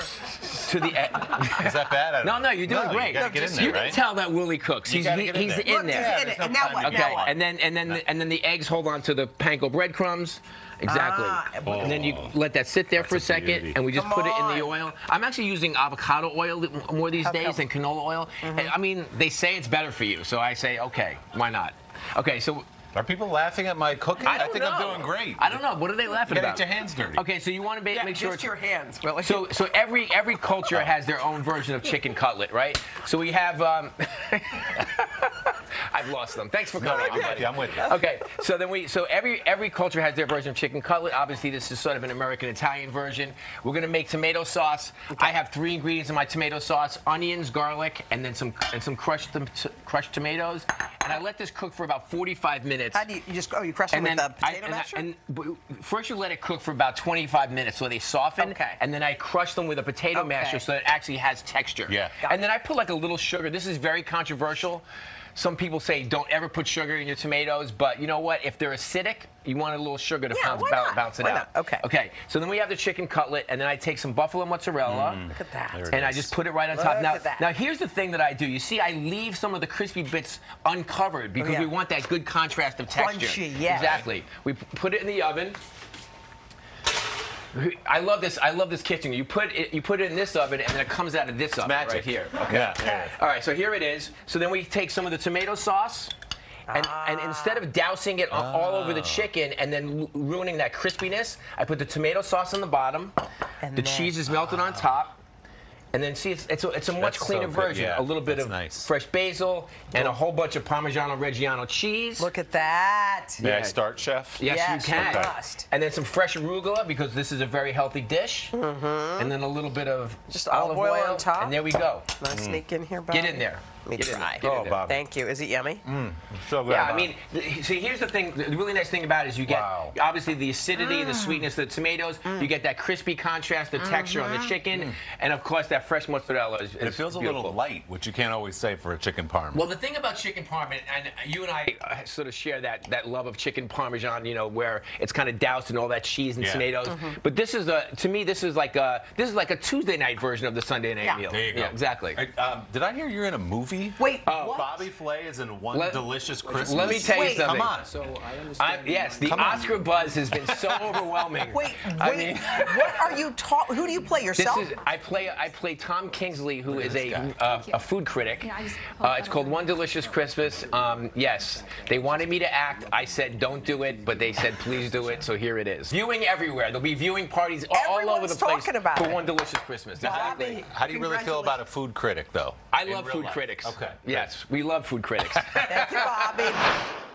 to the. e- *laughs* Is that bad? No, no, you're doing No, you great. get in there, You right? can tell that Willie cooks. You He's he- he's there. in there. he's in it. And now what? Okay, and then and then and then the eggs hold on to the panko breadcrumbs. Exactly. Ah, and then you let that sit there for a second, beauty. and we just Come put it in the oil. I'm actually using avocado oil more these How days come? than canola oil. And, I mean, they say it's better for you, so I say, okay, why not? Okay, so Are people laughing at my cooking? I, don't think I'm doing great. I don't know. What are they laughing You gotta about? get your hands dirty. Okay, so you want to make, Yeah, make sure just it's- your hands, Willie. So, so every every culture has their own version of chicken cutlet, right? So we have. Um, *laughs* I've lost them. Thanks for No, coming. I'm with you, I'm with you. Okay, so then we so every every culture has their version of chicken cutlet. Obviously, this is sort of an American Italian version. We're gonna make tomato sauce. I have three ingredients in my tomato sauce: onions, garlic, and then some and some crushed tom- crushed tomatoes. And I let this cook for about 45 minutes. How do you, you just, oh, you crush it And with the I- potato and I- masher? and first you let it cook for about 25 minutes so they soften. Okay. And then I crush them with a potato Okay. masher so it actually has texture. Yeah. Got And then I put like a little sugar. This is very controversial. Some people say don't ever put sugar in your tomatoes, but you know what? If they're acidic, you want a little sugar to Yeah, bounce, bounce, bounce it Why out. not? Okay. Okay. So then we have the chicken cutlet, and then I take some buffalo mozzarella. Mm. Look at that. And I just put it right on Look top. Now, at that. now here's the thing that I do. You see, I leave some of the crispy bits uncovered oh, because Oh, yeah. we want that good contrast of texture. Crunchy, yeah. Exactly. We put it in the oven. I love this. I love this kitchen. You put it. You put it in this oven, and then it comes out of this oven magic. right here. Okay. Yeah, there it is. All right. So here it is. So then we take some of the tomato sauce. And, and ah. instead of dousing it all- all over the Oh. chicken and then ruining that crispiness, I put the tomato sauce on the bottom. And the then- cheese is melted on ah. top. And then see, it's, it's, a, it's a much That's cleaner good, version. yeah. A little bit That's of nice. fresh basil and a whole bunch of Parmigiano Reggiano cheese. Look at that. May I start, chef? Yes, Yes, you can. you must. And then some fresh arugula because this is a very healthy dish. Mm-hmm. And then a little bit of. Just olive oil on top? And there we go. Can I mm. sneak in here, Bobby? Get in there. Let me Get try. there. Get in Oh, there. Bobby. Thank you. Is it yummy? So good. Yeah, I mean, see, here's the thing. The really nice thing about it is you get Wow. obviously the acidity Mm. and the sweetness of the tomatoes. You get that crispy contrast, the texture Mm-hmm. on the chicken, and of course that fresh mozzarella is. it is feels a little light, which you can't always say for a chicken parm. Well, the thing about chicken parm, and, and you and I uh, sort of share that that love of chicken parmesan, you know, where it's kind of doused in all that cheese and Yeah. tomatoes. Mm-hmm. But this is a, to me, this is like a, this is like a Tuesday night version of the Sunday night Yeah. meal. there you go. Yeah, exactly. I- um, did I hear you're in a movie? Wait, Oh. what? Bobby Flay is in one Let- delicious Christmas. Let me tell you Wait. something. Come on. So I understand. I'm, yes, the Come on. Oscar buzz has been so *laughs* overwhelming. Wait, I mean- what are you talking? Who do you play This yourself? is I play I play Tom Kingsley, who Look at is this a uh, a food critic. Yeah, I just- Uh, it's called One Delicious Christmas. Um, yes, they wanted me to act. I said don't do it, but they said please do it. So here it is. Viewing everywhere. There'll be viewing parties all, all over the place talking about for it. One Delicious Christmas. Exactly. Bobby, How do you really feel about a food critic, though? I love food life? critics. Okay. Yes, we love food critics. Thank you, Bobby. *laughs*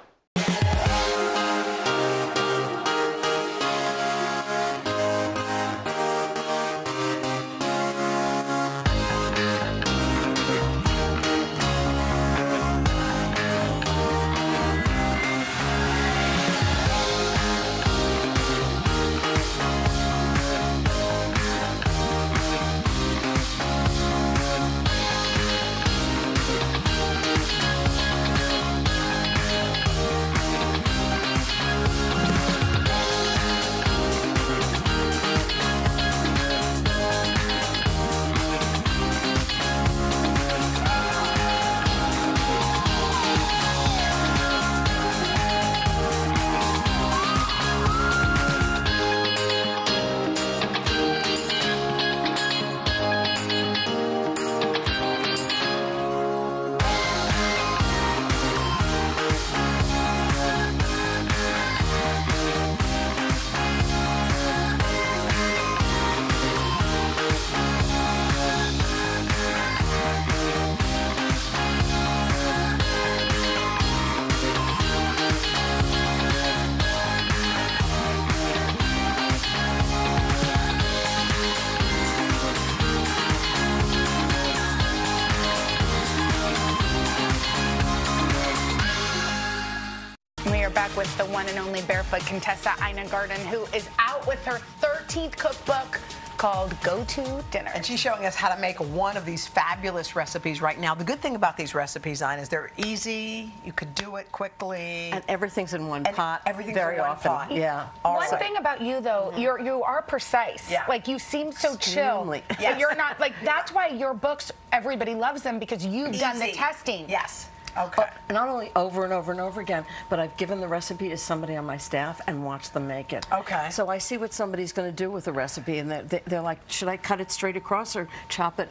the one and only barefoot Contessa Ina Garten, who is out with her 13th cookbook, called Go To Dinner. And she's showing us how to make one of these fabulous recipes right now. The good thing about these recipes, Ina, is they're easy. You could do it quickly. And everything's in one pot. Everything's very in one often. pot. Yeah. One thing about you though, mm-hmm. you're you are precise. Yeah. Like you seem so Extremely. chill. Yes. You're not like that's why your books everybody loves them because you've done the testing. Yes. Okay. Not only over and over and over again, but I've given the recipe to somebody on my staff and watched them make it. Okay. So I see what somebody's going to do with the recipe, and they're, they're like, should I cut it straight across or chop it?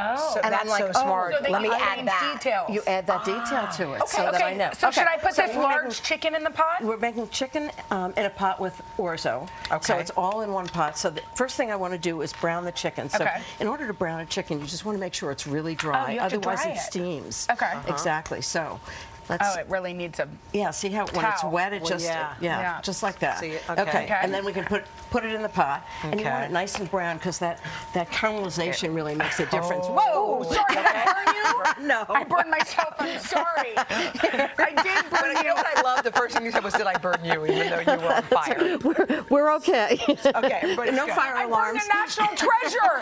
Oh, So and that's I'm like, so smart. So Let me add that. details. You add that detail to it Okay, so okay. that I know. So should I put So this large making- chicken in the pot? We're making chicken um, in a pot with orzo. So it's all in one pot. So the first thing I want to do is brown the chicken. So Okay. in order to brown a chicken, you just want to make sure it's really dry. you have to Otherwise, dry it it. steams. Okay. Uh-huh. Exactly. So let's. Oh, it really needs a Yeah, see how when it's wet, it Well, just yeah. yeah, Yeah. just like that. See, okay. Okay. and then we can put put it in the pot, okay. and you want it nice and brown because that that caramelization really makes a difference. Whoa! Sorry, did I burn you? *laughs* No. I burned myself. I'm sorry. *laughs* I did burn But you know what I love? The first thing you said was, "Did I burn you?" Even though you were on fire. We're, we're okay. *laughs* Okay, everybody's no good. fire I burned alarms. a national treasure.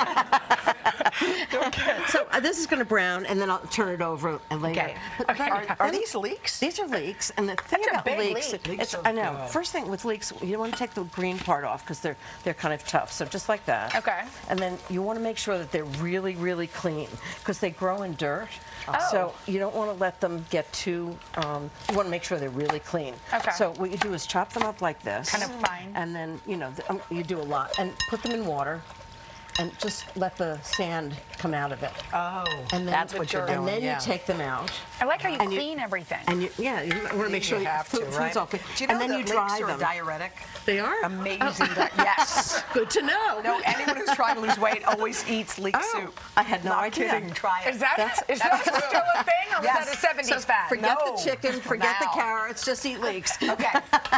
okay. So uh, this is going to brown, and then I'll turn it over and later. Okay. But Okay. Are, are these leeks? These are leeks, and the thing That's about big leeks, leek. Leeks it's, are I know. good. First thing with leeks, you don't want to take the green part off because they're they're kind of tough. So just like that. Okay. And then you want to make sure that they're really, really clean because they grow in dirt. Oh. So you don't want to let them get too. Um, you want to make sure they're really clean. Okay. So what you do is chop them up like this. Kind of fine. And then you know th- um, you do a lot and put them in water. And just let the sand come out of it. Oh, And then, that's what you're doing. And then yeah. you take them out. I like how you And you- clean everything. And you, yeah, you want to make sure you have food, to, right? food's all clean. Do you know and then that you leeks dry are them. a diuretic? They are Amazing. *laughs* di- yes. Good to know. No, anyone who's trying to lose weight always eats leek Oh, soup. I had no Not idea. kidding. Try it. Is that That's- is that still a thing, or Yes. was that a 70s So fad? forget No. the chicken, forget Now. the carrots, just eat leeks. *laughs* Okay.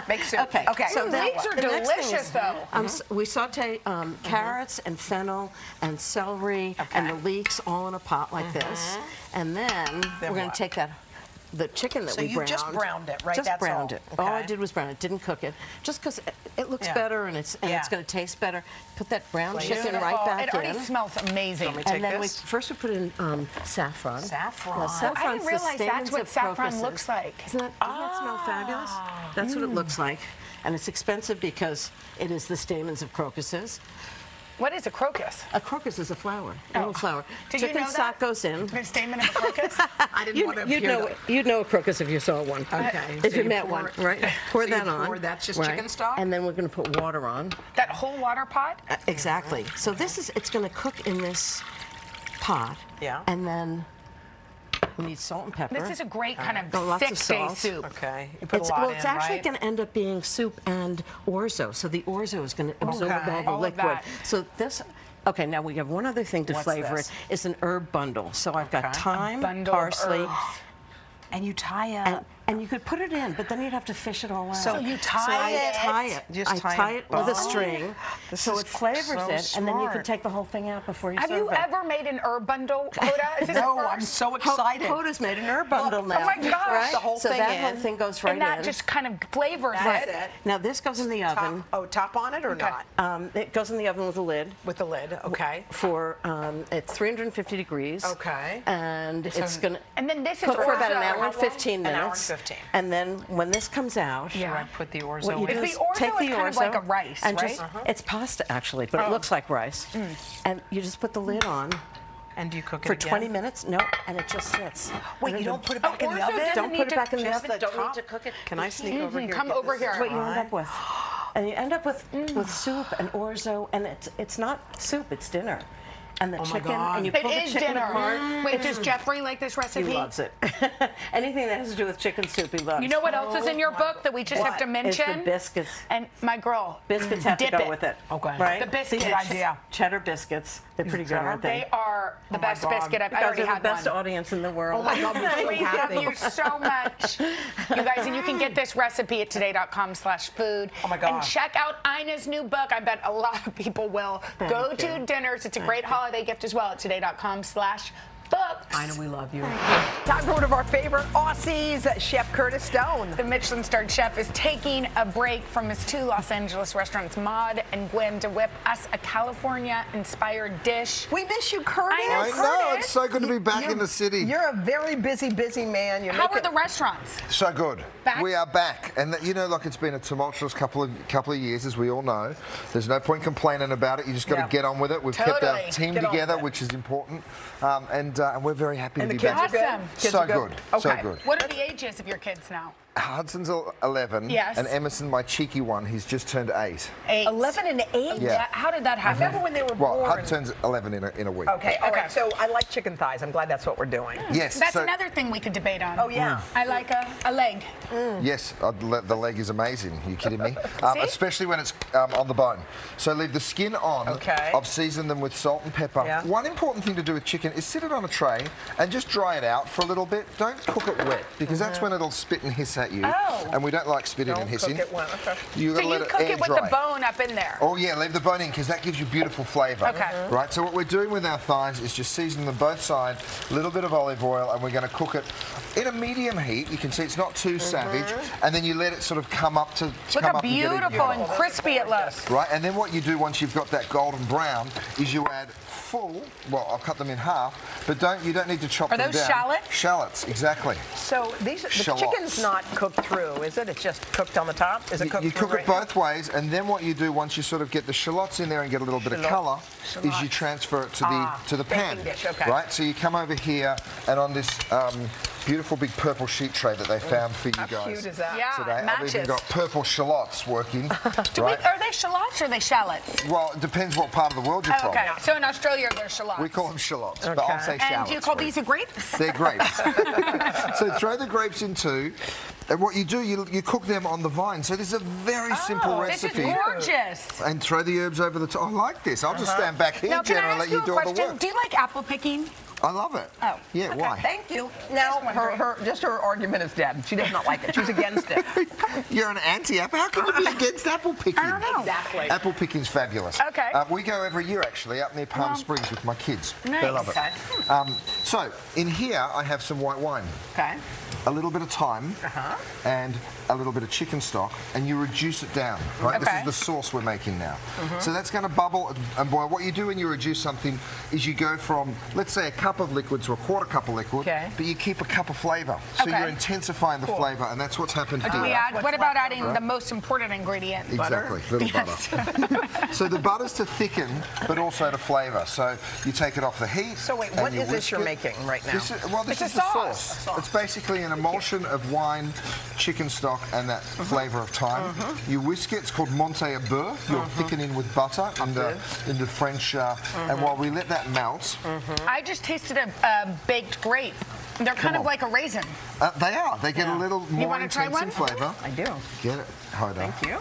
Make soup. Okay. Okay. So leeks are The next thing delicious, though. Um, we saute um, carrots and fennel and celery and the leeks all in a pot like this, and then, Then we're going to take that. The chicken that So we you just browned it, right? Just That's browned all. it. All I did was brown it. Didn't cook it, just because it, it looks Yeah. better and it's and it's going to taste better. Put that brown Beautiful. chicken right back in. It already in. smells amazing. me and take then we this? first we put in um, saffron. Saffron. Now, Oh, I didn't realize that's what saffron crocuses. looks like. Isn't that, doesn't that smell fabulous? That's what it looks like. And it's expensive because it is the stamens of crocuses. What is a crocus? A crocus is a flower, a little flower. Oh. Did you Chicken know stock that? goes in. The stamen of a crocus? *laughs* I didn't You, want to you'd know that- you'd know a crocus if you saw one. Okay, If so you you met pour- one, right? Pour so you that on. pour- that's just right? chicken stock? And then we're going to put water on. that whole water pot? Uh, Exactly. So this is it's going to cook in this pot. Yeah. And then we need salt and pepper. This is a great uh, kind Oh, of lots thick of base salt. soup. Okay. You put It's, a lot well, in, it's actually right? going to end up being soup and orzo. So the orzo is going to absorb Okay. all the All of liquid. that. So this. Okay, now we have one other thing to What's flavor this? it. It's an herb bundle. So I've got Okay. A thyme, bundle of parsley, herbs. And you tie up. And, and you could put it in, but then you'd have to fish it all out. So you tie so I it? tie it. Just I tie tie, a it with a string, This so it flavors so it, and then you can take the whole thing out before you Have serve you it. ever made an herb bundle, Hoda? Is *laughs* this no, a I'm so Ho- excited. Hoda's made an herb bundle now. Oh my gosh. Right? The whole so thing that whole thing goes right and that in. just kind of flavors That's it. it. now this goes in the oven. Top, oh, top on it or Okay. not? Um, it goes in the oven with a lid With the lid. Okay. for um, at 350 degrees. Okay. And it's gonna And then this is cook for about an hour and 15 An hour and minutes. 15. And then when this comes out, Yeah. I put the orzo what you in. do Is is the orzo take the is kind of orzo like a rice, and right? just Uh-huh. it's pasta actually, but it Oh. looks like rice. Mm. And you just put the lid on And do you cook it for again? 20 minutes. No, and it just sits. Wait, you don't put it back in the oven? doesn't Don't need put it to- back in the oven. the Don't top? need to cook it. Can I sneak over here? Come over here. That's what you end up with. And you end up with *gasps* Mm. with soup and orzo, and it's it's not soup, it's dinner. And the Oh my chicken, God. and you It pull the chicken dinner. apart. Mm. Wait, does Jeffrey like this recipe? He recipe? loves it. *laughs* Anything that has to do with chicken soup, he loves. You know what else is oh in your Oh book that we just have to Is mention? the biscuits. And my girl, Biscuits have dip to go it. with it. Oh, okay. Right? The biscuits. See, Good idea. Cheddar biscuits. They're pretty good, aren't they? They are the Oh best God. biscuit I've ever I guys already are the had best one. audience in the world. Oh my God, we're so we *laughs* happy. love you so much, you guys, and you can get this recipe at today.com/food. Oh my God. And check out Ina's new book. I bet a lot of people will. Thank Go you. to dinners. It's a great holiday gift as well at today.com/book. up. I know we love you. Time for one of our favorite Aussies, Chef Curtis Stone. The Michelin starred chef is taking a break from his two Los Angeles restaurants, Maud and Gwen, to whip us a California inspired dish. We miss you, Curtis. I know, I know, it's so good to be back in the city. You're a very busy, busy man. You're How making- are the restaurants? So good. Back? We are back, and you know, like it's been a tumultuous couple of couple of years, as we all know. There's no point complaining about it. You just got to Yeah. get on with it. We've kept our team Get together, which is important, um, and uh, and we're very happy And to the be kids back. are good? Awesome. Kids so are good? good. So Okay. good. What are the ages of your kids now? Hudson's 11, Yes. and Emerson, my cheeky one, he's just turned eight. Eight. 11 and 8? Yeah. How did that I happen? remember when they were Well, born. Hud turns 11 in a, in a week. Okay, all right. Okay. So I like chicken thighs. I'm glad that's what we're doing. Yes. That's so- another thing we could debate on. Oh, yeah. I like a, a leg. Yes, uh, le- the leg is amazing. Are you kidding me? *laughs* Um, especially when it's um, on the bone. So leave the skin on. Okay. I've seasoned them with salt and pepper. Yeah. One important thing to do with chicken is sit it on a tray and just dry it out for a little bit. Don't cook it wet because that's when it'll spit and hiss at you. Oh. And we don't like spitting Don't and hissing. cook it well. Okay. You So you let it cook air it with dry. the bone up in there. Oh yeah, leave the bone in because that gives you beautiful flavour. Okay. Mhm. Right. So what we're doing with our thighs is just season them both sides, a little bit of olive oil, and we're going to cook it in a medium heat. You can see it's not too mm-hmm. savage, and then you let it sort of come up to Look come how up and beautiful and crispy it looks. Right, and then what you do once you've got that golden brown is you add full. Well, I'll cut them in half, but don't you don't need to chop Are them those down. shallots? Shallots, exactly. So these the Shallots. chicken's not cooked through, is it? It's just cooked on the top. Is it You- cooked you through cook right it both ways, and then what you do once you sort of get the shallots in there and get a little bit of colour, is you transfer it to the Ah, to the pan. dish, okay. Right. So you come over here, and on this um, beautiful big purple sheet tray that they found for you How guys cute is that? Yeah, today, it I've even got purple shallots working. *laughs* Do we, are they shallots or are they shallots? well, it depends what part of the world you're Oh, from. okay. So in Australia, they're shallots. We call them shallots, but I'll Okay. say and shallots. do you call for these a grapes? They're grapes. *laughs* *laughs* so throw the grapes in too. And what you do, you, you cook them on the vine. So this is a very simple Oh, This recipe. is gorgeous. And throw the herbs over the top. I like this. I'll just stand back here, Now, can Jen, I and ask let you you a do all the question? work. Do you like apple picking? I love it. Oh, Yeah, why? Thank you. Now, her, her, just her argument is dead. She does not like it. She's against it. *laughs* You're an anti-apple. How can you be against apple picking? I don't know. Exactly. Apple picking's fabulous. Okay. Uh, we go every year, actually, up near Palm Well, Springs with my kids. They love it. Um, so, in here, I have some white wine. Okay. A little bit of thyme Uh-huh. and a little bit of chicken stock, and you reduce it down. Right, this is the sauce we're making now. Mhm. So that's going to bubble and boil. What you do when you reduce something is you go from, let's say, a cup of liquid to a quarter cup of liquid, Okay. but you keep a cup of flavour. So Okay. you're intensifying the Cool. flavour, and that's what's happened here. we add, what about adding Right. the most important ingredient? Exactly, little butter. *laughs* so the butter's to thicken, but also to flavour. So you take it off the heat. So wait, what is this you're it. making right now? This is, well, this It's is the sauce. sauce. It's basically an emulsion of wine, chicken stock, and that uh-huh. flavour of thyme. Uh-huh. You whisk it. It's called monter au beurre. You're uh-huh. thickening with butter into, the French. Uh, And while we let that melt, I just tasted a, a baked grape. They're kind of like a raisin. uh, they are. They get a little more intense in flavour. I do. Get it, Hoda. Thank you.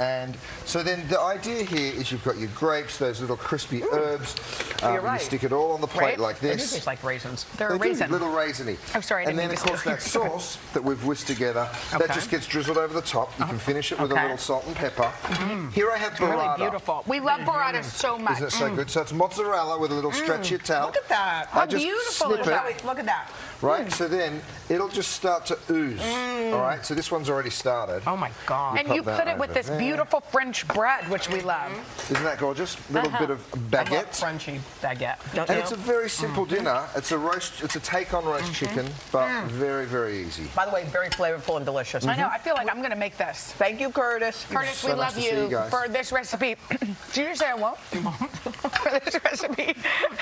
And so then the idea here is you've got your grapes, those little crispy herbs. Oh, um, You're right. You stick it all on the plate Right? like They this. taste like raisins. They're They do, raisin. little raisiny. Oh, sorry, I And then, of course, that *laughs* sauce that we've whisked together, that Okay. just gets drizzled over the top. You can oh, finish it with Okay. a little salt and pepper. Mm-hmm. Here I have Really burrata. beautiful. We love burrata so much. Isn't it so good? So it's mozzarella with a little stretchy mm. Italian. Look at that. How beautiful is it, that? Look at that. right? Mm. So then it'll just start to ooze. Mm. All right. So this one's already started. Oh my God. And you put it with this there. beautiful French bread, which we love. Mm-hmm. Isn't that gorgeous? Little uh-huh. bit of I love baguette. crunchy baguette. Don't And you? it's a very simple mm-hmm. dinner. It's a roast. It's a take on roast mm-hmm. chicken, but mm. very, very easy. By the way, very flavorful and delicious. I know. I feel like I'm going to make this. Thank you, Curtis. Curtis, so we nice love to you, you for this recipe. *clears throat* Did you say I won't? You won't. *laughs* for this recipe.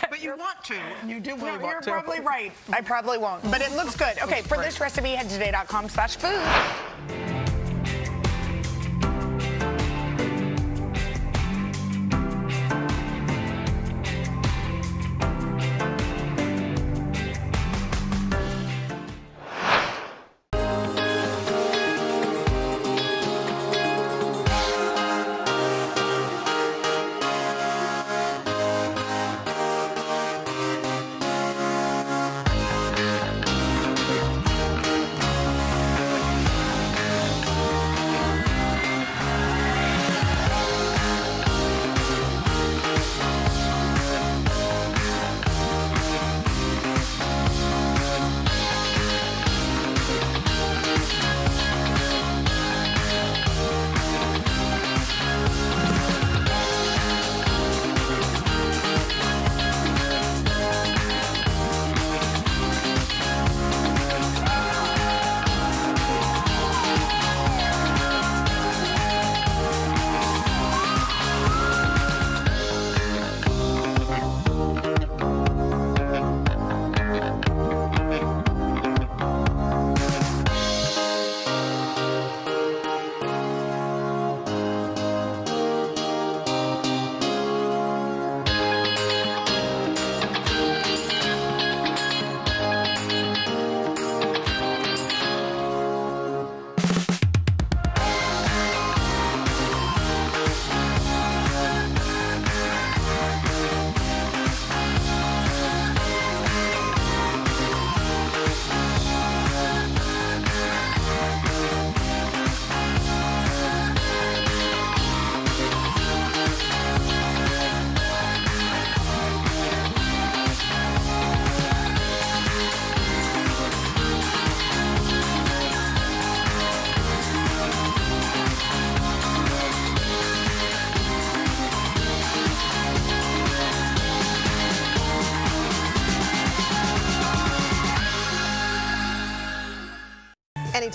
But you want to. You do No, really you're want to. probably right. I probably won't. But it looks good. Okay, for this recipe, head to today.com slash food.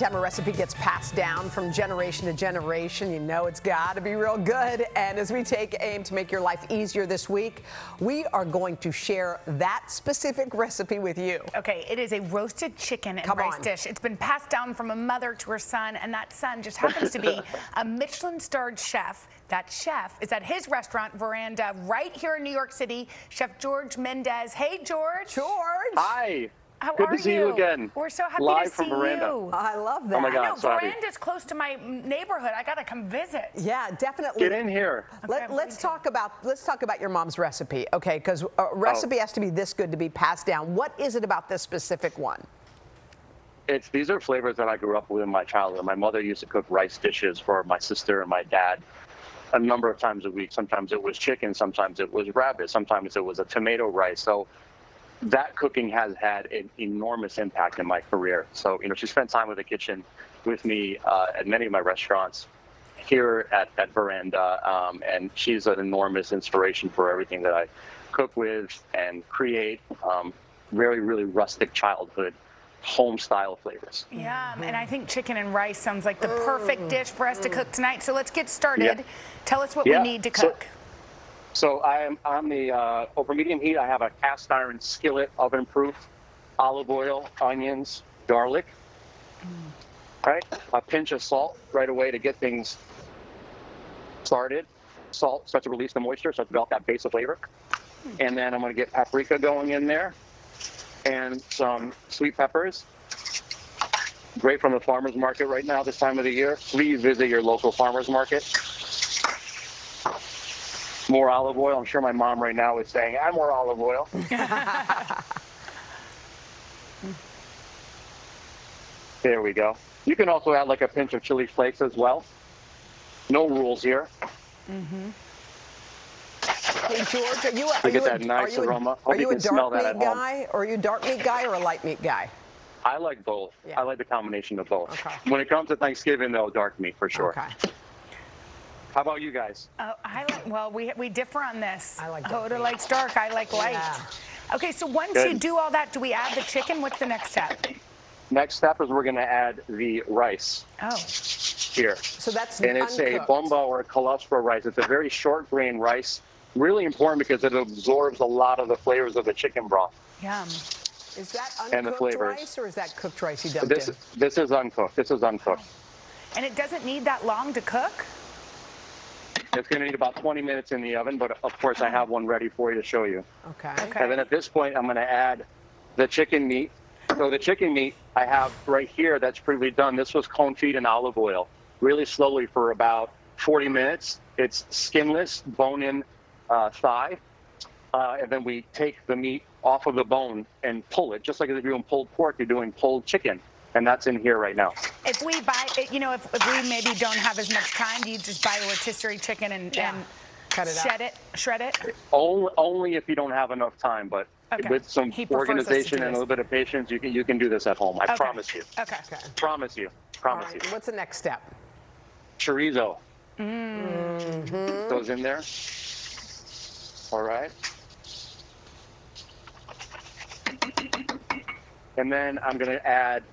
Anytime a recipe gets passed down from generation to generation, you know it's got to be real good. And as we take aim to make your life easier this week, we are going to share that specific recipe with you. Okay, it is a roasted chicken and Come rice on. dish. It's been passed down from a mother to her son, and that son just happens to be *laughs* a Michelin-starred chef. That chef is at his restaurant, Veranda, right here in New York City. Chef George Mendes. Hey, George. George. Hi. How Good are to see you again. We're so happy Live to from see Veranda. you. I love that. Oh my I God, know, so happy. Veranda's close to my neighborhood. I gotta come visit. Yeah, definitely. Get in here. Let, us talk about let's talk about your mom's recipe, okay? Because a oh. recipe has to be this good to be passed down. What is it about this specific one? It's these are flavors that I grew up with in my childhood. My mother used to cook rice dishes for my sister and my dad a number of times a week. Sometimes it was chicken, sometimes it was rabbit, sometimes it was a tomato rice. So that cooking has had an enormous impact in my career. So, you know, she spent time with the kitchen with me uh, at many of my restaurants here at, at Veranda. Um, and she's an enormous inspiration for everything that I cook with and create. Um, very, really rustic childhood, home style flavors. Yeah, and I think chicken and rice sounds like the perfect dish for us to cook tonight. So let's get started. Yeah. Tell us what Yeah, we need to cook. So I am on the uh, over medium heat. I have a cast iron skillet, oven proof, olive oil, onions, garlic. Right, a pinch of salt right away to get things started. Salt starts to release the moisture, starts to develop that base of flavor. And then I'm going to get paprika going in there, and some sweet peppers. Great from the farmers market right now this time of the year. Please visit your local farmers market more olive oil. I'm sure my mom right now is saying, add more olive oil. *laughs* there we go. You can also add like a pinch of chili flakes as well. No rules here. Mm-hmm. Hey George, are you a, are get you that a, nice are you a- Are you you a can smell dark meat at home. guy, or are you a dark meat guy, or a light meat guy? I like both. I like the combination of both. When it comes to Thanksgiving, though, dark meat for sure. Okay. How about you guys? Oh, I like. Well, we we differ on this. I like oh, Hoda likes dark. I like light. Okay, so once you do all that, do we add the chicken? What's the next step? Next step is we're going to add the rice Oh. here. So that's and it's a uncooked. bomba or a calasparra rice. It's a very short grain rice. Really important because it absorbs a lot of the flavors of the chicken broth. Yum. Is that And the uncooked flavors. rice, or is that cooked rice you dumped This in? this is uncooked. This is uncooked. And it doesn't need that long to cook. It's going to need about 20 minutes in the oven, but of course I have one ready for you to show you. Okay. Okay. And then at this point, I'm going to add the chicken meat. So the chicken meat I have right here that's previously done. This was confit in olive oil, really slowly for about 40 minutes. It's skinless, bone-in uh, thigh, uh, and then we take the meat off of the bone and pull it, just like if you're doing pulled pork, you're doing pulled chicken, and that's in here right now. If we buy, you know, if, if we maybe don't have as much time, do you just buy a rotisserie chicken and, and Cut it up. shed it, shred it? Only, only if you don't have enough time, but Okay. with some He prefers us to organization and a little bit of patience, you can you can do this at home. I Okay. promise you. Okay. okay. Promise you. Promise right. you. What's the next step? Chorizo Mm-hmm. goes in there. All right. And then I'm going to add,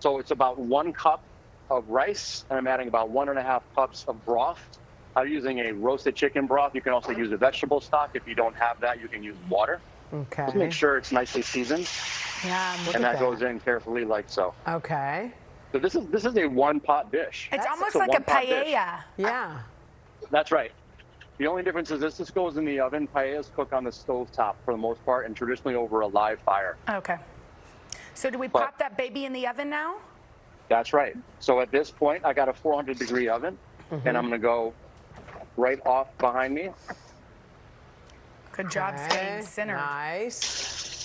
so it's about one cup of rice, and I'm adding about one and a half cups of broth. I'm using a roasted chicken broth. You can also use a vegetable stock. If you don't have that, you can use water. Okay. Just make sure it's nicely seasoned, Yeah. and that, goes in carefully like so. Okay. So this is this is a one pot dish. It's almost a like a paella. Yeah. That's right. The only difference is this, this goes in the oven. Paellas cook on the stove top for the most part, and traditionally over a live fire. Okay. So do we But- pop that baby in the oven now? That's right. So at this point, I got a 400 degree oven, Mhm. and I'm going to go right off behind me. Good job Okay, staying centered. Nice.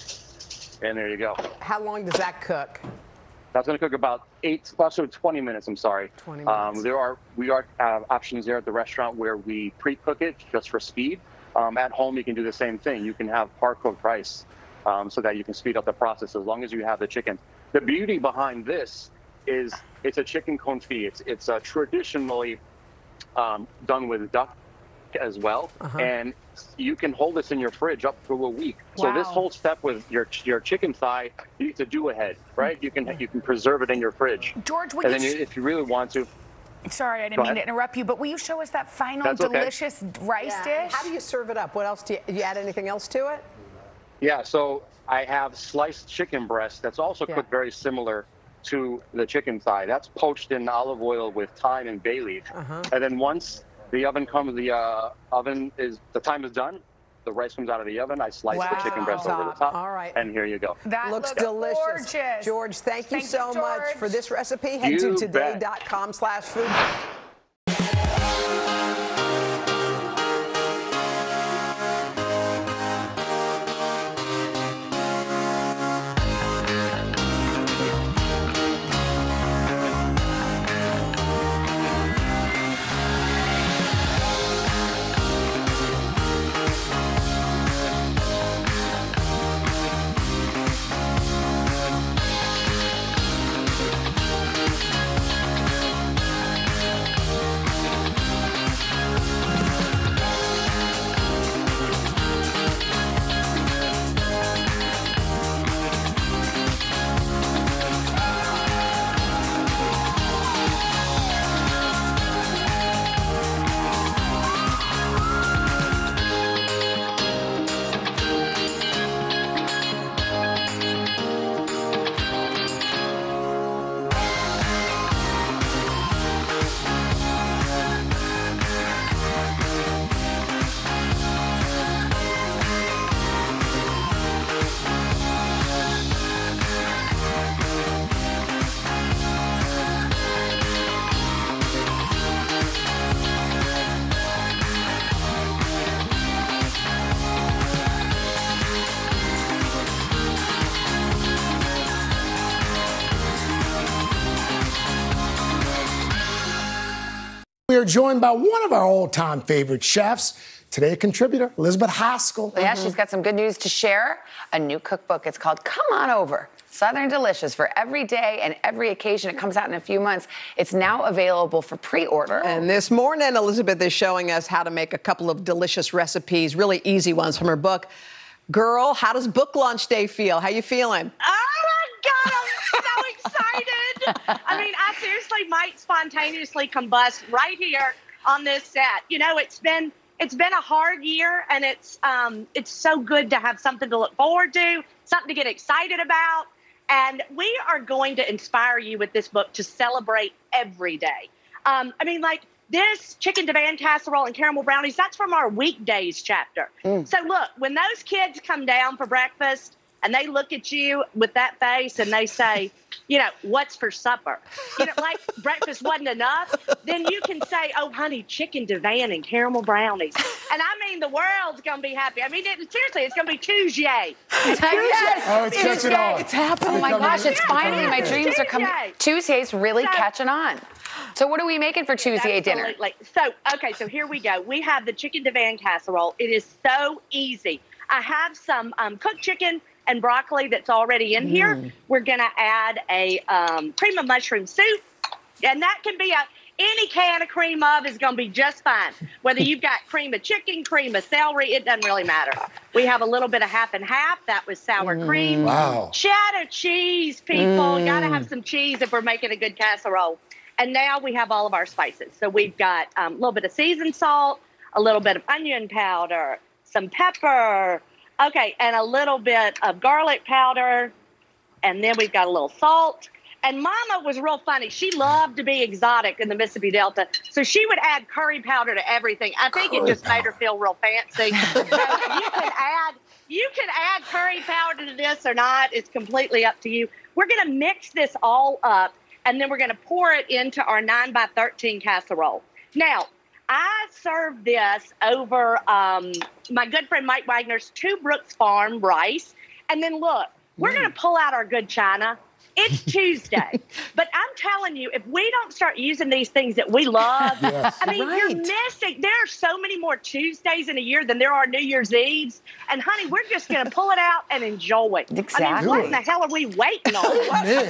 And there you go. How long does that cook? That's going to cook about eight, plus or 20 minutes. I'm sorry. 20 Um, minutes. there are we are have options there at the restaurant where we pre-cook it just for speed. Um, at home, you can do the same thing. You can have par-cooked rice um, so that you can speed up the process as long as you have the chicken. The beauty behind this is it's a chicken confit. It's it's uh, traditionally um, done with duck as well, Uh-huh. and you can hold this in your fridge up to a week. So this whole step with your your chicken thigh, it's a do ahead, right? You can you can preserve it in your fridge. George, would and you then sh- you, if you really want to, Sorry, I didn't Go mean ahead. to interrupt you, but will you show us that final That's okay. delicious rice Yeah. dish? How do you serve it up? What else do you, you add anything else to it? Yeah, so I have sliced chicken breast that's also Yeah. cooked very similar to the chicken thigh. That's poached in olive oil with thyme and bay leaf. Uh-huh. And then once the oven comes, the uh, oven is the time is done. The rice comes out of the oven. I slice the chicken breast over the top. All right. And here you go. That looks, looks delicious. gorgeous. George, thank you Thank you, so much for this recipe. Head You to bet. today.com slash food. We are joined by one of our all-time favorite chefs. Today, a contributor, Elizabeth Heiskell. Yeah, she's got some good news to share. A new cookbook. It's called Come On Over. Southern Delicious for every day and every occasion. It comes out in a few months. It's now available for pre-order. And this morning, Elizabeth is showing us how to make a couple of delicious recipes, really easy ones from her book. Girl, how does book launch day feel? How you feeling? Oh my God, I'm so *laughs* excited. I mean, I seriously might spontaneously combust right here on this set. You know, it's been it's been a hard year and it's um it's so good to have something to look forward to, something to get excited about. And we are going to inspire you with this book to celebrate every day. Um, I mean, like this chicken divan casserole and caramel brownies, that's from our weekdays chapter. So look, when those kids come down for breakfast and they look at you with that face and they say, you know, what's for supper? You know, like *laughs* breakfast wasn't enough, then you can say, oh, honey, chicken divan and caramel brownies. And I mean, the world's going to be happy. I mean, it, seriously, it's going to be Tuesday. Yes. Oh, it's catching on. It's happening. Oh my gosh, it's finally, my dreams are coming. Tuesday's really catching on. So what are we making for Tuesday dinner? So, okay, so here we go. We have the chicken divan casserole. It is so easy. I have some um, cooked chicken and broccoli that's already in here. Mm. We're going to add a um, cream of mushroom soup, and that can be a any can of cream of is going to be just fine. Whether you've got cream of chicken, cream of celery, it doesn't really matter. We have a little bit of half and half. That was sour cream. Wow. Cheddar cheese, people. Mm. Got to have some cheese if we're making a good casserole. And now we have all of our spices. So we've got um, a little bit of seasoned salt, a little bit of onion powder, some pepper, okay, and a little bit of garlic powder. And then we've got a little salt. And Mama was real funny. She loved to be exotic in the Mississippi Delta. So she would add curry powder to everything. I think it just made her feel real fancy. *laughs* so you can add you can add curry powder to this or not. It's completely up to you. We're gonna mix this all up and then we're gonna pour it into our nine by thirteen casserole. Now, I served this over um, my good friend Mike Wagner's Two Brooks Farm rice. And then look, we're going to pull out our good china. It's *laughs* Tuesday. but I'm telling you, if we don't start using these things that we love, *laughs* Yes. I mean, you're missing. There are so many more Tuesdays in a year than there are New Year's Eves. And honey, we're just going to pull it out and enjoy it. I mean, what in the hell are we waiting on? Man.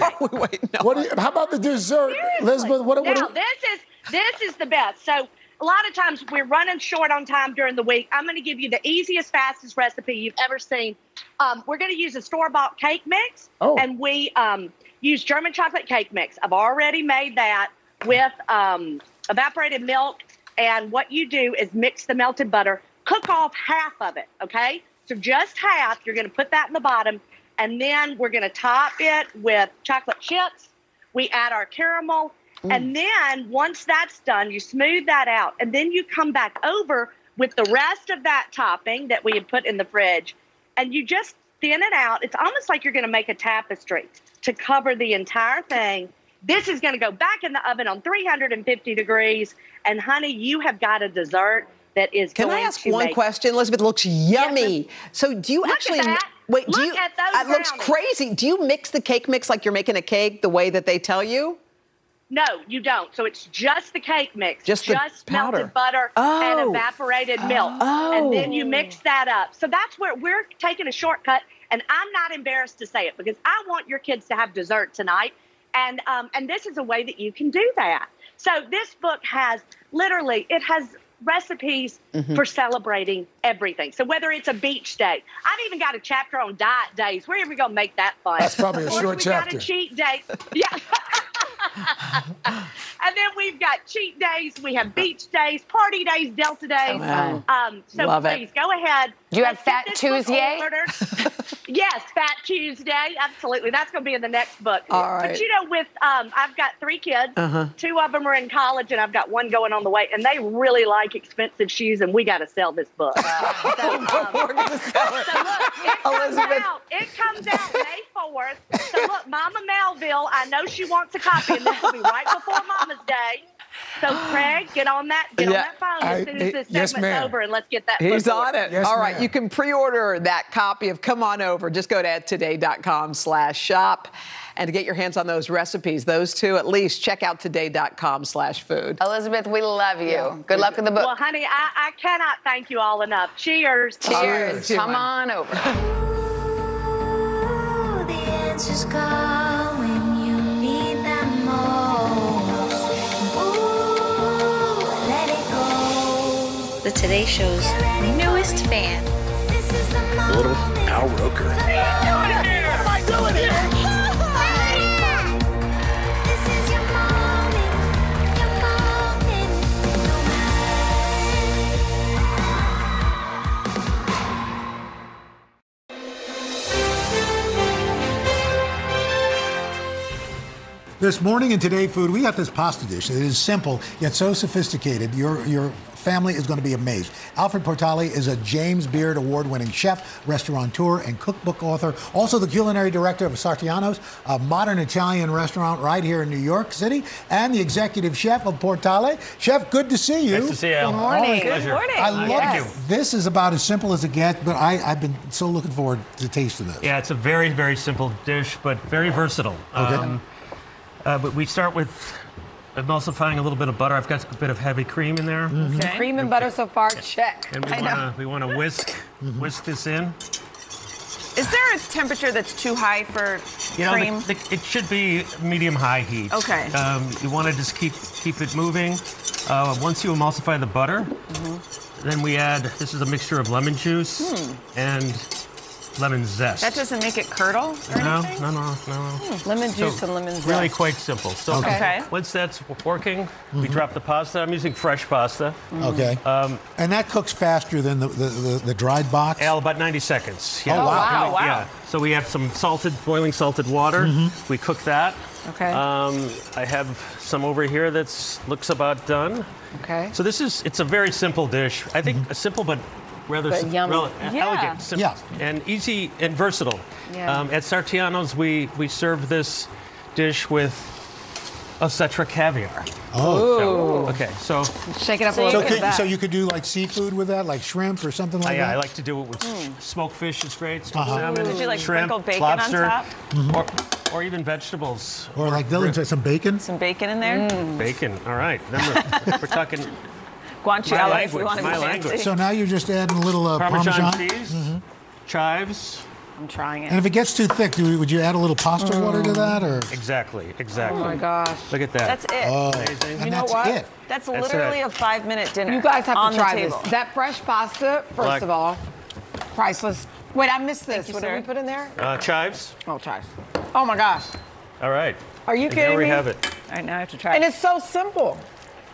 What do you, how about the dessert, Elizabeth? What, what, now this is this is the best. So a lot of times we're running short on time during the week. I'm going to give you the easiest, fastest recipe you've ever seen. Um, we're going to use a store bought cake mix, Oh. and we um, use German chocolate cake mix. I've already made that with um, evaporated milk. And what you do is mix the melted butter, cook off half of it, okay? So just half, you're going to put that in the bottom, and then we're going to top it with chocolate chips. We add our caramel, and mm. then once that's done, you smooth that out, and then you come back over with the rest of that topping that we had put in the fridge, and you just thin it out. It's almost like you're going to make a tapestry to cover the entire thing. This is going to go back in the oven on 350 degrees, and honey, you have got a dessert that is. Can I ask one make- question? Elizabeth looks yummy. so do you Look actually wait? do you? at those That looks crazy. Do you mix the cake mix like you're making a cake the way that they tell you? No, you don't. So it's just the cake mix, Just the powder. melted butter Oh. and evaporated milk, and then you mix that up. So that's where we're taking a shortcut, and I'm not embarrassed to say it because I want your kids to have dessert tonight, and um, and this is a way that you can do that. So this book has literally it has recipes Mm-hmm. Mhm. for celebrating everything. So whether it's a beach day, I've even got a chapter on diet days. Where are we gonna make that fun? That's probably a Of course, short we chapter. Got a cheat day. *laughs* Yeah. *laughs* and then we've got cheat days, we have beach days, party days, Delta days. Wow. Um, so Love it. please go ahead. Do you have Fat Tuesday? *laughs* yes, Fat Tuesday. Absolutely. That's going to be in the next book. All right. But you know, with um, I've got three kids. Uh-huh. Two of them are in college, and I've got one going on the way. And they really like expensive shoes, and we got to sell this book. *laughs* so, um, so look, it comes Elizabeth. out. It comes out May fourth. So look, Mama Melvin, I know she wants a copy, and this will be right before Mama's Day. So Craig, get on that. Get on that phone I- as soon as this yes, segment's over, and let's get that. He's on ordered. it. All right, you can pre-order that copy of Come On Over. Just go to today.com slash shop. And to get your hands on those recipes, those two at least, check out today.com slash food. Elizabeth, we love you. Good luck with the book. Well, honey, I, I cannot thank you all enough. Cheers. Cheers. Come on over. *laughs* The Today Show's newest fan. Little Al Roker. What am I doing here? *laughs* This is your moment. Your moment. This morning in Today Food, we got this pasta dish. It is simple yet so sophisticated. Your your family is going to be amazed. Alfred Portale is a James Beard award-winning chef, restaurateur, and cookbook author. Also the culinary director of Sartiano's, a modern Italian restaurant right here in New York City, and the executive chef of Portale. Chef, good to see you. Nice to see you, Good morning. Good morning. I love Yes. you. This is about as simple as it gets, but I, I've been so looking forward to tasting this. Yeah, it's a very, very simple dish, but very versatile. Okay. uh, but we start with emulsifying a little bit of butter. I've got a bit of heavy cream in there. Okay. Cream and butter so far, check. And we want to we want to whisk whisk this in. Is there a temperature that's too high for You know, cream? the, the, it should be medium high heat. Okay. Um, you want to just keep keep it moving. Uh, once you emulsify the butter, then we add. This is a mixture of lemon juice Hmm. and lemon zest. that doesn't make it curdle or no, anything? no, no, no, no. Hmm, Lemon So, juice and lemon zest. Really quite simple. So Okay. Okay. once that's working, we drop the pasta. I'm using fresh pasta. Okay. Um, and that cooks faster than the, the, the, the dried box? Al, about 90 seconds. Oh, wow. And we- Wow. Yeah. So we have some salted, boiling salted water. We cook that. Okay. Um, I have some over here that's looks about done. Okay. So this is, it's a very simple dish. I think a simple but rather But yummy. rel- Yeah. elegant, simple, Yeah. and easy and versatile. Yeah. Um, at Sartiano's, we, we serve this dish with Osetra caviar. Oh. So- okay, so Shake it up a So, little bit. could, so you could do like seafood with that, like shrimp or something Uh, like yeah, that? Yeah, I like to do it with smoked fish It's great. Smoked Uh-huh. salmon, Did you, like, shrimp, sprinkle bacon on lobster, top? or, or even vegetables. Or like Dylan said, some bacon? Some bacon in there? Bacon. All right. Then we're, we're talking *laughs* Guanciale, My if we language, want to my be language. fancy. So now you're just adding a little uh, Parmesan, Parmesan? cheese, chives, I'm trying it. And if it gets too thick, do we, would you add a little pasta water to that, or? Exactly, exactly. Oh my gosh. Look at that. That's it. Oh, Amazing. and You know that's what? it. That's That's literally it. a five-minute dinner. You guys have on to try this. That fresh pasta, first Like- of all, priceless. Wait, I missed this. you, what did we put in there? Uh, chives. Oh, chives. Oh my gosh. All right. Are you And kidding there we me? have it. All right, now I have to try. It. And it. it's so simple.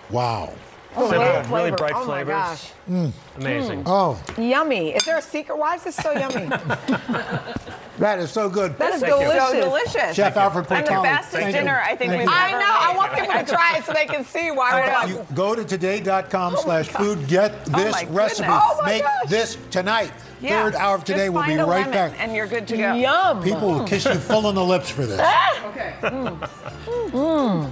Wow. Oh, Cinnamon, really flavor. bright oh flavors. my gosh. Mm. Amazing. Oh, Yummy. Is there a secret? Why is this so yummy? *laughs* that is so good. That is Thank delicious. so delicious. Chef Alfred And the Portale. fastest thank you. dinner I think Thank we've you. I ever know. I want people to *laughs* try it so they can see why we're like. You go to today.com oh slash food. Get oh this my recipe. Oh my Make gosh. this tonight. Yeah. Third hour of today. Just We'll be right back. And you're good to go. Yum. People will kiss you full on the lips for this. *laughs* Okay. Mm. Mm.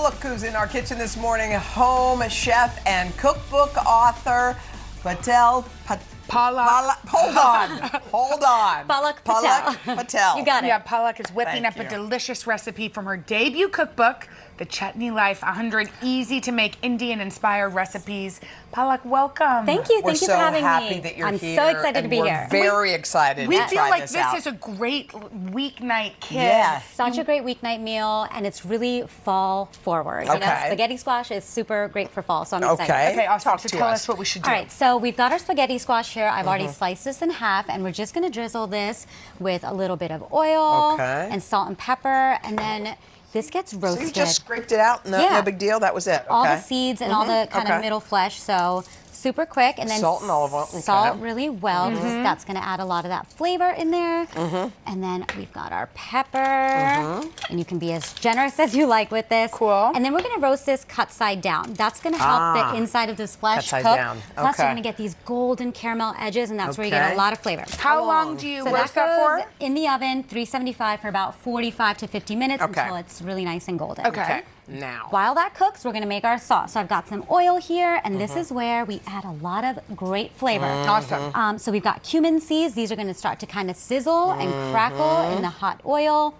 Look who's in our kitchen this morning home chef and cookbook author, Patel. Pat- Pala. Hold on. Hold on. Palak Patel. Palak Patel. You got it. Yeah, Palak is whipping Thank up a delicious recipe from her debut cookbook, The Chutney Life 100 Easy to Make Indian Inspired Recipes. Palak, welcome. Thank you. We're Thank you so for having happy me. that you're I'm here. so excited and to be we're here. Very excited We to feel try like this, this out. is a great weeknight kit. Yes. Such a great weeknight meal, and it's really fall forward. You know, Okay. spaghetti squash is super great for fall, so I'm excited. Okay. Okay, awesome. Talk so to tell us. us what we should do. All right, so we've got our spaghetti squash here. I've Mm-hmm. already sliced this in half, and we're just gonna drizzle this with a little bit of oil Okay. and salt and pepper, and then this gets So roasted. you just scraped it out? No, Yeah. no big deal. That was it. all the seeds and all the Mhm. kind Okay. of middle flesh. So super quick, and then Salt and olive oil, okay. salt really well. 'cause Mhm. That's going to add a lot of that flavor in there. Mm-hmm. And then we've got our pepper, and you can be as generous as you like with this. Cool. And then we're going to roast this cut side down. That's going to help Ah. the inside of this flesh Cut side cook. down. Plus, Okay. you're going to get these golden caramel edges, and that's where you get a lot of flavor. How long do you So roast that that for? goes in the oven, 375 for about 45 to 50 minutes Okay. until it's really nice and golden. Okay. Now. While that cooks, we're gonna make our sauce. So I've got some oil here, and this Mm-hmm. is where we add a lot of great flavor. Awesome. Um, so we've got cumin seeds. These are gonna start to kind of sizzle and crackle Mm-hmm. in the hot oil.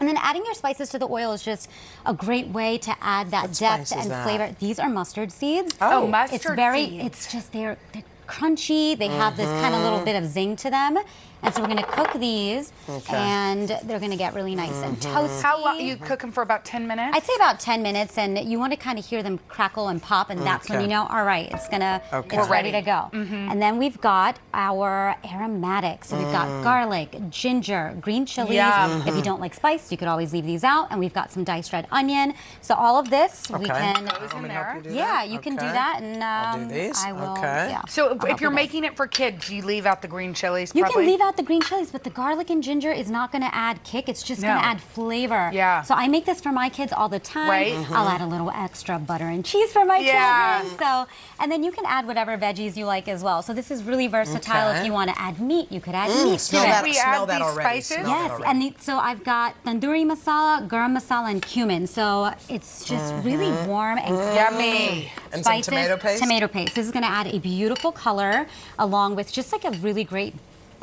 And then adding your spices to the oil is just a great way to add that What depth and that? flavor. These are mustard seeds. Oh, It's mustard very, seeds. it's very it's just, they're, they're crunchy. They have this kind of Mm-hmm. little bit of zing to them. And so we're gonna cook these, Okay. and they're gonna get really nice and mm-hmm. toasty. How long? You cook them for about 10 minutes? I'd say about 10 minutes, and you want to kind of hear them crackle and pop, and that's when you know, all right, it's gonna, Okay. it's We're ready, ready. to go. Mm-hmm. And then we've got our aromatics. So we've got mm. garlic, ginger, green chilies. Yum. If you mm-hmm. don't like spice, you could always leave these out. And we've got some diced red onion. So all of this, we Okay. can. Goes in there. Yeah, you can do that, and um, I'll do um, these. I will. Okay. Yeah. So I'll if, you're with this. making it for kids, you leave out the green chilies. You probably? can leave out the green chilies, but the garlic and ginger is not going to add kick. It's just going to add flavor. Yeah. So I make this for my kids all the time. Right. I'll add a little extra butter and cheese for my Yeah. children. So, and then you can add whatever veggies you like as well. So this is really versatile. Okay. If you want to add meat, you could add Mm, meat smell to that, it. we smell add that these already. spices? Smell Yes, already. and the, so I've got tandoori masala, garam masala, and cumin. So it's just really warm and Yummy. crunchy Mm-hmm. And some tomato paste? Tomato paste. This is going to add a beautiful color along with just like a really great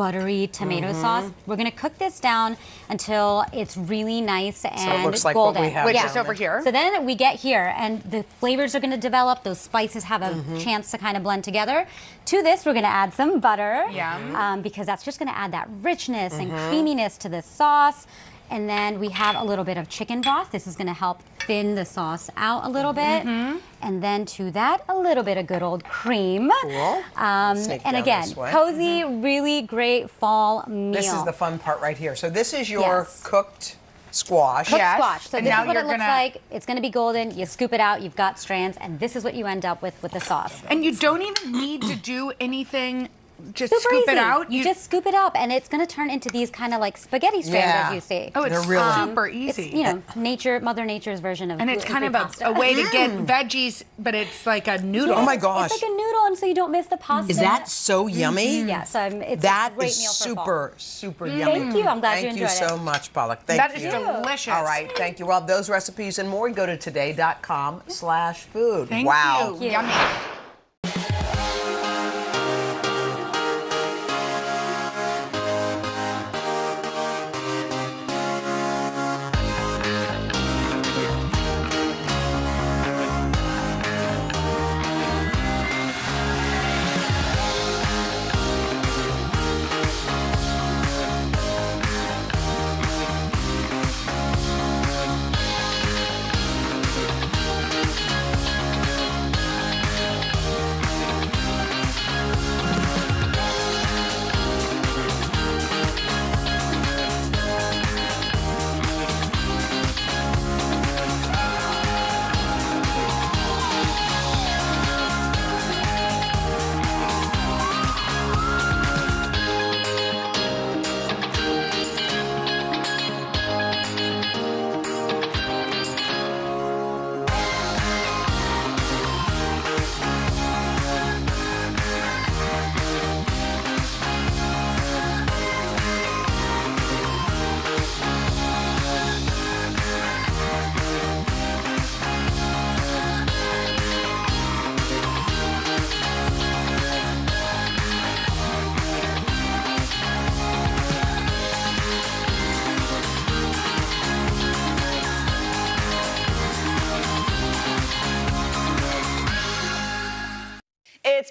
buttery tomato Mm-hmm. sauce. We're going to cook this down until it's really nice and looks like what golden. we have Which down is over here. So then we get here, and the flavors are going to develop. Those spices have a Mm-hmm. chance to kind of blend together. To this, we're going to add some butter, Yum. um, because that's just going to add that richness Mm-hmm. and creaminess to this sauce. And then we have a little bit of chicken broth. This is going to help thin the sauce out a little bit. Mm-hmm. And then to that, a little bit of good old cream. Cool. Um, and again, this way. cozy, really great fall meal. This is the fun part right here. So this is your Yes. cooked squash. Cooked Yes, squash. So and this now is what it looks gonna- like. It's going to be golden. You scoop it out. You've got strands, and this is what you end up with with the sauce. And you don't even need to do anything. Just Super scoop easy. it out. You, just scoop it up, and it's going to turn into these kind of like spaghetti strands, Yeah. as you see. Oh, it's They're really- super um, It's, easy. you know, nature, Mother Nature's version of and it's kind of a, a way to get mm. veggies, but it's like a noodle. Oh my gosh. It's like a noodle, and so you don't miss the pasta. Is that so yummy? Mm-hmm. Yes, um, it's That a great is meal for fall. super, super yummy. Thank you. I'm glad Thank you enjoyed you so much, Palak. Thank That is you. delicious. All right, thank you. Well, those recipes and more, go to today.com slash food. Thank wow. you. Yummy.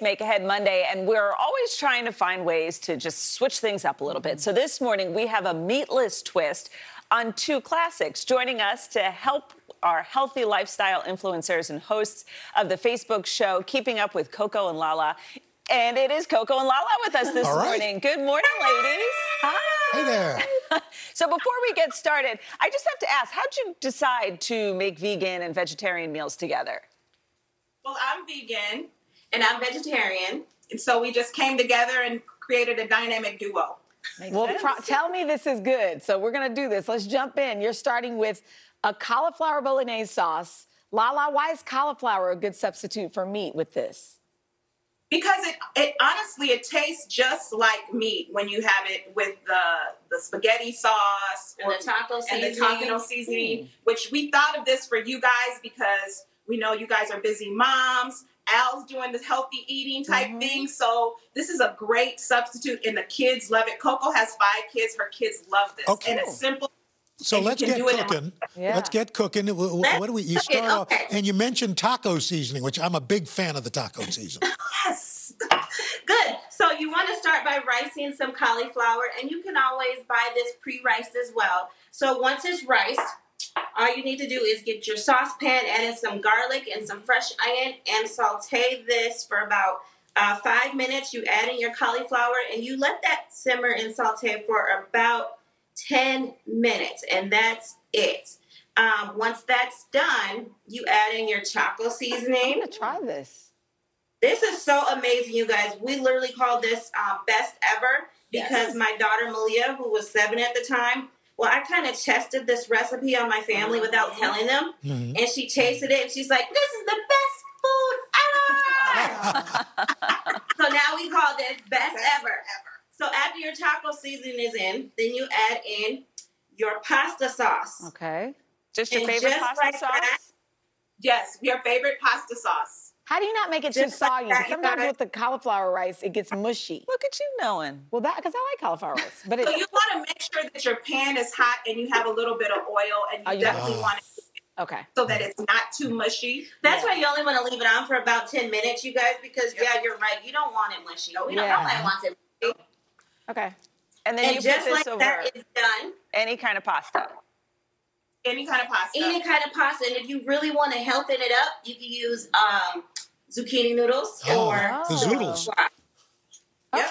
Make Ahead Monday, and we're always trying to find ways to just switch things up a little bit. So this morning, we have a meatless twist on two classics. Joining us to help our healthy lifestyle influencers and hosts of the Facebook show Keeping Up with Coco and Lala. And it is Coco and Lala with us this All right. morning. Good morning, ladies. Hi. Hey there. *laughs* So before we get started, I just have to ask, how'd you decide to make vegan and vegetarian meals together? Well, I'm vegan and I'm vegetarian. And so we just came together and created a dynamic duo. well, pro- tell me this is good. So we're gonna do this. Let's jump in. You're starting with a cauliflower bolognese sauce. Lala, why is cauliflower a good substitute for meat with this? Because it, it honestly it tastes just like meat when you have it with the the spaghetti sauce And the taco and the seasoning. taco seasoning. Mm. Which we thought of this for you guys because we know you guys are busy moms. Al's doing this healthy eating type Mm-hmm. thing, so this is a great substitute, and the kids love it. Coco has five kids; her kids love this, Okay. and it's simple. So let's get do it in- cooking. Yeah. Let's get cooking. Wh- wh- Let's What do we? You cook it, start off, and you mentioned taco seasoning, which I'm a big fan of the taco *laughs* seasoning. Yes. Good. So you want to start by ricing some cauliflower, and you can always buy this pre-riced as well. So once it's riced, all you need to do is get your saucepan, add in some garlic and some fresh onion, and saute this for about uh, five minutes. You add in your cauliflower, and you let that simmer and saute for about 10 minutes, and that's it. Um, once that's done, you add in your chocolate seasoning. I'm gonna try this. This is so amazing, you guys. We literally call this um, best ever because Yes. my daughter Malia, who was seven at the time, well, I kind of tested this recipe on my family without telling them, Mm-hmm. and she tasted it, and she's like, "This is the best food ever." *laughs* so now we call this best ever. ever. So after your taco seasoning is in, then you add in your pasta sauce. Okay. Just your favorite pasta sauce? Yes, your favorite pasta sauce. How do you not make it too Just like soggy? Sometimes with the cauliflower rice, it gets mushy. Look at you knowing. Well, that because I like cauliflower rice, but it, so you want to make sure that your pan is hot and you have a little bit of oil, and you Oh, you definitely got- want it okay. so that it's not too mushy. That's why you only want to leave it on for about 10 minutes, you guys, because yeah, you're right. You don't want it mushy. No, we don't. Yeah. Nobody wants it mushy. Okay. And then And you just put this like over that, it's done. any kind of pasta. Any kind of pasta. Any kind of pasta. And if you really want to healthen it up, you can use um, zucchini noodles Oh, or the zoodles. Okay.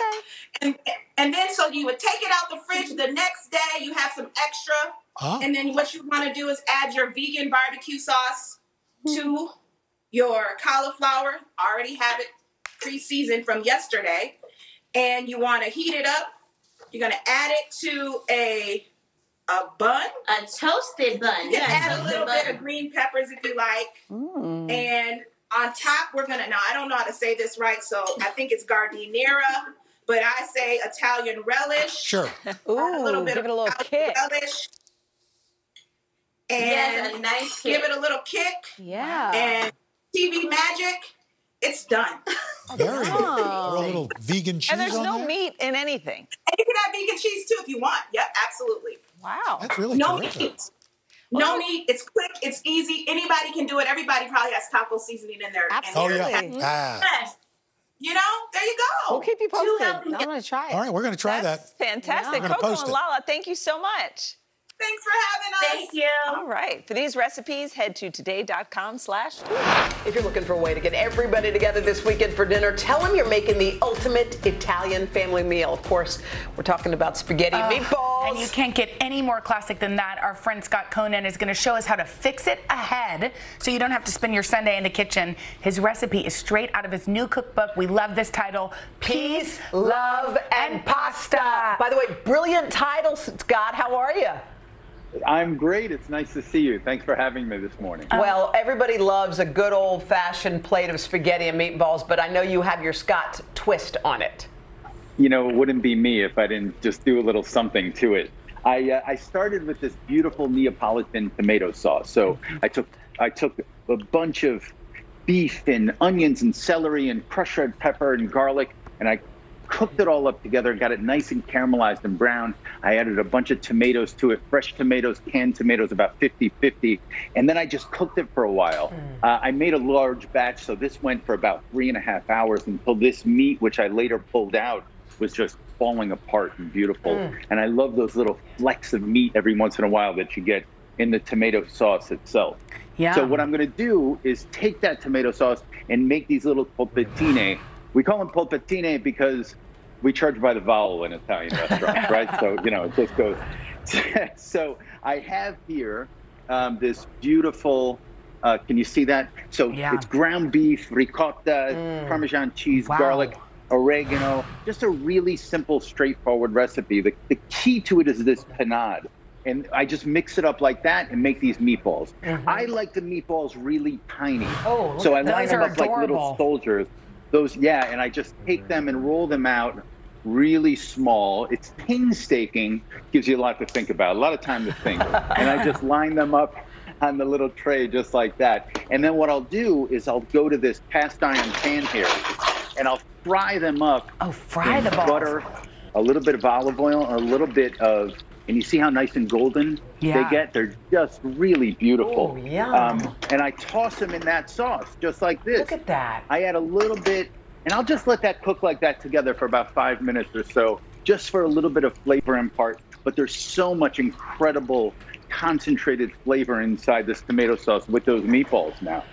And and then so you would take it out the fridge the next day. You have some extra, Huh? and then what you want to do is add your vegan barbecue sauce to your cauliflower. Already have it pre-seasoned from yesterday, and you want to heat it up. You're gonna add it to a a bun, a toasted bun. You can Yeah, add a little bun. bit of green peppers if you like. Mm. And on top, we're gonna now I don't know how to say this right, so I think it's gardeniera, but I say Italian relish. Sure. Ooh, a little bit give of it a little Italian kick. relish. And Yes, a nice give it a little kick. Yeah. And TV magic, it's done. *laughs* Oh, Very good. Throw a little vegan cheese And there's on no there. meat in anything. And you can have vegan cheese too if you want. Yep, absolutely. Wow. That's really no terrific. meat. No meat. It's quick. It's easy. Anybody can do it. Everybody probably has taco seasoning in their. in Oh their- yeah. Ah. Yes. You know, there you go. We'll keep you posted. I'm gonna try it. All right, we're going to try that. Fantastic. We're Coco and. Lala, thank you so much. Thanks for having us. Thank you. All right. For these recipes, head to today.com slash If you're looking for a way to get everybody together this weekend for dinner, tell them you're making the ultimate Italian family meal. Of course, we're talking about spaghetti Ugh, meatballs. And you can't get any more classic than that. Our friend Scott Conant is going to show us how to fix it ahead so you don't have to spend your Sunday in the kitchen. His recipe is straight out of his new cookbook. We love this title Peace, love, and pasta. By the way, brilliant title, Scott. How are you? I'm great. It's nice to see you. Thanks for having me this morning. Well, everybody loves a good old fashioned plate of spaghetti and meatballs, but I know you have your Scott twist on it. You know, it wouldn't be me if I didn't just do a little something to it. I, uh, I started with this beautiful Neapolitan tomato sauce. So I took I took a bunch of beef and onions and celery and crushed red pepper and garlic, and I cooked it all up together, got it nice and caramelized and brown. I added a bunch of tomatoes to it, fresh tomatoes, canned tomatoes, about 50 50. And then I just cooked it for a while. Uh, I made a large batch, so this went for about three and a half hours until this meat, which I later pulled out, was just falling apart and beautiful. Mm. And I love those little flecks of meat every once in a while that you get in the tomato sauce itself. Yeah. So what I'm going to do is take that tomato sauce and make these little polpettine. We call them polpettine because we charge by the vowel in Italian restaurants, *laughs* right? So you know it just goes. *laughs* so I have here um, this beautiful. Uh, can you see that? So yeah. it's ground beef, ricotta, Parmesan cheese, Wow. garlic, oregano. Just a really simple, straightforward recipe. The, the key to it is this panade. And I just mix it up like that and make these meatballs. I like the meatballs really tiny. Oh, so I line them up like little soldiers. Those, yeah, and I just take them and roll them out really small. It's painstaking, gives you a lot to think about, a lot of time to think. *laughs* and I just line them up on the little tray just like that. And then what I'll do is I'll go to this cast iron pan here and I'll fry them up. Oh, fry the balls. butter, a little bit of olive oil, a little bit of, and you see how nice and golden Yeah. they get? They're just really beautiful. Oh, yum. Um, and I toss them in that sauce just like this. Look at that. I add a little bit, and I'll just let that cook like that together for about five minutes or so, just for a little bit of flavor impart. But there's so much incredible concentrated flavor inside this tomato sauce with those meatballs now.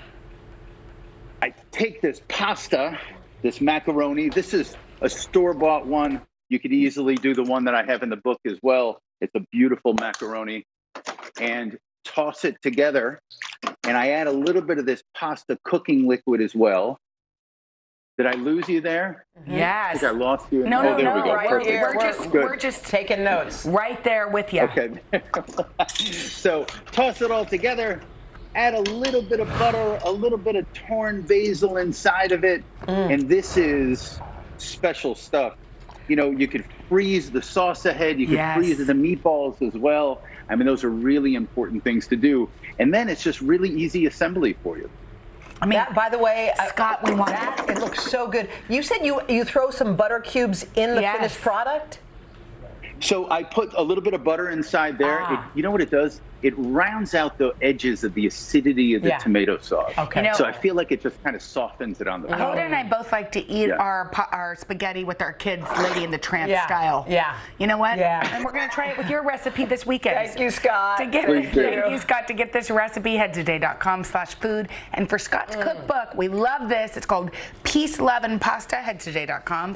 I take this pasta, this macaroni. This is a store bought one. You could easily do the one that I have in the book as well. It's a beautiful macaroni. And toss it together. And I add a little bit of this pasta cooking liquid as well. Did I lose you there? Mm-hmm. Yes. I think I lost you. No, oh, no, there no. we go. Right Perfect. here. We're just, Good. we're just taking notes. Right there with you. Okay. *laughs* so toss it all together. Add a little bit of butter, a little bit of torn basil inside of it, mm. and this is special stuff. You know, you could freeze the sauce ahead. You could Yes. freeze the meatballs as well. I mean, those are really important things to do. And then it's just really easy assembly for you. I mean, that, by the way, uh, Scott, we want that. It looks so good. You said you you throw some butter cubes in the Yes. finished product. So I put a little bit of butter inside there. Ah. It, you know what it does? It rounds out the edges of the acidity of the Yeah. tomato sauce. Okay. You know- so I feel like it just kind of softens it on the Hoda and I both like to eat Yeah. our our spaghetti with our kids, Lady and the Tramp Yeah. style. Yeah. You know what? Yeah. And we're gonna try it with your recipe this weekend. Thank you, Scott. To get, Please do. thank *laughs* you, Scott. To get this recipe, head to today.com/food. And for Scott's cookbook, we love this. It's called Peace, Love, and Pasta. Head to today.com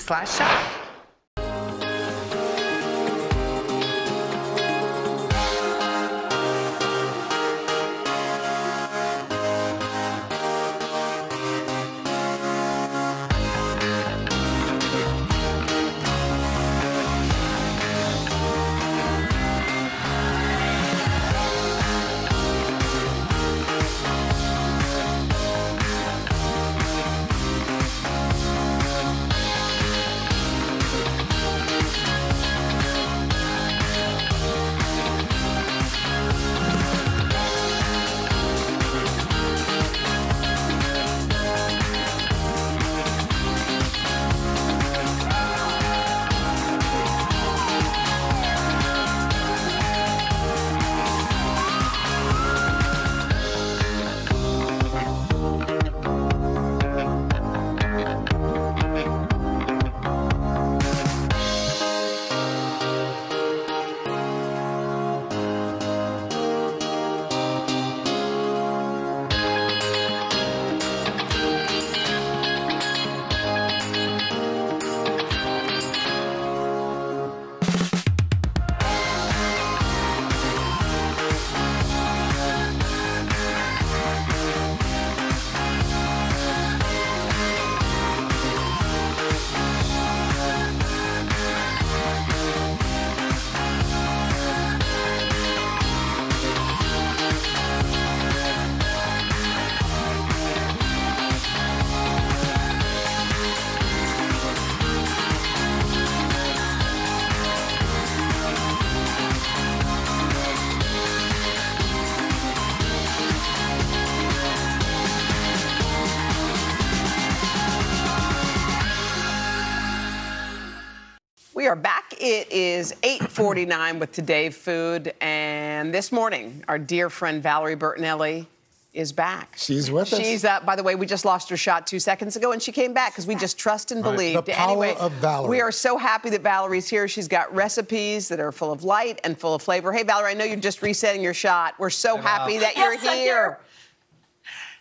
8:49 with Today Food, and this morning, our dear friend Valerie Bertinelli is back. She's with us. She's uh, by the way, we just lost her shot two seconds ago, and she came back because we just trust and Right. The power anyway, of Valerie. we are so happy that Valerie's here. She's got recipes that are full of light and full of flavor. Hey, Valerie, I know you're just resetting your shot. We're so happy that you're Yes, here. here.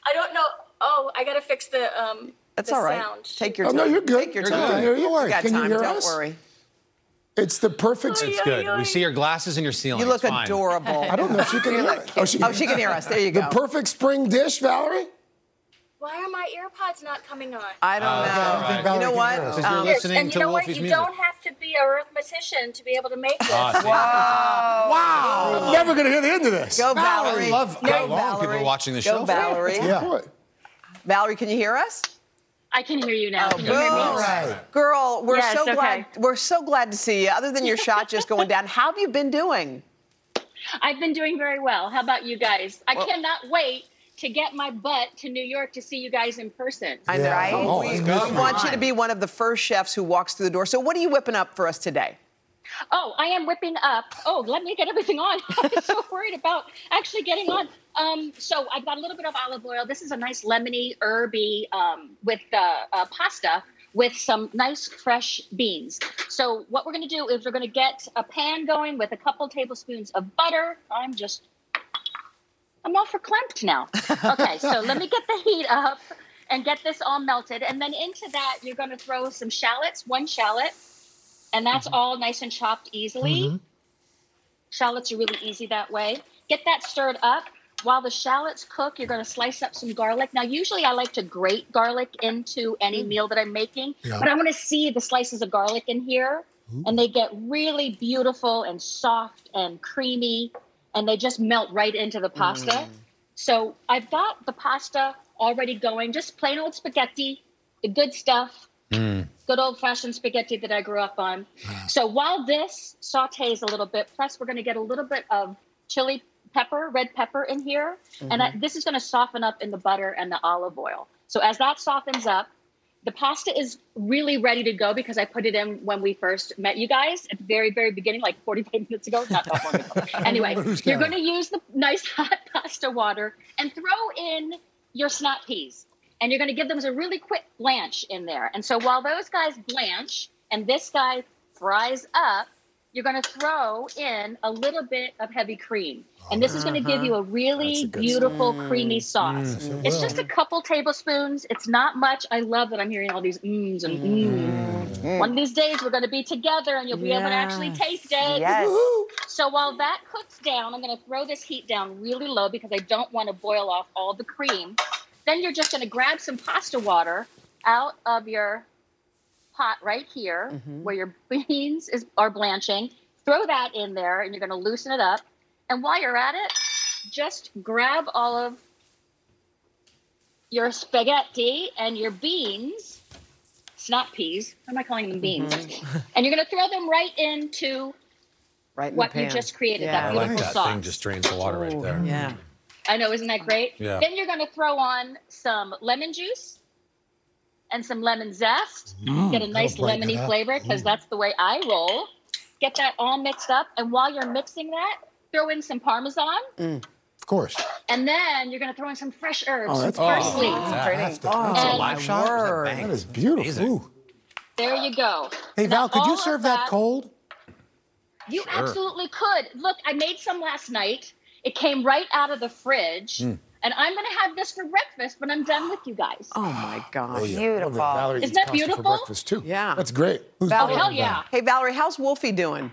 I don't know. Oh, I gotta fix the um. That's the all right. Sound. Take your Oh time. no, you're good. Take your You're time. good. Don't worry. You got Can time. you hear Don't us? worry. It's the perfect. It's good. We see your glasses and your ceiling. You look It's fine. adorable. I don't know if she can *laughs* hear us. Oh, she oh, she can hear us. There you go. The perfect spring dish, Valerie. Why are my earpods not coming on? I don't Oh, know. all right. You know what? Because you're Um, listening and you to know what? You music. don't have to be a arithmetician to be able to make this. Ah, see? Wow. Never gonna hear the end of this. Go, Valerie. I love Go, how long people Valerie. are watching the Go, show. Valerie. Yeah. Valerie, can you hear us? I can hear you now. Oh, Can you hear me? All right. Girl, we're Yes, so okay. glad. We're so glad to see you. Other than your shot just going down, how have you been doing? I've been doing very well. How about you guys? I cannot wait to get my butt to New York to see you guys in person. I know. Yeah. Right? Oh, we we want you to be one of the first chefs who walks through the door. So, what are you whipping up for us today? Oh, I am whipping up. Oh, let me get everything on. *laughs* I'm so worried about actually getting on. Um, so I've got a little bit of olive oil. This is a nice lemony, herby um, with uh, uh, pasta with some nice fresh beans. So what we're going to do is we're going to get a pan going with a couple tablespoons of butter. I'm just, I'm all for verklempt now. *laughs* Okay, so let me get the heat up and get this all melted. And then into that, you're going to throw some shallots, one shallot, and that's mm-hmm. all nice and chopped easily. Mm-hmm. Shallots are really easy that way. Get that stirred up. While the shallots cook, you're going to slice up some garlic. Now, usually I like to grate garlic into any mm. meal that I'm making, Yeah. but I want to see the slices of garlic in here, and they get really beautiful and soft and creamy, and they just melt right into the pasta. Mm. So I've got the pasta already going, just plain old spaghetti, the good stuff Mm. good old fashioned spaghetti that I grew up on. Ah. So while this sautés a little bit, plus we're going to get a little bit of chili pepper, red pepper in here. And mm-hmm. I, this is going to soften up in the butter and the olive oil. So as that softens up, the pasta is really ready to go because I put it in when we first met you guys at the very, very beginning, like 45 minutes ago. Not that long ago. *laughs* Anyway, you're going to use the nice *laughs* hot pasta water and throw in your snap peas. And you're going to give them a really quick blanch in there. And so while those guys blanch and this guy fries up, you're going to throw in a little bit of heavy cream. And this is going to give you a really beautiful, creamy sauce. it it's just a couple tablespoons. It's not much. I love that I'm hearing all these mms and mmm. One of these days, we're going to be together and you'll be able to actually taste it. Yes. So while that cooks down, I'm going to throw this heat down really low because I don't want to boil off all the cream. Then you're just going to grab some pasta water out of your pot right here where your *laughs* beans is, are blanching. Throw that in there and you're going to loosen it up. And while you're at it, just grab all of your spaghetti and your beans, It's not peas. Why am I calling them beans? *laughs* And you're going to throw them right into Right in what you just created, Yeah. that I like beautiful that sauce. thing just drains the water right there. Yeah. I know, isn't that great? Yeah. Then you're going to throw on some lemon juice and some lemon zest. Mm, Get a nice that'll brighten it lemony flavor because that's the way I roll. Get that all mixed up, and while you're mixing that, throw in some parmesan, Of course. and then you're going to throw in some fresh herbs, Oh, some parsley. I have to- That's that's a a live shot? Is that word. bang? That is beautiful. Ooh. There you go. Hey, Now, Val, could you of serve that cold? You Sure. absolutely could. Look, I made some last night. It came right out of the fridge. Mm. And I'm going to have this for breakfast when I'm done with you guys. Oh my gosh. Oh, yeah. Beautiful. Valerie Isn't that pasta for beautiful? breakfast too. Yeah. That's great. Who's Oh, hell yeah. Hey, Valerie, how's Wolfie doing?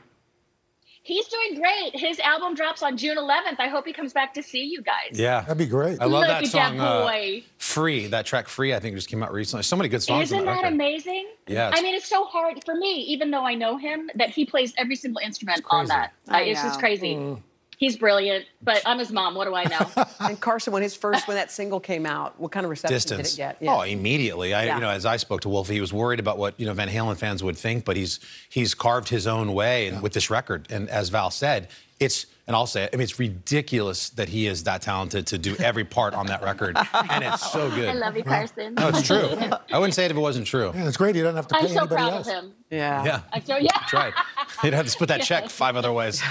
He's doing great. His album drops on June 11th. I hope he comes back to see you guys. Yeah. That'd be great. I love Look that song. that uh. Free. That track Free, I think just came out recently. So many good songs Isn't on that that amazing? Yeah, I mean, it's so hard for me, even though I know him, that he plays every single instrument on that. I Uh, it's just crazy. Mm. He's brilliant, but I'm his mom. What do I know? *laughs* and Carson, when his first, when that single came out, what kind of reception Distance. did it get? Oh, immediately. I, Yeah. you know, as I spoke to Wolf, he was worried about what you know Van Halen fans would think, but he's he's carved his own way and with this record. And as Val said, it's and I'll say it. I mean, it's ridiculous that he is that talented to do every part on that record, and it's so *laughs* good. I love you, Carson. No, it's true. *laughs* I wouldn't say it if it wasn't true. Yeah, it's great. You don't have to pay I'm pay so anybody proud else. of him. Yeah. Yeah. I'm so yeah. That's right. You'd have to split that check *laughs* five other ways.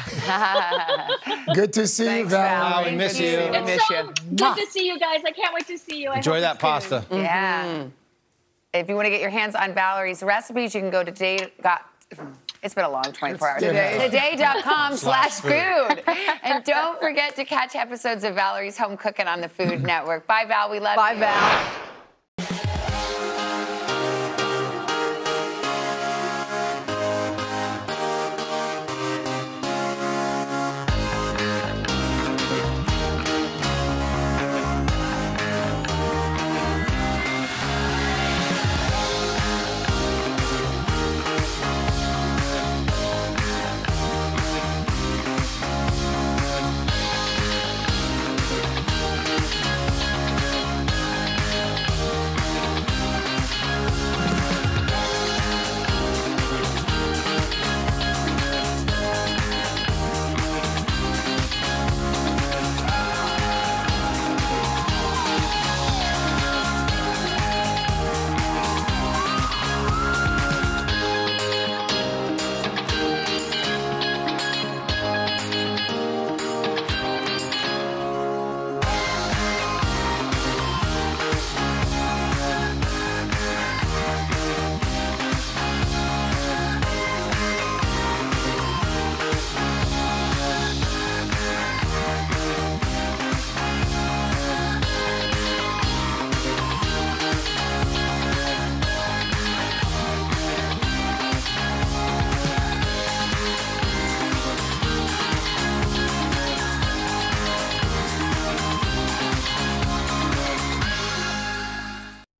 Good to see you, Val. Val, we miss you. We It's miss so you. good to see you guys. I can't wait to see you. I Enjoy that it's soon. pasta. Mm-hmm. Yeah. If you want to get your hands on Valerie's recipes, you can go to today. Got, it's been a long 24 hours. Today. Today.com *laughs* slash Slash food. And don't forget to catch episodes of Valerie's Home Cooking on the Food Network. Bye, Val. We love Bye, you. Bye, Val.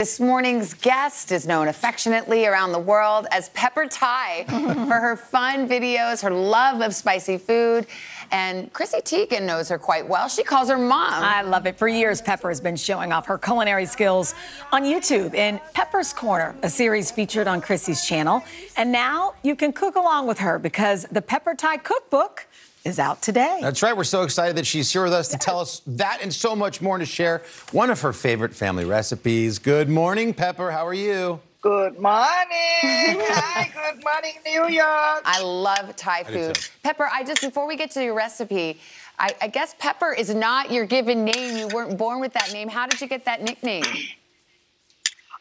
This morning's guest is known affectionately around the world as Pepper Thai *laughs* for her fun videos, her love of spicy food. And Chrissy Teigen knows her quite well. She calls her mom. I love it. For years, Pepper has been showing off her culinary skills on YouTube in Pepper's Corner, a series featured on Chrissy's channel. And now you can cook along with her because the Pepper Thai Cookbook is out today. That's right. We're so excited that she's here with us to tell us that and so much more to share one of her favorite family recipes. Good morning, Pepper. How are you? Good morning. *laughs* Hi, good morning, New York. I love Thai food. too. Pepper, I just, before we get to your recipe, I, I guess Pepper is not your given name. You weren't born with that name. How did you get that nickname? *clears throat*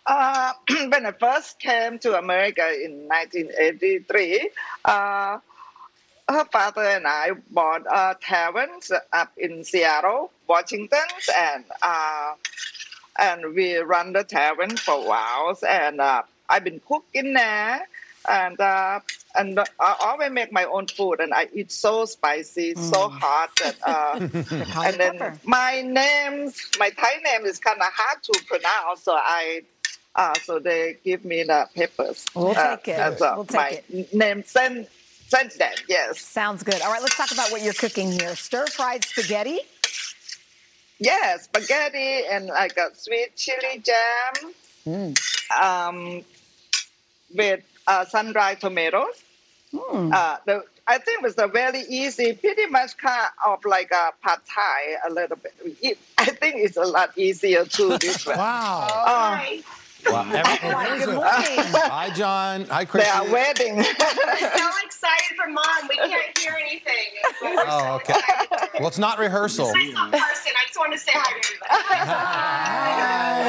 Uh, *clears throat* when I first came to America in 1983, uh, her father and I bought a tavern up in Seattle, Washington, and uh, and we run the tavern for a while. And uh, I've been cooking there, and uh, and I always make my own food, and I eat so spicy, so hot that. Uh, *laughs* and then my names, my Thai name is kind of hard to pronounce, so I. Uh, so they give me the papers. We'll uh, take it. As, uh, We'll take my name since since then. Yes. Sounds good. All right, let's talk about what you're cooking here. Stir fried spaghetti. Yes, spaghetti and like a sweet chili jam. Mm. Um, with uh, sun-dried tomatoes. Hmm. Uh, the, I think it was a very easy, pretty much kind of like a pad thai a little bit. It, I think it's a lot easier to *laughs* this one. Wow. Uh, *laughs* Wow. Good morning. Hi, John. Hi, Chris. They are waiting. *laughs* so excited for mom. We can't hear anything. *laughs* Oh, okay. Well, it's not rehearsal. Nice up person. I just want to say hi to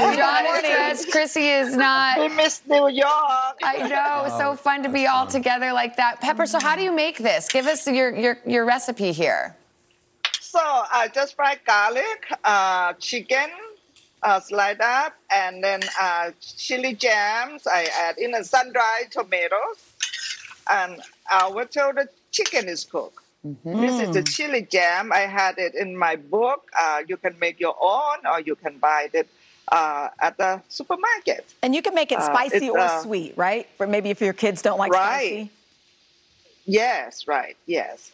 everybody. John is stressed. Chrissy is not. We miss New York. I know. It's so fun to be all together like that. Pepper, so how do you make this? Give us your, your, your recipe here. So I just fry garlic, uh, chicken, uh, slide up, and then uh, chili jams. I add in a sun-dried tomatoes, and wait till the chicken is cooked. This is the chili jam. I had it in my book. Uh, you can make your own, or you can buy it uh, at the supermarket. And you can make it Uh, spicy or uh, sweet, right? Or maybe if your kids don't like Right. spicy. Yes, right, yes.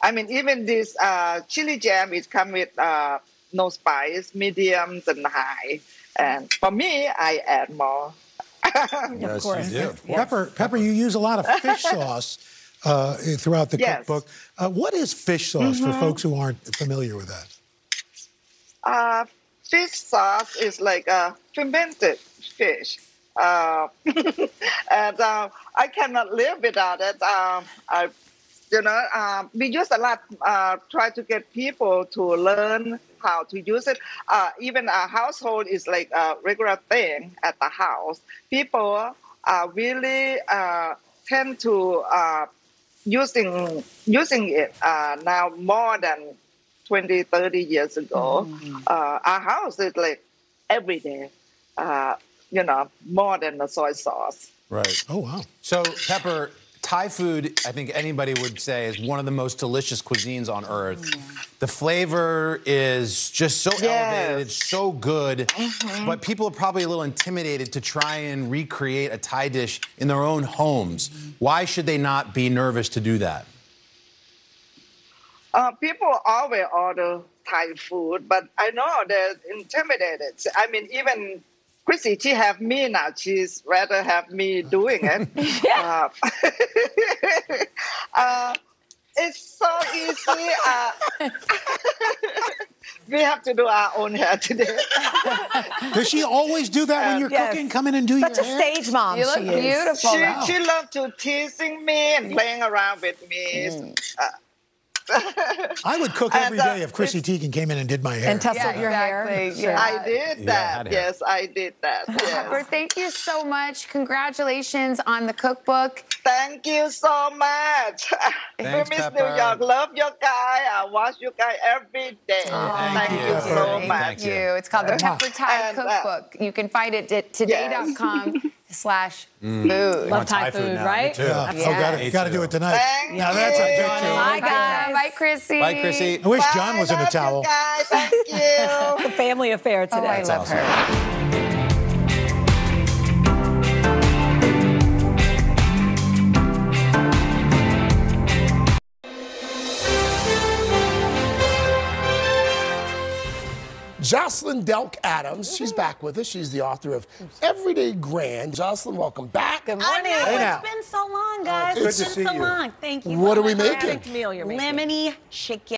I mean, even this uh, chili jam is come with uh, no spice, mediums and high. And for me, I add more. Yes, you do. Pepper, Pepper, you use a lot of fish *laughs* sauce uh, throughout the Yes. cookbook. Uh, what is fish sauce for Mhm. folks who aren't familiar with that? Uh, fish sauce is like a fermented fish. Uh, *laughs* and uh, I cannot live without it. Um, I, you know, um, we use a lot. Uh, try to get people to learn how to use it. Uh, even a household is like a regular thing at the house. People uh, really uh, tend to uh, using using it uh, now more than 20, 30 years ago. Uh, our house is like every day, uh, you know, more than the soy sauce. Right. Oh, wow. So, Pepper, Thai food, I think anybody would say, is one of the most delicious cuisines on earth. Mm. The flavor is just so elevated, it's so good, mm-hmm. but people are probably a little intimidated to try and recreate a Thai dish in their own homes. Mm-hmm. Why should they not be nervous to do that? Uh, people always order Thai food, but I know they're intimidated. I mean, even Chrissy, she have me now. She's rather have me doing it. *laughs* uh, *laughs* uh, it's so easy. Uh, *laughs* we have to do our own hair today. Does she always do that when you're cooking? Come in and do your Such your a hair? stage mom You look she is. beautiful, She, though. she loves to teasing me and playing around with me. Uh, *laughs* I would cook And, uh, day if Chrissy Teigen came in and did my hair. And tussled your hair. Exactly. I did that. had hair. yes, I did that. Pepper, Yes. thank you so much. Congratulations on the cookbook. Thank you so much. *laughs* Thanks, Miss New York, love your guy. I watch your guy every day. thank, you, so Thank much. you. It's called the *laughs* Pepper Thai And, uh, Cookbook. You can find it at today.com slash Mm. food. Love Thai food, now. right? Yeah. Oh, gotta, gotta do it tonight. Thank now that's a picture. Bye, guys. Bye, Chrissy. Bye, Chrissy. I wish John was in the towel. Guys, thank *laughs* you. It's a family affair today. Oh, I love her. Jocelyn Delk Adams, she's back with us. She's the author of Everyday Grand. Jocelyn, welcome back. Good I know, Hey now. it's been so long, oh, guys. good it's to been see so you. long. Thank you. What so are we much for making? having me. Lemony chicken.